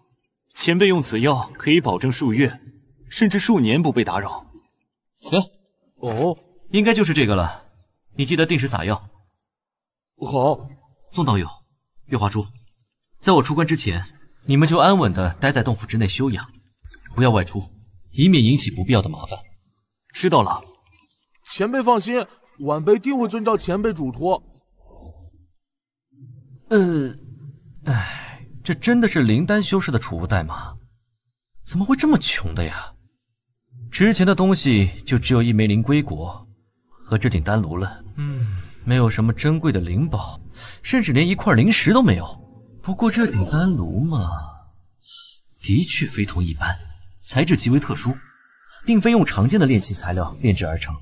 前辈用此药可以保证数月，甚至数年不被打扰。哎，哦，应该就是这个了。你记得定时撒药。好，宋道友，月华珠，在我出关之前，你们就安稳的待在洞府之内休养，不要外出，以免引起不必要的麻烦。知道了，前辈放心。晚辈定会遵照前辈嘱托。呃，哎，这真的是灵丹修士的储物袋吗？怎么会这么穷的呀？值钱的东西就只有一枚灵龟果和这顶丹炉了。嗯，没有什么珍贵的灵宝，甚至连一块灵石都没有。不过这顶丹炉嘛，的确非同一般，材质极为特殊，并非用常见的炼器材料炼制而成。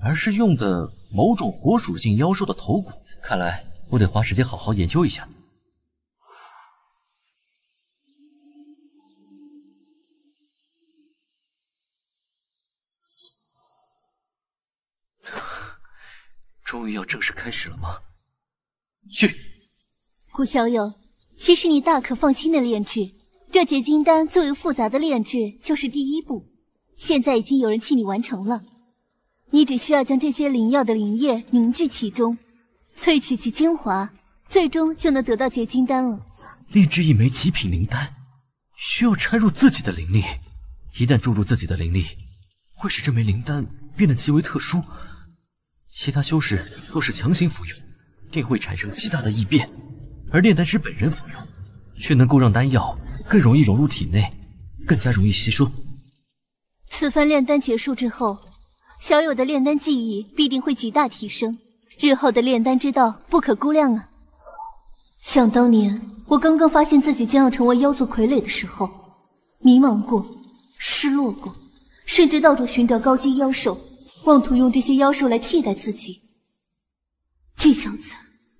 而是用的某种火属性妖兽的头骨，看来我得花时间好好研究一下。[LAUGHS] 终于要正式开始了吗？去，顾小友，其实你大可放心的炼制。这结晶丹最为复杂的炼制就是第一步，现在已经有人替你完成了。你只需要将这些灵药的灵液凝聚其中，萃取其精华，最终就能得到结晶丹了。炼制一枚极品灵丹，需要掺入自己的灵力。一旦注入自己的灵力，会使这枚灵丹变得极为特殊。其他修士若是强行服用，定会产生极大的异变。而炼丹师本人服用，却能够让丹药更容易融入体内，更加容易吸收。此番炼丹结束之后。小友的炼丹技艺必定会极大提升，日后的炼丹之道不可估量啊！想当年，我刚刚发现自己将要成为妖族傀儡的时候，迷茫过，失落过，甚至到处寻找高阶妖兽，妄图用这些妖兽来替代自己。这小子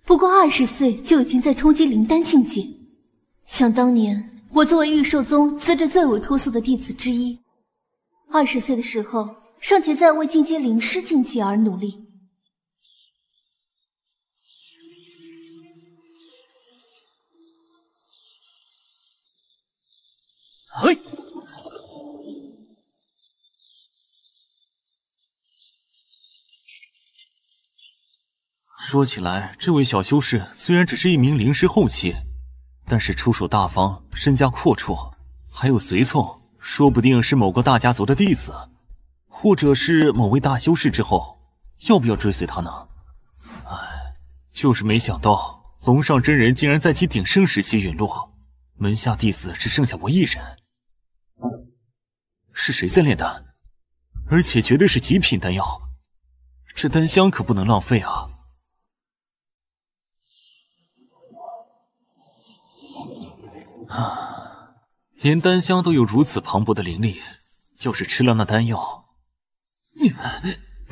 不过二十岁就已经在冲击灵丹境界。想当年，我作为玉兽宗资质最为出色的弟子之一，二十岁的时候。尚且在为进阶灵师境界而努力。嘿，说起来，这位小修士虽然只是一名灵师后期，但是出手大方，身家阔绰，还有随从，说不定是某个大家族的弟子，或者是某位大修士之后，要不要追随他呢？唉，就是没想到龙上真人竟然在其鼎盛时期陨落，门下弟子只剩下我一人。是谁在炼丹？而且绝对是极品丹药，这丹香可不能浪费啊！啊，连丹香都有如此磅礴的灵力，要是吃了那丹药，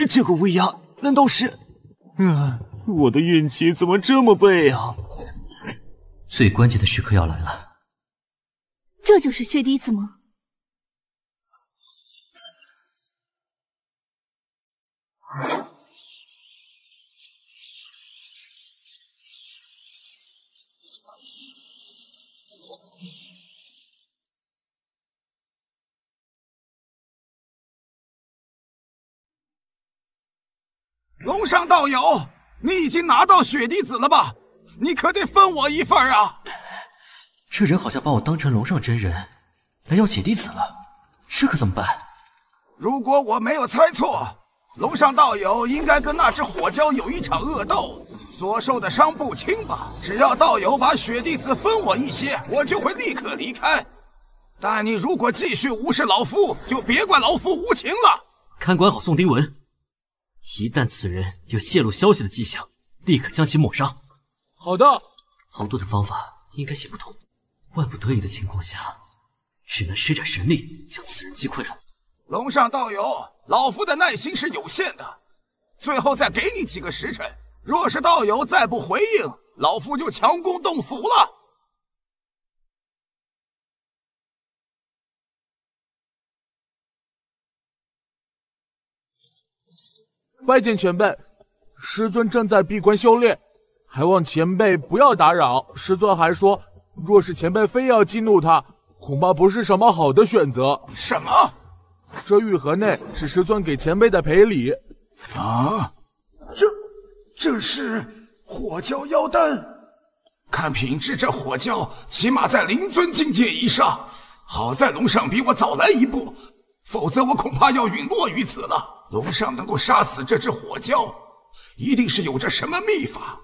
这个乌鸦难道是……啊，我的运气怎么这么背啊？最关键的时刻要来了，这就是血滴子吗？龙上道友，你已经拿到雪滴子了吧？你可得分我一份啊！这人好像把我当成龙上真人来要血弟子了，这可怎么办？如果我没有猜错，龙上道友应该跟那只火蛟有一场恶斗，所受的伤不轻吧？只要道友把雪滴子分我一些，我就会立刻离开。但你如果继续无视老夫，就别怪老夫无情了。看管好宋丁文。一旦此人有泄露消息的迹象，立刻将其抹杀。好的。豪多的方法应该行不通，万不得已的情况下，只能施展神力将此人击溃了。龙上道友，老夫的耐心是有限的，最后再给你几个时辰。若是道友再不回应，老夫就强攻洞府了。拜见前辈，师尊正在闭关修炼，还望前辈不要打扰。师尊还说，若是前辈非要激怒他，恐怕不是什么好的选择。什么？这玉盒内是师尊给前辈的赔礼。啊，这这是火蛟妖丹，看品质，这火蛟起码在灵尊境界以上。好在龙上比我早来一步，否则我恐怕要陨落于此了。龙上能够杀死这只火蛟，一定是有着什么秘法。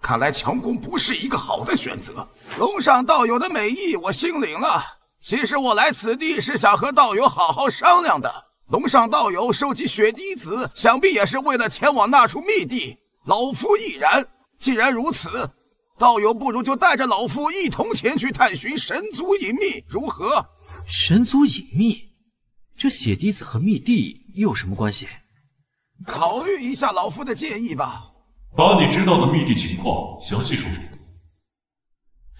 看来强攻不是一个好的选择。龙上道友的美意我心领了。其实我来此地是想和道友好好商量的。龙上道友收集血滴子，想必也是为了前往那处秘地。老夫亦然。既然如此，道友不如就带着老夫一同前去探寻神族隐秘，如何？神族隐秘？这血滴子和秘地？又有什么关系？考虑一下老夫的建议吧。把你知道的秘地情况详细说说。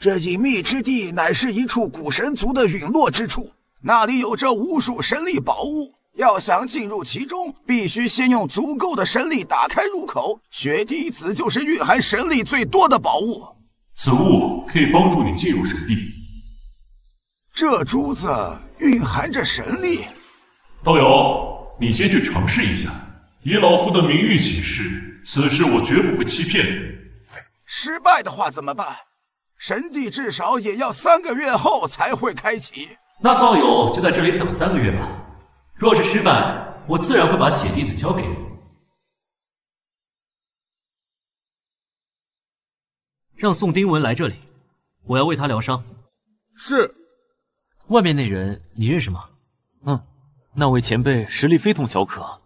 这隐秘之地乃是一处古神族的陨落之处，那里有着无数神力宝物。要想进入其中，必须先用足够的神力打开入口。血滴子就是蕴含神力最多的宝物。此物可以帮助你进入神地。这珠子蕴含着神力。道友。你先去尝试一下，以老夫的名誉起誓，此事我绝不会欺骗你。失败的话怎么办？神帝至少也要三个月后才会开启。那道友就在这里等三个月吧。若是失败，我自然会把血滴子交给你。让宋丁文来这里，我要为他疗伤。是。外面那人你认识吗？嗯。那位前辈实力非同小可，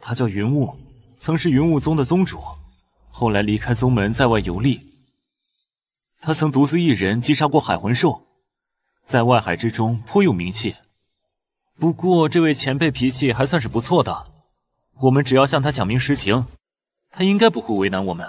他叫云雾，曾是云雾宗的宗主，后来离开宗门在外游历。他曾独自一人击杀过海魂兽，在外海之中颇有名气。不过这位前辈脾气还算是不错的，我们只要向他讲明实情，他应该不会为难我们。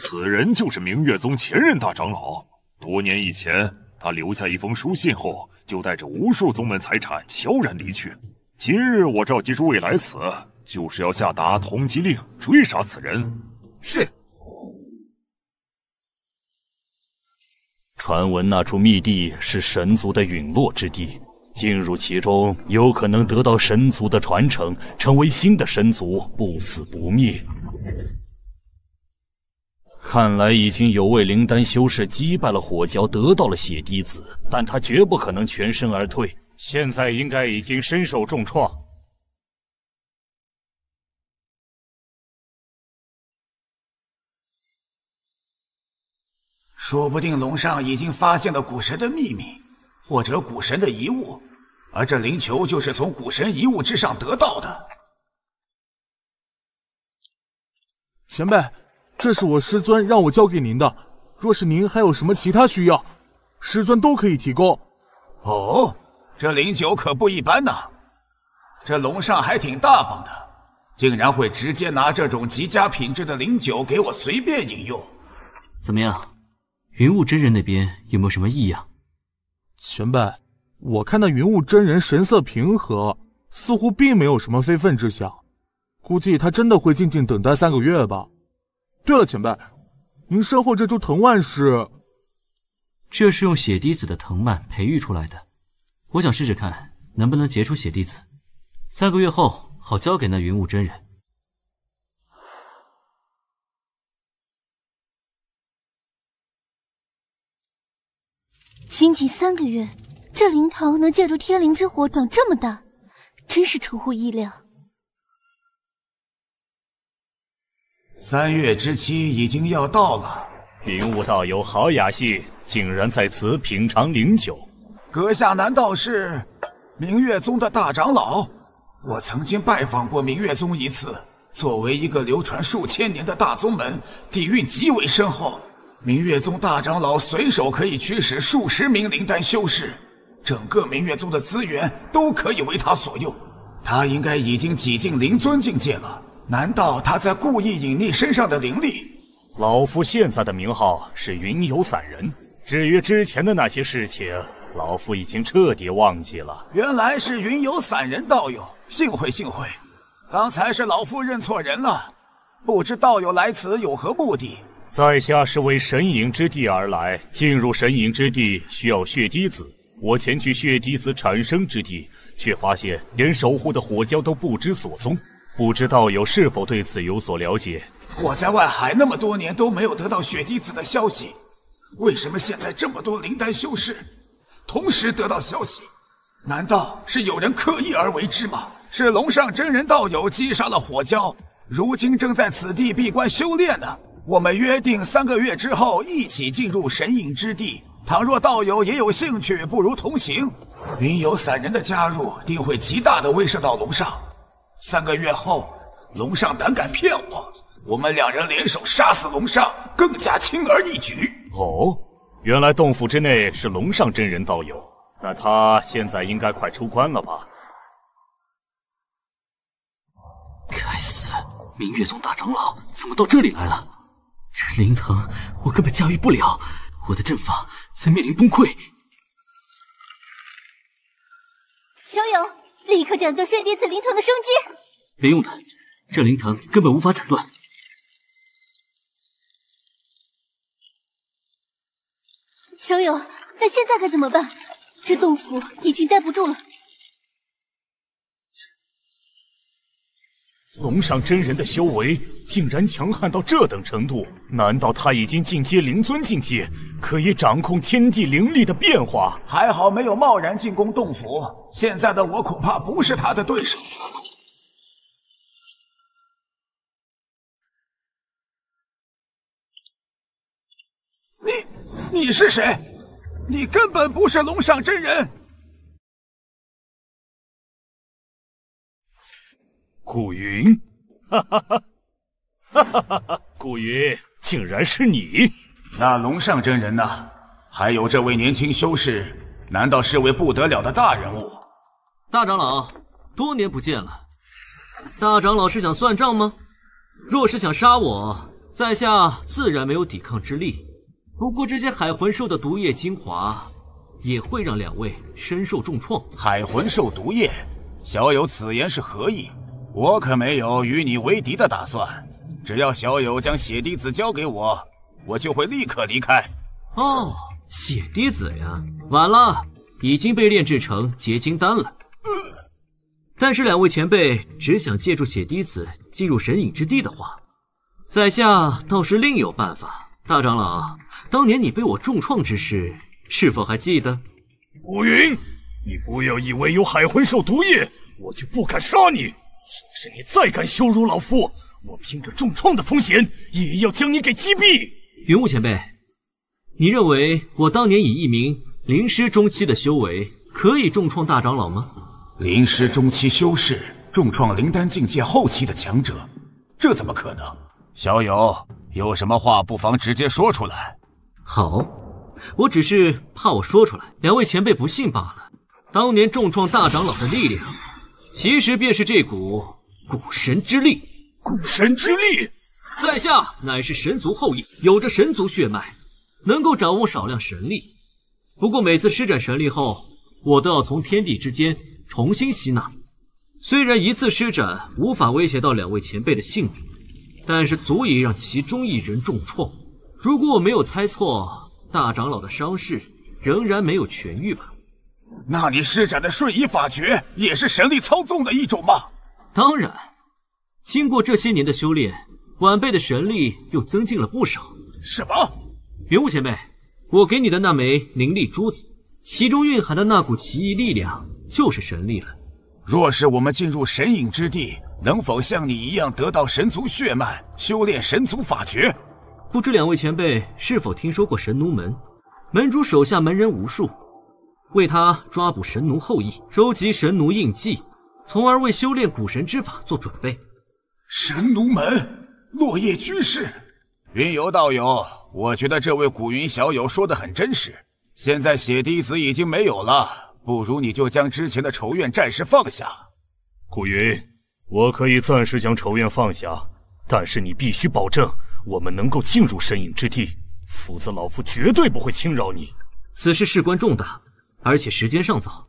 此人就是明月宗前任大长老，多年以前。他留下一封书信后，就带着无数宗门财产悄然离去。今日我召集诸位来此，就是要下达通缉令，追杀此人。是。传闻那处密地是神族的陨落之地，进入其中，有可能得到神族的传承，成为新的神族，不死不灭。看来已经有位灵丹修士击败了火蛟，得到了血滴子，但他绝不可能全身而退，现在应该已经身受重创。说不定龙上已经发现了古神的秘密，或者古神的遗物，而这灵球就是从古神遗物之上得到的。前辈，这是我师尊让我交给您的，若是您还有什么其他需要，师尊都可以提供。哦，这灵酒可不一般呐！这龙上还挺大方的，竟然会直接拿这种极佳品质的灵酒给我随便饮用。怎么样？云雾真人那边有没有什么异样？前辈，我看那云雾真人神色平和，似乎并没有什么非分之想，估计他真的会静静等待三个月吧。对了，前辈，您身后这株藤蔓是？这是用血滴子的藤蔓培育出来的，我想试试看能不能结出血滴子，三个月后好交给那云雾真人。仅仅三个月，这灵桃能借助天灵之火长这么大，真是出乎意料。三月之期已经要到了，云雾道友好雅兴，竟然在此品尝灵酒。阁下难道是明月宗的大长老？我曾经拜访过明月宗一次，作为一个流传数千年的大宗门，底蕴极为深厚。明月宗大长老随手可以驱使数十名灵丹修士，整个明月宗的资源都可以为他所用。他应该已经挤进灵尊境界了。难道他在故意隐匿身上的灵力？老夫现在的名号是云游散人。至于之前的那些事情，老夫已经彻底忘记了。原来是云游散人道友，幸会幸会。刚才是老夫认错人了，不知道友来此有何目的？在下是为神隐之地而来，进入神隐之地需要血滴子。我前去血滴子产生之地，却发现连守护的火蛟都不知所踪。不知道友是否对此有所了解？我在外海那么多年都没有得到血滴子的消息，为什么现在这么多灵丹修士同时得到消息？难道是有人刻意而为之吗？是龙上真人道友击杀了火蛟，如今正在此地闭关修炼呢。我们约定三个月之后一起进入神隐之地。倘若道友也有兴趣，不如同行。云游散人的加入定会极大的威慑到龙上。三个月后，龙上胆敢骗我，我们两人联手杀死龙上，更加轻而易举。哦，原来洞府之内是龙上真人道友，那他现在应该快出关了吧？该死，明月宗大长老怎么到这里来了？这灵藤我根本驾驭不了，我的阵法在面临崩溃。小友，立刻斩断血滴子灵藤的生机！没用的，这灵藤根本无法斩断。小友，那现在该怎么办？这洞府已经待不住了。龙上真人的修为竟然强悍到这等程度，难道他已经进阶灵尊境界，可以掌控天地灵力的变化？还好没有贸然进攻洞府，现在的我恐怕不是他的对手。你你是谁？你根本不是龙上真人。顾云，哈哈哈，哈哈哈哈！顾云，竟然是你！那龙上真人呢？还有这位年轻修士，难道是位不得了的大人物？大长老，多年不见了。大长老是想算账吗？若是想杀我，在下自然没有抵抗之力。不过这些海魂兽的毒液精华，也会让两位身受重创。海魂兽毒液，小友此言是何意？我可没有与你为敌的打算，只要小友将血滴子交给我，我就会立刻离开。哦，血滴子呀，晚了，已经被炼制成结晶丹了。但是两位前辈只想借助血滴子进入神隐之地的话，在下倒是另有办法。大长老，当年你被我重创之事，是否还记得？古云，你不要以为有海魂兽毒液，我就不敢杀你。若是你再敢羞辱老夫，我拼着重创的风险，也要将你给击毙。云雾前辈，你认为我当年以一名灵师中期的修为，可以重创大长老吗？灵师中期修士重创灵丹境界后期的强者，这怎么可能？小友有什么话不妨直接说出来。好，我只是怕我说出来，两位前辈不信罢了。当年重创大长老的力量，其实便是这股古神之力。古神之力，在下乃是神族后裔，有着神族血脉，能够掌握少量神力。不过每次施展神力后，我都要从天地之间。重新吸纳，虽然一次施展无法威胁到两位前辈的性命，但是足以让其中一人重创。如果我没有猜错，大长老的伤势仍然没有痊愈吧？那你施展的瞬移法诀也是神力操纵的一种吗？当然，经过这些年的修炼，晚辈的神力又增进了不少。什么？云雾前辈，我给你的那枚灵力珠子，其中蕴含的那股奇异力量。就是神力了。若是我们进入神隐之地，能否像你一样得到神族血脉，修炼神族法诀？不知两位前辈是否听说过神奴门？门主手下门人无数，为他抓捕神奴后裔，收集神奴印记，从而为修炼古神之法做准备。神奴门，落叶居士，云游道友，我觉得这位古云小友说的很真实。现在血滴子已经没有了。不如你就将之前的仇怨暂时放下，古云，我可以暂时将仇怨放下，但是你必须保证我们能够进入神隐之地，否则老夫绝对不会轻饶你。此事事关重大，而且时间尚早，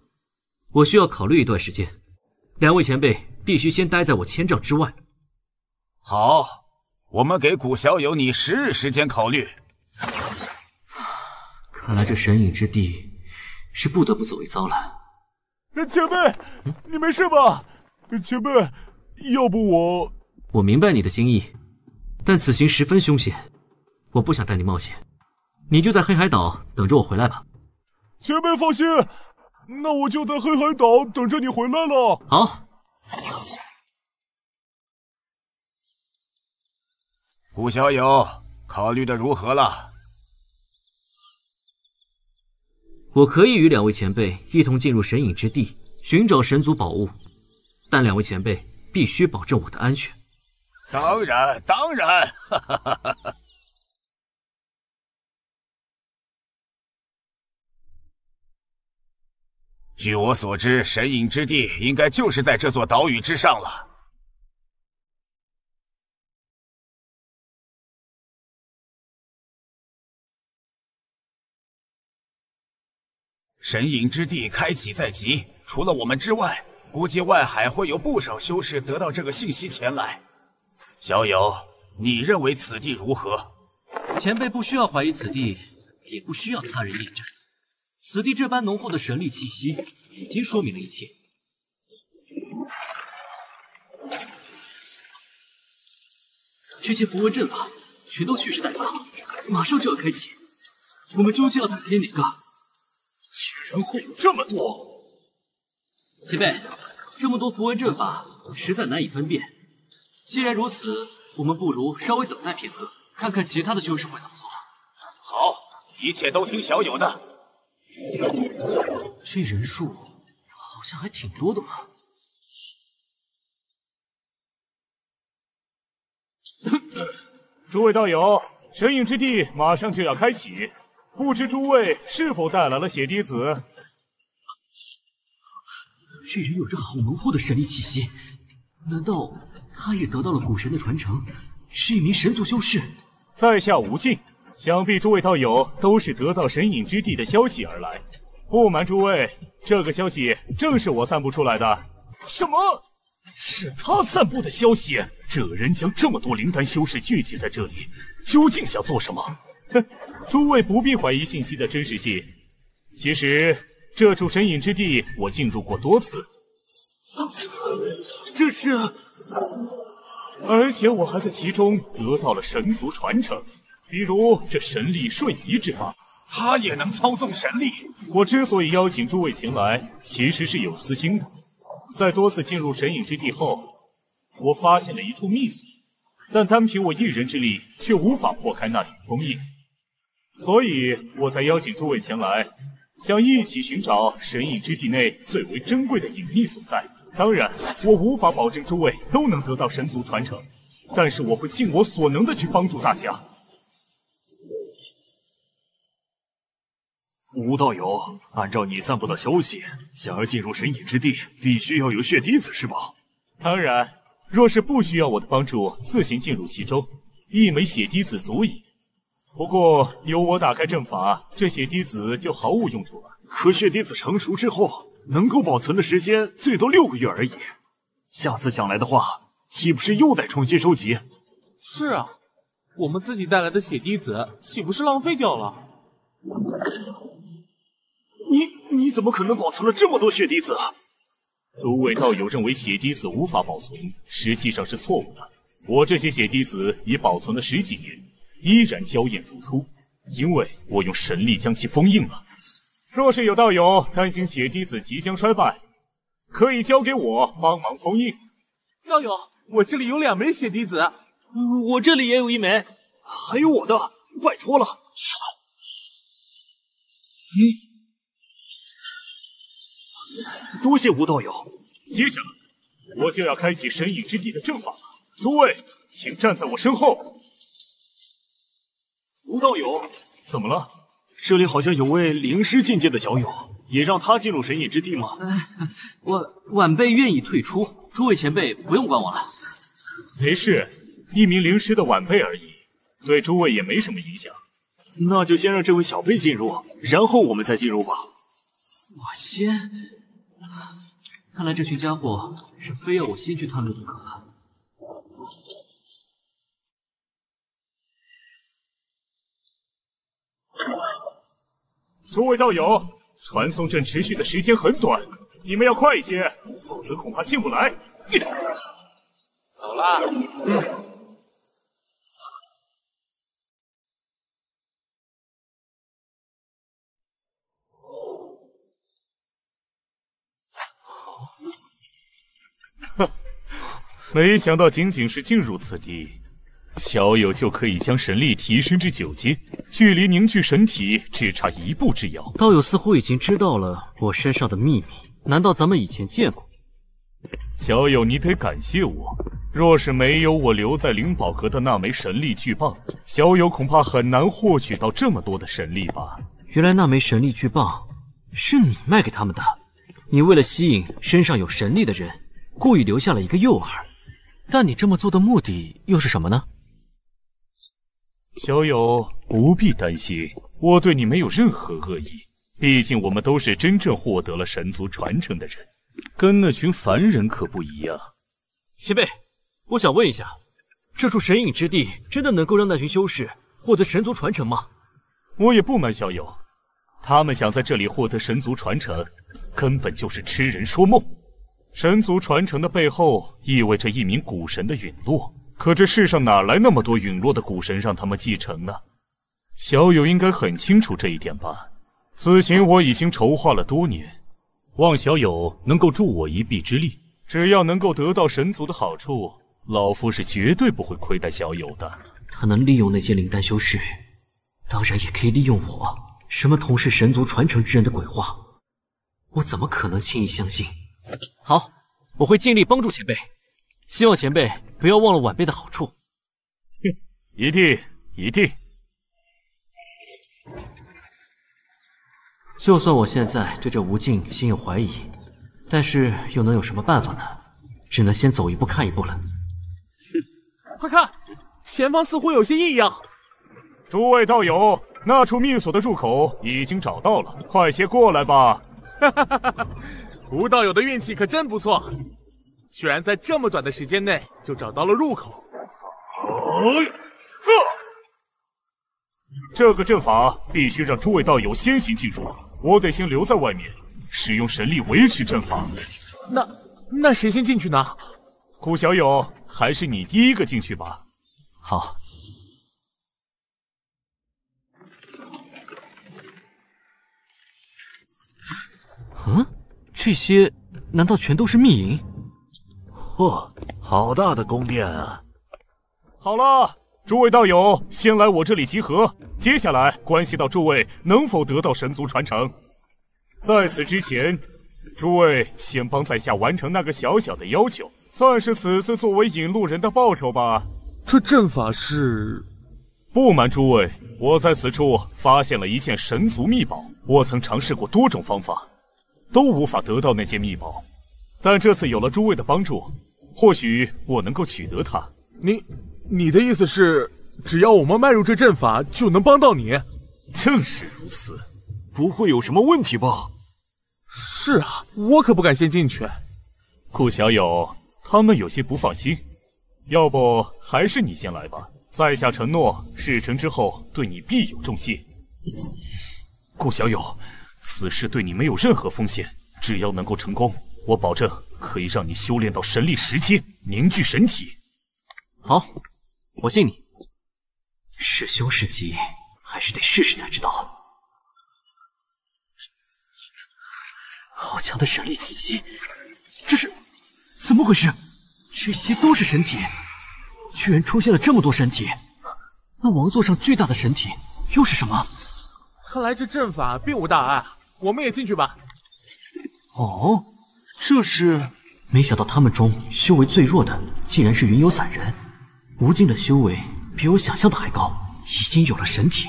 我需要考虑一段时间。两位前辈必须先待在我千丈之外。好，我们给古小友你十日时间考虑。看来这神隐之地。是不得不走一遭了。前辈，你没事吧？前辈，要不我……我明白你的心意，但此行十分凶险，我不想带你冒险。你就在黑海岛等着我回来吧。前辈放心，那我就在黑海岛等着你回来了。好。顾小友，考虑的如何了？我可以与两位前辈一同进入神隐之地寻找神族宝物，但两位前辈必须保证我的安全。当然，当然。据我所知，神隐之地应该就是在这座岛屿之上了。神隐之地开启在即，除了我们之外，估计外海会有不少修士得到这个信息前来。小友，你认为此地如何？前辈不需要怀疑此地，也不需要他人验证。此地这般浓厚的神力气息，已经说明了一切。这些符文阵法全都蓄势待发，马上就要开启。我们究竟要打开哪个？居然会有这么多！前辈，这么多符文阵法，实在难以分辨。既然如此，我们不如稍微等待片刻，看看其他的修士会怎么做。好，一切都听小友的。[LAUGHS] 这人数好像还挺多的嘛。[LAUGHS] 诸位道友，神影之地马上就要开启。不知诸位是否带来了血滴子？这人有着好浓厚的神力气息，难道他也得到了古神的传承，是一名神族修士？在下无尽，想必诸位道友都是得到神隐之地的消息而来。不瞒诸位，这个消息正是我散布出来的。什么？是他散布的消息？这人将这么多灵丹修士聚集在这里，究竟想做什么？哼，[LAUGHS] 诸位不必怀疑信息的真实性。其实这处神隐之地我进入过多次，这是，而且我还在其中得到了神族传承，比如这神力瞬移之法，他也能操纵神力。我之所以邀请诸位前来，其实是有私心的。在多次进入神隐之地后，我发现了一处秘锁，但单凭我一人之力却无法破开那里的封印，所以我才邀请诸位前来。想一起寻找神隐之地内最为珍贵的隐秘所在。当然，我无法保证诸位都能得到神族传承，但是我会尽我所能的去帮助大家。吴道友，按照你散布的消息，想要进入神隐之地，必须要有血滴子，是吧？当然，若是不需要我的帮助，自行进入其中，一枚血滴子足矣。不过有我打开阵法，这血滴子就毫无用处了。可血滴子成熟之后，能够保存的时间最多六个月而已。下次想来的话，岂不是又得重新收集？是啊，我们自己带来的血滴子岂不是浪费掉了？你你怎么可能保存了这么多血滴子？诸位道友认为血滴子无法保存，实际上是错误的。我这些血滴子已保存了十几年。依然娇艳如初，因为我用神力将其封印了。若是有道友担心血滴子即将衰败，可以交给我帮忙封印。道友，我这里有两枚血滴子，我这里也有一枚，还有我的，拜托了。嗯，[LAUGHS] 多谢吴道友。接下来我就要开启神隐之地的阵法了，诸位请站在我身后。吴道友，怎么了？这里好像有位灵师境界的小友，也让他进入神隐之地吗？晚晚辈愿意退出，诸位前辈不用管我了。没事，一名灵师的晚辈而已，对诸位也没什么影响。那就先让这位小辈进入，然后我们再进入吧。我先，看来这群家伙是非要我先去探路不可了。诸位道友，传送阵持续的时间很短，你们要快一些，否则恐怕进不来。走了。哼，没想到仅仅是进入此地。小友就可以将神力提升至九阶，距离凝聚神体只差一步之遥。道友似乎已经知道了我身上的秘密，难道咱们以前见过？小友，你得感谢我。若是没有我留在灵宝阁的那枚神力巨棒，小友恐怕很难获取到这么多的神力吧？原来那枚神力巨棒是你卖给他们的。你为了吸引身上有神力的人，故意留下了一个诱饵。但你这么做的目的又是什么呢？小友不必担心，我对你没有任何恶意。毕竟我们都是真正获得了神族传承的人，跟那群凡人可不一样。前辈，我想问一下，这处神隐之地真的能够让那群修士获得神族传承吗？我也不瞒小友，他们想在这里获得神族传承，根本就是痴人说梦。神族传承的背后，意味着一名古神的陨落。可这世上哪来那么多陨落的古神让他们继承呢？小友应该很清楚这一点吧？此行我已经筹划了多年，望小友能够助我一臂之力。只要能够得到神族的好处，老夫是绝对不会亏待小友的。他能利用那些灵丹修士，当然也可以利用我。什么同是神族传承之人的鬼话，我怎么可能轻易相信？好，我会尽力帮助前辈。希望前辈不要忘了晚辈的好处。哼一定一定。就算我现在对这无尽心有怀疑，但是又能有什么办法呢？只能先走一步看一步了。快看，前方似乎有些异样。诸位道友，那处密锁的入口已经找到了，快些过来吧。哈哈哈哈吴道友的运气可真不错。居然在这么短的时间内就找到了入口！哎，呵，这个阵法必须让诸位道友先行进入，我得先留在外面使用神力维持阵法。那那谁先进去呢？顾小友，还是你第一个进去吧。好。嗯，这些难道全都是秘银？嚯，好大的宫殿啊！好了，诸位道友，先来我这里集合。接下来关系到诸位能否得到神族传承。在此之前，诸位先帮在下完成那个小小的要求，算是此次作为引路人的报酬吧。这阵法是……不瞒诸位，我在此处发现了一件神族秘宝。我曾尝试过多种方法。都无法得到那件秘宝，但这次有了诸位的帮助，或许我能够取得它。你，你的意思是，只要我们迈入这阵法，就能帮到你？正是如此，不会有什么问题吧？是啊，我可不敢先进去。顾小友，他们有些不放心，要不还是你先来吧。在下承诺，事成之后对你必有重谢。顾小友。此事对你没有任何风险，只要能够成功，我保证可以让你修炼到神力十阶，凝聚神体。好，我信你。是修是急，还是得试试才知道。好强的神力气息，这是怎么回事？这些都是神体，居然出现了这么多神体。那王座上巨大的神体又是什么？看来这阵法并无大碍，我们也进去吧。哦，这是没想到他们中修为最弱的竟然是云游散人，无尽的修为比我想象的还高，已经有了神体。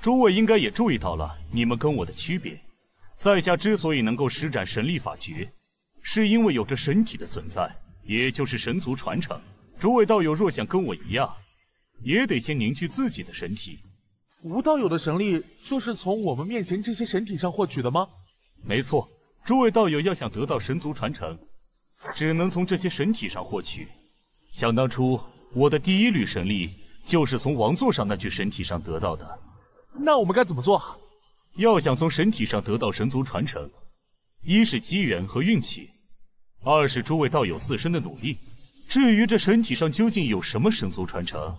诸位应该也注意到了，你们跟我的区别。在下之所以能够施展神力法诀，是因为有着神体的存在，也就是神族传承。诸位道友若想跟我一样。也得先凝聚自己的神体。吴道友的神力就是从我们面前这些神体上获取的吗？没错，诸位道友要想得到神族传承，只能从这些神体上获取。想当初，我的第一缕神力就是从王座上那具神体上得到的。那我们该怎么做？要想从神体上得到神族传承，一是机缘和运气，二是诸位道友自身的努力。至于这神体上究竟有什么神族传承？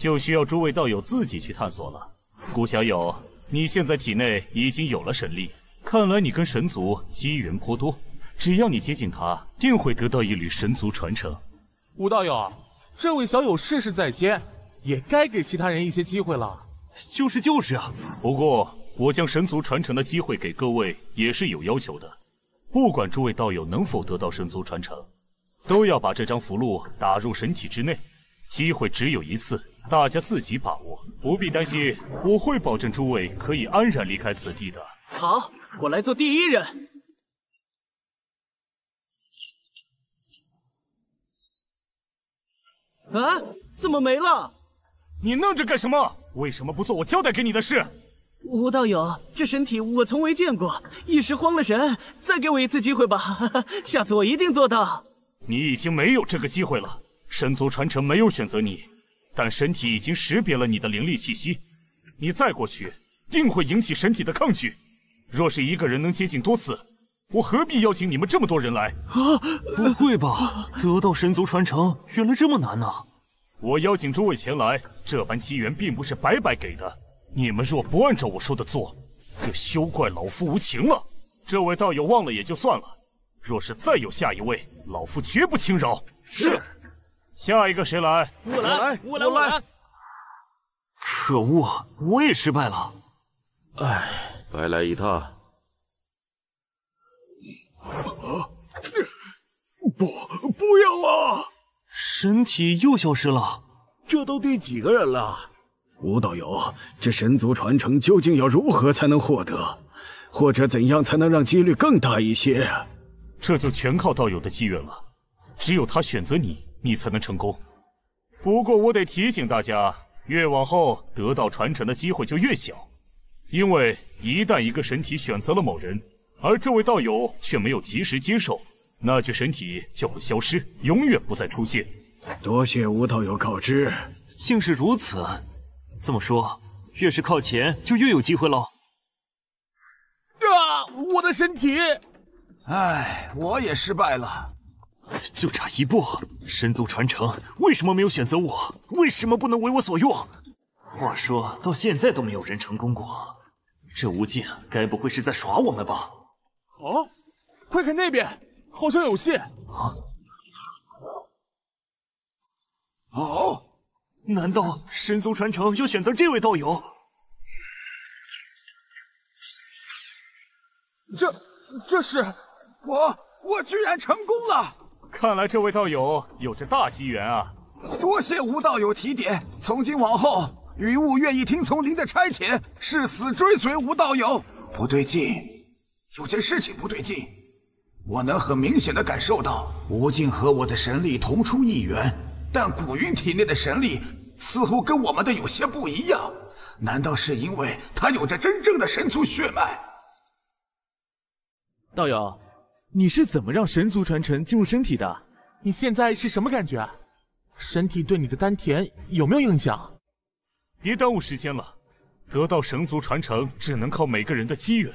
就需要诸位道友自己去探索了。古小友，你现在体内已经有了神力，看来你跟神族机缘颇多。只要你接近他，定会得到一缕神族传承。吴道友，这位小友事事在先，也该给其他人一些机会了。就是就是啊。不过我将神族传承的机会给各位也是有要求的，不管诸位道友能否得到神族传承，都要把这张符箓打入神体之内。机会只有一次。大家自己把握，不必担心，我会保证诸位可以安然离开此地的。好，我来做第一人。啊，怎么没了？你愣着干什么？为什么不做我交代给你的事？吴道友，这身体我从未见过，一时慌了神。再给我一次机会吧，[LAUGHS] 下次我一定做到。你已经没有这个机会了，神族传承没有选择你。但身体已经识别了你的灵力气息，你再过去，定会引起身体的抗拒。若是一个人能接近多次，我何必邀请你们这么多人来？啊！不会吧？得到神族传承，原来这么难呢？我邀请诸位前来，这般机缘并不是白白给的。你们若不按照我说的做，就休怪老夫无情了。这位道友忘了也就算了，若是再有下一位，老夫绝不轻饶。是。下一个谁来？我来，我来，我来！可恶，我也失败了。唉，白来一趟。啊不，不要啊！身体又消失了。这都第几个人了？吴道友，这神族传承究竟要如何才能获得？或者怎样才能让几率更大一些？这就全靠道友的机缘了。只有他选择你。你才能成功。不过我得提醒大家，越往后得到传承的机会就越小，因为一旦一个神体选择了某人，而这位道友却没有及时接受，那具神体就会消失，永远不再出现。多谢吴道友告知，竟是如此。这么说，越是靠前就越有机会喽。啊我的身体！唉，我也失败了，就差一步，神族传承为什么没有选择我？为什么不能为我所用？话说到现在都没有人成功过，这无尽该不会是在耍我们吧？哦，快看那边，好像有戏！啊！哦，难道神族传承要选择这位道友？这，这是我，我居然成功了！看来这位道友有着大机缘啊！多谢吴道友提点，从今往后，云雾愿意听从您的差遣，誓死追随吴道友。不对劲，有件事情不对劲，我能很明显的感受到吴尽和我的神力同出一源，但古云体内的神力似乎跟我们的有些不一样，难道是因为他有着真正的神族血脉？道友，你是怎么让神族传承进入身体的？你现在是什么感觉？身体对你的丹田有没有影响？别耽误时间了，得到神族传承只能靠每个人的机缘，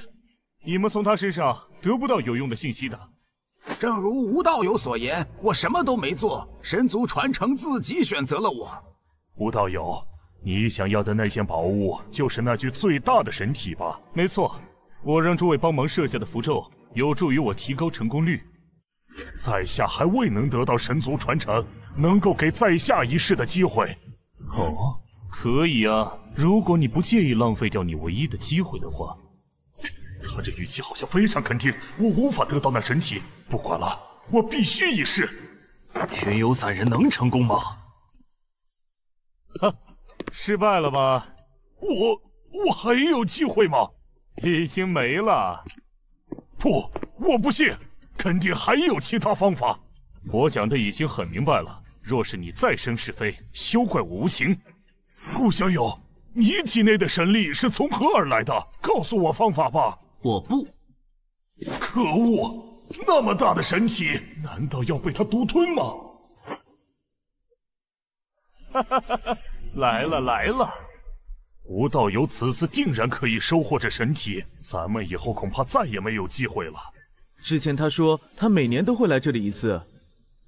你们从他身上得不到有用的信息的。正如吴道友所言，我什么都没做，神族传承自己选择了我。吴道友，你想要的那件宝物就是那具最大的神体吧？没错，我让诸位帮忙设下的符咒。有助于我提高成功率。在下还未能得到神族传承，能够给在下一试的机会。哦，可以啊，如果你不介意浪费掉你唯一的机会的话。他这语气好像非常肯定，我无法得到那神体。不管了，我必须一试。云游散人能成功吗？[LAUGHS] 哈，失败了吧？我我还有机会吗？已经没了。不，我不信，肯定还有其他方法。我讲的已经很明白了。若是你再生是非，休怪我无情。顾小友，你体内的神力是从何而来的？告诉我方法吧。我不。可恶，那么大的神体，难道要被他独吞吗？哈哈哈哈！来了来了。吴道友此次定然可以收获这神体，咱们以后恐怕再也没有机会了。之前他说他每年都会来这里一次，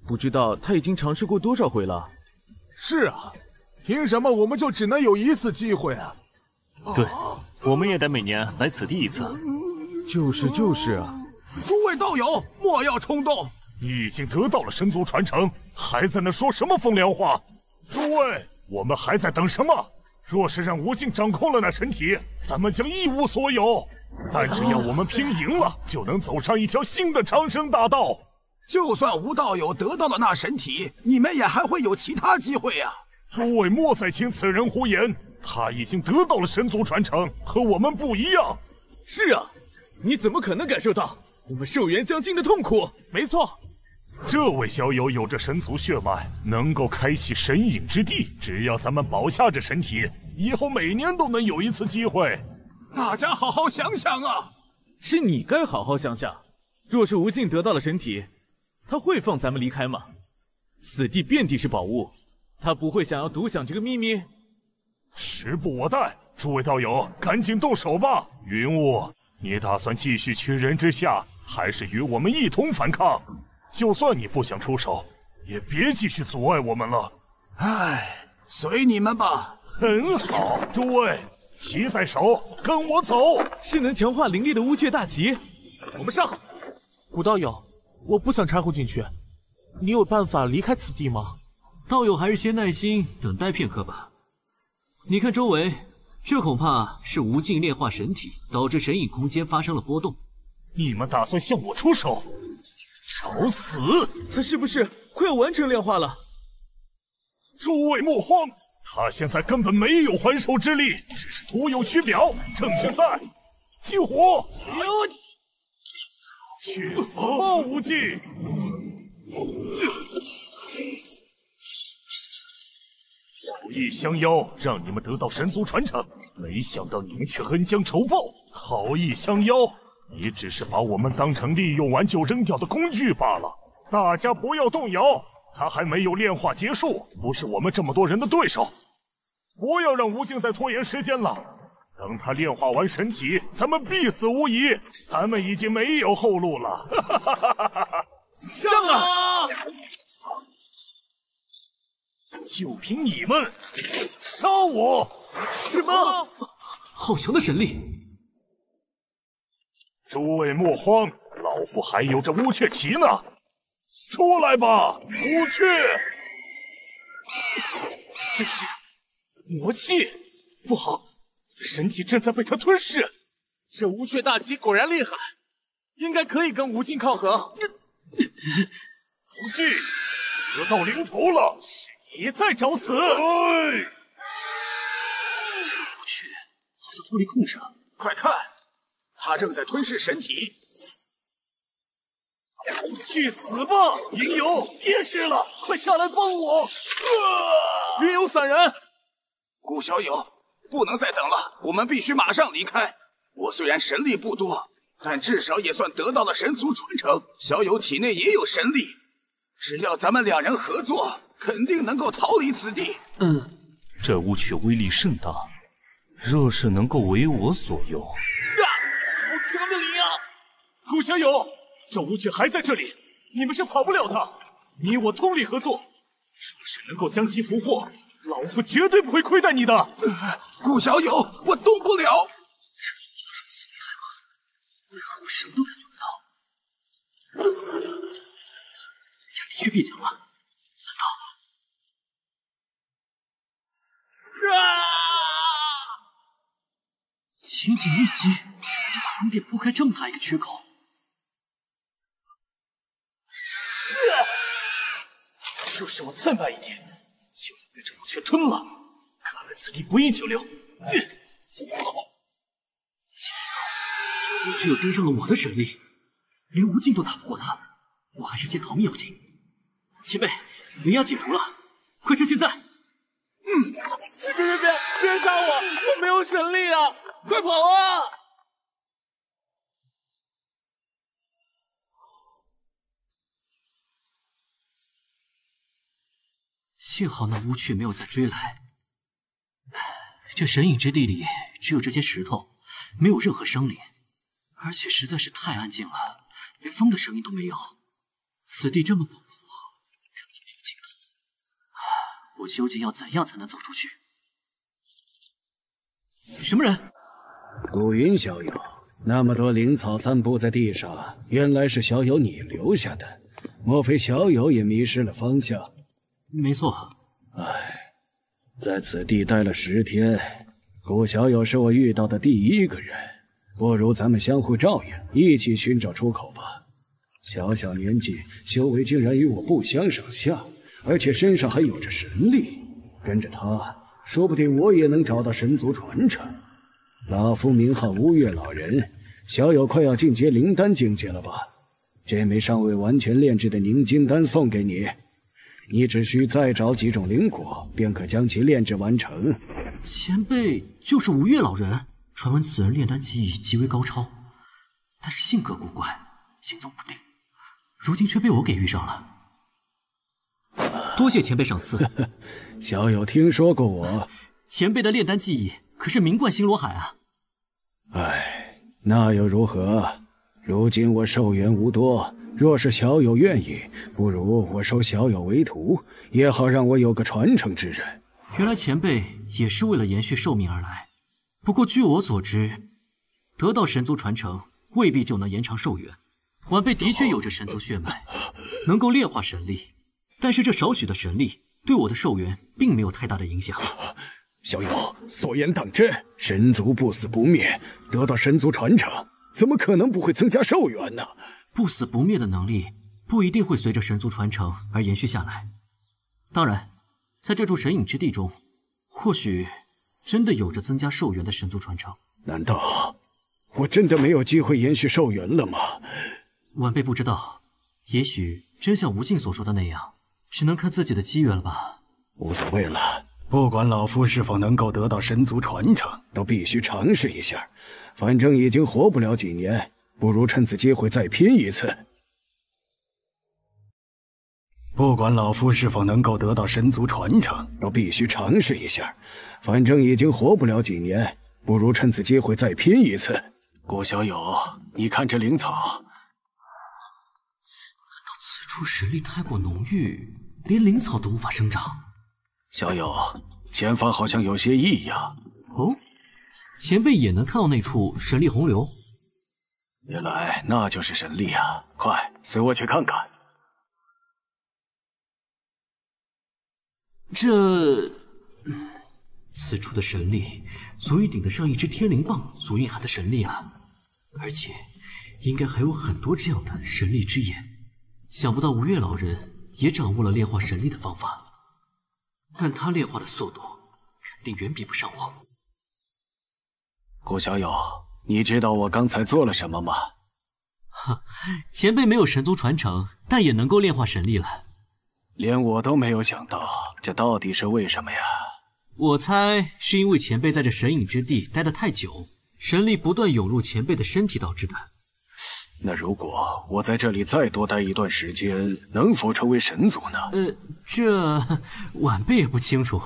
不知道他已经尝试过多少回了。是啊，凭什么我们就只能有一次机会啊？对，我们也得每年来此地一次。就是就是啊！诸位道友莫要冲动，你已经得到了神族传承，还在那说什么风凉话？诸位，我们还在等什么？若是让吴尽掌控了那神体，咱们将一无所有。但只要我们拼赢了，就能走上一条新的长生大道。就算吴道友得到了那神体，你们也还会有其他机会啊！诸位莫再听此人胡言，他已经得到了神族传承，和我们不一样。是啊，你怎么可能感受到我们寿元将尽的痛苦？没错。这位小友有着神族血脉，能够开启神隐之地。只要咱们保下这神体，以后每年都能有一次机会。大家好好想想啊！是你该好好想想。若是无尽得到了神体，他会放咱们离开吗？此地遍地是宝物，他不会想要独享这个秘密？时不我待，诸位道友，赶紧动手吧！云雾，你打算继续屈人之下，还是与我们一同反抗？就算你不想出手，也别继续阻碍我们了。唉，随你们吧。很好，诸位，旗在手，跟我走。是能强化灵力的乌鹊大旗，我们上。古道友，我不想掺和进去，你有办法离开此地吗？道友还是先耐心等待片刻吧。你看周围，这恐怕是无尽炼化神体导致神影空间发生了波动。你们打算向我出手？找死！他是不是快要完成炼化了？诸位莫慌，他现在根本没有还手之力，只是徒有虚表。趁现在，激活！有，去死吧，无忌！有意相邀，让你们得到神族传承，没想到你们却恩将仇报，好意相邀。你只是把我们当成利用完就扔掉的工具罢了。大家不要动摇，他还没有炼化结束，不是我们这么多人的对手。不要让吴静再拖延时间了。等他炼化完神体，咱们必死无疑。咱们已经没有后路了。[LAUGHS] 上啊！就凭你们，杀我！什么？好强的神力！诸位莫慌，老夫还有这乌鹊旗呢。出来吧，乌鹊！这是魔气，不好，身体正在被它吞噬。这乌鹊大旗果然厉害，应该可以跟无尽抗衡。无忌，死到临头了，是你在找死！哎，这乌鹊好像脱离控制了，快看，他正在吞噬神体。去死吧，云游！别吃了，快下来帮我！云游散人，顾小友，不能再等了，我们必须马上离开。我虽然神力不多，但至少也算得到了神族传承。小友体内也有神力，只要咱们两人合作，肯定能够逃离此地。嗯，这巫曲威力甚大，若是能够为我所用，好强的灵啊！顾小友，这乌鹊还在这里，你们是跑不了的。你我通力合作，若是能够将其俘获，老夫绝对不会亏待你的。顾小友，我动不了。这妖如此厉害吗为何我什么都感觉不到？他的确变强了，难道？啊！仅仅一击，居然就把龙殿铺开这么大一个缺口。若是我再慢一点，就要被这乌鹊吞了。看来此地不宜久留。乌鹊又盯上了我的神力，连无尽都打不过他，我还是先逃命要紧。前辈，灵压解除了，快趁现在！嗯，别别别，别杀我，我没有神力啊！快跑啊！幸好那乌雀没有再追来。这神隐之地里只有这些石头，没有任何生灵。而且实在是太安静了，连风的声音都没有。此地这么广阔，根本没有尽头。我究竟要怎样才能走出去？什么人？古云小友，那么多灵草散布在地上，原来是小友你留下的。莫非小友也迷失了方向？没错。唉，在此地待了十天，古小友是我遇到的第一个人。不如咱们相互照应，一起寻找出口吧。小小年纪，修为竟然与我不相上下，而且身上还有着神力。跟着他，说不定我也能找到神族传承。老夫名号乌月老人，小友快要进阶灵丹境界了吧？这枚尚未完全炼制的凝金丹送给你，你只需再找几种灵果，便可将其炼制完成。前辈就是吴越老人。传闻此人炼丹技艺极为高超，但是性格古怪，行踪不定，如今却被我给遇上了。多谢前辈赏赐，[LAUGHS] 小友听说过我。前辈的炼丹技艺可是名冠星罗海啊！唉，那又如何？如今我寿元无多，若是小友愿意，不如我收小友为徒，也好让我有个传承之人。原来前辈也是为了延续寿命而来。不过，据我所知，得到神族传承未必就能延长寿元。晚辈的确有着神族血脉，能够炼化神力，但是这少许的神力对我的寿元并没有太大的影响。[LAUGHS] 小友，所言当真？神族不死不灭，得到神族传承，怎么可能不会增加寿元呢？不死不灭的能力不一定会随着神族传承而延续下来。当然，在这处神隐之地中，或许……真的有着增加寿元的神族传承？难道我真的没有机会延续寿元了吗？晚辈不知道，也许真像无尽所说的那样，只能看自己的机缘了吧。无所谓了，不管老夫是否能够得到神族传承，都必须尝试一下。反正已经活不了几年，不如趁此机会再拼一次。不管老夫是否能够得到神族传承，都必须尝试一下。反正已经活不了几年，不如趁此机会再拼一次。顾小友，你看这灵草，难道此处神力太过浓郁，连灵草都无法生长？小友，前方好像有些异样。哦，前辈也能看到那处神力洪流。原来那就是神力啊！快，随我去看看。这，此处的神力足以顶得上一只天灵棒所蕴含的神力了，而且应该还有很多这样的神力之眼。想不到吴越老人也掌握了炼化神力的方法，但他炼化的速度肯定远比不上我。顾小友，你知道我刚才做了什么吗？哈，前辈没有神族传承，但也能够炼化神力了。连我都没有想到，这到底是为什么呀？我猜是因为前辈在这神隐之地待得太久，神力不断涌入前辈的身体导致的。那如果我在这里再多待一段时间，能否成为神族呢？呃，这 [LAUGHS] 晚辈也不清楚。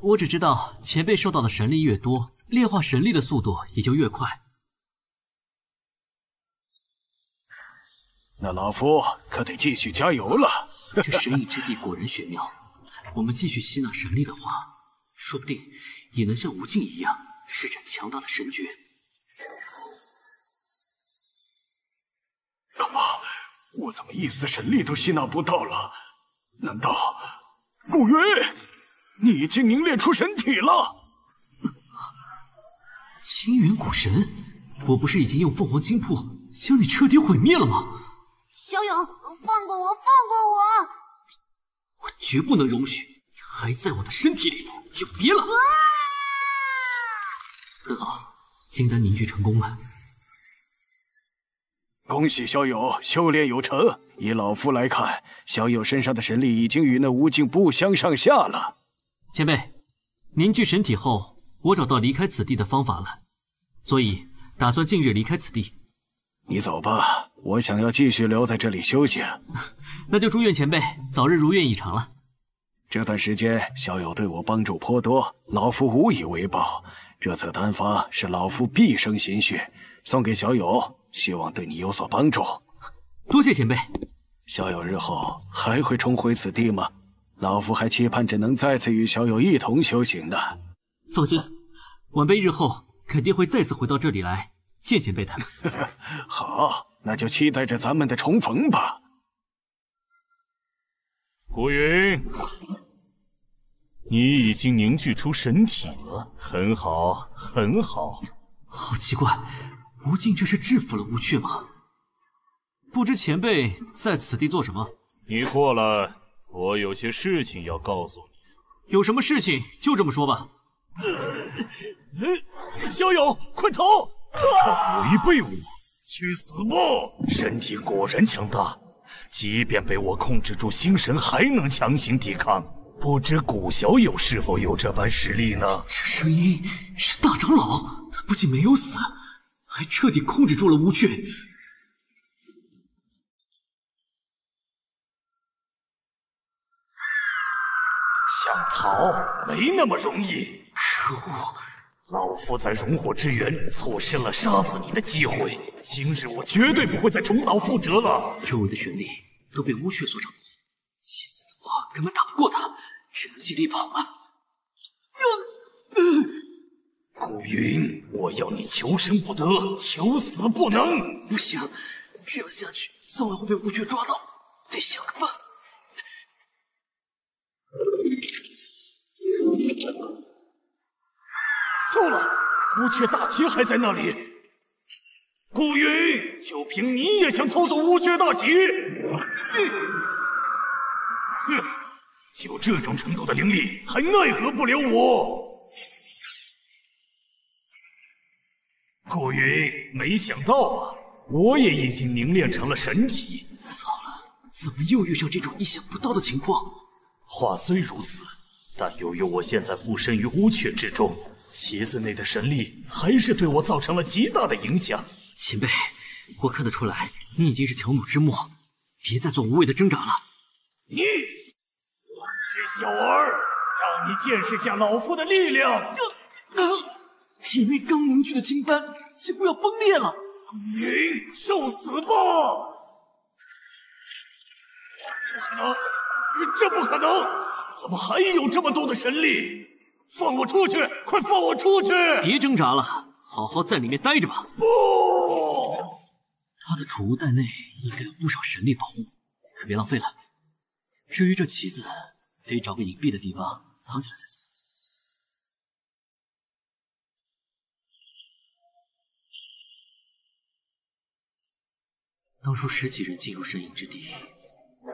我只知道前辈受到的神力越多，炼化神力的速度也就越快。那老夫可得继续加油了。这神隐之地果然玄妙，我们继续吸纳神力的话，说不定也能像吴静一样施展强大的神诀。怎么，我怎么一丝神力都吸纳不到了？难道古云，你已经凝练出神体了？[LAUGHS] 清远古神，我不是已经用凤凰金魄将你彻底毁灭了吗？小友。放过我！放过我！我绝不能容许你还在我的身体里，永别了。很好，金丹凝聚成功了。恭喜小友修炼有成。以老夫来看，小友身上的神力已经与那无尽不相上下了。前辈，凝聚神体后，我找到离开此地的方法了，所以打算近日离开此地。你走吧。我想要继续留在这里修行，[LAUGHS] 那就祝愿前辈早日如愿以偿了。这段时间，小友对我帮助颇多，老夫无以为报。这次丹方是老夫毕生心血，送给小友，希望对你有所帮助。多谢前辈。小友日后还会重回此地吗？老夫还期盼着能再次与小友一同修行呢。放心，晚辈日后肯定会再次回到这里来见前辈的。[LAUGHS] 好。那就期待着咱们的重逢吧，古云，你已经凝聚出神体了，很好，很好。好奇怪，无尽这是制服了吴雀吗？不知前辈在此地做什么？你过来，我有些事情要告诉你。有什么事情就这么说吧。小友，快逃！违背我！去死吧！身体果然强大，即便被我控制住心神，还能强行抵抗。不知古小友是否有这般实力呢？这声音是大长老，他不仅没有死，还彻底控制住了乌雀。想逃没那么容易。可恶！老夫在熔火之源错失了杀死你的机会，今日我绝对不会再重蹈覆辙了。周围的神力都被乌雀所掌控，现在的我根本打不过他，只能尽力跑了。古云，我要你求生不得，求死不能！不行，这样下去早晚会被乌雀抓到，得想个办法。错了，乌鹊大旗还在那里。顾云，就凭你也想操纵乌鹊大旗？哼，就这种程度的灵力，还奈何不了我？顾云，没想到啊，我也已经凝练成了神体。糟了，怎么又遇上这种意想不到的情况？话虽如此，但由于我现在附身于乌鹊之中。旗子内的神力还是对我造成了极大的影响。前辈，我看得出来，你已经是强弩之末，别再做无谓的挣扎了。你，我只是小儿，让你见识下老夫的力量。体内刚凝聚的金丹几乎要崩裂了。云，受死吧！不可能，这不可能！怎么还有这么多的神力？放我出去！快放我出去！别挣扎了，好好在里面待着吧。不，他的储物袋内应该有不少神力宝物，可别浪费了。至于这旗子，得找个隐蔽的地方藏起来才行。当初十几人进入神隐之地，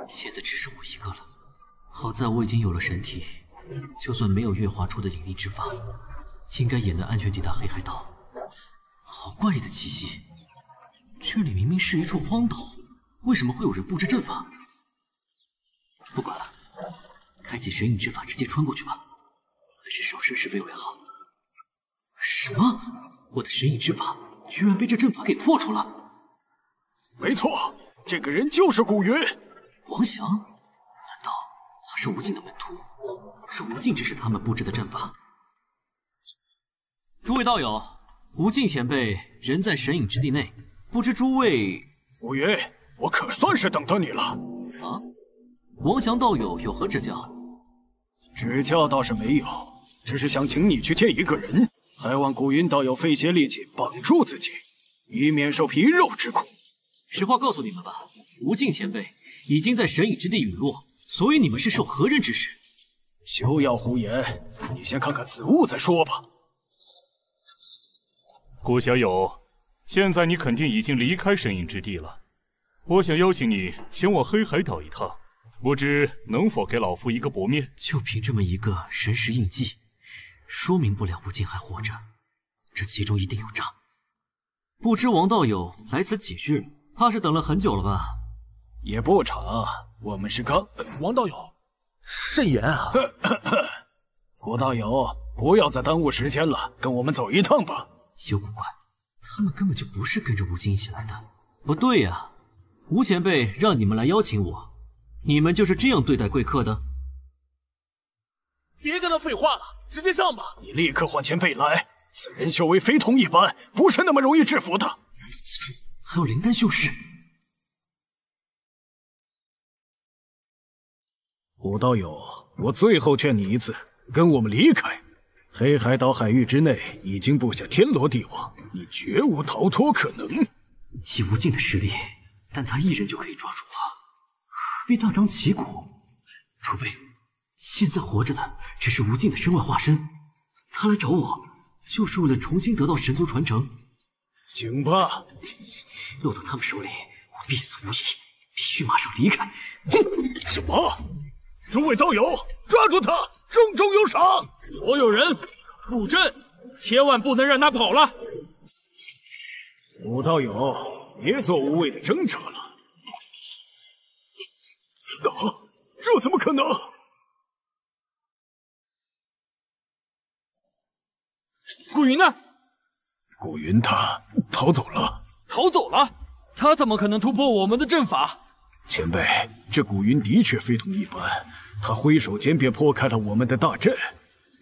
现在只剩我一个了。好在我已经有了神体，就算没有月华出的引力之法，应该也能安全抵达黑海岛。好怪异的气息，这里明明是一处荒岛，为什么会有人布置阵法？不管了，开启神隐之法，直接穿过去吧。还是少生是非为好。什么？我的神隐之法居然被这阵法给破除了？没错，这个人就是古云，王翔。难道他是无尽的门徒？是无尽指使他们布置的阵法？诸位道友，无尽前辈人在神隐之地内，不知诸位……古云，我可算是等到你了。啊，王翔道友有何指教？指教倒是没有，只是想请你去见一个人，还望古云道友费些力气绑住自己，以免受皮肉之苦。实话告诉你们吧，无尽前辈已经在神隐之地陨落，所以你们是受何人指使？休要胡言，你先看看此物再说吧。顾小友，现在你肯定已经离开神隐之地了，我想邀请你前往黑海岛一趟，不知能否给老夫一个薄面？就凭这么一个神识印记，说明不了吴尽还活着，这其中一定有诈。不知王道友来此几日？怕是等了很久了吧？也不长，我们是刚……王道友，慎言啊！[COUGHS] 古道友，不要再耽误时间了，跟我们走一趟吧。有古怪，他们根本就不是跟着吴京一起来的。不对呀，吴前辈让你们来邀请我，你们就是这样对待贵客的？别跟他废话了，直接上吧！你立刻唤前辈来，此人修为非同一般，不是那么容易制服的。难道此处？还有灵丹修士，古道友，我最后劝你一次，跟我们离开。黑海岛海域之内已经布下天罗地网，你绝无逃脱可能。以无尽的实力，但他一人就可以抓住我，何必大张旗鼓？除非现在活着的只是无尽的身外化身，他来找我就是为了重新得到神族传承。行吧。落到他们手里，我必死无疑，必须马上离开。什么？诸位道友，抓住他，重重有赏！所有人布阵，千万不能让他跑了。武道友，别做无谓的挣扎了。啊，这怎么可能？古云呢？古云他逃走了。逃走了？他怎么可能突破我们的阵法？前辈，这古云的确非同一般，他挥手间便破开了我们的大阵，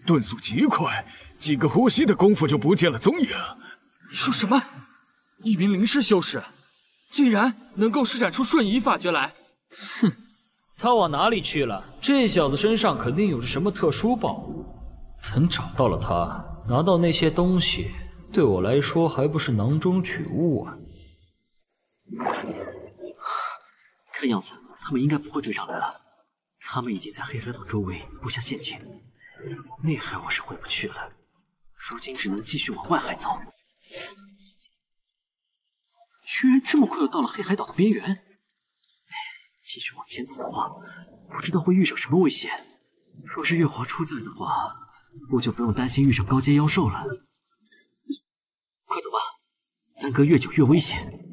遁速极快，几个呼吸的功夫就不见了踪影。你说什么？一名灵师修士，竟然能够施展出瞬移法诀来？哼，他往哪里去了？这小子身上肯定有着什么特殊宝物，等找到了他，拿到那些东西。对我来说，还不是囊中取物啊！看样子，他们应该不会追上来了。他们已经在黑海岛周围布下陷阱，内海我是回不去了，如今只能继续往外海走。居然这么快就到了黑海岛的边缘，继续往前走的话，不知道会遇上什么危险。若是月华出在的话，我就不用担心遇上高阶妖兽了。快走吧，耽搁越久越危险。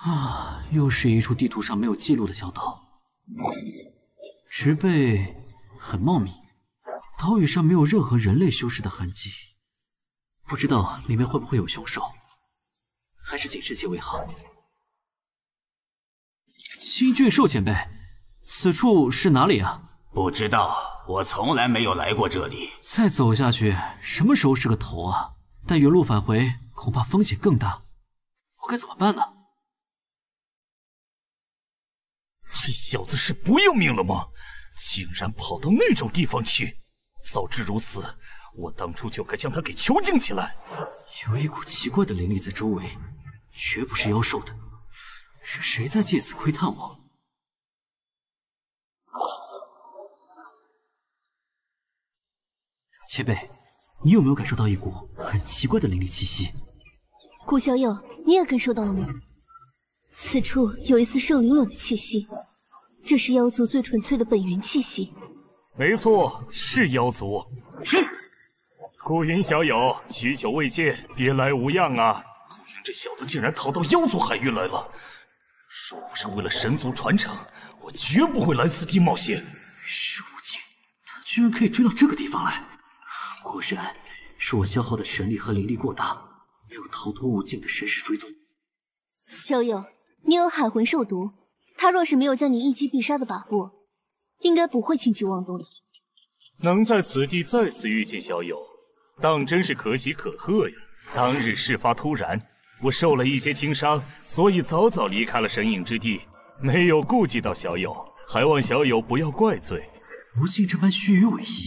啊，又是一处地图上没有记录的小岛，植被很茂密，岛屿上没有任何人类修饰的痕迹，不知道里面会不会有凶手，还是谨慎些为好。青俊寿前辈，此处是哪里啊？不知道，我从来没有来过这里。再走下去，什么时候是个头啊？但原路返回，恐怕风险更大。我该怎么办呢？这小子是不要命了吗？竟然跑到那种地方去！早知如此，我当初就该将他给囚禁起来。有一股奇怪的灵力在周围，绝不是妖兽的。是谁在借此窥探我？前辈，你有没有感受到一股很奇怪的灵力气息？顾小友，你也感受到了吗？此处有一丝圣灵卵的气息，这是妖族最纯粹的本源气息。没错，是妖族。是。古云小友，许久未见，别来无恙啊！这小子竟然逃到妖族海域来了，若不是为了神族传承，我绝不会来此地冒险。是无尽，他居然可以追到这个地方来。果然是我消耗的神力和灵力过大，没有逃脱无尽的神识追踪。小友，你有海魂兽毒，他若是没有将你一击必杀的把握，应该不会轻举妄动的。能在此地再次遇见小友，当真是可喜可贺呀！当日事发突然，我受了一些轻伤，所以早早离开了神影之地，没有顾及到小友，还望小友不要怪罪。无尽这般虚与委蛇。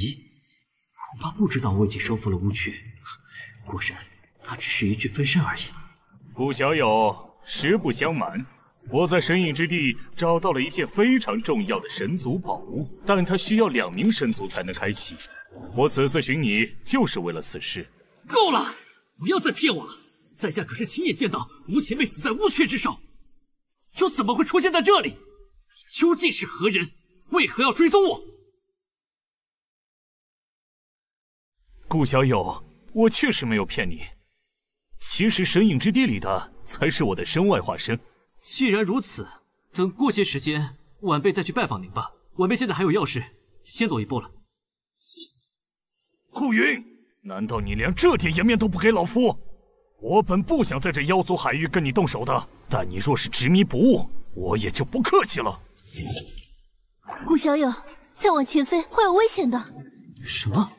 恐怕不知道我已经收复了乌鹊，果然他只是一具分身而已。顾小友，实不相瞒，我在神隐之地找到了一件非常重要的神族宝物，但它需要两名神族才能开启。我此次寻你，就是为了此事。够了，不要再骗我了！在下可是亲眼见到吴前辈死在乌鹊之手，又怎么会出现在这里？你究竟是何人？为何要追踪我？顾小友，我确实没有骗你。其实神隐之地里的才是我的身外化身。既然如此，等过些时间，晚辈再去拜访您吧。晚辈现在还有要事，先走一步了。顾云，难道你连这点颜面都不给老夫？我本不想在这妖族海域跟你动手的，但你若是执迷不悟，我也就不客气了。顾小友，再往前飞会有危险的。什么？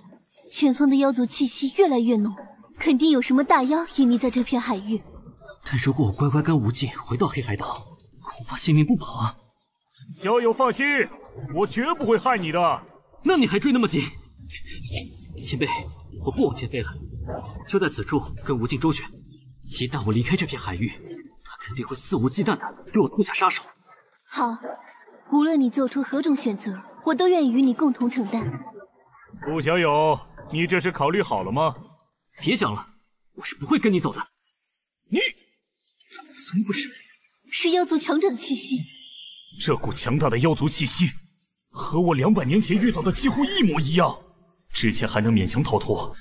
前方的妖族气息越来越浓，肯定有什么大妖隐匿在这片海域。但如果我乖乖跟无尽回到黑海岛，恐怕性命不保啊！小友放心，我绝不会害你的。那你还追那么紧？前辈，我不往前飞了，就在此处跟无尽周旋。一旦我离开这片海域，他肯定会肆无忌惮的对我痛下杀手。好，无论你做出何种选择，我都愿意与你共同承担。顾小友。你这是考虑好了吗？别想了，我是不会跟你走的。你怎不是？是妖族强者的气息。这股强大的妖族气息，和我两百年前遇到的几乎一模一样。之前还能勉强逃脱，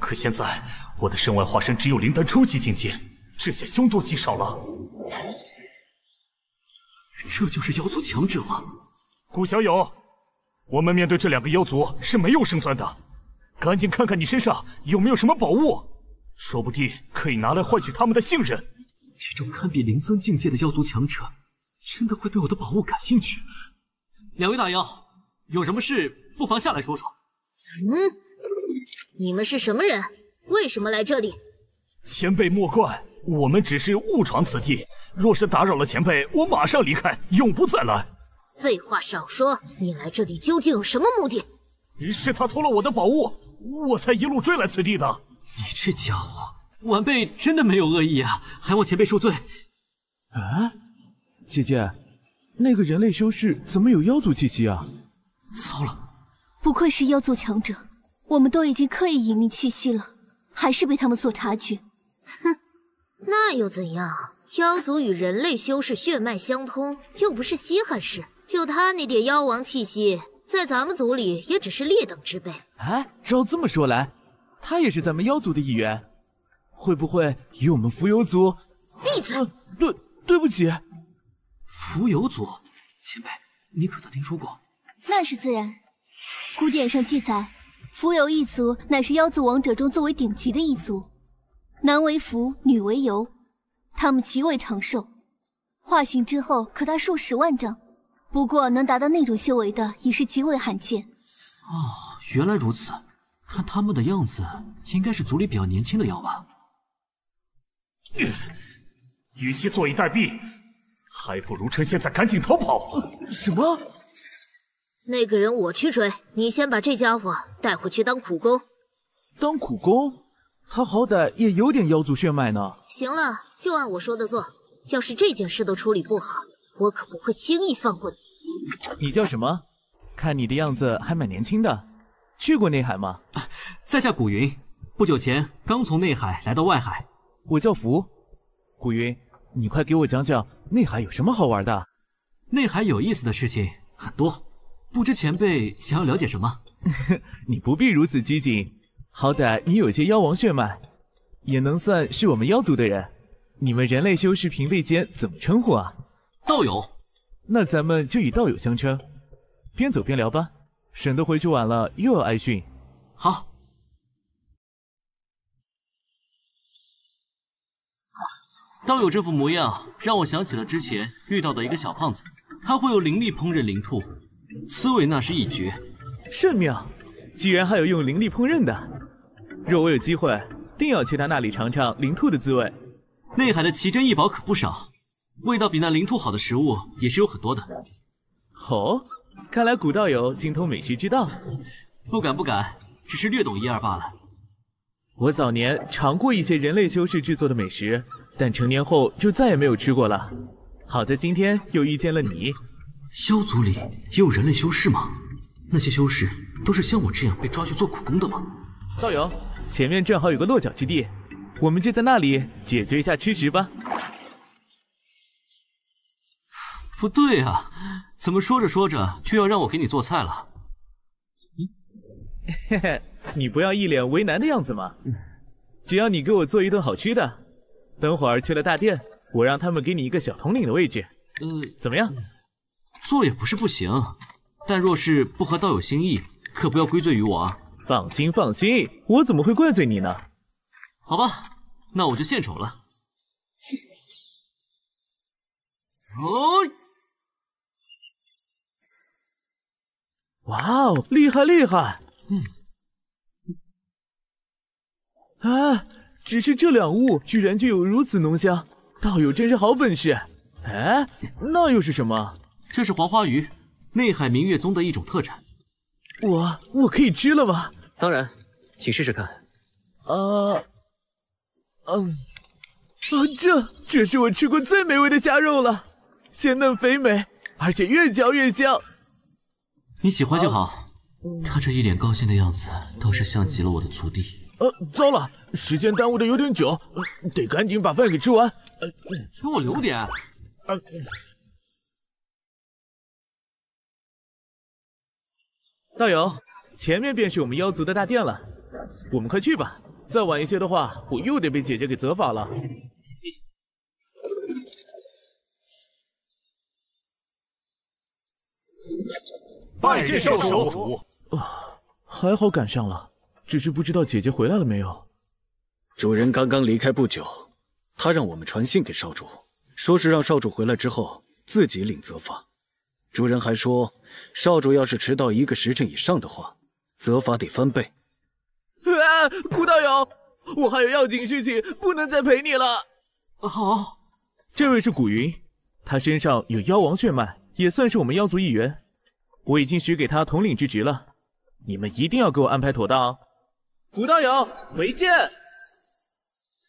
可现在我的身外化身只有灵丹初级境界，这下凶多吉少了。这就是妖族强者吗？顾小友，我们面对这两个妖族是没有胜算的。赶紧看看你身上有没有什么宝物，说不定可以拿来换取他们的信任。这种堪比灵尊境界的妖族强者，真的会对我的宝物感兴趣？两位大妖，有什么事不妨下来说说。嗯，你们是什么人？为什么来这里？前辈莫怪，我们只是误闯此地。若是打扰了前辈，我马上离开，永不再来。废话少说，你来这里究竟有什么目的？是他偷了我的宝物，我才一路追来此地的。你这家伙，晚辈真的没有恶意啊，还望前辈恕罪。啊，姐姐，那个人类修士怎么有妖族气息啊？糟了，不愧是妖族强者，我们都已经刻意隐匿气息了，还是被他们所察觉。哼，那又怎样？妖族与人类修士血脉相通，又不是稀罕事。就他那点妖王气息。在咱们族里也只是劣等之辈。哎，照这么说来，他也是咱们妖族的一员，会不会与我们浮游族？闭嘴！对，对不起。浮游族，前辈，你可曾听说过？那是自然。古典上记载，浮游一族乃是妖族王者中最为顶级的一族，男为蜉，女为游，他们极为长寿，化形之后可达数十万丈。不过能达到那种修为的已是极为罕见。哦，原来如此。看他们的样子，应该是族里比较年轻的妖吧。[COUGHS] 与其坐以待毙，还不如趁现在赶紧逃跑。什么？那个人我去追，你先把这家伙带回去当苦工。当苦工？他好歹也有点妖族血脉呢。行了，就按我说的做。要是这件事都处理不好，我可不会轻易放过你。你叫什么？看你的样子还蛮年轻的。去过内海吗？在下古云，不久前刚从内海来到外海。我叫福。古云，你快给我讲讲内海有什么好玩的？内海有意思的事情很多，不知前辈想要了解什么？[LAUGHS] 你不必如此拘谨，好歹你有些妖王血脉，也能算是我们妖族的人。你们人类修士平辈间怎么称呼啊？道友。那咱们就以道友相称。边走边聊吧。省得回去晚了又要挨训。好。道友这副模样，让我想起了之前遇到的一个小胖子，他会用灵力烹饪灵兔，滋味那是一绝。甚妙，居然还有用灵力烹饪的。若我有机会，定要去他那里尝尝灵兔的滋味。内海的奇珍异宝可不少，味道比那灵兔好的食物也是有很多的。哦。看来古道友精通美食之道，不敢不敢，只是略懂一二罢了。我早年尝过一些人类修士制作的美食，但成年后就再也没有吃过了。好在今天又遇见了你。妖族里也有人类修士吗？那些修士都是像我这样被抓去做苦工的吗？道友，前面正好有个落脚之地，我们就在那里解决一下吃食吧。不对啊。怎么说着说着就要让我给你做菜了？嘿嘿，你不要一脸为难的样子嘛！只要你给我做一顿好吃的，等会儿去了大殿，我让他们给你一个小统领的位置。呃，怎么样？做也不是不行，但若是不合道友心意，可不要归罪于我啊！放心放心，我怎么会怪罪你呢？好吧，那我就献丑了。哦。哇哦，厉害厉害！嗯，啊，只是这两物居然就有如此浓香，道友真是好本事。哎，那又是什么？这是黄花鱼，内海明月宗的一种特产。我我可以吃了吗？当然，请试试看。啊，嗯，啊，这这是我吃过最美味的虾肉了，鲜嫩肥美，而且越嚼越香。你喜欢就好，他这一脸高兴的样子，倒是像极了我的族弟。呃，糟了，时间耽误的有点久，得赶紧把饭给吃完。呃，给我留点。呃，道友，前面便是我们妖族的大殿了，我们快去吧。再晚一些的话，我又得被姐姐给责罚了。拜见少主。啊，还好赶上了，只是不知道姐姐回来了没有。主人刚刚离开不久，他让我们传信给少主，说是让少主回来之后自己领责罚。主人还说，少主要是迟到一个时辰以上的话，责罚得翻倍。啊，古道友，我还有要紧事情，不能再陪你了。好，这位是古云，他身上有妖王血脉，也算是我们妖族一员。我已经许给他统领之职了，你们一定要给我安排妥当。古道友，回见。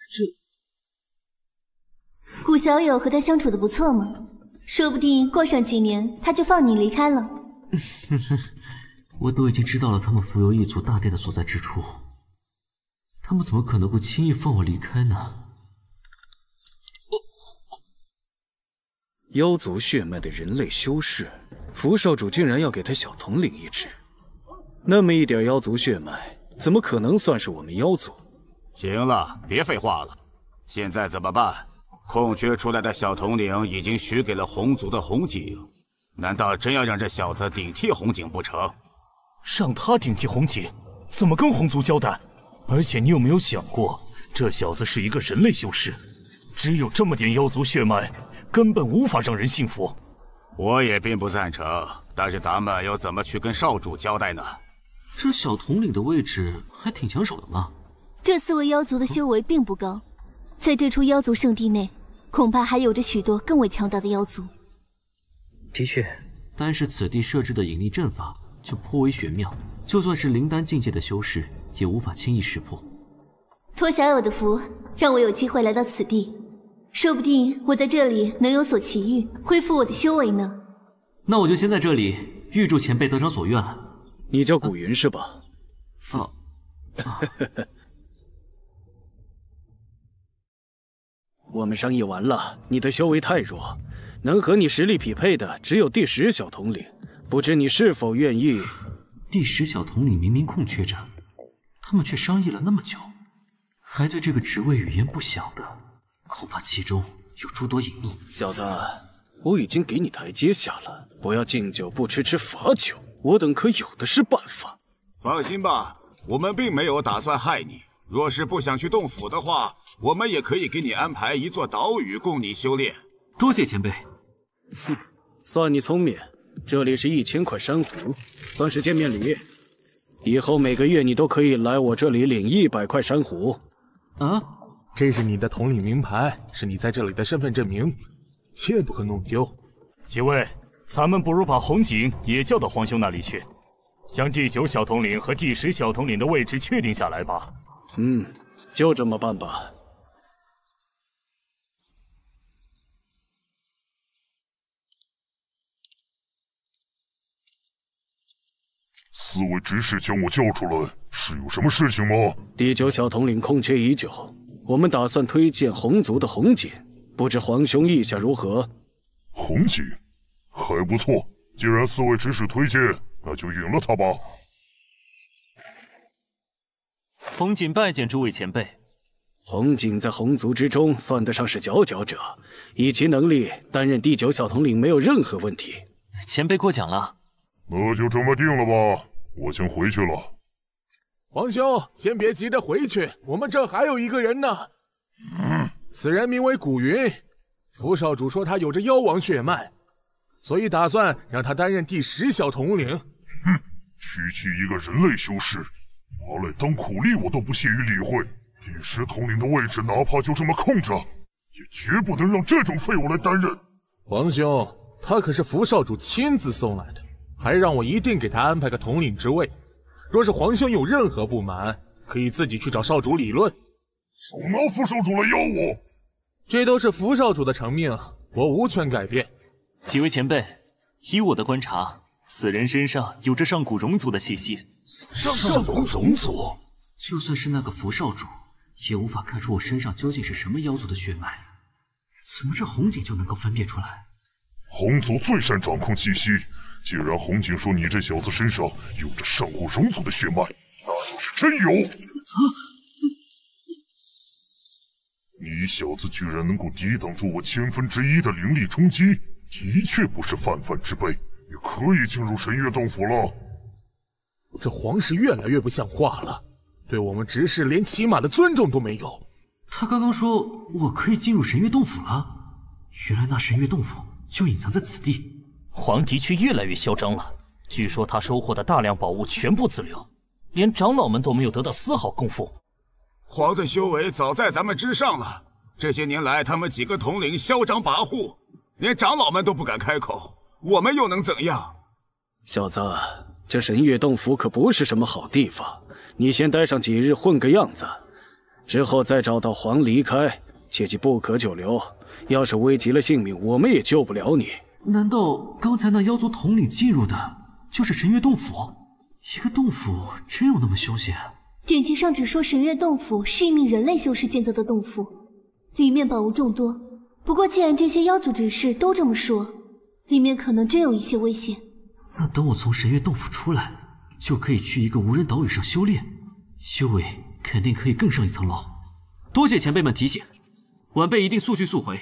这古小友和他相处的不错吗？说不定过上几年他就放你离开了。哼哼，我都已经知道了他们浮游一族大殿的所在之处，他们怎么可能会轻易放我离开呢？妖族血脉的人类修士。福少主竟然要给他小统领一职，那么一点妖族血脉，怎么可能算是我们妖族？行了，别废话了，现在怎么办？空缺出来的小统领已经许给了红族的红警，难道真要让这小子顶替红警不成？让他顶替红警，怎么跟红族交代？而且你有没有想过，这小子是一个人类修士，只有这么点妖族血脉，根本无法让人信服。我也并不赞成，但是咱们要怎么去跟少主交代呢？这小统领的位置还挺抢手的嘛。这四位妖族的修为并不高，在这处妖族圣地内，恐怕还有着许多更为强大的妖族。的确，单是此地设置的隐匿阵法就颇为玄妙，就算是灵丹境界的修士也无法轻易识破。托小友的福，让我有机会来到此地，说不定我在这里能有所奇遇，恢复我的修为呢。那我就先在这里预祝前辈得偿所愿了。你叫古云是吧？哦。[LAUGHS] 我们商议完了，你的修为太弱，能和你实力匹配的只有第十小统领，不知你是否愿意？第十小统领明明空缺着，他们却商议了那么久，还对这个职位语焉不详的，恐怕其中有诸多隐秘。小子，我已经给你台阶下了，不要敬酒不吃吃罚酒，我等可有的是办法。放心吧，我们并没有打算害你。若是不想去洞府的话，我们也可以给你安排一座岛屿供你修炼。多谢前辈。哼，算你聪明。这里是一千块珊瑚，算是见面礼。以后每个月你都可以来我这里领一百块珊瑚。啊，这是你的统领名牌，是你在这里的身份证明，切不可弄丢。几位，咱们不如把红警也叫到皇兄那里去，将第九小统领和第十小统领的位置确定下来吧。嗯，就这么办吧。四位执事将我叫出来，是有什么事情吗？第九小统领空缺已久，我们打算推荐红族的红锦，不知皇兄意下如何？红锦还不错，既然四位执使推荐，那就允了他吧。红锦拜见诸位前辈。红锦在红族之中算得上是佼佼者，以其能力担任第九小统领没有任何问题。前辈过奖了。那就这么定了吧，我先回去了。皇兄，先别急着回去，我们这还有一个人呢。嗯，此人名为古云，福少主说他有着妖王血脉，所以打算让他担任第十小统领。哼，区区一个人类修士。拿来当苦力，我都不屑于理会。第十统领的位置，哪怕就这么空着，也绝不能让这种废物来担任。皇兄，他可是福少主亲自送来的，还让我一定给他安排个统领之位。若是皇兄有任何不满，可以自己去找少主理论。少拿福少主来邀我，这都是福少主的成命，我无权改变。几位前辈，以我的观察，此人身上有着上古龙族的气息。上古龙族，就算是那个福少主，也无法看出我身上究竟是什么妖族的血脉。怎么这红锦就能够分辨出来？红族最善掌控气息，既然红锦说你这小子身上有着上古龙族的血脉，那就是真有。啊！你小子居然能够抵挡住我千分之一的灵力冲击，的确不是泛泛之辈，也可以进入神月洞府了。这皇室越来越不像话了，对我们执事连起码的尊重都没有。他刚刚说我可以进入神月洞府了，原来那神月洞府就隐藏在此地。皇的确越来越嚣张了，据说他收获的大量宝物全部自留，连长老们都没有得到丝毫供奉。皇的修为早在咱们之上了，这些年来他们几个统领嚣张跋扈，连长老们都不敢开口，我们又能怎样？小子。这神月洞府可不是什么好地方，你先待上几日混个样子，之后再找到皇离开，切记不可久留。要是危及了性命，我们也救不了你。难道刚才那妖族统领进入的就是神月洞府？一个洞府真有那么凶险？典籍上只说神月洞府是一名人类修士建造的洞府，里面宝物众多。不过既然这些妖族执事都这么说，里面可能真有一些危险。那等我从神月洞府出来，就可以去一个无人岛屿上修炼，修为肯定可以更上一层楼。多谢前辈们提醒，晚辈一定速去速回。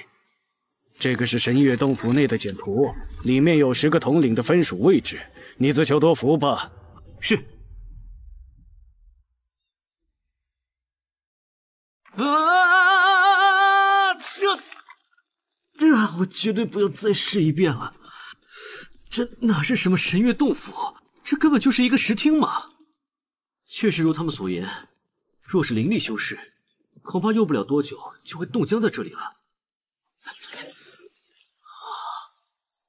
这个是神月洞府内的简图，里面有十个统领的分属位置，你自求多福吧。是。啊！啊！我绝对不要再试一遍了。这哪是什么神月洞府？这根本就是一个石厅嘛！确实如他们所言，若是灵力修士，恐怕用不了多久就会冻僵在这里了。啊，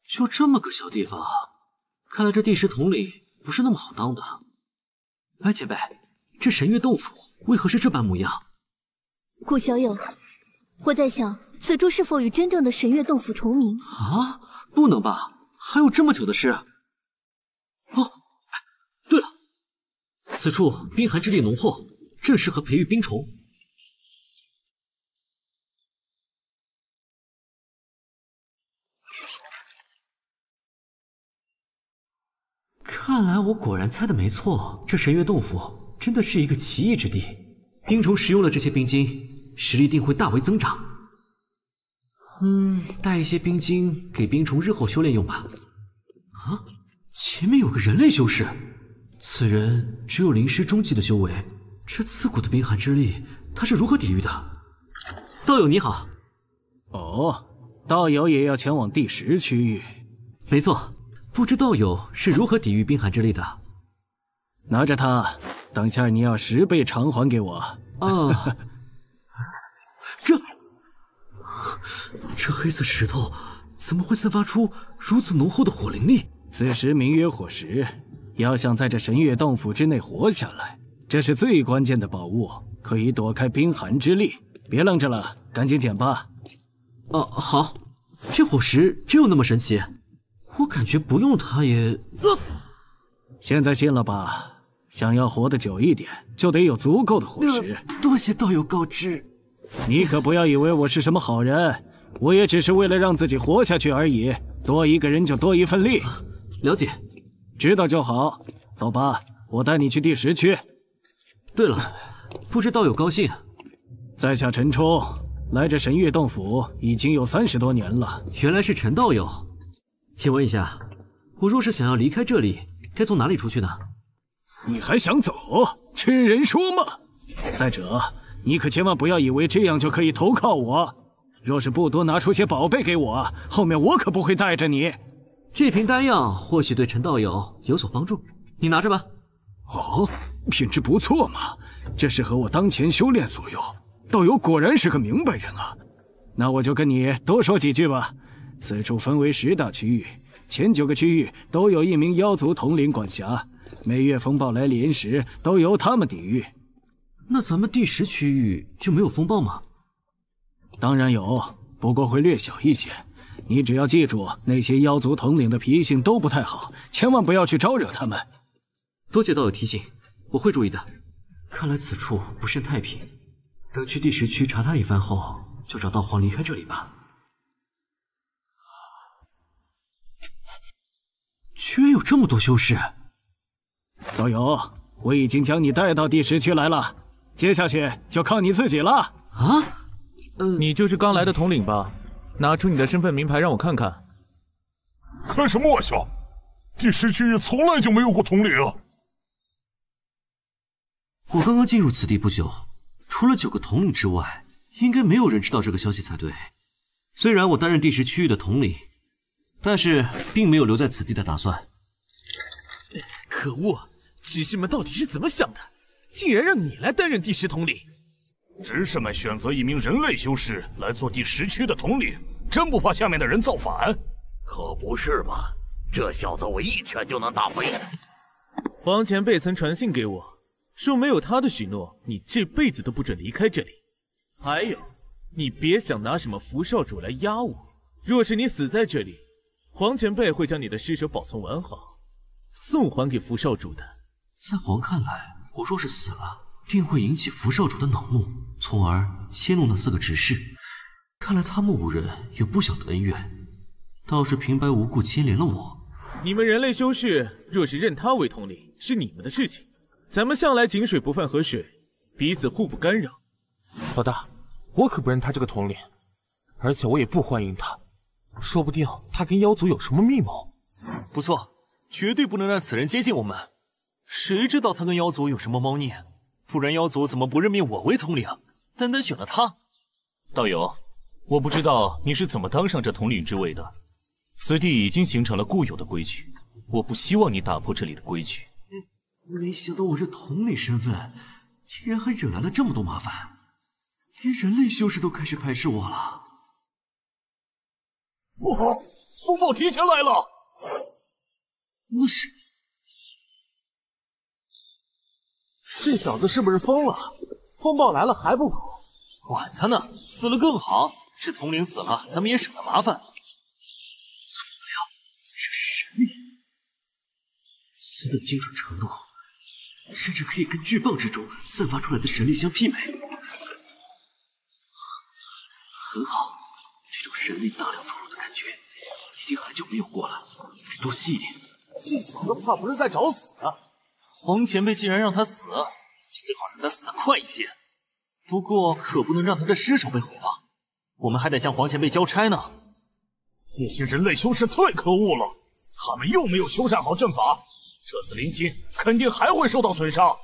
就这么个小地方，看来这地石统领不是那么好当的。哎，前辈，这神月洞府为何是这般模样？顾小友，我在想，此处是否与真正的神月洞府重名？啊，不能吧？还有这么久的事？哦，对了，此处冰寒之力浓厚，正适合培育冰虫。看来我果然猜的没错，这神月洞府真的是一个奇异之地。冰虫食用了这些冰晶，实力定会大为增长。嗯，带一些冰晶给冰虫日后修炼用吧。啊，前面有个人类修士，此人只有灵师中级的修为，这刺骨的冰寒之力，他是如何抵御的？道友你好。哦，道友也要前往第十区域？没错。不知道友是如何抵御冰寒之力的？拿着它，等下你要十倍偿还给我。啊，这黑色石头怎么会散发出如此浓厚的火灵力？此石名曰火石，要想在这神月洞府之内活下来，这是最关键的宝物，可以躲开冰寒之力。别愣着了，赶紧捡吧。哦，好，这火石真有那么神奇？我感觉不用它也……现在信了吧？想要活得久一点，就得有足够的火石。多谢道友告知。你可不要以为我是什么好人，我也只是为了让自己活下去而已。多一个人就多一份力。了解，知道就好。走吧，我带你去第十区。对了，不知道友高兴？在下陈冲，来这神月洞府已经有三十多年了。原来是陈道友。请问一下，我若是想要离开这里，该从哪里出去呢？你还想走？痴人说梦！再者，你可千万不要以为这样就可以投靠我。若是不多拿出些宝贝给我，后面我可不会带着你。这瓶丹药或许对陈道友有所帮助，你拿着吧。哦，品质不错嘛，这适合我当前修炼所用。道友果然是个明白人啊。那我就跟你多说几句吧。此处分为十大区域，前九个区域都有一名妖族统领管辖，每月风暴来临时都由他们抵御。那咱们第十区域就没有风暴吗？当然有，不过会略小一些。你只要记住，那些妖族统领的脾性都不太好，千万不要去招惹他们。多谢道友提醒，我会注意的。看来此处不甚太平，等去第十区查探一番后，就找道皇离开这里吧。居然有这么多修士！道友，我已经将你带到第十区来了，接下去就靠你自己了。啊？你就是刚来的统领吧？拿出你的身份名牌让我看看。开什么玩笑！第十区域从来就没有过统领。我刚刚进入此地不久，除了九个统领之外，应该没有人知道这个消息才对。虽然我担任第十区域的统领。但是并没有留在此地的打算。可恶！执事们到底是怎么想的？竟然让你来担任第十统领！执事们选择一名人类修士来做第十区的统领，真不怕下面的人造反？可不是嘛！这小子我一拳就能打飞。黄前辈曾传信给我，说没有他的许诺，你这辈子都不准离开这里。还有，你别想拿什么福少主来压我。若是你死在这里，黄前辈会将你的尸首保存完好，送还给福少主的。在黄看来，我若是死了，定会引起福少主的恼怒，从而迁怒那四个执事。看来他们五人有不小的恩怨，倒是平白无故牵连了我。你们人类修士若是认他为统领，是你们的事情。咱们向来井水不犯河水，彼此互不干扰。老大，我可不认他这个统领，而且我也不欢迎他。说不定他跟妖族有什么密谋。不错，绝对不能让此人接近我们。谁知道他跟妖族有什么猫腻？不然妖族怎么不任命我为统领，单单选了他？道友，我不知道你是怎么当上这统领之位的。此地已经形成了固有的规矩，我不希望你打破这里的规矩。没想到我这统领身份，竟然还惹来了这么多麻烦，连人类修士都开始排斥我了。不好！风暴提前来了！那是这小子是不是疯了？风暴来了还不跑？管他呢，死了更好。是统领死了，咱们也省了麻烦。错了，这是神力，此等精准程度，甚至可以跟巨蚌之中散发出来的神力相媲美。很好，这种神力大量注入的感觉，已经很久没有过了。得多吸一点。这小子怕不是在找死啊！黄前辈既然让他死，就最好让他死得快一些。不过可不能让他的尸首被毁了。我们还得向黄前辈交差呢。这些人类修士太可恶了，他们又没有修缮好阵法，这次灵晶肯定还会受到损伤。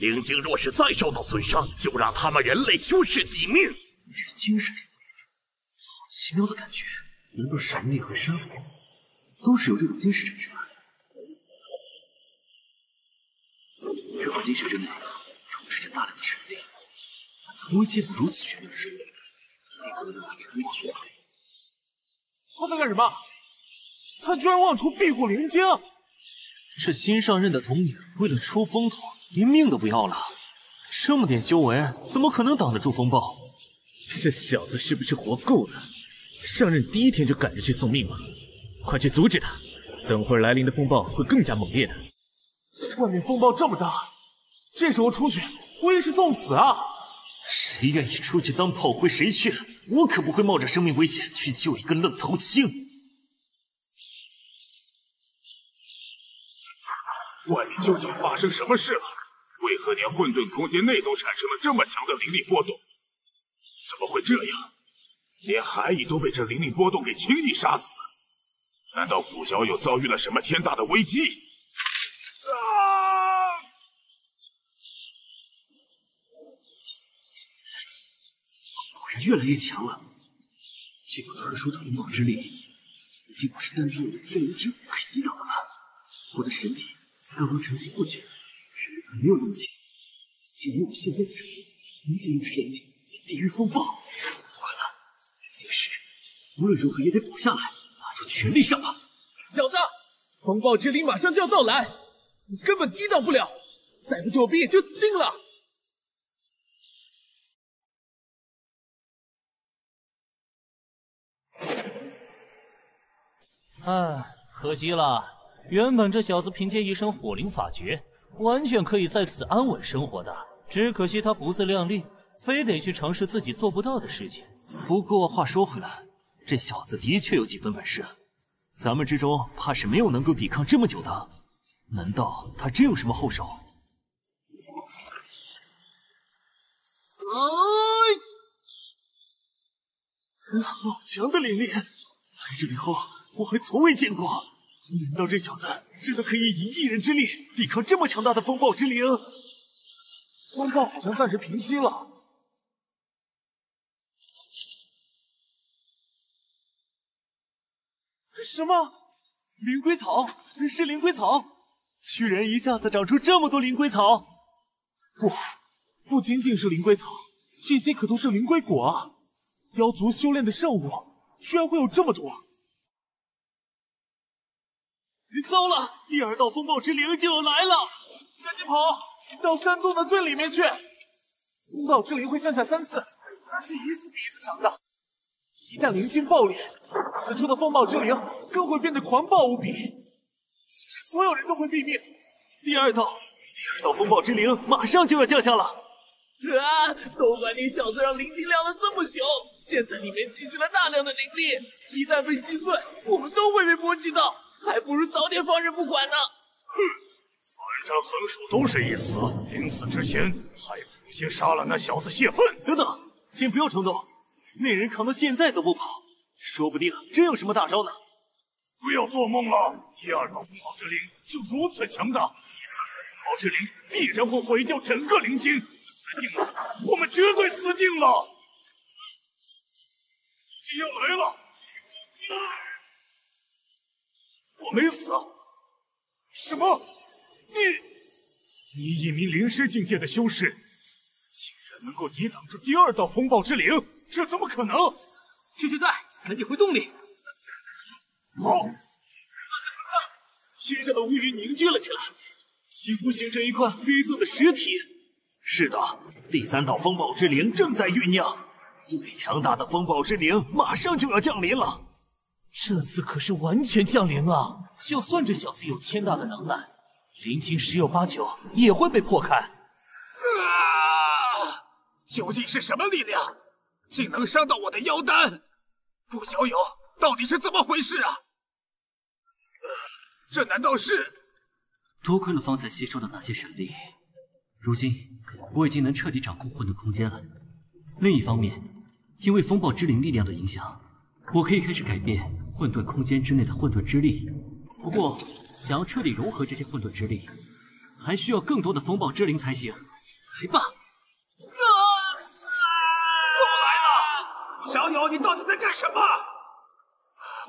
灵晶若是再受到损伤，就让他们人类修士抵命。与精神好奇妙的感觉。难道神力和生火都是由这种晶石产生的？这块晶石之内充斥着大量的神力，从未见过如此玄妙的神力。他在干什么？他居然妄图庇护灵晶！这新上任的统领为了出风头，连命都不要了。这么点修为，怎么可能挡得住风暴？这小子是不是活够了？上任第一天就赶着去送命吗？快去阻止他！等会儿来临的风暴会更加猛烈的。外面风暴这么大，这时候出去无疑是送死啊！谁愿意出去当炮灰谁去？我可不会冒着生命危险去救一个愣头青。外面究竟发生什么事了？为何连混沌空间内都产生了这么强的灵力波动？怎么会这样？连海蚁都被这灵力波动给轻易杀死？难道古小友遭遇了什么天大的危机？越来越强了，这股特殊的风暴之力已经不是单纯的天人之斧可以抵挡的了。我的神力刚刚成型不久，甚至还没有用尽，就以我现在的实力，一定用神力抵御风暴。不管了，这件事无论如何也得保下来，拿出全力上吧！小子，风暴之力马上就要到来，你根本抵挡不了，再不躲避就死定了。唉，可惜了。原本这小子凭借一身火灵法诀，完全可以在此安稳生活的。只可惜他不自量力，非得去尝试自己做不到的事情。不过话说回来，这小子的确有几分本事。咱们之中怕是没有能够抵抗这么久的。难道他真有什么后手？哎，好强的灵力！来这里后。我还从未见过，难道这小子真的可以以一人之力抵抗这么强大的风暴之灵？风暴好像暂时平息了。什么？灵龟草？是灵龟草？居然一下子长出这么多灵龟草！不，不仅仅是灵龟草，这些可都是灵龟果啊！妖族修炼的圣物，居然会有这么多！糟了！第二道风暴之灵就要来了，赶紧跑到山洞的最里面去！风暴之灵会降下三次，而且一次比一次强大。一旦灵晶爆裂，此处的风暴之灵更会变得狂暴无比，所有人都会毙命。第二道，第二道风暴之灵马上就要降下了！啊！都怪你小子让灵晶晾了这么久，现在里面积聚了大量的灵力，一旦被击碎，我们都会被波及到。还不如早点放任不管呢！哼，反正横竖都是一死，临死之前还不如先杀了那小子泄愤。等等，先不要冲动，那人扛到现在都不跑，说不定真有什么大招呢。不要做梦了，第二道风暴之灵就如此强大，第三道风暴之灵必然会毁掉整个灵晶，死定了，我们绝对死定了！要来了！我没死。什么？你，你一名灵师境界的修士，竟然能够抵挡住第二道风暴之灵？这怎么可能？趁现在，赶紧回洞里。好。天上的乌云凝聚了起来，几乎形成一块黑色的实体。是的，第三道风暴之灵正在酝酿，最强大的风暴之灵马上就要降临了。这次可是完全降临啊！就算这小子有天大的能耐，灵晶十有八九也会被破开。啊！究竟是什么力量，竟能伤到我的妖丹？顾小友，到底是怎么回事啊？这难道是？多亏了方才吸收的那些神力，如今我已经能彻底掌控混沌空间了。另一方面，因为风暴之灵力量的影响，我可以开始改变混沌空间之内的混沌之力。不过，想要彻底融合这些混沌之力，还需要更多的风暴之灵才行。来吧！啊！又来了，小友，你到底在干什么？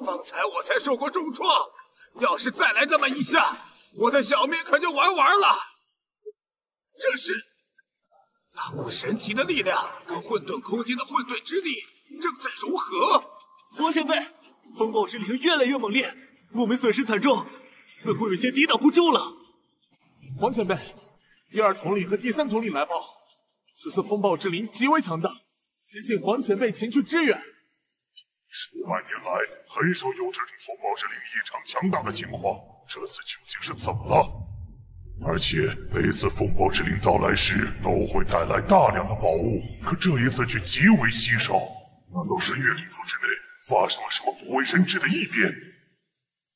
方才我才受过重创。要是再来那么一下，我的小命可就玩完了。这是那股神奇的力量，跟混沌空间的混沌之力正在融合。黄前辈，风暴之灵越来越猛烈，我们损失惨重，似乎有些抵挡不住了。黄前辈，第二统领和第三统领来报，此次风暴之灵极为强大，恳请黄前辈前去支援。数百年来，很少有这种风暴之灵异常强大的情况，这次究竟是怎么了？而且每次风暴之灵到来时，都会带来大量的宝物，可这一次却极为稀少。难道是月灵府之内发生了什么不为人知的异变？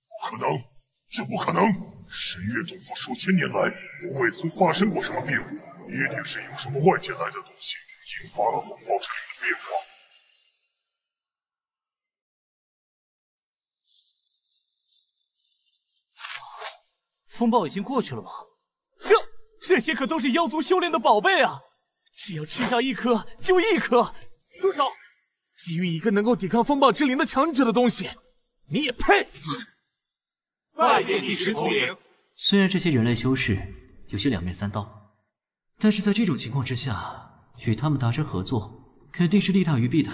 不可能，这不可能！神月洞府数千年来都未曾发生过什么变故，一定是有什么外界来的东西引发了风暴之灵的变化。风暴已经过去了吗？这这些可都是妖族修炼的宝贝啊！只要吃上一颗就一颗。住手！给予一个能够抵抗风暴之灵的强者的东西，你也配？拜见第十统领。虽然这些人类修士有些两面三刀，但是在这种情况之下，与他们达成合作，肯定是利大于弊的。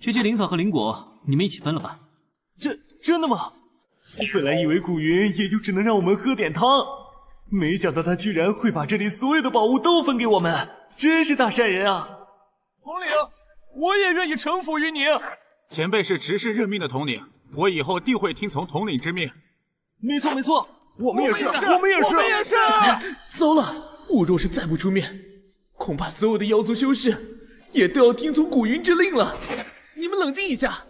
这些灵草和灵果，你们一起分了吧。真真的吗？本来以为古云也就只能让我们喝点汤，没想到他居然会把这里所有的宝物都分给我们，真是大善人啊！统领，我也愿意臣服于你。前辈是执事任命的统领，我以后定会听从统领之命。没错没错，我们也是，我们也是，我们也是。糟了，我若是再不出面，恐怕所有的妖族修士也都要听从古云之令了。你们冷静一下，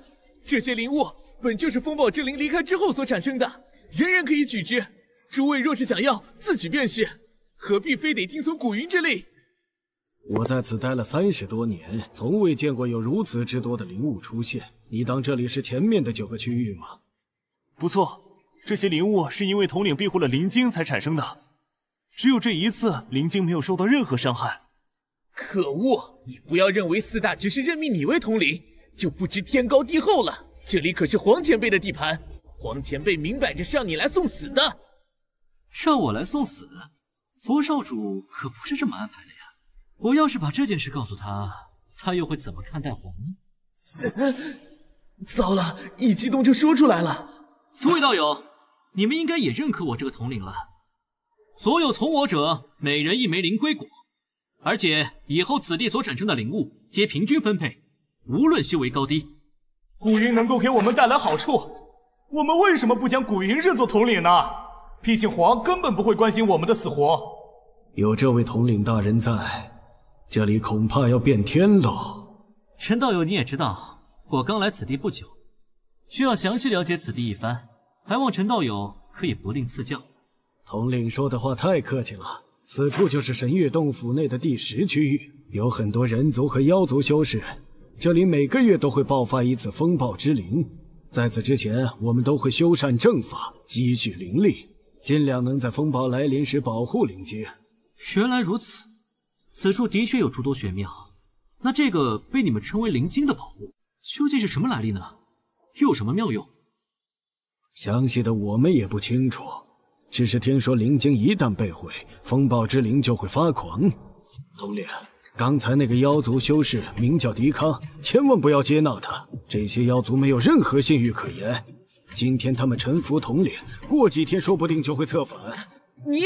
这些灵物。本就是风暴之灵离开之后所产生的，人人可以取之。诸位若是想要，自取便是，何必非得听从古云之令？我在此待了三十多年，从未见过有如此之多的灵物出现。你当这里是前面的九个区域吗？不错，这些灵物是因为统领庇护了灵晶才产生的。只有这一次，灵晶没有受到任何伤害。可恶！你不要认为四大只是任命你为统领，就不知天高地厚了。这里可是黄前辈的地盘，黄前辈明摆着是让你来送死的。让我来送死？佛少主可不是这么安排的呀！我要是把这件事告诉他，他又会怎么看待黄呢？[LAUGHS] 糟了，一激动就说出来了。诸位道友，你们应该也认可我这个统领了。所有从我者，每人一枚灵龟果，而且以后此地所产生的灵物皆平均分配，无论修为高低。古云能够给我们带来好处，我们为什么不将古云认作统领呢？毕竟皇根本不会关心我们的死活。有这位统领大人在，这里恐怕要变天了。陈道友，你也知道，我刚来此地不久，需要详细了解此地一番，还望陈道友可以不吝赐教。统领说的话太客气了，此处就是神月洞府内的第十区域，有很多人族和妖族修士。这里每个月都会爆发一次风暴之灵，在此之前，我们都会修缮阵法，积蓄灵力，尽量能在风暴来临时保护灵阶。原来如此，此处的确有诸多玄妙。那这个被你们称为灵晶的宝物，究竟是什么来历呢？又有什么妙用？详细的我们也不清楚，只是听说灵晶一旦被毁，风暴之灵就会发狂。统领，刚才那个妖族修士名叫迪康，千万不要接纳他。这些妖族没有任何信誉可言。今天他们臣服统领，过几天说不定就会策反。你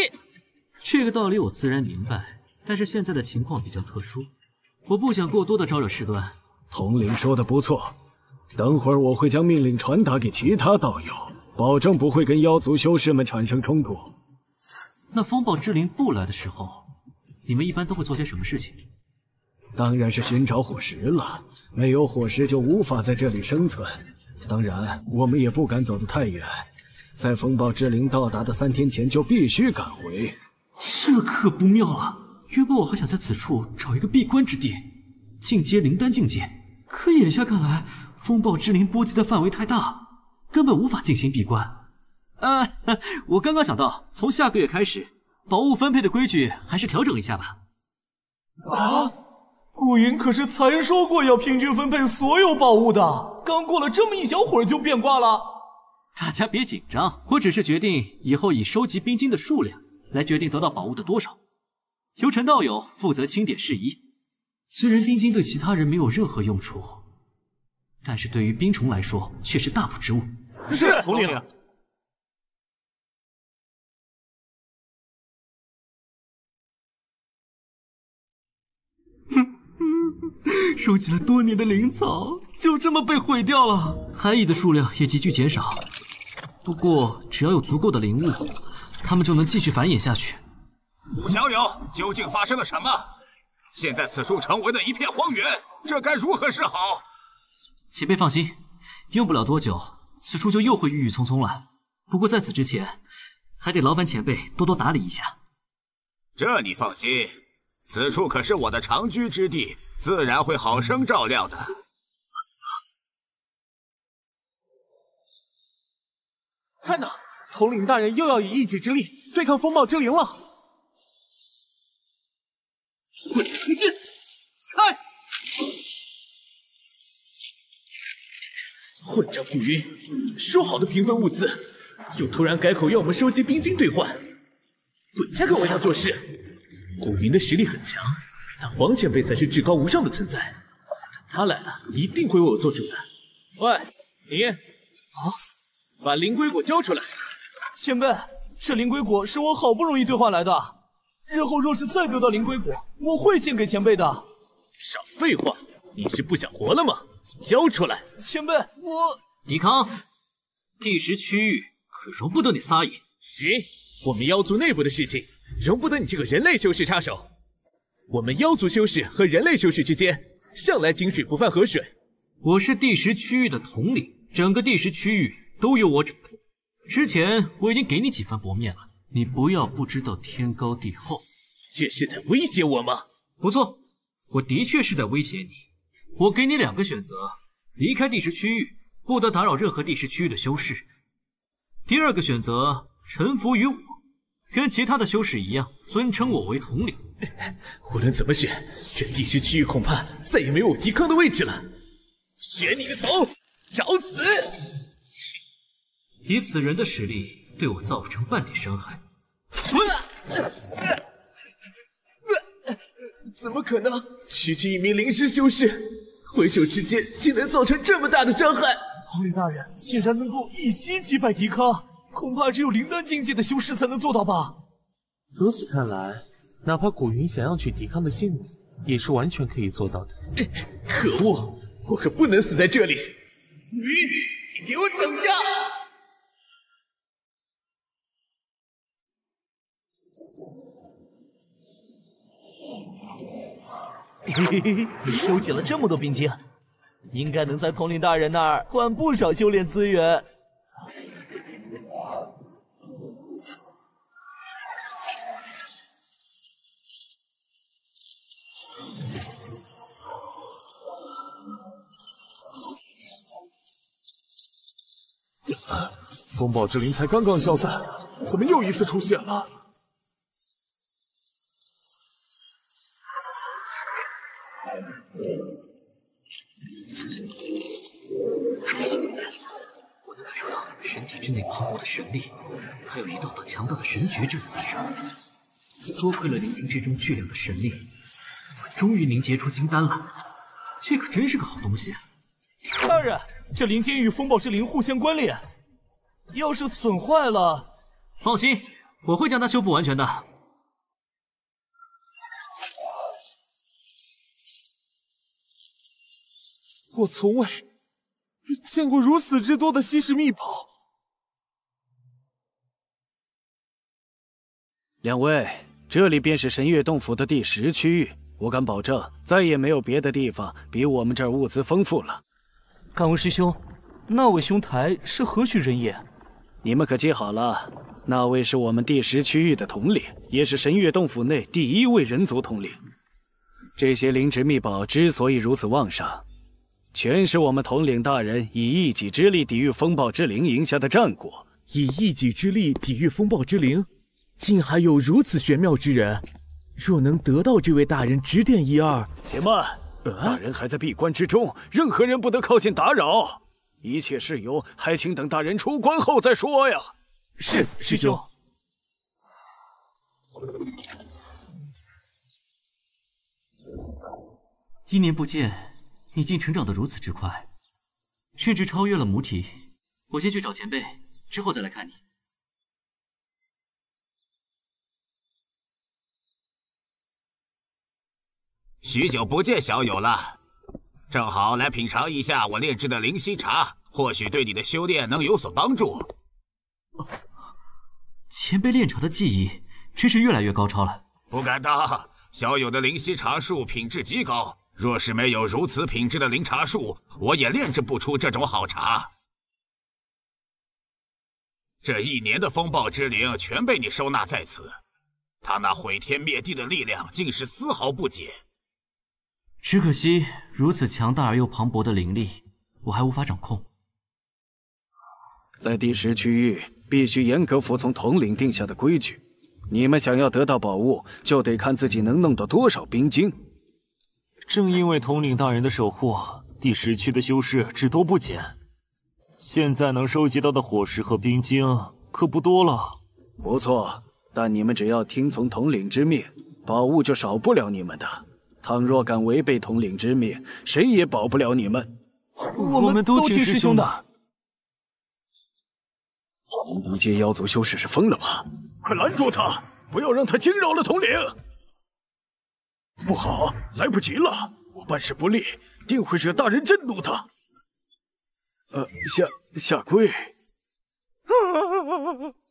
这个道理我自然明白，但是现在的情况比较特殊，我不想过多的招惹事端。统领说的不错，等会儿我会将命令传达给其他道友，保证不会跟妖族修士们产生冲突。那风暴之灵不来的时候，你们一般都会做些什么事情？当然是寻找火石了，没有火石就无法在这里生存。当然，我们也不敢走得太远，在风暴之灵到达的三天前就必须赶回。这可不妙了！原本我还想在此处找一个闭关之地，进阶灵丹境界，可眼下看来，风暴之灵波及的范围太大，根本无法进行闭关。啊，[LAUGHS] 我刚刚想到，从下个月开始，宝物分配的规矩还是调整一下吧。啊！顾云可是才说过要平均分配所有宝物的，刚过了这么一小会儿就变卦了。大家别紧张，我只是决定以后以收集冰晶的数量来决定得到宝物的多少，由陈道友负责清点事宜。虽然冰晶对其他人没有任何用处，但是对于冰虫来说却是大补之物。是统领。[LAUGHS] 收集了多年的灵草就这么被毁掉了，海蚁的数量也急剧减少。不过只要有足够的灵物，它们就能继续繁衍下去。五小友，究竟发生了什么？现在此处成为了一片荒原，这该如何是好？前辈放心，用不了多久，此处就又会郁郁葱葱了。不过在此之前，还得劳烦前辈多多打理一下。这你放心，此处可是我的长居之地。自然会好生照料的。看呐，统领大人又要以一己之力对抗风暴之灵了。混成剑，开！混账古云，说好的平分物资，又突然改口要我们收集冰晶兑换，鬼才跟我一样做事。古云的实力很强。但黄前辈才是至高无上的存在，他来了一定会为我做主的。喂，你啊，把灵龟果交出来！前辈，这灵龟果是我好不容易兑换来的，日后若是再得到灵龟果，我会献给前辈的。少废话，你是不想活了吗？交出来！前辈，我尼康，第十区域可容不得你撒野。云，我们妖族内部的事情，容不得你这个人类修士插手。我们妖族修士和人类修士之间向来井水不犯河水。我是第十区域的统领，整个第十区域都由我掌控。之前我已经给你几番薄面了，你不要不知道天高地厚。这是在威胁我吗？不错，我的确是在威胁你。我给你两个选择：离开第十区域，不得打扰任何第十区域的修士；第二个选择，臣服于我，跟其他的修士一样，尊称我为统领。[LAUGHS] 无论怎么选，这第十区域恐怕再也没有我抵抗的位置了。选你个头，找死！以此人的实力，对我造不成半点伤害。怎么可能？区区一名灵师修士，挥手之间竟能造成这么大的伤害！红领大人竟然能够一击击败迪康，恐怕只有灵丹境界的修士才能做到吧？如此看来。哪怕古云想要取迪康的性命，也是完全可以做到的。可恶，我可不能死在这里！古云，你给我等着！嘿嘿嘿，你 [LAUGHS] 收集了这么多冰晶，应该能在统领大人那儿换不少修炼资源。风暴之灵才刚刚消散，怎么又一次出现了？之内磅礴的神力，还有一道道强大的神诀正在发生。多亏了灵晶之中巨量的神力，我终于凝结出金丹了。这可真是个好东西。大人，这灵晶与风暴之灵互相关联，要是损坏了，放心，我会将它修复完全的。我从未见过如此之多的稀世秘宝。两位，这里便是神月洞府的第十区域，我敢保证，再也没有别的地方比我们这儿物资丰富了。敢问师兄，那位兄台是何许人也？你们可记好了，那位是我们第十区域的统领，也是神月洞府内第一位人族统领。这些灵植秘宝之所以如此旺盛。全是我们统领大人以一己之力抵御风暴之灵赢下的战果。以一己之力抵御风暴之灵，竟还有如此玄妙之人！若能得到这位大人指点一二，且慢，大人还在闭关之中，任何人不得靠近打扰。一切事由还请等大人出关后再说呀。是师兄。一年不见。你竟成长的如此之快，甚至超越了母体。我先去找前辈，之后再来看你。许久不见小友了，正好来品尝一下我炼制的灵犀茶，或许对你的修炼能有所帮助。前辈炼茶的技艺真是越来越高超了。不敢当，小友的灵犀茶树品质极高。若是没有如此品质的灵茶树，我也炼制不出这种好茶。这一年的风暴之灵全被你收纳在此，他那毁天灭地的力量竟是丝毫不减。只可惜，如此强大而又磅礴的灵力，我还无法掌控。在第十区域，必须严格服从统领定下的规矩。你们想要得到宝物，就得看自己能弄到多少冰晶。正因为统领大人的守护，第十区的修士只多不减。现在能收集到的火石和冰晶可不多了。不错，但你们只要听从统领之命，宝物就少不了你们的。倘若敢违背统领之命，谁也保不了你们。我们都听师兄的。地阶妖族修士是疯了吗？快拦住他，不要让他惊扰了统领。不好，来不及了！我办事不力，定会惹大人震怒的。呃，下下跪。完 [LAUGHS]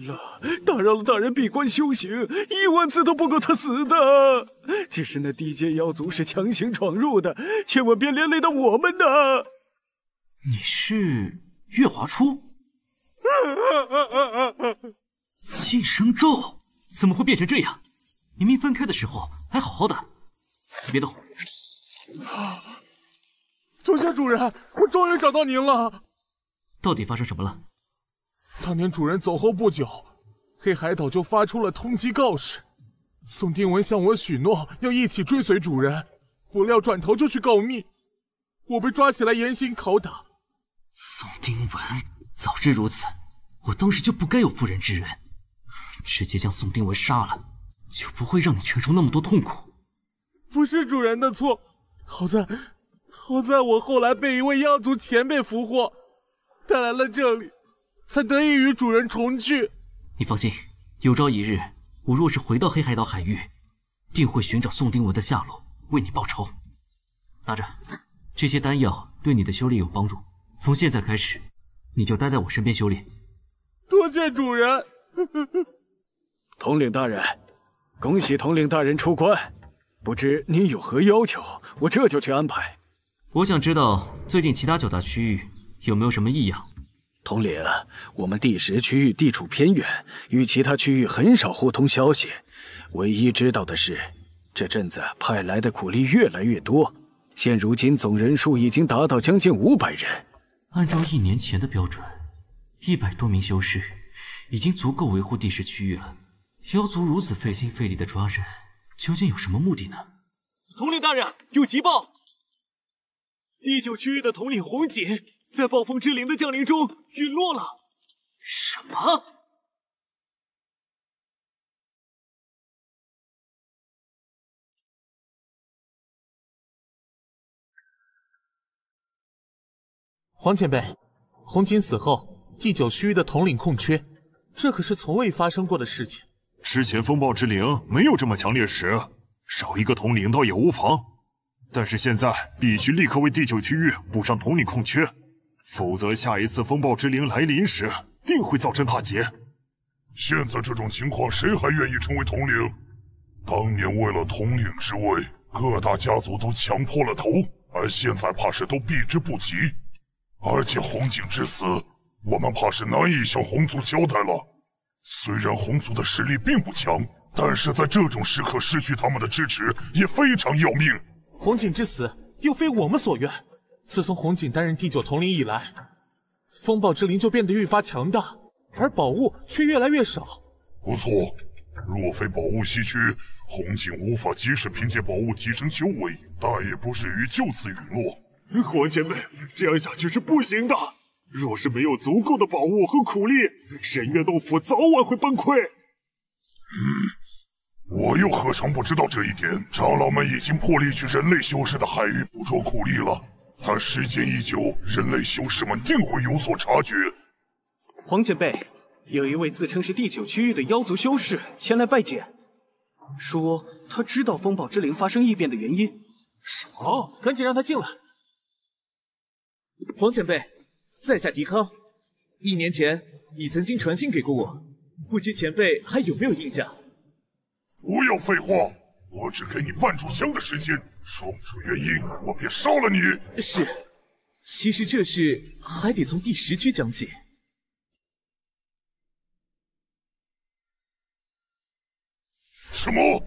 了，打扰了大人闭关修行，一万次都不够他死的。只是那地阶妖族是强行闯入的，千万别连累到我们呐！你是月华初？晋升咒怎么会变成这样？明明分开的时候还好好的，你别动！多谢主人，我终于找到您了。到底发生什么了？当年主人走后不久，黑海岛就发出了通缉告示。宋丁文向我许诺要一起追随主人，不料转头就去告密，我被抓起来严刑拷打。宋丁文，早知如此，我当时就不该有妇人之仁，直接将宋丁文杀了。就不会让你承受那么多痛苦。不是主人的错，好在，好在我后来被一位妖族前辈俘获，带来了这里，才得以与主人重聚。你放心，有朝一日我若是回到黑海岛海域，定会寻找宋丁文的下落，为你报仇。拿着，这些丹药对你的修炼有帮助。从现在开始，你就待在我身边修炼。多谢主人。[LAUGHS] 统领大人。恭喜统领大人出关，不知您有何要求，我这就去安排。我想知道最近其他九大区域有没有什么异样。统领，我们第十区域地处偏远，与其他区域很少互通消息。唯一知道的是，这阵子派来的苦力越来越多，现如今总人数已经达到将近五百人。按照一年前的标准，一百多名修士已经足够维护第十区域了。妖族如此费心费力的抓人，究竟有什么目的呢？统领大人有急报，第九区域的统领红锦在暴风之灵的降临中陨落了。什么？黄前辈，红锦死后，第九区域的统领空缺，这可是从未发生过的事情。之前风暴之灵没有这么强烈时，少一个统领倒也无妨。但是现在必须立刻为第九区域补上统领空缺，否则下一次风暴之灵来临时，定会造成大劫。现在这种情况，谁还愿意成为统领？当年为了统领之位，各大家族都强破了头，而现在怕是都避之不及。而且红景之死，我们怕是难以向红族交代了。虽然红族的实力并不强，但是在这种时刻失去他们的支持也非常要命。红景之死又非我们所愿。自从红锦担任第九统领以来，风暴之灵就变得愈发强大，而宝物却越来越少。不错，若非宝物稀缺，红锦无法及时凭借宝物提升修为，但也不至于就此陨落。黄前辈，这样下去是不行的。若是没有足够的宝物和苦力，神月洞府早晚会崩溃。嗯，我又何尝不知道这一点？长老们已经破例去人类修士的海域捕捉苦力了，但时间一久，人类修士们定会有所察觉。黄前辈，有一位自称是第九区域的妖族修士前来拜见，说他知道风暴之灵发生异变的原因。什么？赶紧让他进来。黄前辈，在下狄康。一年前，你曾经传信给过我，不知前辈还有没有印象？不要废话，我只给你半炷香的时间，说不出原因，我便烧了你。是，其实这事还得从第十区讲起。什么？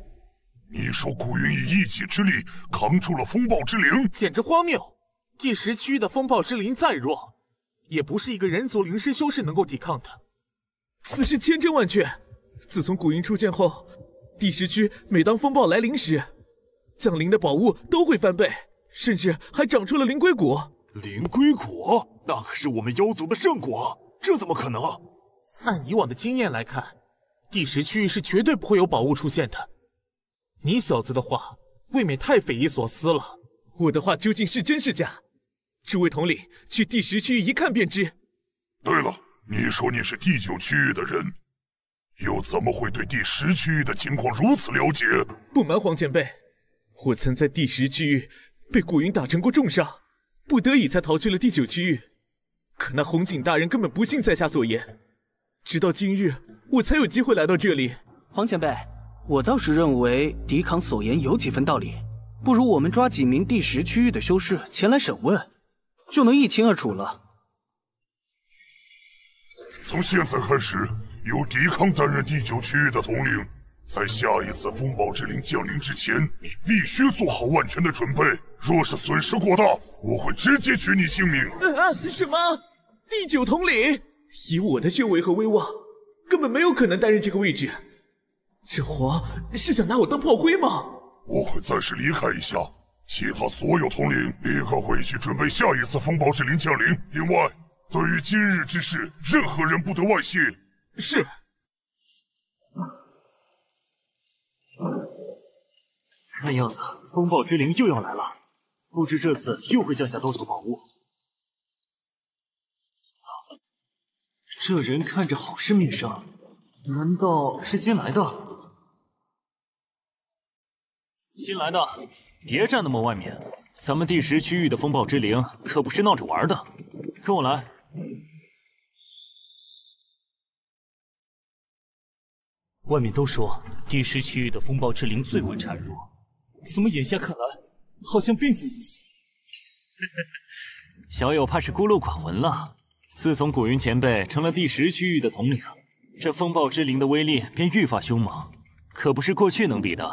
你说古云以一己之力扛住了风暴之灵？简直荒谬！第十区的风暴之灵再弱，也不是一个人族灵师修士能够抵抗的。此事千真万确。自从古云出现后，第十区每当风暴来临时，降临的宝物都会翻倍，甚至还长出了灵龟骨。灵龟骨，那可是我们妖族的圣果，这怎么可能？按以往的经验来看，第十区域是绝对不会有宝物出现的。你小子的话，未免太匪夷所思了。我的话究竟是真是假？诸位统领，去第十区域一看便知。对了，你说你是第九区域的人，又怎么会对第十区域的情况如此了解？不瞒黄前辈，我曾在第十区域被古云打成过重伤，不得已才逃去了第九区域。可那红锦大人根本不信在下所言，直到今日，我才有机会来到这里。黄前辈，我倒是认为狄康所言有几分道理，不如我们抓几名第十区域的修士前来审问。就能一清二楚了。从现在开始，由狄康担任第九区域的统领。在下一次风暴之灵降临之前，你必须做好万全的准备。若是损失过大，我会直接取你性命。啊！什么？第九统领？以我的修为和威望，根本没有可能担任这个位置。这皇是想拿我当炮灰吗？我会暂时离开一下。其他所有统领立刻回去准备下一次风暴之灵降临。另外，对于今日之事，任何人不得外泄。是。看样子风暴之灵又要来了，不知这次又会降下多少宝物。这人看着好是面生，难道是新来的？新来的。别站那么外面，咱们第十区域的风暴之灵可不是闹着玩的。跟我来。外面都说第十区域的风暴之灵最为孱弱，怎么眼下看来好像并非如此？[LAUGHS] 小友怕是孤陋寡闻了。自从古云前辈成了第十区域的统领，这风暴之灵的威力便愈发凶猛，可不是过去能比的。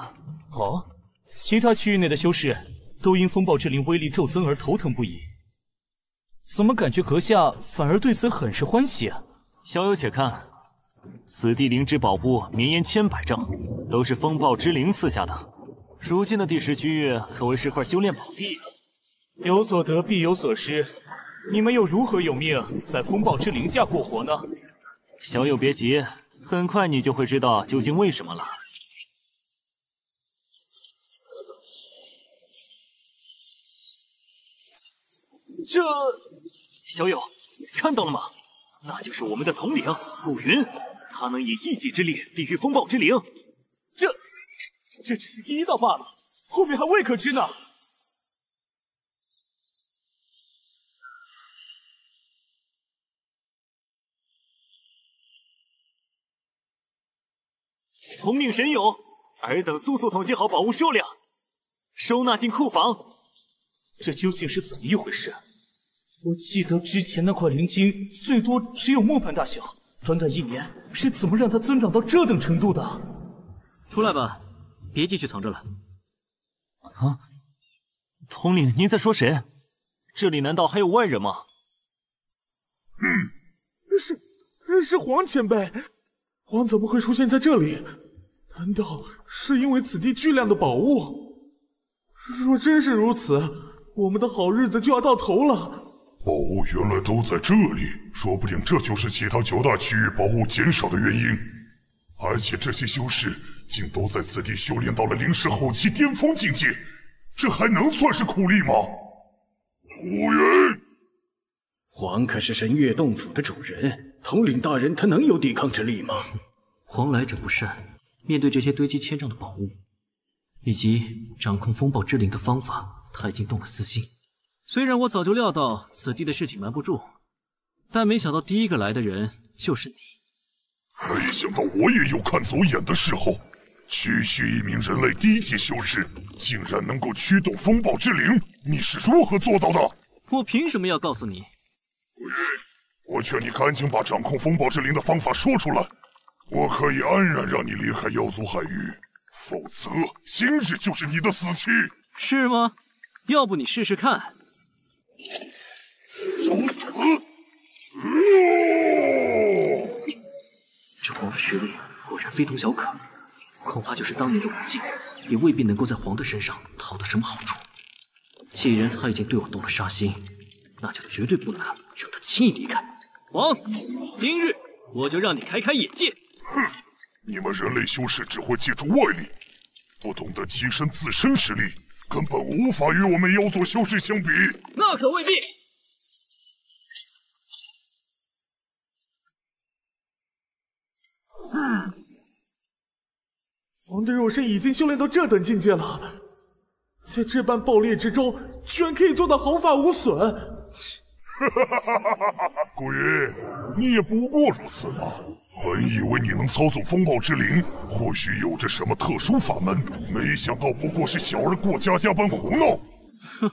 哦。其他区域内的修士都因风暴之灵威力骤增而头疼不已，怎么感觉阁下反而对此很是欢喜啊？小友且看，此地灵芝宝物绵延千百丈，都是风暴之灵赐下的。如今的第十区域可谓是块修炼宝地，有所得必有所失，你们又如何有命在风暴之灵下过活呢？小友别急，很快你就会知道究竟为什么了。这，小友，看到了吗？那就是我们的统领古云，他能以一己之力抵御风暴之灵。这，这只是第一道罢了，后面还未可知呢。统领神勇，尔等速速统计好宝物数量，收纳进库房。这究竟是怎么一回事？我记得之前那块灵晶最多只有磨盘大小，短短一年是怎么让它增长到这等程度的？出来吧，别继续藏着了。啊，统领，您在说谁？这里难道还有外人吗？嗯，是是黄前辈，黄怎么会出现在这里？难道是因为此地巨量的宝物？若真是如此，我们的好日子就要到头了。宝物原来都在这里，说不定这就是其他九大区域宝物减少的原因。而且这些修士竟都在此地修炼到了灵石后期巅峰境界，这还能算是苦力吗？古云，黄可是神月洞府的主人，统领大人他能有抵抗之力吗？[LAUGHS] 黄来者不善，面对这些堆积千丈的宝物，以及掌控风暴之灵的方法，他已经动了私心。虽然我早就料到此地的事情瞒不住，但没想到第一个来的人就是你。没想到我也有看走眼的时候，区区一名人类低级修士，竟然能够驱动风暴之灵，你是如何做到的？我凭什么要告诉你？我劝你赶紧把掌控风暴之灵的方法说出来，我可以安然让你离开妖族海域，否则今日就是你的死期。是吗？要不你试试看。找死！这皇的实力果然非同小可，恐怕就是当年的武境，也未必能够在皇的身上讨得什么好处。既然他已经对我动了杀心，那就绝对不能让他轻易离开。皇，今日我就让你开开眼界。哼，你们人类修士只会借助外力，不懂得提升自身实力。根本无法与我们妖族修士相比。那可未必。嗯，王的肉身已经修炼到这等境界了，在这般暴烈之中，居然可以做到毫发无损。哈哈哈哈哈哈！古云，你也不过如此嘛。本以为你能操纵风暴之灵，或许有着什么特殊法门，没想到不过是小儿过家家般胡闹。哼，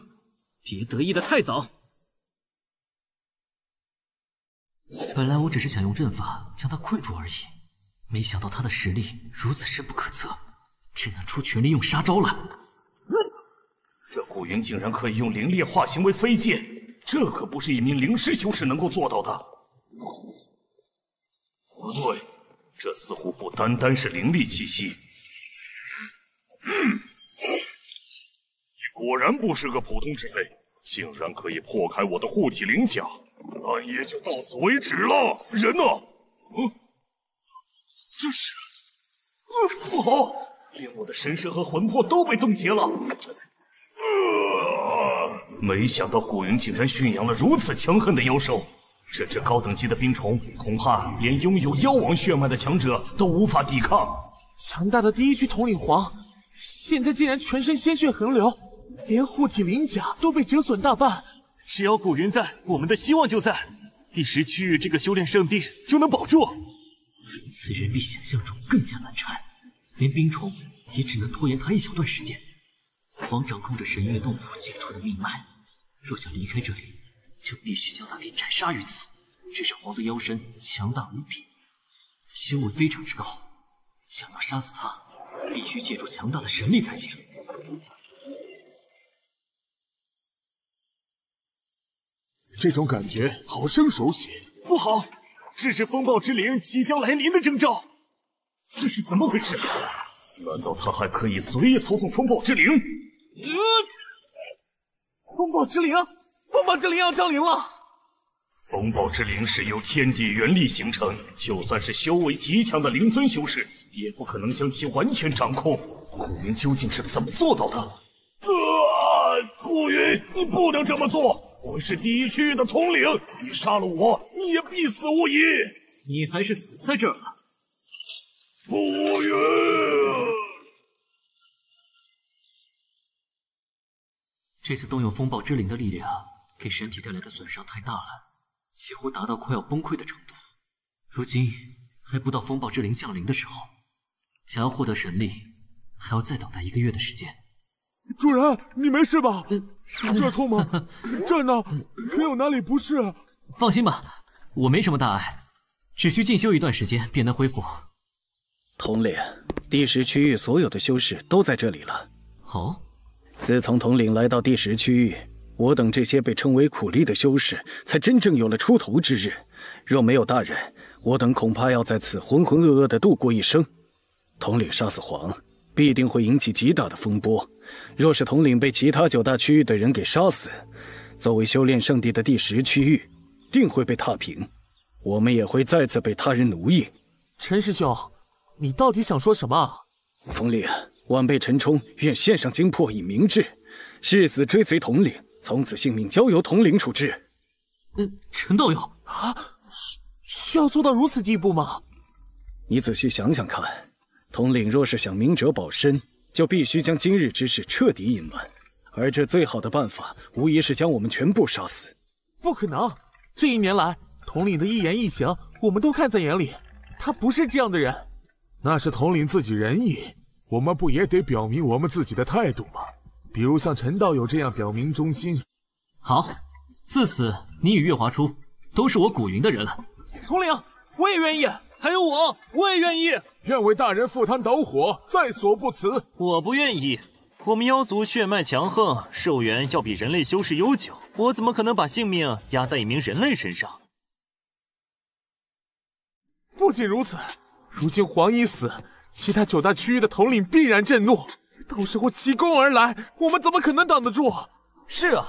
别得意的太早。本来我只是想用阵法将他困住而已，没想到他的实力如此深不可测，只能出全力用杀招了。这古云竟然可以用灵力化形为飞剑，这可不是一名灵师修士能够做到的。不对，这似乎不单单是灵力气息。嗯，你果然不是个普通之辈，竟然可以破开我的护体灵甲，那也就到此为止了。人呢？嗯，这是……嗯不好，连我的神识和魂魄都被冻结了。没想到古云竟然驯养了如此强横的妖兽。这只高等级的冰虫，恐怕连拥有妖王血脉的强者都无法抵抗。强大的第一区统领皇，现在竟然全身鲜血横流，连护体鳞甲都被折损大半。只要古云在，我们的希望就在。第十区域这个修炼圣地就能保住。此人比想象中更加难缠，连冰虫也只能拖延他一小段时间。皇掌控着神月洞府解除的命脉，若想离开这里。就必须将他给斩杀于此。只是皇的妖身强大无比，修为非常之高，想要杀死他，必须借助强大的神力才行。这种感觉好生熟悉。不好，这是风暴之灵即将来临的征兆。这是怎么回事？难道他还可以随意操纵风暴之灵？嗯风暴之灵！风暴之灵要降临了！风暴之灵是由天地元力形成，就算是修为极强的灵尊修士，也不可能将其完全掌控。古云究竟是怎么做到的？啊！古云，你不能这么做！我是第一区域的统领，你杀了我，你也必死无疑。你还是死在这儿吧。古云，这次动用风暴之灵的力量，给身体带来的损伤太大了，几乎达到快要崩溃的程度。如今还不到风暴之灵降临的时候，想要获得神力，还要再等待一个月的时间。主人，你没事吧？这痛吗？[LAUGHS] 这呢？可有哪里不适？放心吧，我没什么大碍，只需静修一段时间便能恢复。统领，第十区域所有的修士都在这里了。哦，自从统领来到第十区域，我等这些被称为苦力的修士，才真正有了出头之日。若没有大人，我等恐怕要在此浑浑噩噩的度过一生。统领杀死皇，必定会引起极大的风波。若是统领被其他九大区域的人给杀死，作为修炼圣地的第十区域，定会被踏平，我们也会再次被他人奴役。陈师兄，你到底想说什么？统领，晚辈陈冲愿献上精魄以明志，誓死追随统领，从此性命交由统领处置。嗯，陈道友啊，需需要做到如此地步吗？你仔细想想看，统领若是想明哲保身。就必须将今日之事彻底隐瞒，而这最好的办法，无疑是将我们全部杀死。不可能！这一年来，统领的一言一行，我们都看在眼里。他不是这样的人。那是统领自己仁义，我们不也得表明我们自己的态度吗？比如像陈道友这样表明忠心。好，自此你与月华初都是我古云的人了。统领，我也愿意。还有我，我也愿意。愿为大人赴汤蹈火，在所不辞。我不愿意。我们妖族血脉强横，寿元要比人类修士悠久，我怎么可能把性命压在一名人类身上？不仅如此，如今皇已死，其他九大区域的统领必然震怒，到时候齐攻而来，我们怎么可能挡得住？是啊，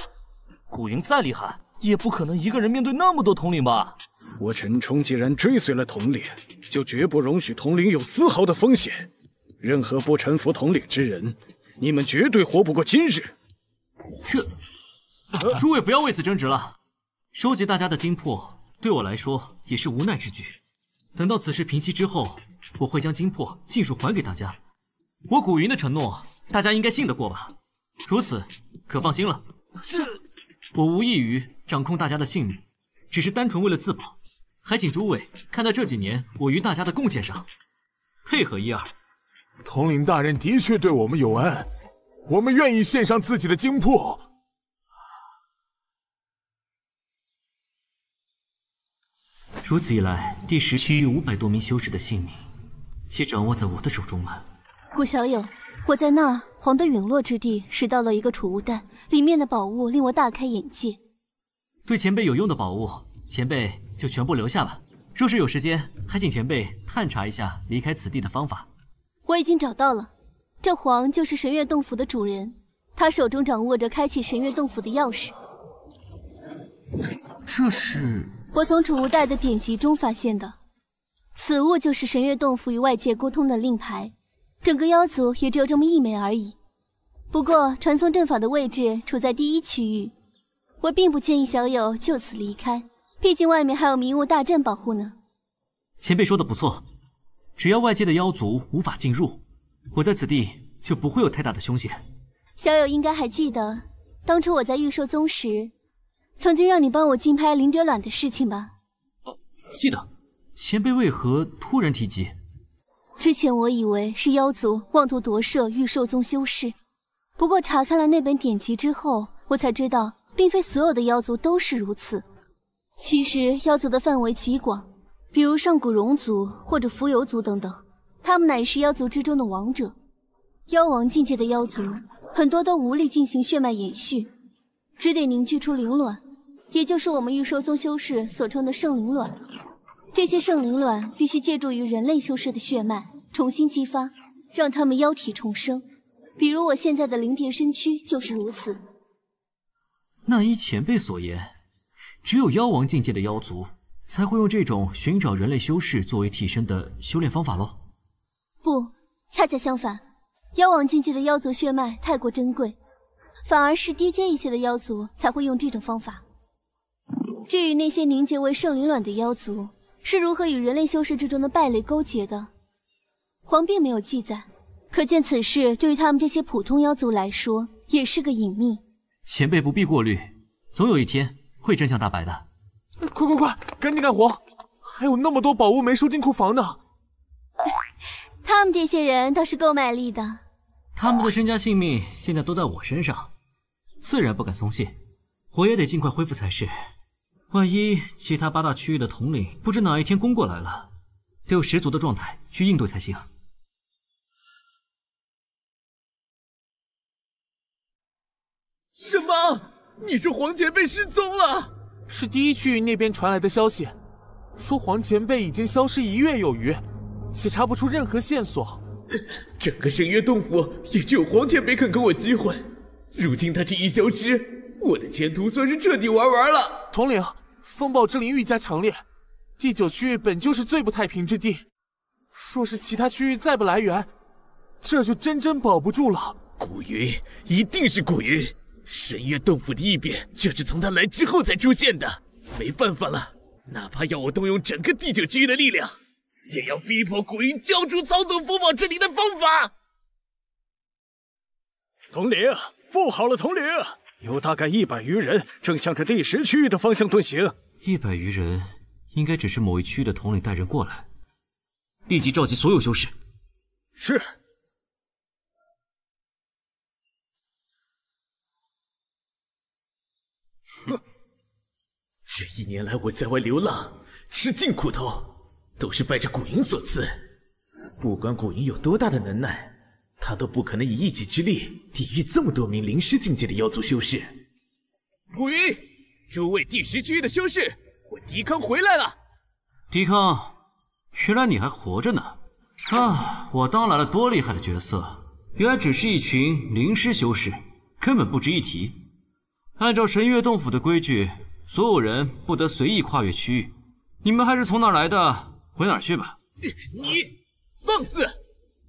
古云再厉害，也不可能一个人面对那么多统领吧？我陈冲既然追随了统领，就绝不容许统领有丝毫的风险。任何不臣服统领之人，你们绝对活不过今日。这，诸位不要为此争执了。收集大家的精魄，对我来说也是无奈之举。等到此事平息之后，我会将金魄尽数还给大家。我古云的承诺，大家应该信得过吧？如此，可放心了。这，我无异于掌控大家的性命，只是单纯为了自保。还请诸位看在这几年我与大家的贡献上，配合一二。统领大人的确对我们有恩，我们愿意献上自己的精魄。如此一来，第十区域五百多名修士的性命，皆掌握在我的手中了。顾小友，我在那儿黄的陨落之地拾到了一个储物袋，里面的宝物令我大开眼界。对前辈有用的宝物，前辈。就全部留下吧。若是有时间，还请前辈探查一下离开此地的方法。我已经找到了，这黄就是神月洞府的主人，他手中掌握着开启神月洞府的钥匙。这是我从储物袋的典籍中发现的，此物就是神月洞府与外界沟通的令牌，整个妖族也只有这么一枚而已。不过传送阵法的位置处在第一区域，我并不建议小友就此离开。毕竟外面还有迷雾大阵保护呢。前辈说的不错，只要外界的妖族无法进入，我在此地就不会有太大的凶险。小友应该还记得，当初我在玉兽宗时，曾经让你帮我竞拍灵蝶卵的事情吧？哦，记得。前辈为何突然提及？之前我以为是妖族妄图夺舍玉兽宗修士，不过查看了那本典籍之后，我才知道，并非所有的妖族都是如此。其实妖族的范围极广，比如上古龙族或者蜉蝣族等等，他们乃是妖族之中的王者。妖王境界的妖族，很多都无力进行血脉延续，只得凝聚出灵卵，也就是我们玉兽宗修士所称的圣灵卵。这些圣灵卵必须借助于人类修士的血脉重新激发，让他们妖体重生。比如我现在的灵蝶身躯就是如此。那依前辈所言。只有妖王境界的妖族才会用这种寻找人类修士作为替身的修炼方法喽。不，恰恰相反，妖王境界的妖族血脉太过珍贵，反而是低阶一些的妖族才会用这种方法。至于那些凝结为圣灵卵的妖族是如何与人类修士之中的败类勾结的，皇并没有记载，可见此事对于他们这些普通妖族来说也是个隐秘。前辈不必过虑，总有一天会真相大白的。快快快，赶紧干活！还有那么多宝物没收进库房呢。[LAUGHS] 他们这些人倒是够卖力的。他们的身家性命现在都在我身上，自然不敢松懈。我也得尽快恢复才是。万一其他八大区域的统领不知哪一天攻过来了，得有十足的状态去应对才行。什么？你说黄前辈失踪了？是第一区域那边传来的消息，说黄前辈已经消失一月有余，且查不出任何线索。[LAUGHS] 整个圣约洞府也只有黄前辈肯给我机会，如今他这一消失，我的前途算是彻底玩完了。统领，风暴之灵愈加强烈，第九区域本就是最不太平之地，若是其他区域再不来援，这就真真保不住了。古云，一定是古云。神月洞府的异变就是从他来之后才出现的，没办法了，哪怕要我动用整个第九区域的力量，也要逼迫古云交出操纵风暴之灵的方法。统领，不好了！统领，有大概一百余人正向着第十区域的方向遁形。一百余人，应该只是某一区域的统领带人过来。立即召集所有修士。是。这一年来我在外流浪，吃尽苦头，都是拜着古云所赐。不管古云有多大的能耐，他都不可能以一己之力抵御这么多名灵师境界的妖族修士。古云，诸位第十区域的修士，我狄康回来了。狄康，原来你还活着呢！啊，我当来了多厉害的角色，原来只是一群灵师修士，根本不值一提。按照神月洞府的规矩，所有人不得随意跨越区域。你们还是从哪儿来的，回哪儿去吧。你放肆！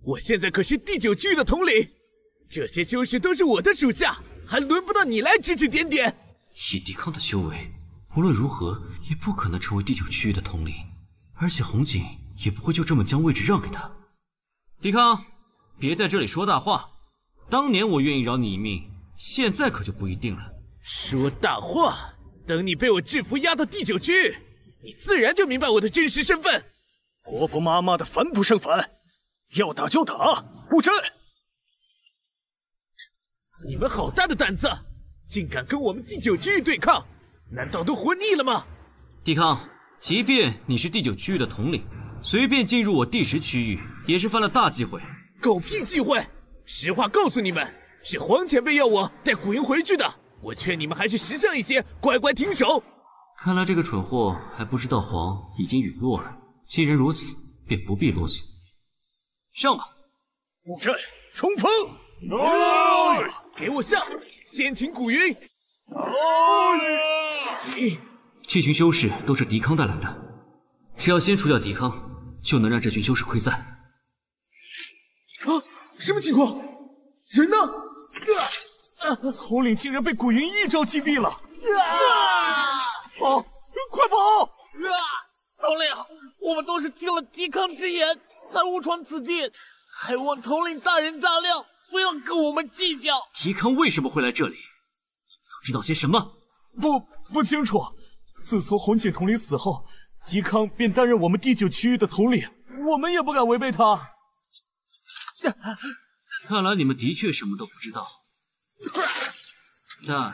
我现在可是第九区域的统领，这些修士都是我的属下，还轮不到你来指指点点。以狄康的修为，无论如何也不可能成为第九区域的统领，而且红锦也不会就这么将位置让给他。狄康，别在这里说大话。当年我愿意饶你一命，现在可就不一定了。说大话！等你被我制服压到第九区，你自然就明白我的真实身份。婆婆妈妈的烦不胜烦，要打就打，布阵！你们好大的胆子，竟敢跟我们第九区域对抗！难道都活腻了吗？狄康，即便你是第九区域的统领，随便进入我第十区域，也是犯了大忌讳。狗屁忌讳！实话告诉你们，是黄前辈要我带古云回去的。我劝你们还是识相一些，乖乖停手。看来这个蠢货还不知道黄已经陨落了。既然如此，便不必啰嗦。上吧！布阵，冲锋！来，给我上！先擒古云。这群修士都是狄康带来的，只要先除掉狄康，就能让这群修士溃散。啊！什么情况？人呢？[LAUGHS] 统领竟然被古云一招击毙了！跑，快跑！统领，我们都是听了狄康之言才误闯此地，还望统领大人大量，不要跟我们计较。狄康为什么会来这里？都知道些什么？不，不清楚。自从红锦统领死后，狄康便担任我们第九区域的统领，我们也不敢违背他。看来你们的确什么都不知道。但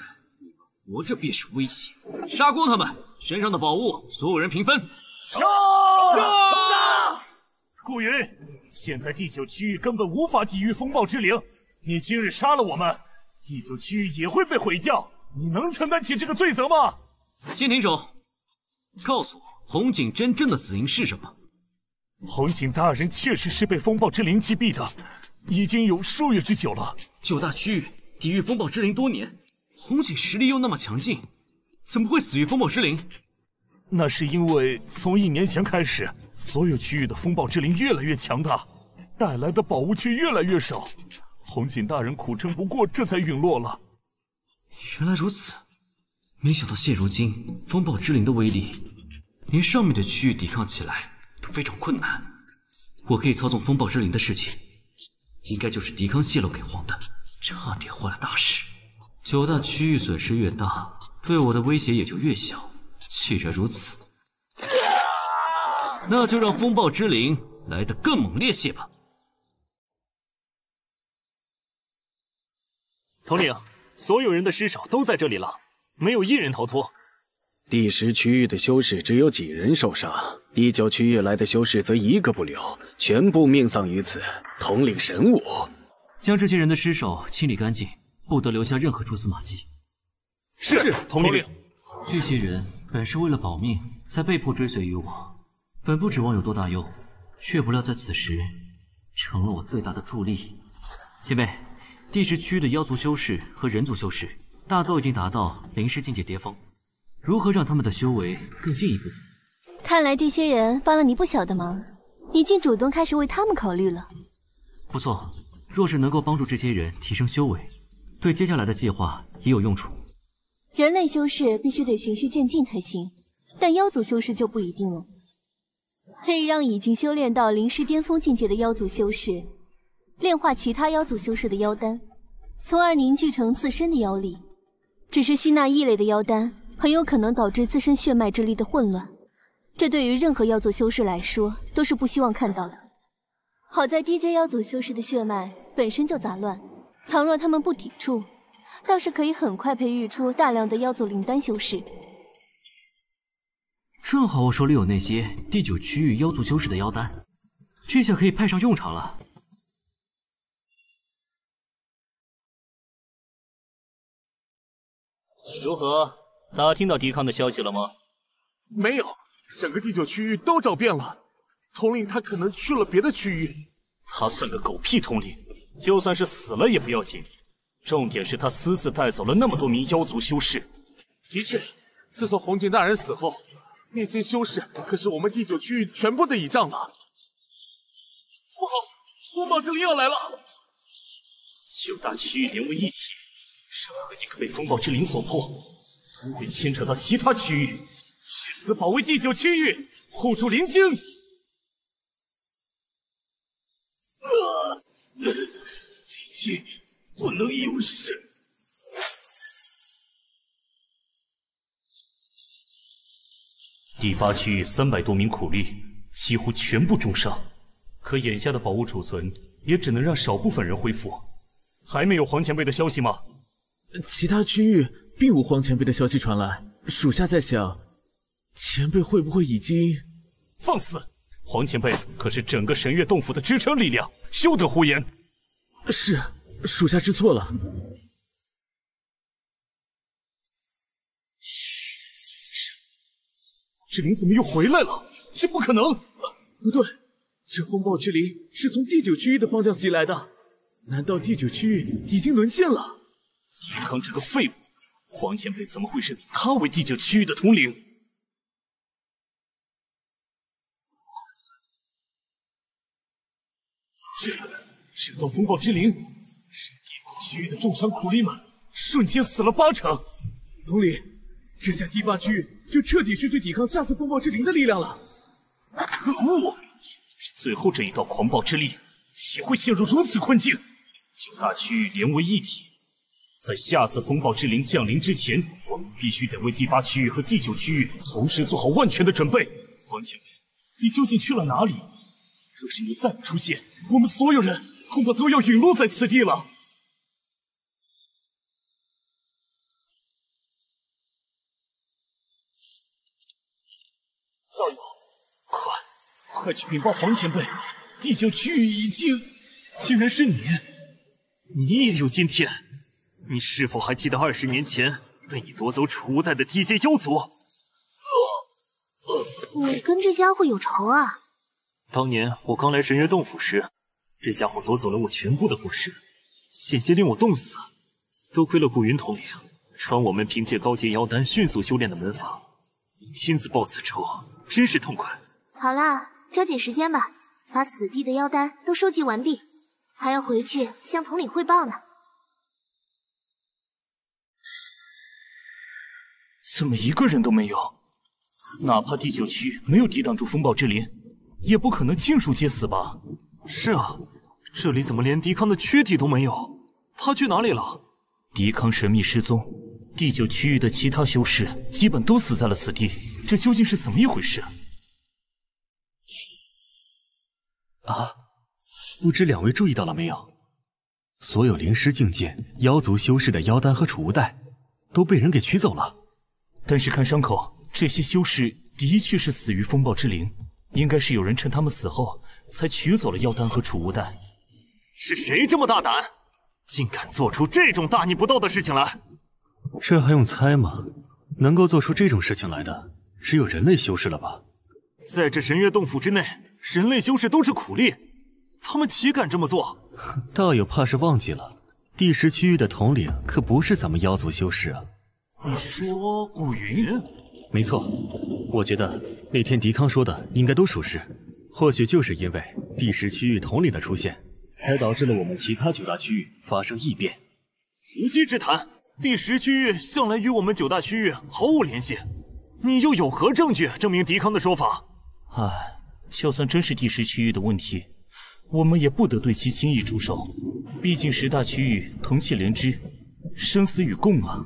活着便是威胁，杀光他们！身上的宝物，所有人平分。杀！杀！顾云，现在第九区域根本无法抵御风暴之灵，你今日杀了我们，第九区域也会被毁掉。你能承担起这个罪责吗？先停手，告诉我红警真正的死因是什么？红警大人确实是被风暴之灵击毙的，已经有数月之久了。九大区域。抵御风暴之灵多年，红锦实力又那么强劲，怎么会死于风暴之灵？那是因为从一年前开始，所有区域的风暴之灵越来越强大，带来的宝物却越来越少。红锦大人苦撑不过，这才陨落了。原来如此，没想到现如今风暴之灵的威力，连上面的区域抵抗起来都非常困难。我可以操纵风暴之灵的事情，应该就是狄康泄露给黄的，差点坏了大事。九大区域损失越大，对我的威胁也就越小。既然如此，那就让风暴之灵来得更猛烈些吧。统领，所有人的尸首都在这里了，没有一人逃脱。第十区域的修士只有几人受伤，第九区域来的修士则一个不留，全部命丧于此。统领神武，将这些人的尸首清理干净，不得留下任何蛛丝马迹。是，统领。这些人本是为了保命，才被迫追随于我。本不指望有多大用，却不料在此时，成了我最大的助力。前辈。第十区域的妖族修士和人族修士，大都已经达到灵师境界巅峰。如何让他们的修为更进一步？看来这些人帮了你不小的忙，已经主动开始为他们考虑了。不错，若是能够帮助这些人提升修为，对接下来的计划也有用处。人类修士必须得循序渐进才行，但妖族修士就不一定了。可以让已经修炼到灵师巅峰境界的妖族修士。炼化其他妖族修士的妖丹，从而凝聚成自身的妖力。只是吸纳异类的妖丹，很有可能导致自身血脉之力的混乱，这对于任何妖族修士来说都是不希望看到的。好在低阶妖族修士的血脉本身就杂乱，倘若他们不抵触，倒是可以很快培育出大量的妖族灵丹修士。正好我手里有那些第九区域妖族修士的妖丹，这下可以派上用场了。如何？打听到狄康的消息了吗？没有，整个第九区域都找遍了。统领他可能去了别的区域。他算个狗屁统领！就算是死了也不要紧，重点是他私自带走了那么多名妖族修士。的确，自从红锦大人死后，那些修士可是我们第九区域全部的倚仗了。不好，风暴之灵要来了！九大区域连为一体。任何一个被风暴之灵所破，都会牵扯到其他区域，誓死保卫第九区域，护住灵晶。灵晶不能有事。第八区域三百多名苦力几乎全部重伤，可眼下的宝物储存也只能让少部分人恢复。还没有黄前辈的消息吗？其他区域并无黄前辈的消息传来，属下在想，前辈会不会已经……放肆！黄前辈可是整个神月洞府的支撑力量，休得胡言！是，属下知错了。之灵怎么又回来了？这不可能！不对，这风暴之灵是从第九区域的方向袭来的，难道第九区域已经沦陷了？李康这个废物，黄前辈怎么会任命他为第九区域的统领？这这道风暴之灵，使第八区域的重伤苦力们瞬间死了八成。统领，这下第八区域就彻底失去抵抗下次风暴之灵的力量了。可恶！最后这一道狂暴之力，岂会陷入如此困境？九大区域连为一体。在下次风暴之灵降临之前，我们必须得为第八区域和第九区域同时做好万全的准备。黄前辈，你究竟去了哪里？若是你再不出现，我们所有人恐怕都要陨落在此地了。道友，快快去禀报黄前辈，第九区域已经……竟然是你！你也有今天！你是否还记得二十年前被你夺走储物袋的低阶妖族？你跟这家伙有仇啊？当年我刚来神月洞府时，这家伙夺走了我全部的果实，险些令我冻死。多亏了顾云统领，传我们凭借高阶妖丹迅速修炼的门法，你亲自报此仇，真是痛快。好啦，抓紧时间吧，把此地的妖丹都收集完毕，还要回去向统领汇报呢。怎么一个人都没有？哪怕第九区没有抵挡住风暴之灵，也不可能尽数皆死吧？是啊，这里怎么连狄康的躯体都没有？他去哪里了？狄康神秘失踪，第九区域的其他修士基本都死在了此地，这究竟是怎么一回事？啊，不知两位注意到了没有？所有灵师境界妖族修士的妖丹和储物袋都被人给取走了。但是看伤口，这些修士的确是死于风暴之灵，应该是有人趁他们死后才取走了药丹和储物袋。是谁这么大胆，竟敢做出这种大逆不道的事情来？这还用猜吗？能够做出这种事情来的，只有人类修士了吧？在这神月洞府之内，人类修士都是苦力，他们岂敢这么做？道友怕是忘记了，第十区域的统领可不是咱们妖族修士啊。你是说古云？没错，我觉得那天狄康说的应该都属实。或许就是因为第十区域统领的出现，才导致了我们其他九大区域发生异变。无稽之谈！第十区域向来与我们九大区域毫无联系，你又有何证据证明狄康的说法？唉，就算真是第十区域的问题，我们也不得对其轻易出手。毕竟十大区域同气连枝，生死与共啊！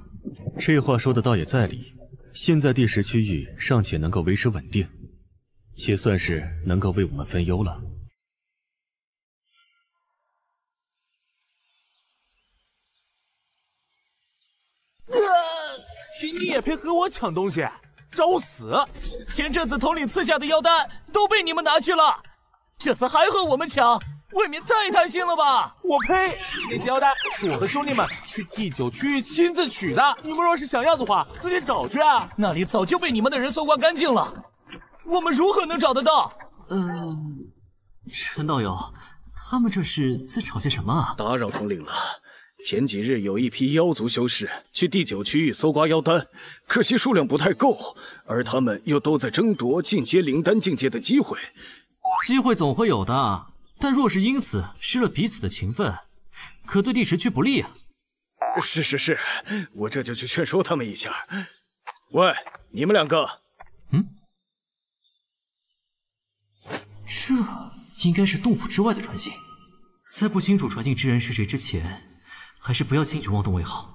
这话说的倒也在理。现在第十区域尚且能够维持稳定，且算是能够为我们分忧了。你也配和我抢东西，找死！前阵子统领赐下的妖丹都被你们拿去了，这次还和我们抢，未免太贪心了吧！我呸！那些妖丹是我和兄弟们去第九区域亲自取的，你们若是想要的话，自己找去啊！那里早就被你们的人搜刮干净了，我们如何能找得到？嗯，陈道友，他们这是在吵些什么啊？打扰统领了。前几日有一批妖族修士去第九区域搜刮妖丹，可惜数量不太够，而他们又都在争夺进阶灵丹境界的机会。机会总会有的，但若是因此失了彼此的情分，可对第十区不利啊。是是是，我这就去劝说他们一下。喂，你们两个，嗯，这应该是洞府之外的传信，在不清楚传信之人是谁之前。还是不要轻举妄动为好。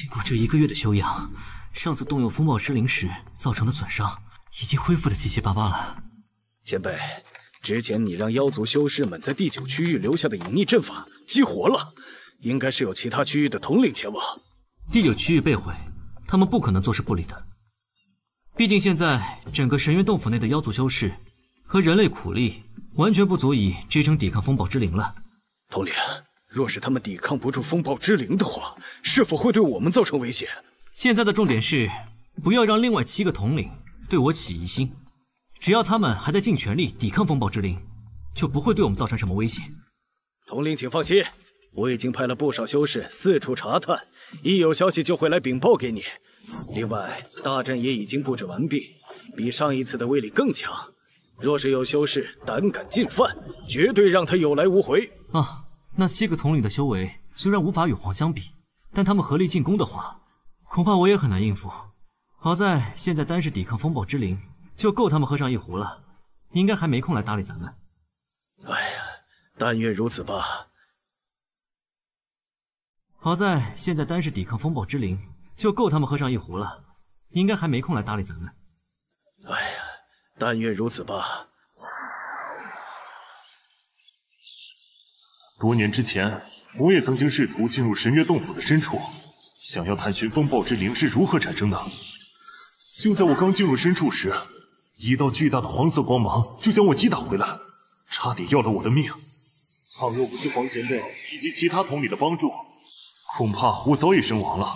经过这一个月的休养，上次动用风暴之灵时造成的损伤已经恢复的七七八八了。前辈，之前你让妖族修士们在第九区域留下的隐匿阵法激活了，应该是有其他区域的统领前往。第九区域被毁，他们不可能坐视不理的。毕竟现在整个神渊洞府内的妖族修士和人类苦力完全不足以支撑抵抗风暴之灵了。统领，若是他们抵抗不住风暴之灵的话，是否会对我们造成威胁？现在的重点是不要让另外七个统领对我起疑心。只要他们还在尽全力抵抗风暴之灵，就不会对我们造成什么威胁。统领，请放心，我已经派了不少修士四处查探，一有消息就会来禀报给你。另外，大阵也已经布置完毕，比上一次的威力更强。若是有修士胆敢进犯，绝对让他有来无回。啊，那七个统领的修为虽然无法与皇相比，但他们合力进攻的话，恐怕我也很难应付。好在现在单是抵抗风暴之灵就够他们喝上一壶了，应该还没空来搭理咱们。哎呀，但愿如此吧。好在现在单是抵抗风暴之灵。就够他们喝上一壶了，应该还没空来搭理咱们。哎呀，但愿如此吧。多年之前，我也曾经试图进入神月洞府的深处，想要探寻风暴之灵是如何产生的。就在我刚进入深处时，一道巨大的黄色光芒就将我击打回来，差点要了我的命。倘若不是黄前辈以及其他统领的帮助，恐怕我早已身亡了。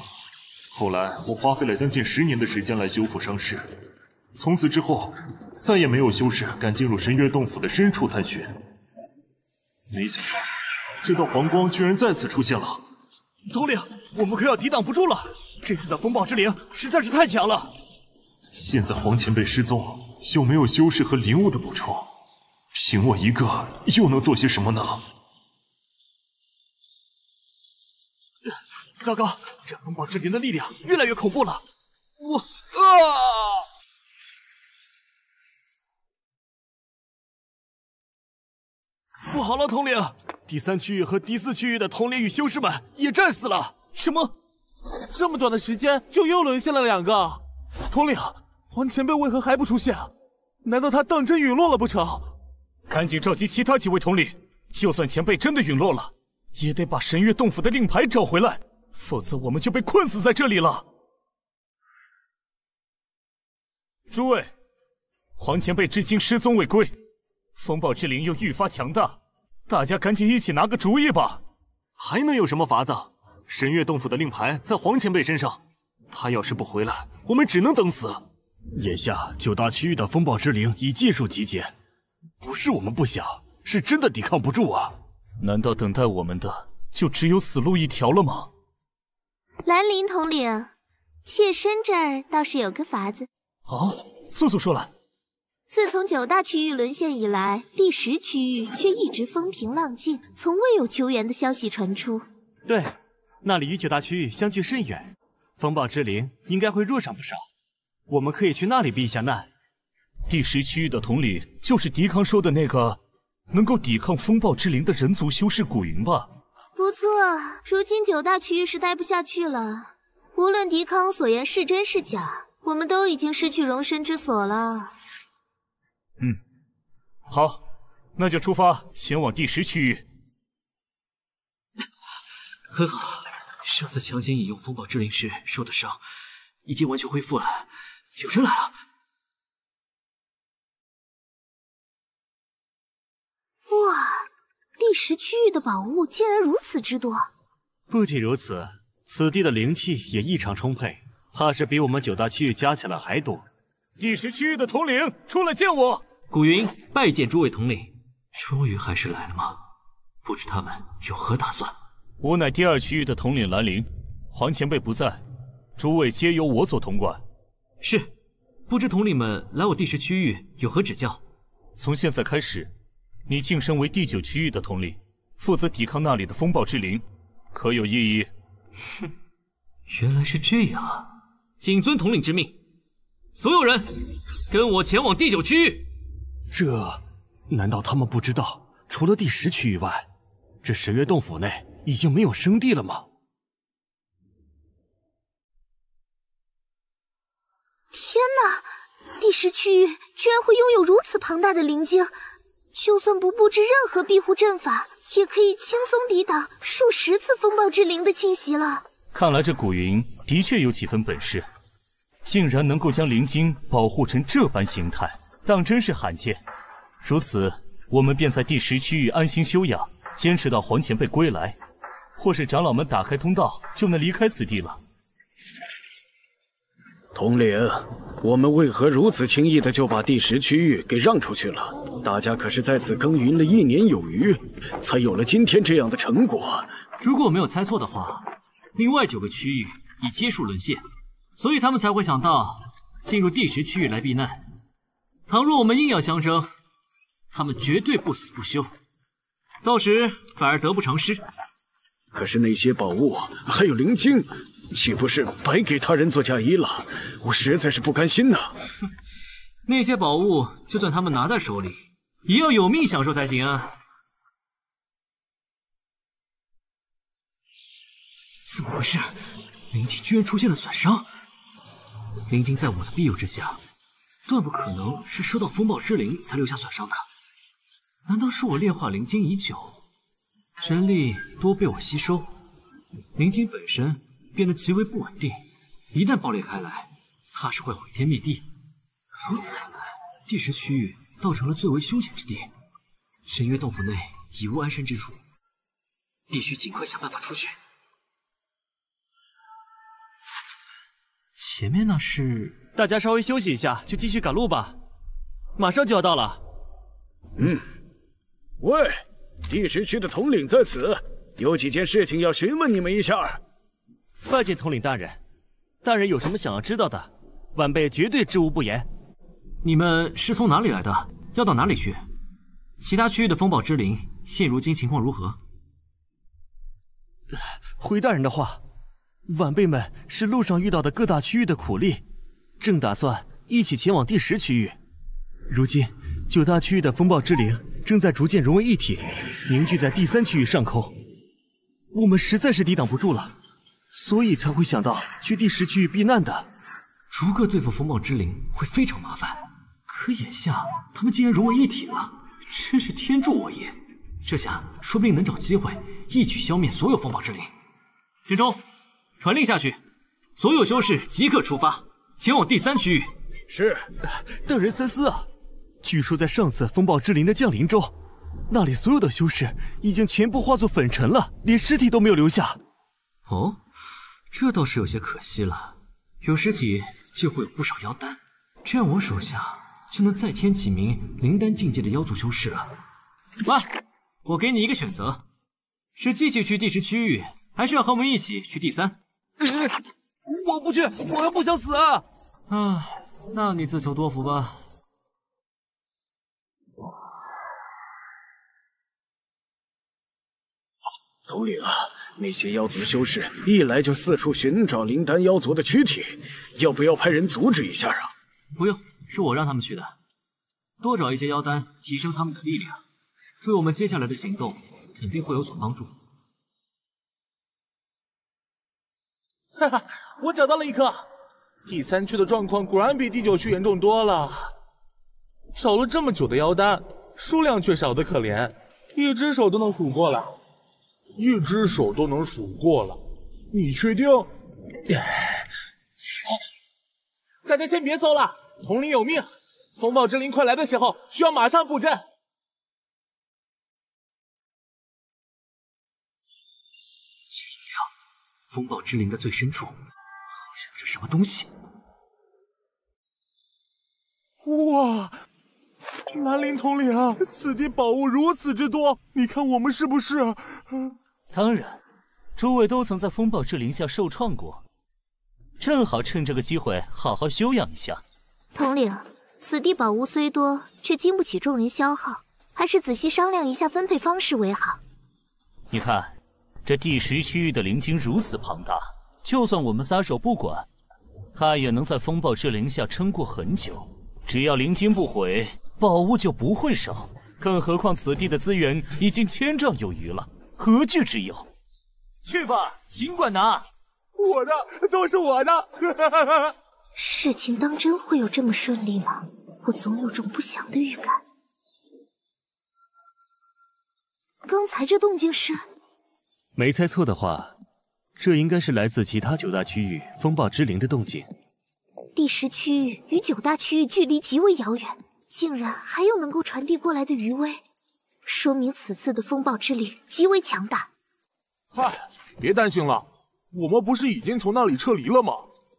后来，我花费了将近十年的时间来修复伤势。从此之后，再也没有修士敢进入神月洞府的深处探寻。没想到，这道黄光居然再次出现了。统领，我们可要抵挡不住了！这次的风暴之灵实在是太强了。现在黄前辈失踪，又没有修士和灵物的补充，凭我一个又能做些什么呢？糟糕，这风暴之灵的力量越来越恐怖了。我啊！不好了，统领！第三区域和第四区域的统领与修士们也战死了。什么？这么短的时间就又沦陷了两个？统领，黄前辈为何还不出现？难道他当真陨落了不成？赶紧召集其他几位统领，就算前辈真的陨落了，也得把神月洞府的令牌找回来，否则我们就被困死在这里了。诸位，黄前辈至今失踪未归，风暴之灵又愈发强大，大家赶紧一起拿个主意吧。还能有什么法子？神月洞府的令牌在黄前辈身上，他要是不回来，我们只能等死。眼下九大区域的风暴之灵已尽数集结，不是我们不想，是真的抵抗不住啊！难道等待我们的就只有死路一条了吗？兰陵统领，妾身这儿倒是有个法子。哦，素素说来。自从九大区域沦陷以来，第十区域却一直风平浪静，从未有求援的消息传出。对，那里与九大区域相距甚远，风暴之灵应该会弱上不少。我们可以去那里避一下难。第十区域的统领就是迪康说的那个能够抵抗风暴之灵的人族修士古云吧？不错，如今九大区域是待不下去了。无论迪康所言是真是假，我们都已经失去容身之所了。嗯，好，那就出发前往第十区域。很好，上次强行引用风暴之灵时受的伤已经完全恢复了。有人来了！哇，第十区域的宝物竟然如此之多！不仅如此，此地的灵气也异常充沛，怕是比我们九大区域加起来还多。第十区域的统领出来见我。古云拜见诸位统领。终于还是来了吗？不知他们有何打算？我乃第二区域的统领兰陵，黄前辈不在，诸位皆由我所统管。是，不知统领们来我第十区域有何指教？从现在开始，你晋升为第九区域的统领，负责抵抗那里的风暴之灵，可有异议？哼，[LAUGHS] 原来是这样啊！谨遵统领之命，所有人跟我前往第九区域。这，难道他们不知道，除了第十区域外，这神月洞府内已经没有生地了吗？天哪！第十区域居然会拥有如此庞大的灵晶，就算不布置任何庇护阵法，也可以轻松抵挡数十次风暴之灵的侵袭了。看来这古云的确有几分本事，竟然能够将灵晶保护成这般形态，当真是罕见。如此，我们便在第十区域安心休养，坚持到黄前辈归来，或是长老们打开通道，就能离开此地了。统领，我们为何如此轻易的就把第十区域给让出去了？大家可是在此耕耘了一年有余，才有了今天这样的成果。如果我没有猜错的话，另外九个区域已皆数沦陷，所以他们才会想到进入第十区域来避难。倘若我们硬要相争，他们绝对不死不休，到时反而得不偿失。可是那些宝物还有灵晶。岂不是白给他人做嫁衣了？我实在是不甘心呐！哼，[LAUGHS] 那些宝物就算他们拿在手里，也要有命享受才行啊！怎么回事？灵晶居然出现了损伤！灵晶在我的庇佑之下，断不可能是受到风暴之灵才留下损伤的。难道是我炼化灵晶已久，神力多被我吸收？灵晶本身。变得极为不稳定，一旦爆裂开来，怕是会毁天灭地。如此看来，第十区域倒成了最为凶险之地。神月洞府内已无安身之处，必须尽快想办法出去。前面那是……大家稍微休息一下，就继续赶路吧。马上就要到了。嗯，喂，第十区的统领在此，有几件事情要询问你们一下。拜见统领大人，大人有什么想要知道的，晚辈绝对知无不言。你们是从哪里来的？要到哪里去？其他区域的风暴之灵现如今情况如何？回大人的话，晚辈们是路上遇到的各大区域的苦力，正打算一起前往第十区域。如今九大区域的风暴之灵正在逐渐融为一体，凝聚在第三区域上空。我们实在是抵挡不住了，所以才会想到去第十区域避难的。逐个对付风暴之灵会非常麻烦，可眼下他们竟然融为一体了，真是天助我也！这下说不定能找机会一举消灭所有风暴之灵。任中，传令下去，所有修士即刻出发，前往第三区域。是，大人三思啊！据说在上次风暴之林的降临中，那里所有的修士已经全部化作粉尘了，连尸体都没有留下。哦，这倒是有些可惜了。有尸体就会有不少妖丹，这样我手下就能再添几名灵丹境界的妖族修士了。来，我给你一个选择，是继续去第十区域，还是要和我们一起去第三？我不去，我还不想死啊！啊，那你自求多福吧。统领啊，那些妖族修士一来就四处寻找灵丹妖族的躯体，要不要派人阻止一下啊？不用，是我让他们去的。多找一些妖丹，提升他们的力量，对我们接下来的行动肯定会有所帮助。哈哈，我找到了一颗。第三区的状况果然比第九区严重多了。找了这么久的妖丹，数量却少得可怜，一只手都能数过了。一只手都能数过了，你确定？[SIGHS] 大家先别搜了，统领有命，风暴之灵快来的时候，需要马上布阵。风暴之灵的最深处，好像有什么东西。哇！兰陵统领，此地宝物如此之多，你看我们是不是？当然，诸位都曾在风暴之灵下受创过，正好趁这个机会好好休养一下。统领，此地宝物虽多，却经不起众人消耗，还是仔细商量一下分配方式为好。你看，这第十区域的灵晶如此庞大，就算我们撒手不管，它也能在风暴之灵下撑过很久。只要灵晶不毁，宝物就不会少。更何况此地的资源已经千丈有余了，何惧之有？去吧，尽管拿。我的都是我的。[LAUGHS] 事情当真会有这么顺利吗？我总有种不祥的预感。刚才这动静是？没猜错的话，这应该是来自其他九大区域风暴之灵的动静。第十区域与九大区域距离极为遥远，竟然还有能够传递过来的余威，说明此次的风暴之力极为强大。嗨，别担心了，我们不是已经从那里撤离了吗？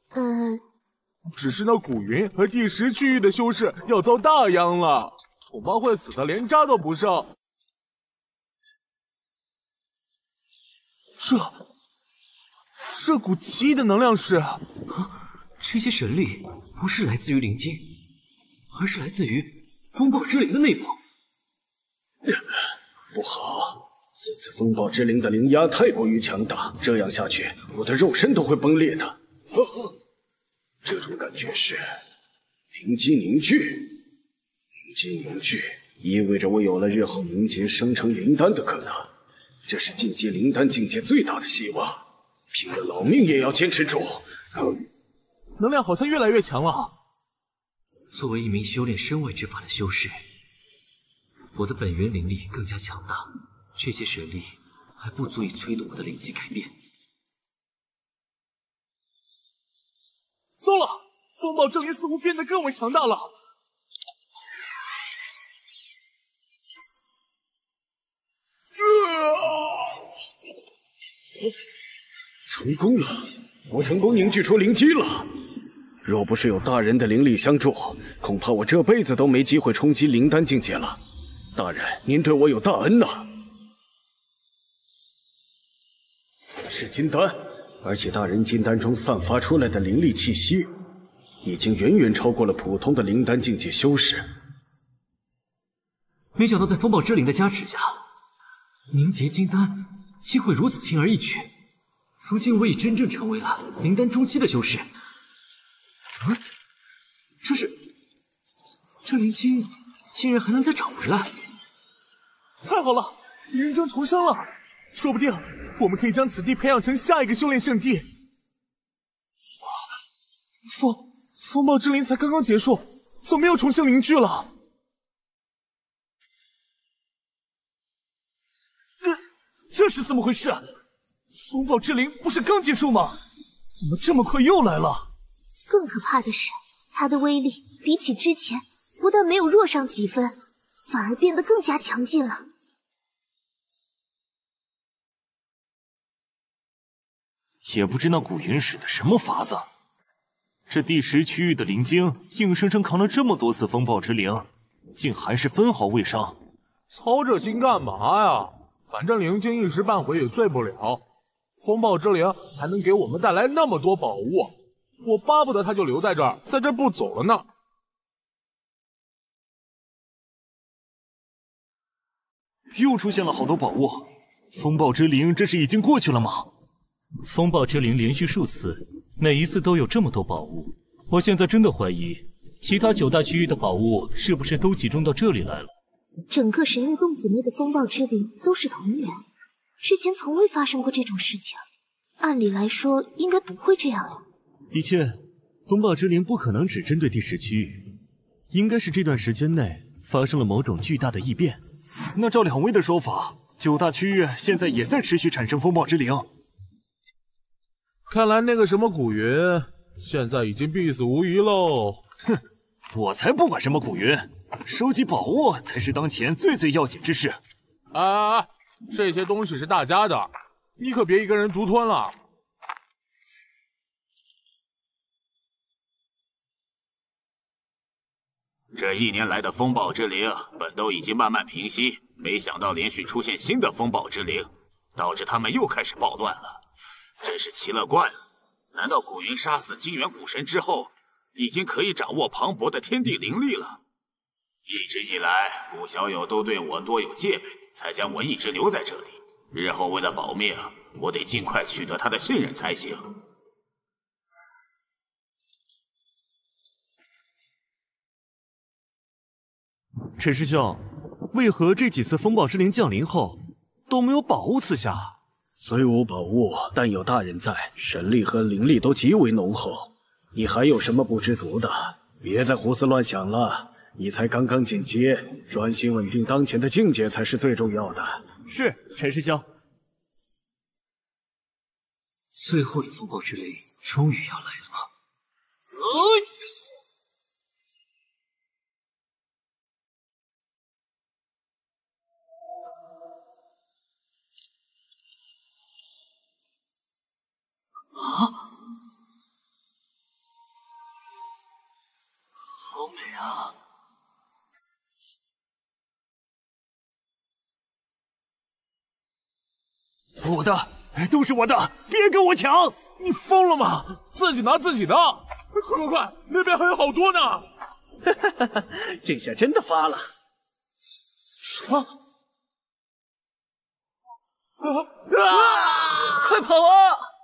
呃，只是那古云和第十区域的修士要遭大殃了，恐怕会死的连渣都不剩。这，这股奇异的能量是……这些神力不是来自于灵晶，而是来自于风暴之灵的内部。[CLEARS THROAT] 不好，此次风暴之灵的灵压太过于强大，这样下去，我的肉身都会崩裂的。呵呵，这种感觉是灵机凝聚，灵机凝聚意味着我有了日后凝结生成灵丹的可能，这是进阶灵丹境界最大的希望，拼了老命也要坚持住。能量好像越来越强了。作为一名修炼身外之法的修士，我的本源灵力更加强大，这些神力还不足以催动我的灵气改变。糟了，风暴之灵似乎变得更为强大了。成功了，我成功凝聚出灵机了。若不是有大人的灵力相助，恐怕我这辈子都没机会冲击灵丹境界了。大人，您对我有大恩呐！是金丹，而且大人金丹中散发出来的灵力气息，已经远远超过了普通的灵丹境界修士。没想到在风暴之灵的加持下，凝结金丹竟会如此轻而易举。如今我已真正成为了灵丹中期的修士。啊，这是，这灵晶竟然还能再长回来！太好了，灵晶重生了，说不定我们可以将此地培养成下一个修炼圣地。风风暴之灵才刚刚结束，怎么又重新凝聚了？这这是怎么回事？风暴之灵不是刚结束吗？怎么这么快又来了？更可怕的是，它的威力比起之前不但没有弱上几分，反而变得更加强劲了。也不知那古云使的什么法子，这第十区域的灵晶硬生生扛了这么多次风暴之灵，竟还是分毫未伤。操这心干嘛呀？反正灵晶一时半会也碎不了。风暴之灵还能给我们带来那么多宝物，我巴不得他就留在这儿，在这儿不走了呢。又出现了好多宝物，风暴之灵这是已经过去了吗？风暴之灵连续数次，每一次都有这么多宝物，我现在真的怀疑，其他九大区域的宝物是不是都集中到这里来了？整个神域洞府内的风暴之灵都是同源，之前从未发生过这种事情。按理来说，应该不会这样呀。的确，风暴之灵不可能只针对第十区域，应该是这段时间内发生了某种巨大的异变。那照两位的说法，九大区域现在也在持续产生风暴之灵。看来那个什么古云现在已经必死无疑喽！哼，我才不管什么古云，收集宝物才是当前最最要紧之事。哎哎哎，这些东西是大家的，你可别一个人独吞了。这一年来的风暴之灵本都已经慢慢平息，没想到连续出现新的风暴之灵，导致他们又开始暴乱了。真是奇了怪了！难道古云杀死金元古神之后，已经可以掌握磅礴的天地灵力了？一直以来，古小友都对我多有戒备，才将我一直留在这里。日后为了保命，我得尽快取得他的信任才行。陈师兄，为何这几次风暴之灵降临后都没有宝物赐下？虽无宝物，但有大人在，神力和灵力都极为浓厚。你还有什么不知足的？别再胡思乱想了。你才刚刚进阶，专心稳定当前的境界才是最重要的。是，陈师兄。最后的风暴之灵终于要来了吗？啊！好美啊！我的，都是我的，别跟我抢！你疯了吗？自己拿自己的！快快快，那边还有好多呢！哈哈哈，这下真的发了！什么？啊啊！快跑啊！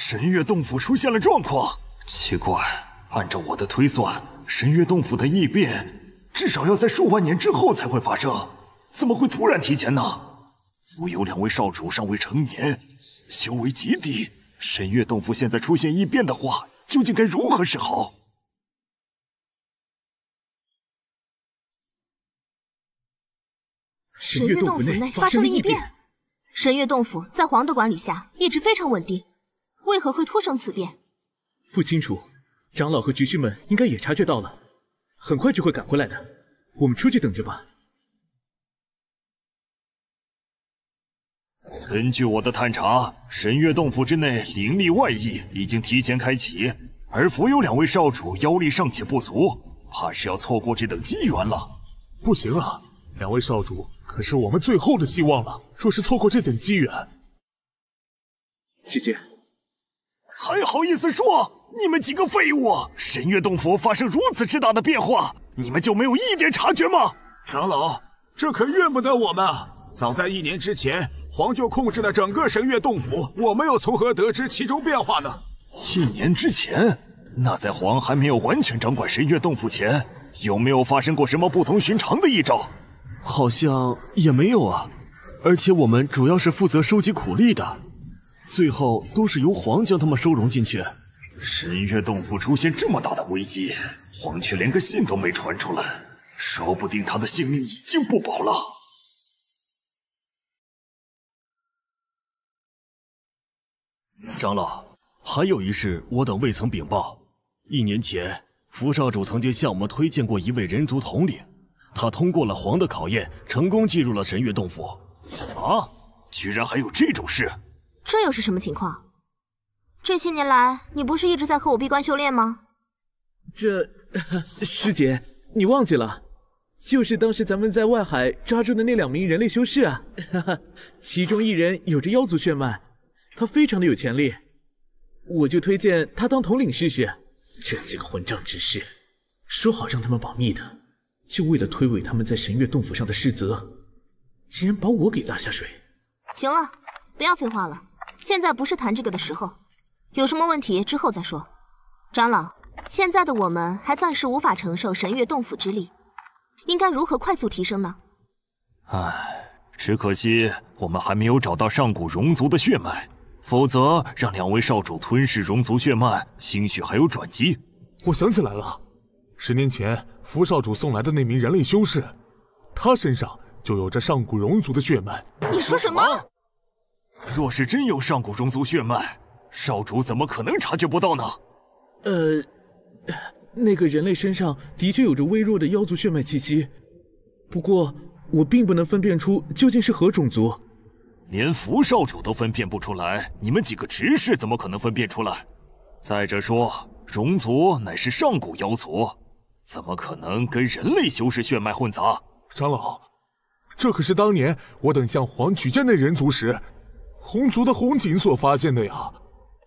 神月洞府出现了状况，奇怪，按照我的推算，神月洞府的异变至少要在数万年之后才会发生，怎么会突然提前呢？府有两位少主尚未成年，修为极低，神月洞府现在出现异变的话，究竟该如何是好？神月洞府内发生了异变，神月洞府在皇的管理下一直非常稳定。为何会突生此变？不清楚，长老和局须们应该也察觉到了。很快就会赶回来的。我们出去等着吧。根据我的探查，神月洞府之内灵力外溢已经提前开启，而府有两位少主妖力尚且不足，怕是要错过这等机缘了。不行啊，两位少主可是我们最后的希望了，若是错过这等机缘，姐姐，还好意思说？你们几个废物！神月洞府发生如此之大的变化，你们就没有一点察觉吗？长老，这可怨不得我们啊！早在一年之前，皇就控制了整个神月洞府，我们又从何得知其中变化呢？一年之前，那在皇还没有完全掌管神月洞府前，有没有发生过什么不同寻常的异兆？好像也没有啊。而且我们主要是负责收集苦力的，最后都是由皇将他们收容进去。神月洞府出现这么大的危机，皇却连个信都没传出来，说不定他的性命已经不保了。长老，还有一事我等未曾禀报。一年前，福少主曾经向我们推荐过一位人族统领，他通过了皇的考验，成功进入了神月洞府。啊？居然还有这种事？这又是什么情况？这些年来，你不是一直在和我闭关修炼吗？这师姐，你忘记了？就是当时咱们在外海抓住的那两名人类修士啊，[LAUGHS] 其中一人有着妖族血脉，他非常的有潜力，我就推荐他当统领试试。这几个混账执事，说好让他们保密的，就为了推诿他们在神月洞府上的失责，竟然把我给拉下水。行了，不要废话了，现在不是谈这个的时候。有什么问题之后再说。长老，现在的我们还暂时无法承受神月洞府之力，应该如何快速提升呢？唉，只可惜我们还没有找到上古龙族的血脉，否则让两位少主吞噬龙族血脉，兴许还有转机。我想起来了，十年前福少主送来的那名人类修士，他身上就有着上古龙族的血脉。你说什么？若是真有上古种族血脉，少主怎么可能察觉不到呢？呃，那个人类身上的确有着微弱的妖族血脉气息，不过我并不能分辨出究竟是何种族。连福少主都分辨不出来，你们几个执事怎么可能分辨出来？再者说，龙族乃是上古妖族，怎么可能跟人类修士血脉混杂？长老，这可是当年我等向皇举荐那人族时，红族的红锦所发现的呀。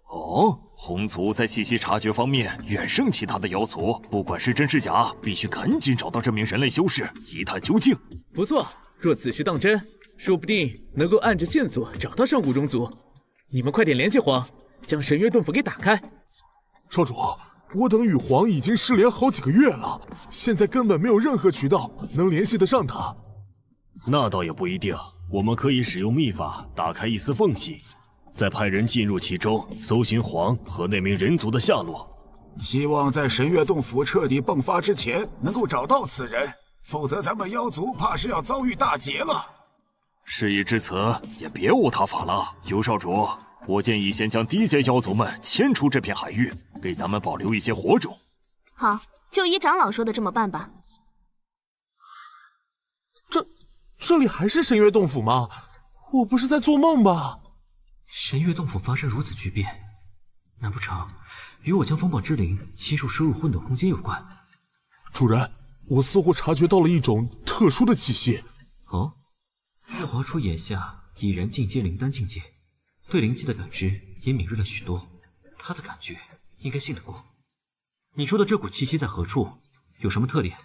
哦，红族在气息察觉方面远胜其他的妖族，不管是真是假，必须赶紧找到这名人类修士，一探究竟。不错，若此事当真，说不定能够按着线索找到上古种族。你们快点联系皇，将神月洞府给打开。少主，我等与皇已经失联好几个月了，现在根本没有任何渠道能联系得上他。那倒也不一定，我们可以使用秘法打开一丝缝隙。再派人进入其中，搜寻黄和那名人族的下落。希望在神月洞府彻底迸发之前，能够找到此人，否则咱们妖族怕是要遭遇大劫了。事已至此，也别无他法了。尤少主，我建议先将低阶妖族们迁出这片海域，给咱们保留一些火种。好，就依长老说的这么办吧。这里还是神月洞府吗？我不是在做梦吧？神月洞府发生如此巨变，难不成与我将风暴之灵切入输入混沌空间有关？主人，我似乎察觉到了一种特殊的气息。哦，月华初眼下已然进阶灵丹境界，对灵气的感知也敏锐了许多。他的感觉应该信得过。你说的这股气息在何处？有什么特点？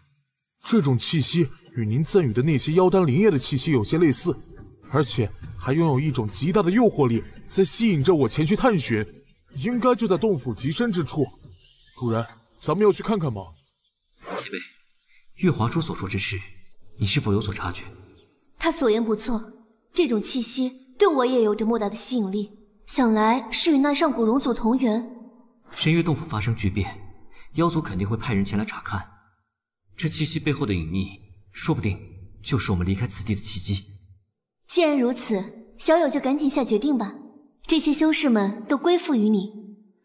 这种气息与您赠予的那些妖丹灵液的气息有些类似，而且还拥有一种极大的诱惑力。在吸引着我前去探寻，应该就在洞府极深之处。主人，咱们要去看看吗？前辈，月华初所说之事，你是否有所察觉？他所言不错，这种气息对我也有着莫大的吸引力，想来是与那上古龙族同源。神月洞府发生巨变，妖族肯定会派人前来查看。这气息背后的隐秘，说不定就是我们离开此地的契机。既然如此，小友就赶紧下决定吧。这些修士们都归附于你，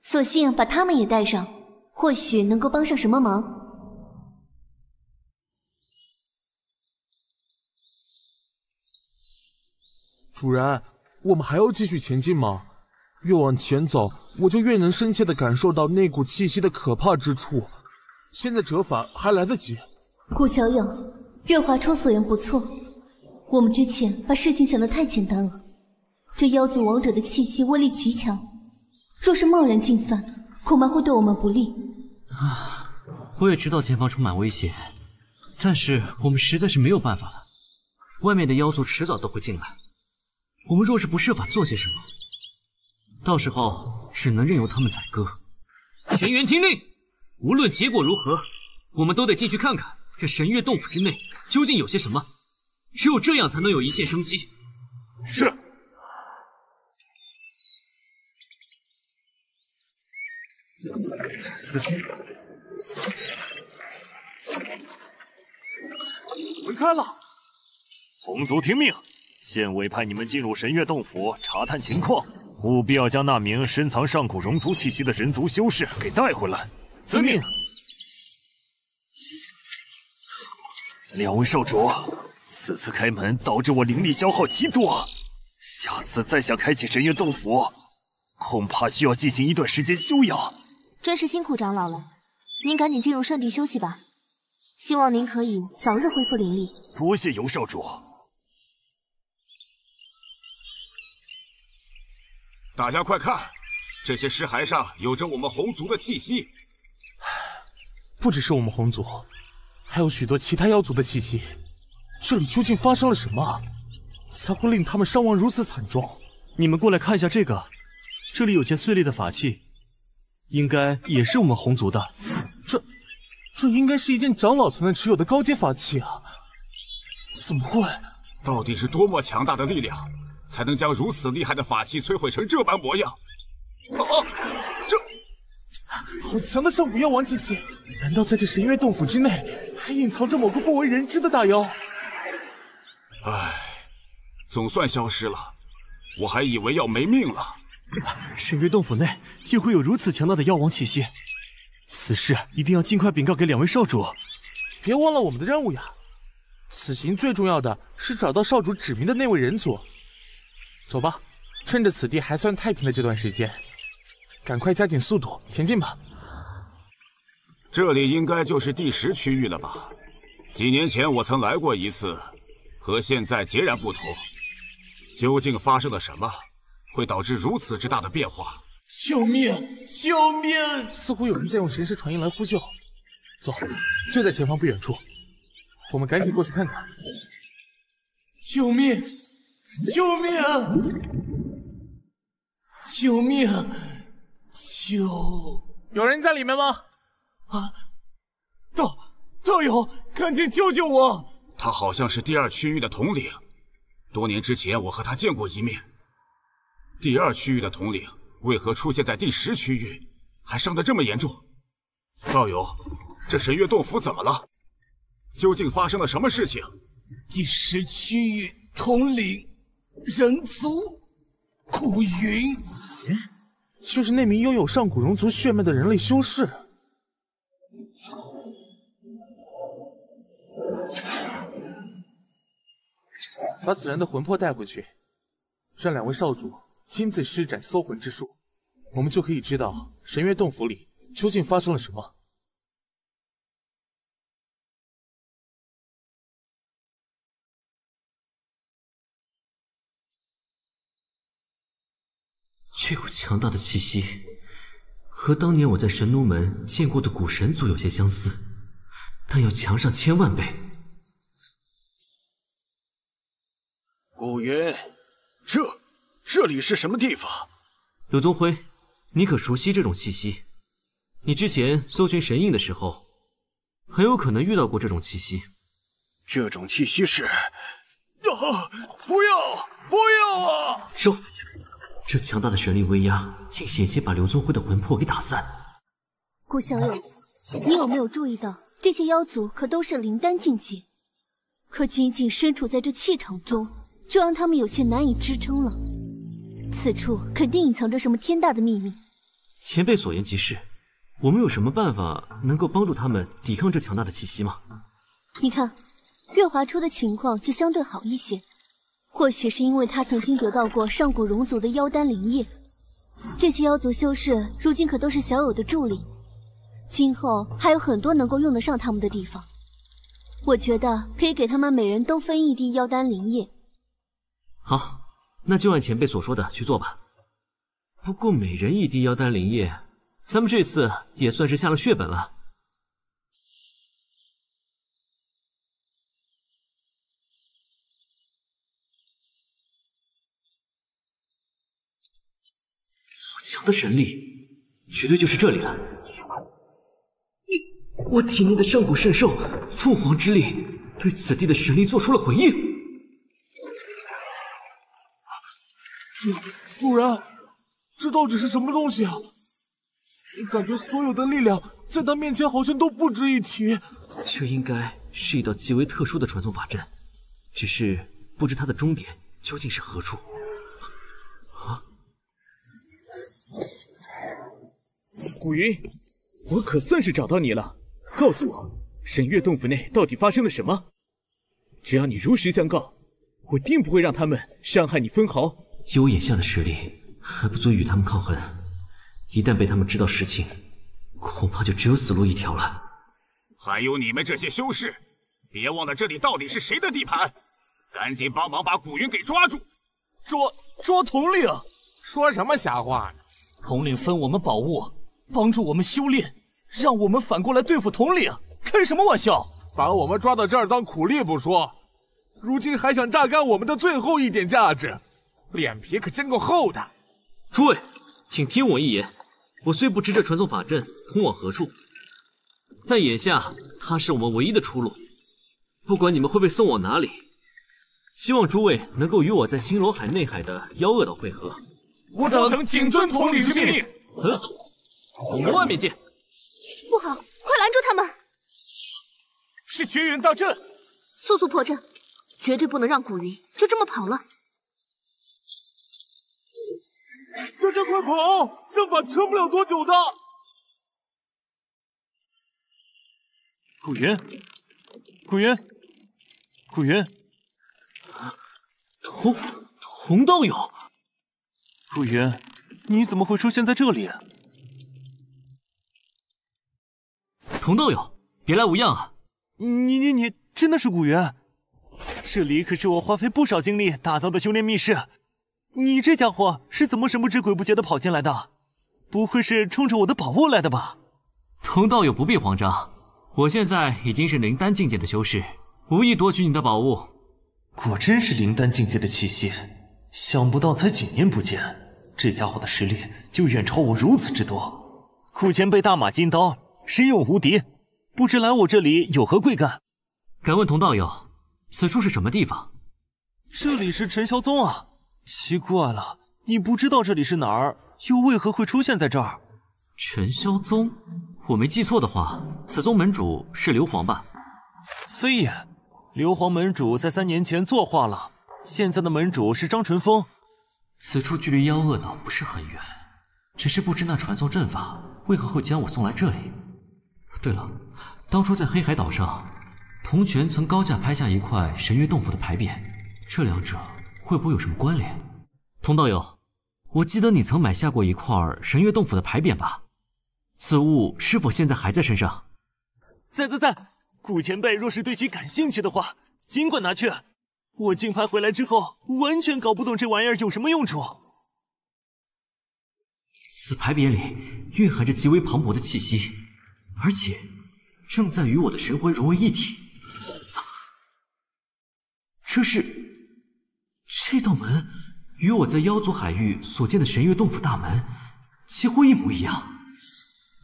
索性把他们也带上，或许能够帮上什么忙。主人，我们还要继续前进吗？越往前走，我就越能深切的感受到那股气息的可怕之处。现在折返还来得及。古小友。月华初所言不错，我们之前把事情想得太简单了。这妖族王者的气息威力极强，若是贸然进犯，恐怕会对我们不利。啊，我也知道前方充满危险，但是我们实在是没有办法了。外面的妖族迟早都会进来，我们若是不设法做些什么，到时候只能任由他们宰割。全员听令，无论结果如何，我们都得进去看看这神月洞府之内究竟有些什么。只有这样，才能有一线生机。是。门开了，红族听命，县委派你们进入神月洞府查探情况，务必要将那名深藏上古龙族气息的人族修士给带回来。遵命。两位少主，此次开门导致我灵力消耗极多，下次再想开启神月洞府，恐怕需要进行一段时间休养。真是辛苦长老了，您赶紧进入圣地休息吧。希望您可以早日恢复灵力。多谢尤少主。大家快看，这些尸骸上有着我们红族的气息。[SIGHS] 不只是我们红族，还有许多其他妖族的气息。这里究竟发生了什么，才会令他们伤亡如此惨重？你们过来看一下这个，这里有件碎裂的法器。应该也是我们红族的，这，这应该是一件长老才能持有的高阶法器啊！怎么会？到底是多么强大的力量，才能将如此厉害的法器摧毁成这般模样？啊！这，好强的上古妖王气息！难道在这神月洞府之内，还隐藏着某个不为人知的大妖？唉，总算消失了，我还以为要没命了。神月洞府内竟会有如此强大的妖王气息，此事一定要尽快禀告给两位少主，别忘了我们的任务呀！此行最重要的是找到少主指明的那位人族。走吧，趁着此地还算太平的这段时间，赶快加紧速度前进吧。这里应该就是第十区域了吧？几年前我曾来过一次，和现在截然不同。究竟发生了什么？会导致如此之大的变化！救命！救命！似乎有人在用神识传音来呼救。走，就在前方不远处，我们赶紧过去看看。救命！救命！救命！救！有人在里面吗？啊！道道友，赶紧救救我！他好像是第二区域的统领，多年之前我和他见过一面。第二区域的统领为何出现在第十区域，还伤得这么严重？道友，这神月洞府怎么了？究竟发生了什么事情？第十区域统领人族古云，就是那名拥有上古龙族血脉的人类修士。把子然的魂魄带回去，让两位少主。亲自施展搜魂之术，我们就可以知道神月洞府里究竟发生了什么。这股强大的气息，和当年我在神奴门见过的古神族有些相似，但要强上千万倍。古云，这。这里是什么地方？柳宗辉，你可熟悉这种气息？你之前搜寻神印的时候，很有可能遇到过这种气息。这种气息是……啊！不要，不要啊！收！这强大的神力威压，竟险些把刘宗辉的魂魄给打散。顾小友，你有没有注意到，这些妖族可都是灵丹境界？可仅仅身处在这气场中，就让他们有些难以支撑了。此处肯定隐藏着什么天大的秘密。前辈所言极是，我们有什么办法能够帮助他们抵抗这强大的气息吗？你看，月华出的情况就相对好一些，或许是因为他曾经得到过上古龙族的妖丹灵液，这些妖族修士如今可都是小友的助力，今后还有很多能够用得上他们的地方。我觉得可以给他们每人都分一滴妖丹灵液。好，那就按前辈所说的去做吧。不过每人一滴妖丹灵液，咱们这次也算是下了血本了。强的神力，绝对就是这里了。我体内的上古圣兽凤凰之力，对此地的神力做出了回应。主主人，这到底是什么东西啊？感觉所有的力量在他面前好像都不值一提。这应该是一道极为特殊的传送法阵，只是不知它的终点究竟是何处。古云，我可算是找到你了。告诉我，沈月洞府内到底发生了什么？只要你如实相告，我定不会让他们伤害你分毫。以我眼下的实力，还不足以与他们抗衡。一旦被他们知道实情，恐怕就只有死路一条了。还有你们这些修士，别忘了这里到底是谁的地盘！赶紧帮忙把古云给抓住！抓抓统领？说什么瞎话呢？统领分我们宝物，帮助我们修炼。让我们反过来对付统领，开什么玩笑？把我们抓到这儿当苦力不说，如今还想榨干我们的最后一点价值，脸皮可真够厚的。诸位，请听我一言。我虽不知这传送法阵通往何处，但眼下它是我们唯一的出路。不管你们会被送往哪里，希望诸位能够与我在星罗海内海的妖恶岛会合。我等谨遵统领之命。嗯，我们外面见。不好，快拦住他们！是绝缘大阵，速速破阵，绝对不能让古云就这么跑了。大家快跑，阵法撑不了多久的。古云，古云，古云，童童道友，古云，你怎么会出现在这里？童道友，别来无恙啊！你你你，真的是古元？这里可是我花费不少精力打造的修炼密室，你这家伙是怎么神不知鬼不觉的跑进来的？不会是冲着我的宝物来的吧？童道友不必慌张，我现在已经是灵丹境界的修士，无意夺取你的宝物。果真是灵丹境界的气息，想不到才几年不见，这家伙的实力就远超我如此之多。顾前辈大马金刀。神勇无敌，不知来我这里有何贵干？敢问童道友，此处是什么地方？这里是尘霄宗啊！奇怪了，你不知道这里是哪儿，又为何会出现在这儿？尘霄宗，我没记错的话，此宗门主是硫磺吧？非也，硫磺门主在三年前作画了，现在的门主是张纯风。此处距离妖恶岛不是很远，只是不知那传送阵法为何会将我送来这里。对了，当初在黑海岛上，童泉曾高价拍下一块神月洞府的牌匾，这两者会不会有什么关联？童道友，我记得你曾买下过一块神月洞府的牌匾吧？此物是否现在还在身上？在在在，古前辈若是对其感兴趣的话，尽管拿去。我竞拍回来之后，完全搞不懂这玩意儿有什么用处。此牌匾里蕴含着极为磅礴的气息。而且，正在与我的神魂融为一体。这是这道门，与我在妖族海域所见的神月洞府大门几乎一模一样。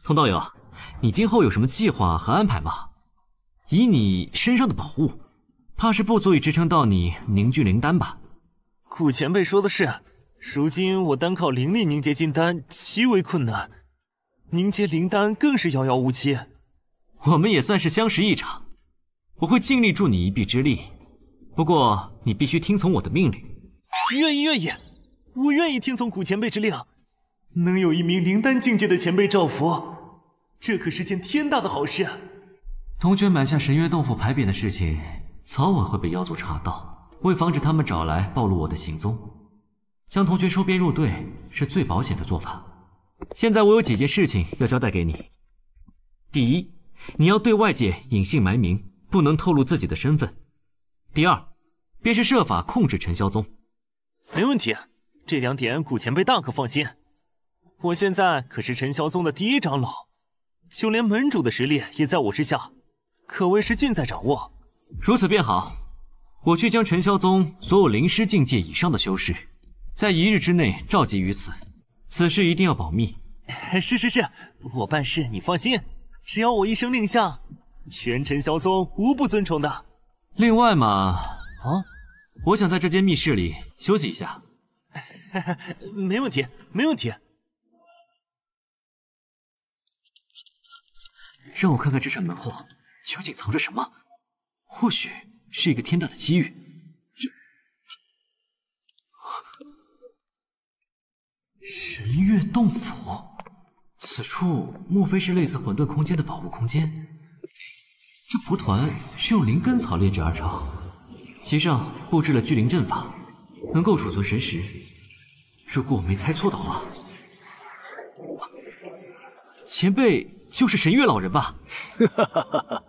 童道友，你今后有什么计划和安排吗？以你身上的宝物，怕是不足以支撑到你凝聚灵丹吧？古前辈说的是，如今我单靠灵力凝结金丹极为困难。凝结灵丹更是遥遥无期，我们也算是相识一场。我会尽力助你一臂之力，不过你必须听从我的命令。愿意，愿意，我愿意听从古前辈之令。能有一名灵丹境界的前辈照拂，这可是件天大的好事。童娟买下神月洞府牌匾的事情，早晚会被妖族查到，为防止他们找来暴露我的行踪，将同学收编入队是最保险的做法。现在我有几件事情要交代给你。第一，你要对外界隐姓埋名，不能透露自己的身份。第二，便是设法控制陈霄宗。没问题，这两点古前辈大可放心。我现在可是陈霄宗的第一长老，就连门主的实力也在我之下，可谓是尽在掌握。如此便好，我去将陈霄宗所有灵师境界以上的修士，在一日之内召集于此。此事一定要保密。[LAUGHS] 是是是，我办事你放心，只要我一声令下，全陈萧宗无不遵从的。另外嘛，啊，我想在这间密室里休息一下。[LAUGHS] 没问题，没问题。让我看看这扇门后究竟藏着什么，或许是一个天大的机遇。神月洞府，此处莫非是类似混沌空间的宝物空间？这蒲团是用灵根草炼制而成，其上布置了聚灵阵法，能够储存神识。如果我没猜错的话，前辈。就是神月老人吧？哈哈哈哈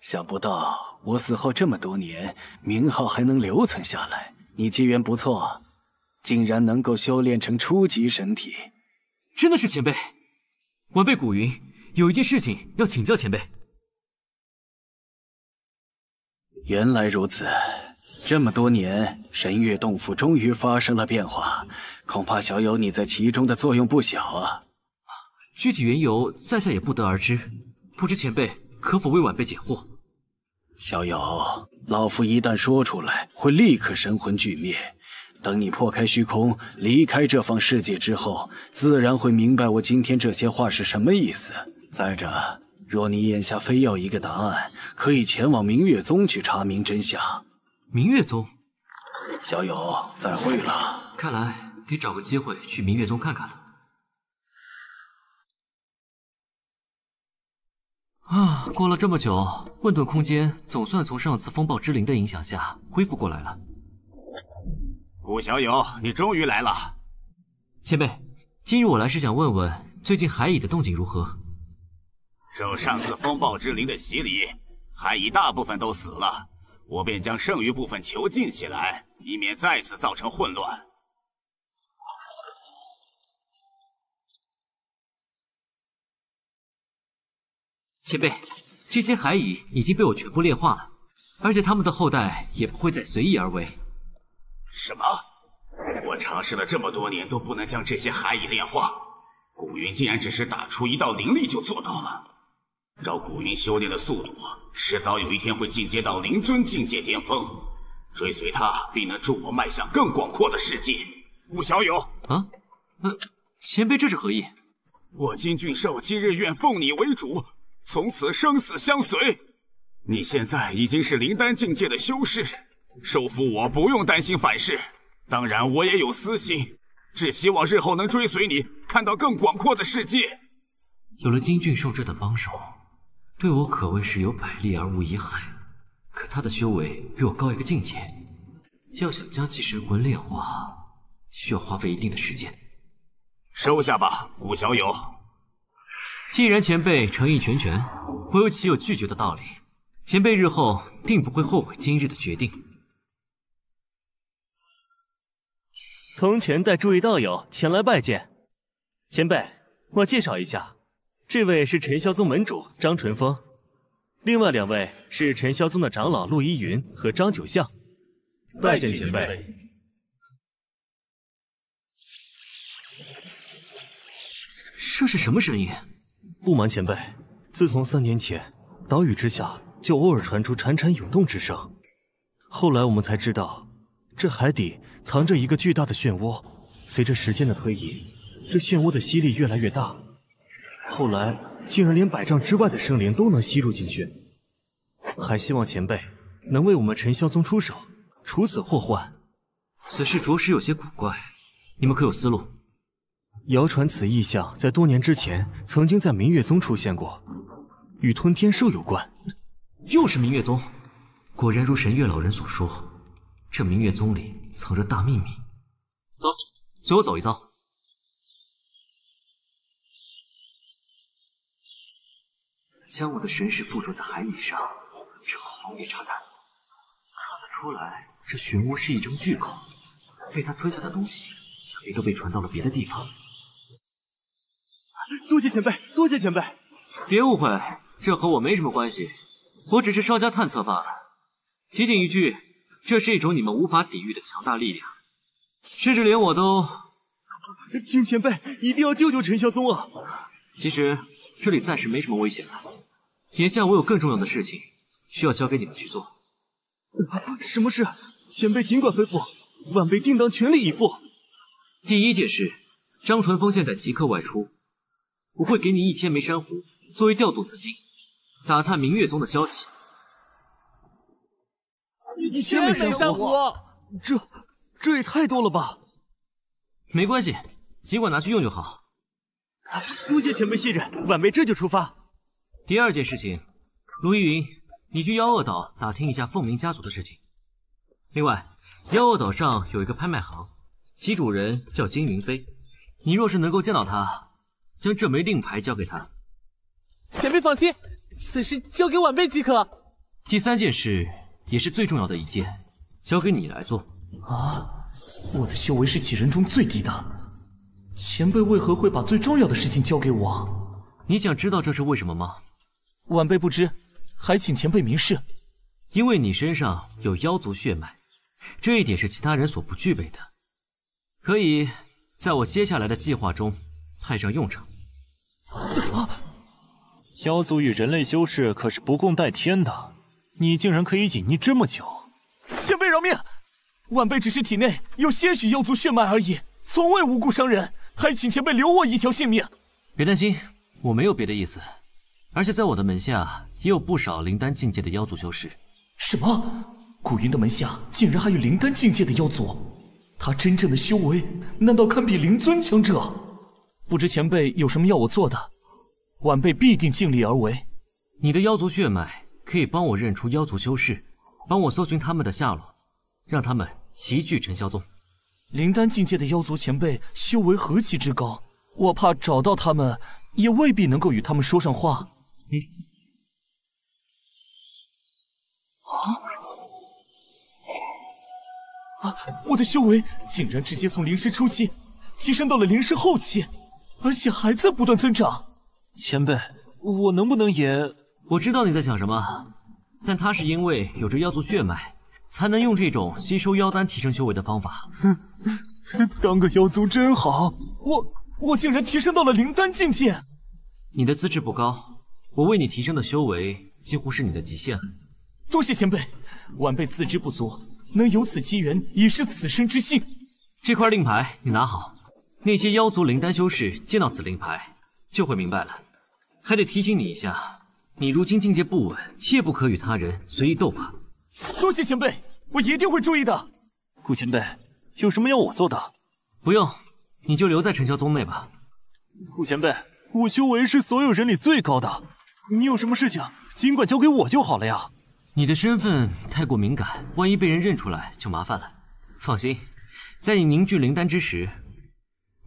想不到我死后这么多年，名号还能留存下来。你机缘不错，竟然能够修炼成初级神体。真的是前辈，晚辈古云有一件事情要请教前辈。原来如此，这么多年，神月洞府终于发生了变化，恐怕小友你在其中的作用不小啊。具体缘由，在下也不得而知，不知前辈可否为晚辈解惑？小友，老夫一旦说出来，会立刻神魂俱灭。等你破开虚空，离开这方世界之后，自然会明白我今天这些话是什么意思。再者，若你眼下非要一个答案，可以前往明月宗去查明真相。明月宗，小友，再会了。看来得找个机会去明月宗看看了。啊，过了这么久，混沌空间总算从上次风暴之灵的影响下恢复过来了。顾小友，你终于来了。前辈，今日我来是想问问最近海蚁的动静如何。受上次风暴之灵的洗礼，海蚁大部分都死了，我便将剩余部分囚禁起来，以免再次造成混乱。前辈，这些海蚁已经被我全部炼化了，而且他们的后代也不会再随意而为。什么？我尝试了这么多年都不能将这些海蚁炼化，古云竟然只是打出一道灵力就做到了。照古云修炼的速度，迟早有一天会进阶到灵尊境界巅峰。追随他，必能助我迈向更广阔的世界。顾小友，啊，呃，前辈这是何意？我金俊寿今日愿奉你为主。从此生死相随。你现在已经是灵丹境界的修士，收服我不用担心反噬。当然，我也有私心，只希望日后能追随你，看到更广阔的世界。有了金俊寿这等帮手，对我可谓是有百利而无一害。可他的修为比我高一个境界，要想将其神魂炼化，需要花费一定的时间。收下吧，古小友。既然前辈诚意全全，我又岂有拒绝的道理？前辈日后定不会后悔今日的决定。从前带诸位道友前来拜见，前辈，我介绍一下，这位是陈霄宗门主张纯风，另外两位是陈霄宗的长老陆依云和张九相，拜见前辈。这是什么声音？不瞒前辈，自从三年前岛屿之下就偶尔传出潺潺涌动之声，后来我们才知道，这海底藏着一个巨大的漩涡。随着时间的推移，这漩涡的吸力越来越大，后来竟然连百丈之外的生灵都能吸入进去。还希望前辈能为我们陈霄宗出手，除此祸患。此事着实有些古怪，你们可有思路？谣传此异象在多年之前曾经在明月宗出现过，与吞天兽有关。又是明月宗，果然如神月老人所说，这明月宗里藏着大秘密。走，随我走一遭。将我的神识附着在海米上，之后方便查看，看得出来，这漩涡是一张巨口，被他吞下的东西，想必都被传到了别的地方。多谢前辈，多谢前辈。别误会，这和我没什么关系，我只是稍加探测罢了。提醒一句，这是一种你们无法抵御的强大力量，甚至连我都……金前辈一定要救救陈孝宗啊！其实这里暂时没什么危险了，眼下我有更重要的事情需要交给你们去做。什么事？前辈尽管吩咐，晚辈定当全力以赴。第一件事，张传峰现在即刻外出，我会给你一千枚珊瑚作为调度资金，打探明月宗的消息。一千枚珊瑚，这这也太多了吧？没关系，尽管拿去用就好。多谢前辈信任，晚辈这就出发。第二件事情，卢依云，你去妖恶岛打听一下凤鸣家族的事情。另外，妖恶岛上有一个拍卖行，其主人叫金云飞，你若是能够见到他，将这枚令牌交给他。前辈放心，此事交给晚辈即可。第三件事，也是最重要的一件，交给你来做。啊，我的修为是几人中最低的，前辈为何会把最重要的事情交给我？你想知道这是为什么吗？晚辈不知，还请前辈明示。因为你身上有妖族血脉，这一点是其他人所不具备的，可以在我接下来的计划中派上用场。妖族与人类修士可是不共戴天的，你竟然可以隐匿这么久！前辈饶命，晚辈只是体内有些许妖族血脉而已，从未无故伤人，还请前辈留我一条性命。别担心，我没有别的意思，而且在我的门下也有不少灵丹境界的妖族修士。什么？古云的门下竟然还有灵丹境界的妖族？他真正的修为难道堪比灵尊强者？不知前辈有什么要我做的？晚辈必定尽力而为。你的妖族血脉可以帮我认出妖族修士，帮我搜寻他们的下落，让他们齐聚尘霄宗。灵丹境界的妖族前辈修为何其之高，我怕找到他们也未必能够与他们说上话。嗯。啊！啊！我的修为竟然直接从灵师初期提升到了灵师后期，而且还在不断增长。前辈，我能不能也……我知道你在想什么，但他是因为有着妖族血脉，才能用这种吸收妖丹提升修为的方法。哼，当个妖族真好，我我竟然提升到了灵丹境界。你的资质不高，我为你提升的修为几乎是你的极限了。多谢前辈，晚辈自知不足，能有此机缘已是此生之幸。这块令牌你拿好，那些妖族灵丹修士见到此令牌就会明白了。还得提醒你一下，你如今境界不稳，切不可与他人随意斗法。多谢前辈，我一定会注意的。顾前辈，有什么要我做的？不用，你就留在尘霄宗内吧。顾前辈，我修为是所有人里最高的，你有什么事情尽管交给我就好了呀。你的身份太过敏感，万一被人认出来就麻烦了。放心，在你凝聚灵丹之时，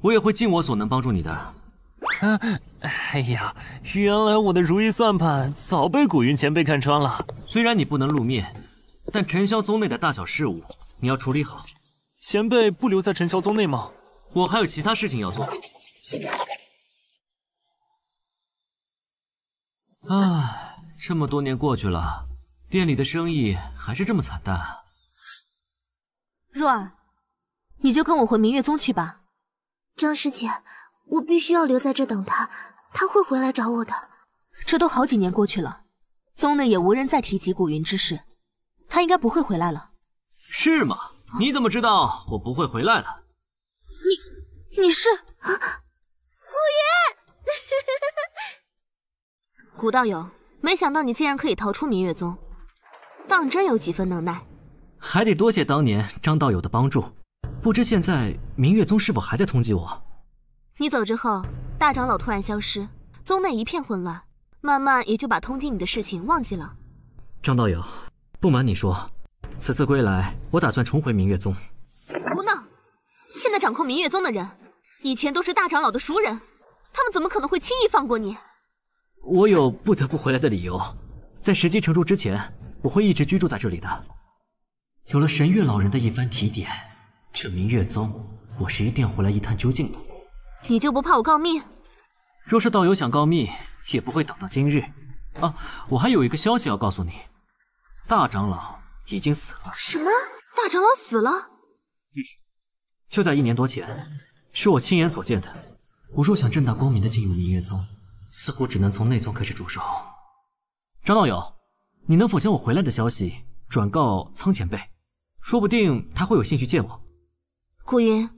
我也会尽我所能帮助你的。啊，[LAUGHS] 哎呀，原来我的如意算盘早被古云前辈看穿了。虽然你不能露面，但尘霄宗内的大小事务你要处理好。前辈不留在尘霄宗内吗？我还有其他事情要做。唉，这么多年过去了，店里的生意还是这么惨淡。若儿，你就跟我回明月宗去吧。张师姐。我必须要留在这等他，他会回来找我的。这都好几年过去了，宗内也无人再提及古云之事，他应该不会回来了。是吗？你怎么知道我不会回来了？你你是古云？古道友，没想到你竟然可以逃出明月宗，当真有几分能耐。还得多谢当年张道友的帮助，不知现在明月宗是否还在通缉我？你走之后，大长老突然消失，宗内一片混乱，慢慢也就把通缉你的事情忘记了。张道友，不瞒你说，此次归来，我打算重回明月宗。胡闹！现在掌控明月宗的人，以前都是大长老的熟人，他们怎么可能会轻易放过你？我有不得不回来的理由，在时机成熟之前，我会一直居住在这里的。有了神月老人的一番提点，这明月宗，我是一定要回来一探究竟的。你就不怕我告密？若是道友想告密，也不会等到今日。啊，我还有一个消息要告诉你，大长老已经死了。什么？大长老死了？嗯，就在一年多前，是我亲眼所见的。我若想正大光明的进入明月宗，似乎只能从内宗开始着手。张道友，你能否将我回来的消息转告苍前辈？说不定他会有兴趣见我。古云，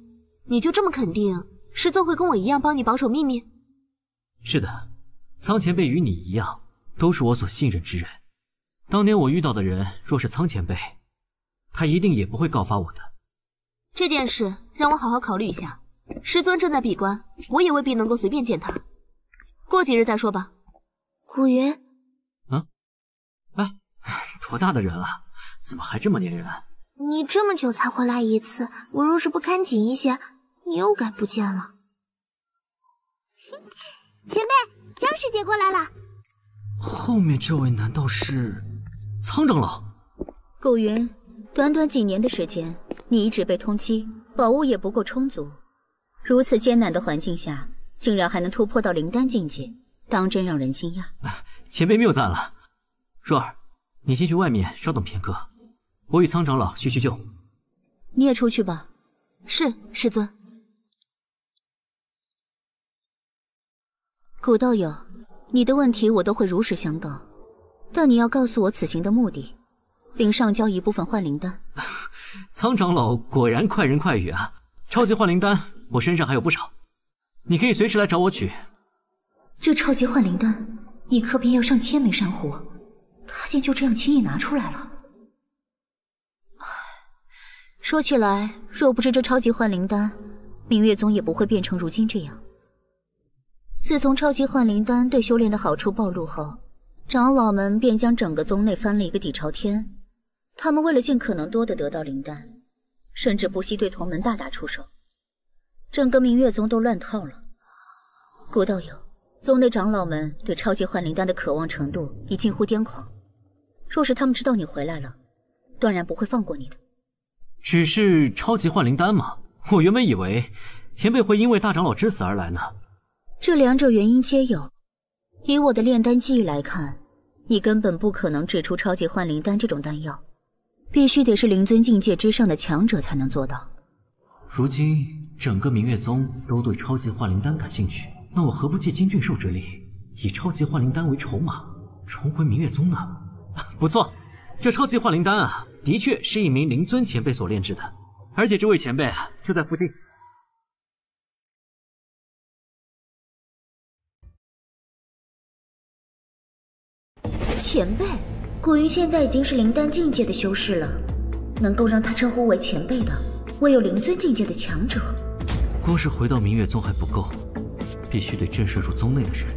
你就这么肯定师尊会跟我一样帮你保守秘密？是的，苍前辈与你一样，都是我所信任之人。当年我遇到的人若是苍前辈，他一定也不会告发我的。这件事让我好好考虑一下。师尊正在闭关，我也未必能够随便见他。过几日再说吧。古云，啊，哎，[LAUGHS] 多大的人了，怎么还这么粘人？你这么久才回来一次，我若是不看紧一些，你又该不见了。[LAUGHS] 前辈，张师姐过来了。后面这位难道是苍长老？古云，短短几年的时间，你一直被通缉，宝物也不够充足。如此艰难的环境下，竟然还能突破到灵丹境界，当真让人惊讶。前辈谬赞了，若儿，你先去外面稍等片刻，我与苍长老叙叙旧。你也出去吧。是，师尊。古道友，你的问题我都会如实相告，但你要告诉我此行的目的，并上交一部分幻灵丹。苍长老果然快人快语啊！超级幻灵丹。我身上还有不少，你可以随时来找我取。这超级幻灵丹，一颗便要上千枚珊瑚，他竟就这样轻易拿出来了。说起来，若不是这超级幻灵丹，明月宗也不会变成如今这样。自从超级幻灵丹对修炼的好处暴露后，长老们便将整个宗内翻了一个底朝天。他们为了尽可能多的得到灵丹，甚至不惜对同门大打出手。整个明月宗都乱套了。古道友，宗内长老们对超级幻灵丹的渴望程度已近乎癫狂。若是他们知道你回来了，断然不会放过你的。只是超级幻灵丹吗？我原本以为前辈会因为大长老之死而来呢。这两者原因皆有。以我的炼丹技艺来看，你根本不可能制出超级幻灵丹这种丹药，必须得是灵尊境界之上的强者才能做到。如今。整个明月宗都对超级幻灵丹感兴趣，那我何不借金俊寿之力，以超级幻灵丹为筹码，重回明月宗呢？不错，这超级幻灵丹啊，的确是一名灵尊前辈所炼制的，而且这位前辈啊就在附近。前辈，古云现在已经是灵丹境界的修士了，能够让他称呼为前辈的，唯有灵尊境界的强者。光是回到明月宗还不够，必须得震慑住宗内的人，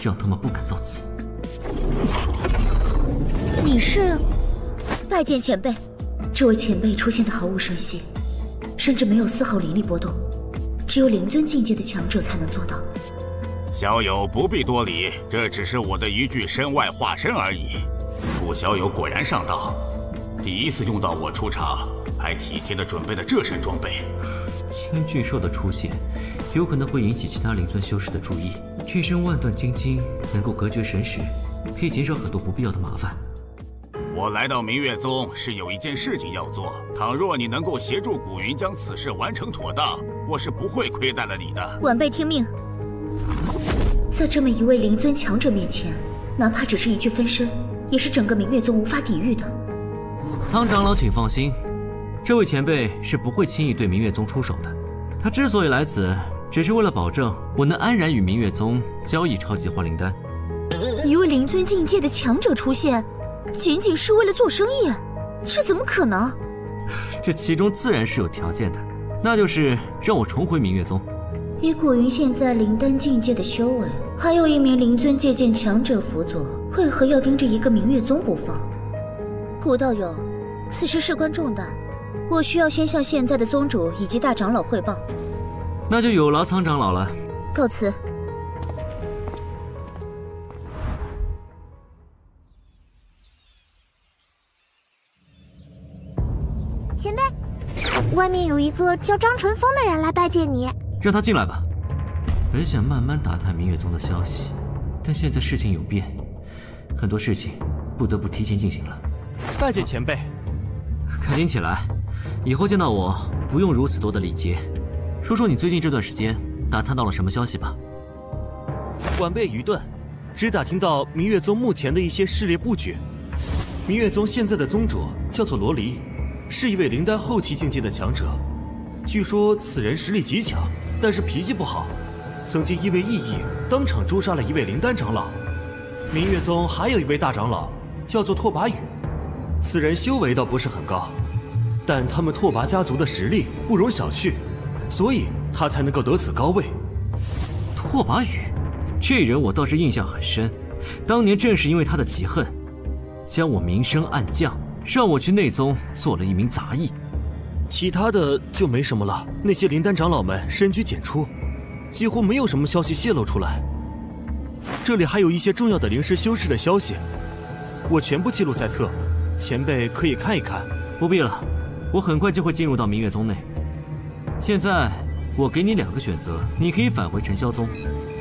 让他们不敢造次。你是？拜见前辈。这位前辈出现的毫无声息，甚至没有丝毫灵力波动，只有灵尊境界的强者才能做到。小友不必多礼，这只是我的一具身外化身而已。顾小友果然上道，第一次用到我出场，还体贴的准备了这身装备。青巨兽的出现，有可能会引起其他灵尊修士的注意。这身万段金晶能够隔绝神识，可以减少很多不必要的麻烦。我来到明月宗是有一件事情要做，倘若你能够协助古云将此事完成妥当，我是不会亏待了你的。晚辈听命。在这么一位灵尊强者面前，哪怕只是一具分身，也是整个明月宗无法抵御的。苍长老，请放心。这位前辈是不会轻易对明月宗出手的。他之所以来此，只是为了保证我能安然与明月宗交易超级幻灵丹。一位灵尊境界的强者出现，仅仅是为了做生意，这怎么可能？[LAUGHS] 这其中自然是有条件的，那就是让我重回明月宗。以古云现在灵丹境界的修为，还有一名灵尊借鉴强者辅佐，为何要盯着一个明月宗不放？古道友。此事事关重大，我需要先向现在的宗主以及大长老汇报。那就有劳苍长老了。告辞。前辈，外面有一个叫张纯风的人来拜见你，让他进来吧。本想慢慢打探明月宗的消息，但现在事情有变，很多事情不得不提前进行了。拜见前辈。赶紧起来，以后见到我不用如此多的礼节。说说你最近这段时间打探到了什么消息吧。晚辈愚钝，只打听到明月宗目前的一些势力布局。明月宗现在的宗主叫做罗离，是一位灵丹后期境界的强者。据说此人实力极强，但是脾气不好，曾经因为异议当场诛杀了一位灵丹长老。明月宗还有一位大长老，叫做拓跋羽。此人修为倒不是很高，但他们拓跋家族的实力不容小觑，所以他才能够得此高位。拓跋羽，这人我倒是印象很深，当年正是因为他的嫉恨，将我明升暗降，让我去内宗做了一名杂役。其他的就没什么了。那些灵丹长老们深居简出，几乎没有什么消息泄露出来。这里还有一些重要的灵师修士的消息，我全部记录在册。前辈可以看一看，不必了，我很快就会进入到明月宗内。现在我给你两个选择，你可以返回尘霄宗，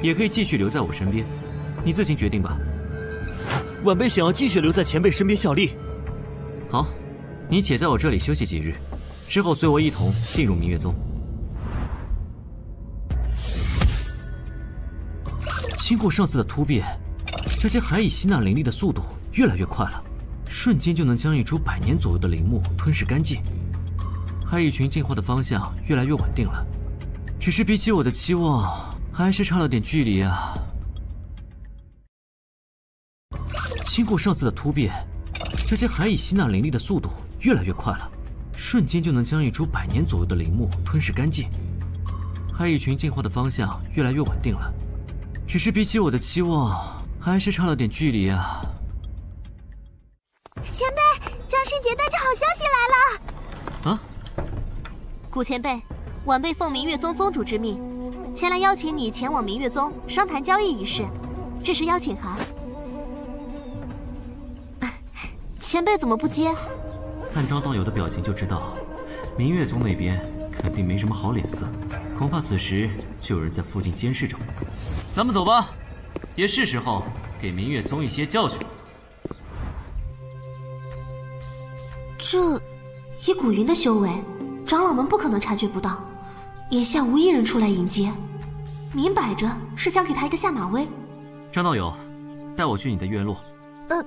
也可以继续留在我身边，你自行决定吧。晚辈想要继续留在前辈身边效力。好，你且在我这里休息几日，之后随我一同进入明月宗。经过上次的突变，这些海蚁吸纳灵力的速度越来越快了。瞬间就能将一株百年左右的灵木吞噬干净，海蚁群进化的方向越来越稳定了，只是比起我的期望，还是差了点距离啊！经过上次的突变，这些海蚁吸纳灵力的速度越来越快了，瞬间就能将一株百年左右的灵木吞噬干净，海蚁群进化的方向越来越稳定了，只是比起我的期望，还是差了点距离啊！前辈，张师姐带着好消息来了。啊！古前辈，晚辈奉明月宗宗主之命，前来邀请你前往明月宗商谈交易一事。这是邀请函。前辈怎么不接？看张道友的表情就知道，明月宗那边肯定没什么好脸色，恐怕此时就有人在附近监视着我。咱们走吧，也是时候给明月宗一些教训了。这，以古云的修为，长老们不可能察觉不到。眼下无一人出来迎接，明摆着是想给他一个下马威。张道友，带我去你的院落。呃，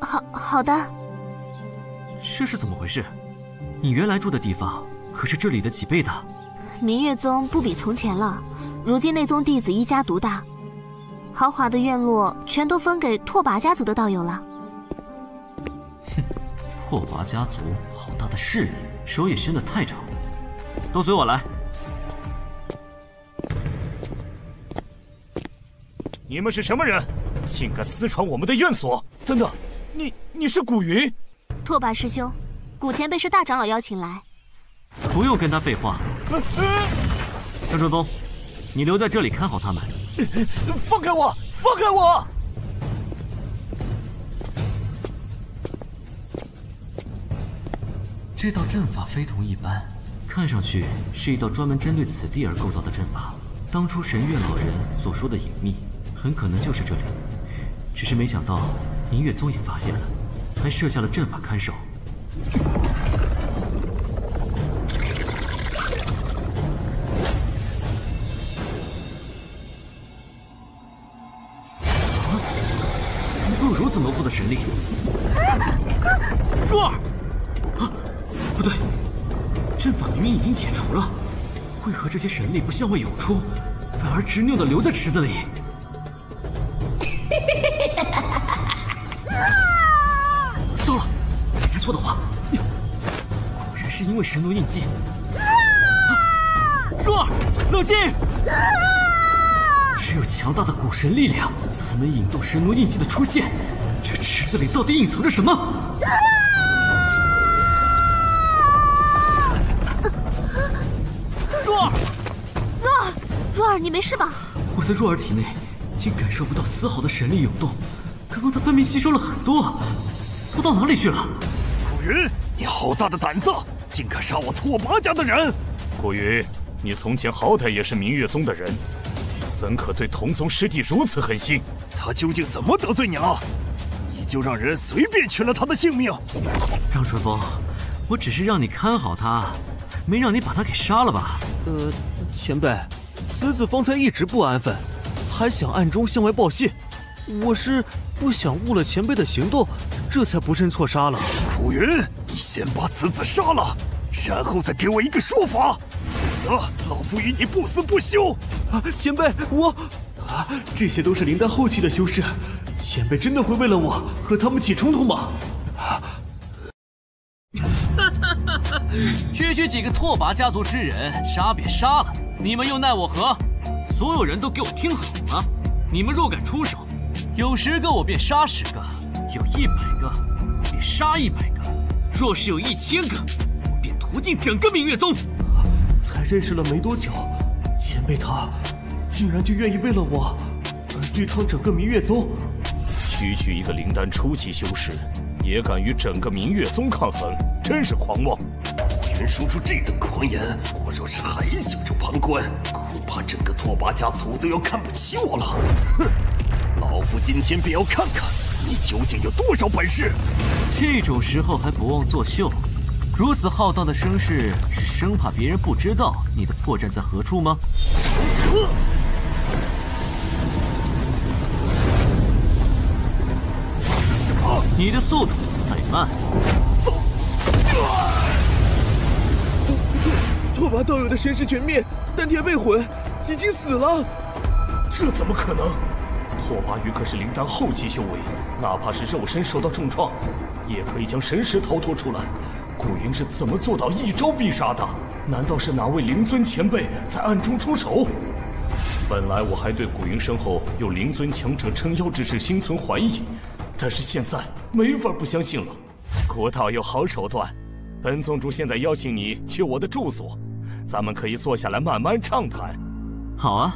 好好的。这是怎么回事？你原来住的地方可是这里的几倍大。明月宗不比从前了，如今内宗弟子一家独大，豪华的院落全都分给拓跋家族的道友了。哼拓跋家族好大的势力，手也伸得太长。都随我来。你们是什么人？竟敢私闯我们的院所？等等，你你是古云？拓跋师兄，古前辈是大长老邀请来。不用跟他废话。张春峰，你留在这里看好他们。[LAUGHS] 放开我！放开我！这道阵法非同一般，看上去是一道专门针对此地而构造的阵法。当初神月老人所说的隐秘，很可能就是这里。只是没想到明月宗也发现了，还设下了阵法看守。啊！怎么会有如此浓厚的神力？若儿。啊不对，阵法明明已经解除了，为何这些神力不向外涌出，反而执拗的留在池子里？错的话，果然是因为神奴印记。若儿，冷静。只有强大的古神力量才能引动神奴印记的出现。这池子里到底隐藏着什么？若儿，若儿，若儿，你没事吧？我在若儿体内，竟感受不到丝毫的神力涌动。刚刚她分明吸收了很多，都到哪里去了？古云，你好大的胆子，竟敢杀我拓跋家的人！古云，你从前好歹也是明月宗的人，怎可对同宗师弟如此狠心？他究竟怎么得罪你了？你就让人随便取了他的性命？张春风，我只是让你看好他，没让你把他给杀了吧？呃，前辈，此子方才一直不安分，还想暗中向外报信，我是不想误了前辈的行动，这才不慎错杀了。古云，你先把子子杀了，然后再给我一个说法，否则老夫与你不死不休！啊，前辈，我啊，这些都是灵丹后期的修士，前辈真的会为了我和他们起冲突吗？啊！区区几个拓跋家族之人，杀便杀了，你们又奈我何？所有人都给我听好了，你们若敢出手，有十个我便杀十个，有一百个便杀一百，若是有一千个，我便屠尽整个明月宗。才认识了没多久，前辈他竟然就愿意为了我而对抗整个明月宗。区区一个灵丹初期修士，也敢与整个明月宗抗衡，真是狂妄！古云说出这等狂言，我若是还想着旁观，恐怕整个拓跋家族都要看不起我了。哼！老夫今天便要看看你究竟有多少本事。这种时候还不忘作秀，如此浩荡的声势，是生怕别人不知道你的破绽在何处吗？死！你的速度太慢。走！拓拓跋道友的神识全灭，丹田被毁，已经死了。这怎么可能？拓跋余可是灵丹后期修为，哪怕是肉身受到重创，也可以将神识逃脱出来。古云是怎么做到一招必杀的？难道是哪位灵尊前辈在暗中出手？本来我还对古云身后有灵尊强者撑腰之事心存怀疑。但是现在没法不相信了，古道有好手段。本宗主现在邀请你去我的住所，咱们可以坐下来慢慢畅谈。好啊，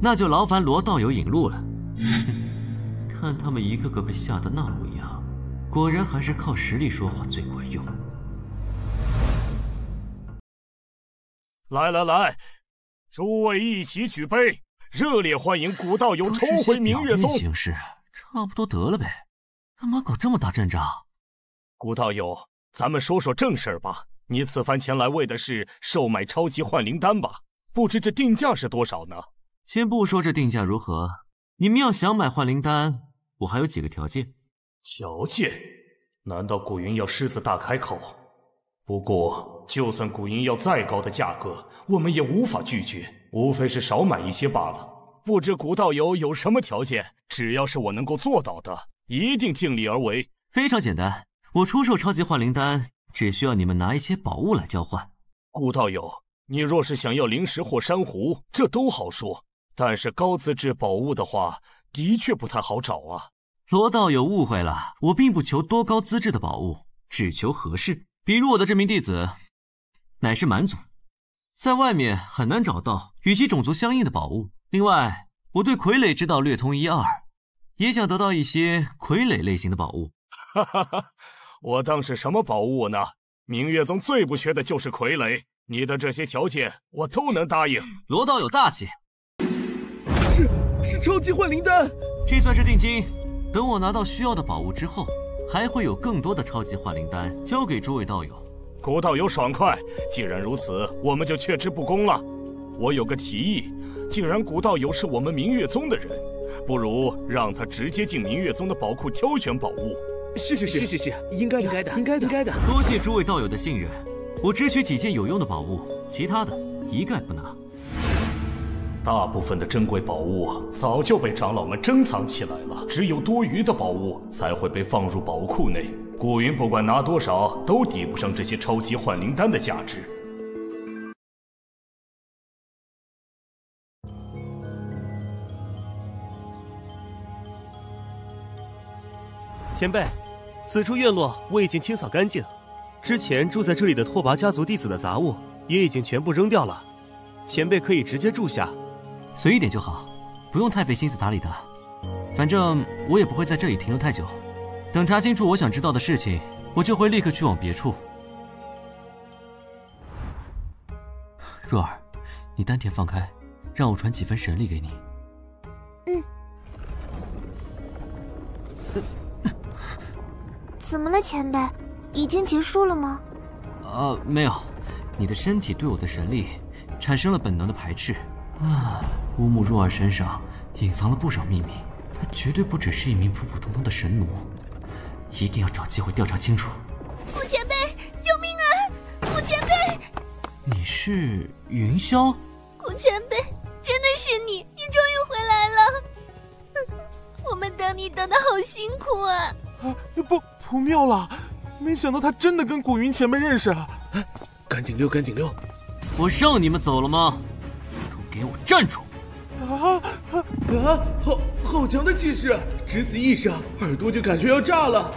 那就劳烦罗道友引路了。[LAUGHS] 看他们一个个被吓得那模样，果然还是靠实力说话最管用。来来来，诸位一起举杯，热烈欢迎古道友重回明月宗。形式差不多得了呗。干嘛搞这么大阵仗？古道友，咱们说说正事儿吧。你此番前来为的是售卖超级幻灵丹吧？不知这定价是多少呢？先不说这定价如何，你们要想买幻灵丹，我还有几个条件。条件？难道古云要狮子大开口？不过，就算古云要再高的价格，我们也无法拒绝，无非是少买一些罢了。不知古道友有什么条件？只要是我能够做到的。一定尽力而为。非常简单，我出售超级幻灵丹，只需要你们拿一些宝物来交换。古道友，你若是想要灵石或珊瑚，这都好说；但是高资质宝物的话，的确不太好找啊。罗道友误会了，我并不求多高资质的宝物，只求合适。比如我的这名弟子，乃是蛮族，在外面很难找到与其种族相应的宝物。另外，我对傀儡之道略通一二。也想得到一些傀儡类型的宝物，哈哈哈！我当是什么宝物呢？明月宗最不缺的就是傀儡，你的这些条件我都能答应。罗道友大气，是是超级幻灵丹，这算是定金。等我拿到需要的宝物之后，还会有更多的超级幻灵丹交给诸位道友。古道友爽快，既然如此，我们就却之不恭了。我有个提议，既然古道友是我们明月宗的人。不如让他直接进明月宗的宝库挑选宝物。是是是是是，应该的应该的应该的应该的。多谢诸位道友的信任，我只取几件有用的宝物，其他的一概不拿。大部分的珍贵宝物早就被长老们珍藏起来了，只有多余的宝物才会被放入宝库内。顾云不管拿多少，都抵不上这些超级幻灵丹的价值。前辈，此处院落我已经清扫干净，之前住在这里的拓跋家族弟子的杂物也已经全部扔掉了，前辈可以直接住下。随意点就好，不用太费心思打理的。反正我也不会在这里停留太久。等查清楚我想知道的事情，我就会立刻去往别处。若儿，你丹田放开，让我传几分神力给你。嗯。怎么了，前辈？已经结束了吗？啊，没有。你的身体对我的神力产生了本能的排斥。啊，乌木若儿身上隐藏了不少秘密，她绝对不只是一名普普通通的神奴。一定要找机会调查清楚。顾前辈，救命啊！顾前辈，你是云霄？顾前辈，真的是你！你终于回来了！[LAUGHS] 我们等你等的好辛苦啊！啊，不不妙了！没想到他真的跟古云前辈认识。哎，赶紧溜，赶紧溜！我让你们走了吗？都给我站住！啊啊！好好强的气势，只此一闪，耳朵就感觉要炸了。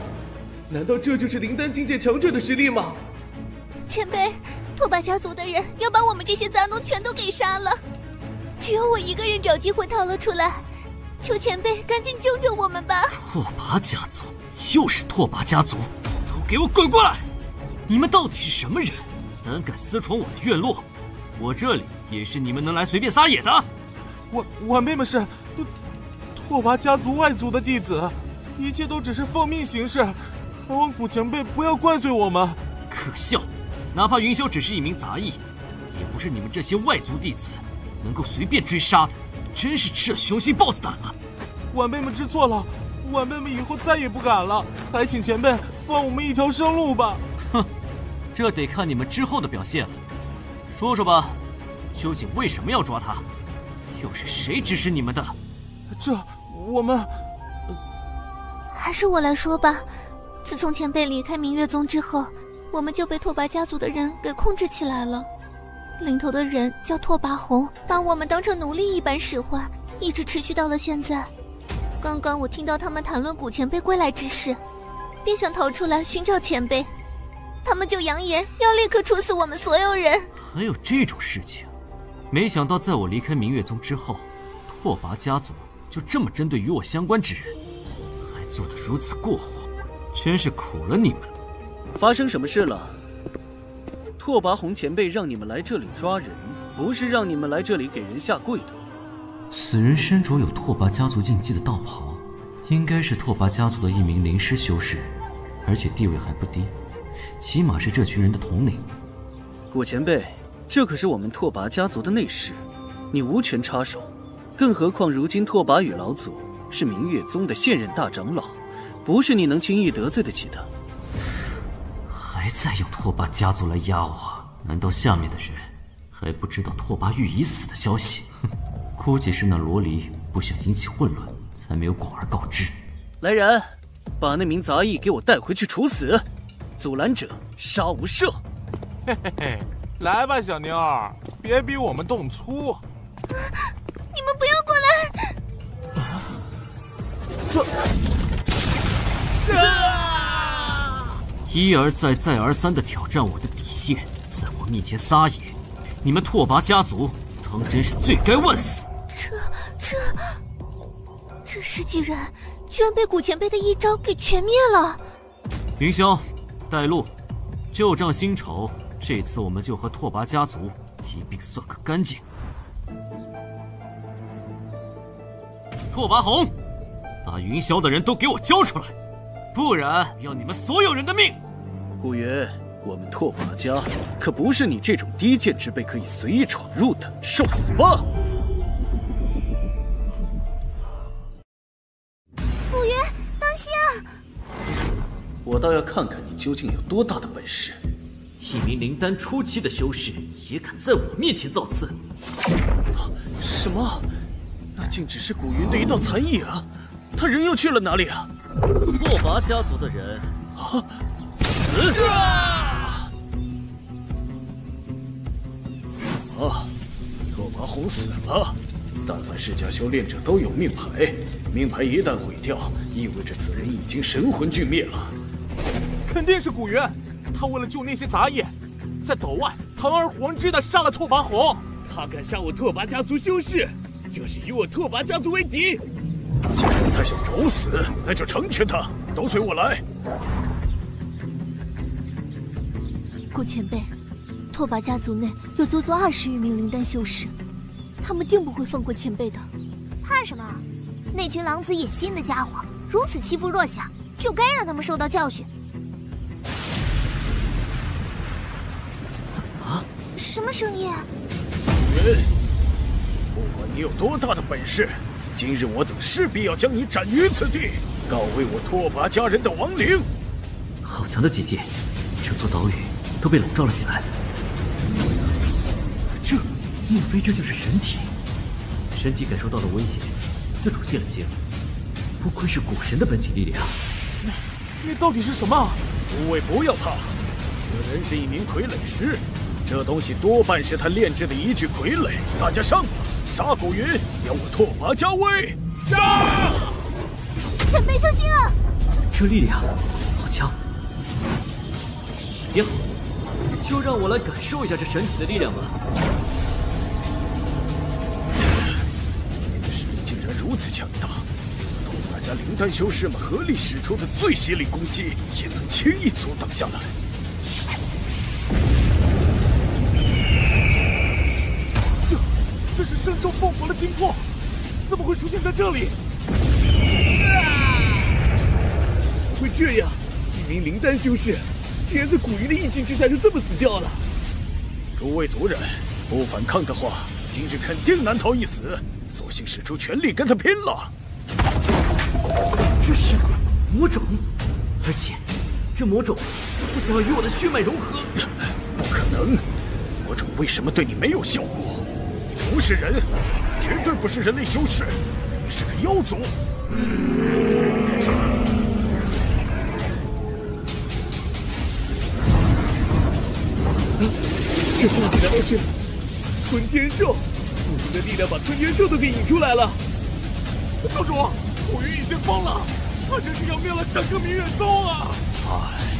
难道这就是灵丹境界强者的实力吗？前辈，拓跋家族的人要把我们这些杂奴全都给杀了，只有我一个人找机会逃了出来。求前辈赶紧救救我们吧！拓跋家族，又是拓跋家族，都给我滚过来！你们到底是什么人？胆敢私闯我的院落？我这里也是你们能来随便撒野的？晚晚辈们是拓跋家族外族的弟子，一切都只是奉命行事，还望古前辈不要怪罪我们。可笑！哪怕云霄只是一名杂役，也不是你们这些外族弟子能够随便追杀的。真是吃了雄心豹子胆了！晚辈们知错了，晚辈们以后再也不敢了。还请前辈放我们一条生路吧。哼，这得看你们之后的表现了。说说吧，究竟为什么要抓他？又是谁指使你们的？这我们……还是我来说吧。自从前辈离开明月宗之后，我们就被拓跋家族的人给控制起来了。领头的人叫拓跋宏，把我们当成奴隶一般使唤，一直持续到了现在。刚刚我听到他们谈论古前辈归来之事，便想逃出来寻找前辈，他们就扬言要立刻处死我们所有人。还有这种事情？没想到在我离开明月宗之后，拓跋家族就这么针对与我相关之人，还做得如此过火，真是苦了你们了。发生什么事了？拓跋宏前辈让你们来这里抓人，不是让你们来这里给人下跪的。此人身着有拓跋家族印记的道袍，应该是拓跋家族的一名灵师修士，而且地位还不低，起码是这群人的统领。古前辈，这可是我们拓跋家族的内事，你无权插手。更何况如今拓跋羽老祖是明月宗的现任大长老，不是你能轻易得罪得起的。还在用拓跋家族来压我？难道下面的人还不知道拓跋玉已死的消息？哼，[LAUGHS] 估计是那罗离不想引起混乱，才没有广而告之。来人，把那名杂役给我带回去处死！阻拦者杀无赦！嘿嘿嘿，来吧，小妞儿，别逼我们动粗！你们不要过来！这……啊！一而再、再而三的挑战我的底线，在我面前撒野，你们拓跋家族当真是罪该万死！这、这、这十几人居然被古前辈的一招给全灭了！云霄，带路，旧账新仇，这次我们就和拓跋家族一并算个干净。拓跋宏，把云霄的人都给我交出来！不然要你们所有人的命！古云，我们拓跋家可不是你这种低贱之辈可以随意闯入的，受死吧！古云，当心啊！我倒要看看你究竟有多大的本事！一名灵丹初期的修士也敢在我面前造次？什么？那竟只是古云的一道残影，他人又去了哪里啊？拓跋家族的人啊，死！啊！拓跋宏死了。但凡世家修炼者都有命牌，命牌一旦毁掉，意味着此人已经神魂俱灭了。肯定是古云，他为了救那些杂役，在岛外堂而皇之的杀了拓跋宏。他敢杀我拓跋家族修士，就是与我拓跋家族为敌。既然他想找死，那就成全他，都随我来。顾前辈，拓跋家族内有足足二十余名灵丹修士，他们定不会放过前辈的。怕什么？那群狼子野心的家伙如此欺负弱小，就该让他们受到教训。什么声音？人，不管你有多大的本事，今日我等势必要将你斩于此地，告慰我拓跋家人的亡灵。好强的结界，整座岛屿都被笼罩了起来。这，莫非这就是神体？神体感受到了威胁，自主现了形。不愧是古神的本体力量。那，那到底是什么？诸位不要怕，此人是一名傀儡师，这东西多半是他炼制的一具傀儡。大家上吧，杀古云，扬我拓跋家威！杀！前辈小心啊！这力量好强！也好，就让我来感受一下这神体的力量吧。你的实力竟然如此强大！拓跋家灵丹修士们合力使出的最犀利攻击，也能轻易阻挡下来。身中凤凰的精魄，怎么会出现在这里？怎么会这样？一名灵丹修士，竟然在古云的意境之下就这么死掉了！诸位族人，不反抗的话，今日肯定难逃一死。索性使出全力跟他拼了！这是魔种，而且这魔种似乎想要与我的血脉融合。不可能，魔种为什么对你没有效果？你不是人，绝对不是人类修士，你是个妖族。这东西难道是吞天兽？我们的力量把吞天兽都给引出来了。教主，古云已经疯了，他这是要灭了整个明月宗啊！唉，自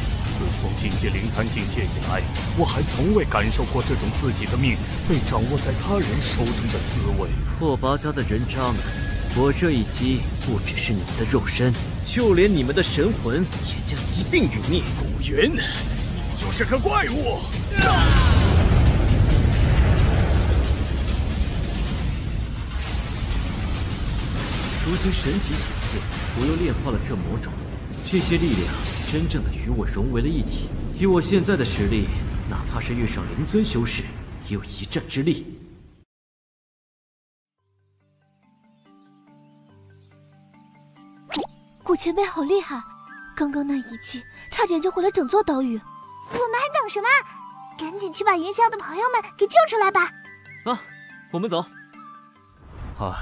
从进阶灵丹境界以来，我还从未感受过这种自己的命被掌握在他人手中的滋味。拓跋家的人渣们，我这一击不只是你们的肉身，就连你们的神魂也将一并陨灭。古云，你就是个怪物！如今神体显现，我又炼化了这魔种，这些力量真正的与我融为了一体。以我现在的实力，哪怕是遇上灵尊修士，也有一战之力。古前辈好厉害，刚刚那一击差点就毁了整座岛屿。我们还等什么？赶紧去把云霄的朋友们给救出来吧！啊，我们走。唉，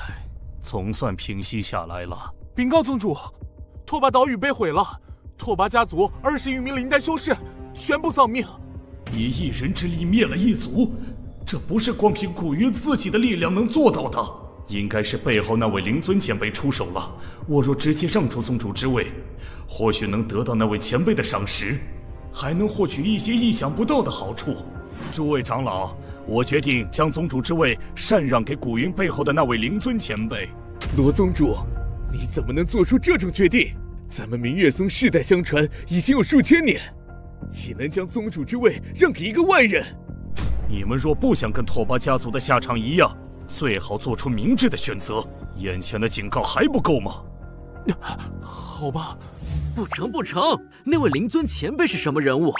总算平息下来了。禀告宗主，拓跋岛屿被毁了，拓跋家族二十余名灵丹修士全部丧命。以一人之力灭了一族，这不是光凭古云自己的力量能做到的，应该是背后那位灵尊前辈出手了。我若直接让出宗主之位，或许能得到那位前辈的赏识。还能获取一些意想不到的好处。诸位长老，我决定将宗主之位禅让给古云背后的那位灵尊前辈。罗宗主，你怎么能做出这种决定？咱们明月宗世代相传已经有数千年，岂能将宗主之位让给一个外人？你们若不想跟拓跋家族的下场一样，最好做出明智的选择。眼前的警告还不够吗？好吧。不成不成，那位灵尊前辈是什么人物？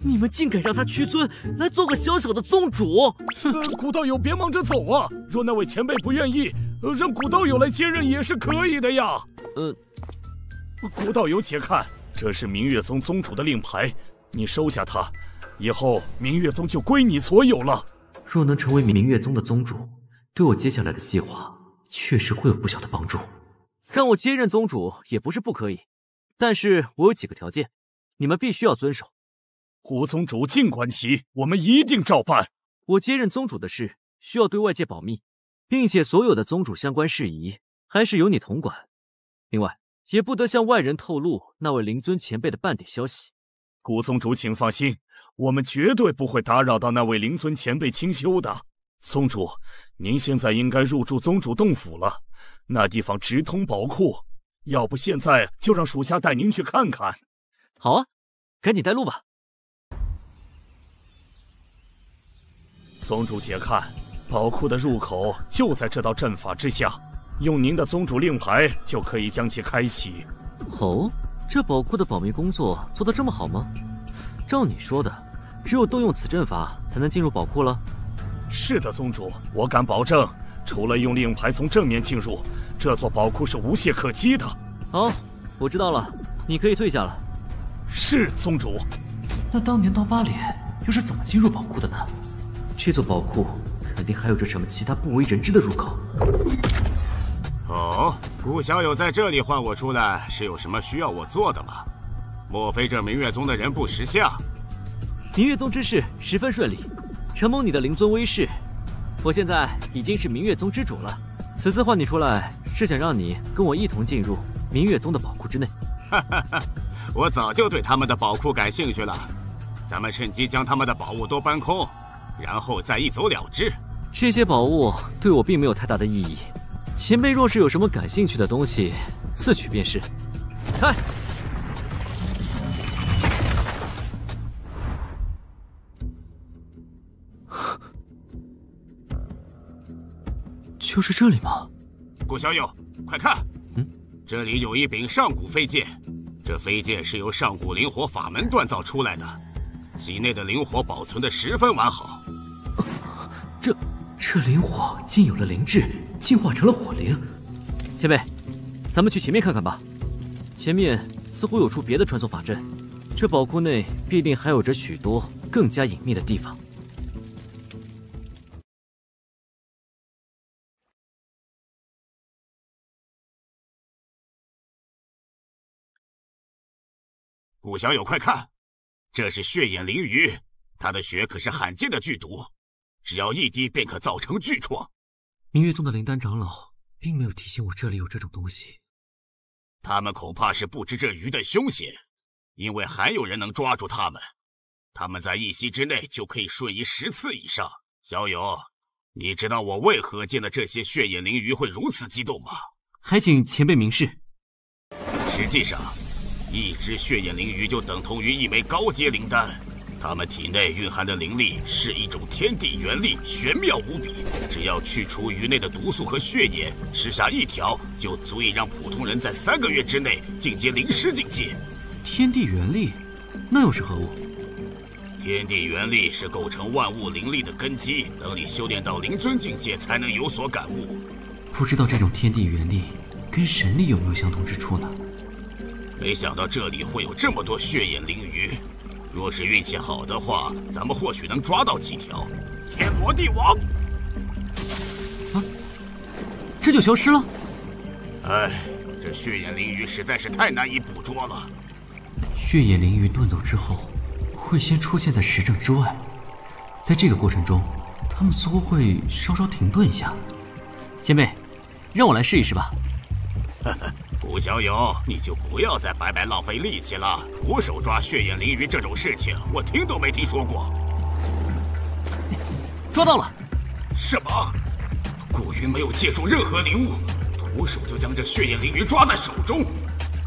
你们竟敢让他屈尊来做个小小的宗主？哼！古道友别忙着走啊！若那位前辈不愿意，让古道友来接任也是可以的呀。呃，古道友且看，这是明月宗宗主的令牌，你收下它，以后明月宗就归你所有了。若能成为明月宗的宗主，对我接下来的计划确实会有不小的帮助。让我接任宗主也不是不可以。但是我有几个条件，你们必须要遵守。胡宗主尽管提，我们一定照办。我接任宗主的事需要对外界保密，并且所有的宗主相关事宜还是由你统管。另外，也不得向外人透露那位灵尊前辈的半点消息。古宗主，请放心，我们绝对不会打扰到那位灵尊前辈清修的。宗主，您现在应该入住宗主洞府了，那地方直通宝库。要不现在就让属下带您去看看。好啊，赶紧带路吧。宗主且看，宝库的入口就在这道阵法之下，用您的宗主令牌就可以将其开启。哦，这宝库的保密工作做得这么好吗？照你说的，只有动用此阵法才能进入宝库了。是的，宗主，我敢保证，除了用令牌从正面进入，这座宝库是无懈可击的。好，我知道了，你可以退下了。是宗主。那当年刀疤脸又是怎么进入宝库的呢？这座宝库肯定还有着什么其他不为人知的入口。哦，顾小友在这里唤我出来，是有什么需要我做的吗？莫非这明月宗的人不识相？明月宗之事十分顺利，承蒙你的灵尊威势，我现在已经是明月宗之主了。此次唤你出来，是想让你跟我一同进入明月宗的宝库之内。哈哈哈，我早就对他们的宝库感兴趣了，咱们趁机将他们的宝物都搬空。然后再一走了之。这些宝物对我并没有太大的意义。前辈若是有什么感兴趣的东西，自取便是。开！就是这里吗？顾小友，快看！嗯，这里有一柄上古飞剑，这飞剑是由上古灵火法门锻造出来的，其内的灵火保存的十分完好。这这灵火竟有了灵智，进化成了火灵。前辈，咱们去前面看看吧。前面似乎有处别的传送法阵，这宝库内必定还有着许多更加隐秘的地方。顾小友，快看，这是血眼灵鱼，它的血可是罕见的剧毒。只要一滴便可造成巨创。明月宗的灵丹长老并没有提醒我这里有这种东西。他们恐怕是不知这鱼的凶险，因为还有人能抓住他们。他们在一息之内就可以瞬移十次以上。小友，你知道我为何见了这些血眼灵鱼会如此激动吗？还请前辈明示。实际上，一只血眼灵鱼就等同于一枚高阶灵丹。他们体内蕴含的灵力是一种天地元力，玄妙无比。只要去除鱼内的毒素和血液，吃下一条，就足以让普通人在三个月之内进阶灵师境界。天地元力，那又是何物？天地元力是构成万物灵力的根基，等你修炼到灵尊境界，才能有所感悟。不知道这种天地元力跟神力有没有相同之处呢？没想到这里会有这么多血眼灵鱼。若是运气好的话，咱们或许能抓到几条。天魔地王，啊，这就消失了。哎，这血眼灵鱼实在是太难以捕捉了。血眼灵鱼遁走之后，会先出现在石阵之外，在这个过程中，他们似乎会稍稍停顿一下。前辈，让我来试一试吧。[LAUGHS] 哈哈。顾小友，你就不要再白白浪费力气了。徒手抓血眼灵鱼这种事情，我听都没听说过。抓到了！什么？古云没有借助任何灵物，徒手就将这血眼灵鱼抓在手中，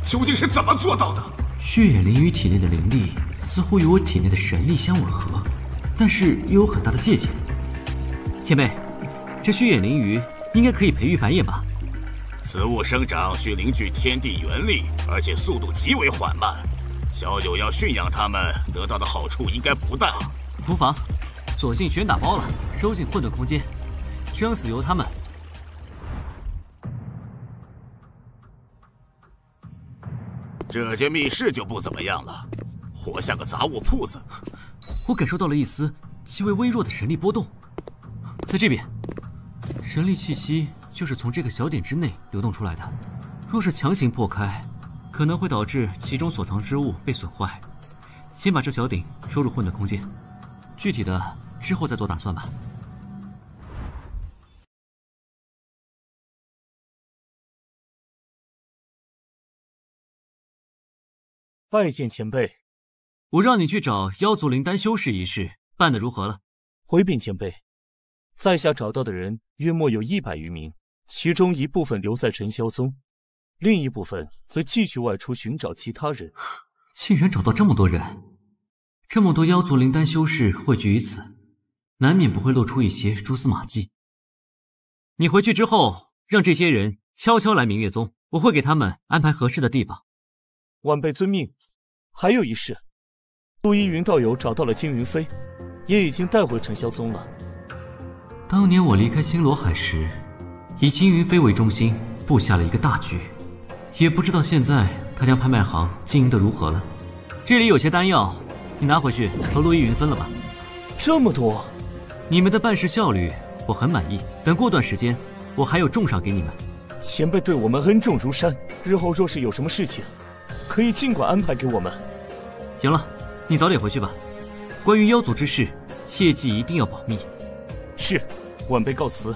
究竟是怎么做到的？血眼灵鱼体内的灵力似乎与我体内的神力相吻合，但是又有很大的界限。前辈，这血眼灵鱼应该可以培育繁衍吧？此物生长需凝聚天地元力，而且速度极为缓慢。小友要驯养它们，得到的好处应该不大。无妨，索性全打包了，收进混沌空间，生死由他们。这间密室就不怎么样了，活像个杂物铺子。[LAUGHS] 我感受到了一丝极为微弱的神力波动，在这边，神力气息。就是从这个小点之内流动出来的。若是强行破开，可能会导致其中所藏之物被损坏。先把这小鼎收入混沌空间，具体的之后再做打算吧。拜见前辈。我让你去找妖族灵丹修士一事，办得如何了？回禀前辈。在下找到的人约莫有一百余名，其中一部分留在陈霄宗，另一部分则继续外出寻找其他人。竟然找到这么多人，这么多妖族灵丹修士汇聚于此，难免不会露出一些蛛丝马迹。你回去之后，让这些人悄悄来明月宗，我会给他们安排合适的地方。晚辈遵命。还有一事，陆依云道友找到了金云飞，也已经带回陈霄宗了。当年我离开星罗海时，以金云飞为中心布下了一个大局，也不知道现在他将拍卖行经营的如何了。这里有些丹药，你拿回去和陆依云分了吧。这么多，你们的办事效率我很满意。等过段时间，我还有重赏给你们。前辈对我们恩重如山，日后若是有什么事情，可以尽管安排给我们。行了，你早点回去吧。关于妖族之事，切记一定要保密。是，晚辈告辞。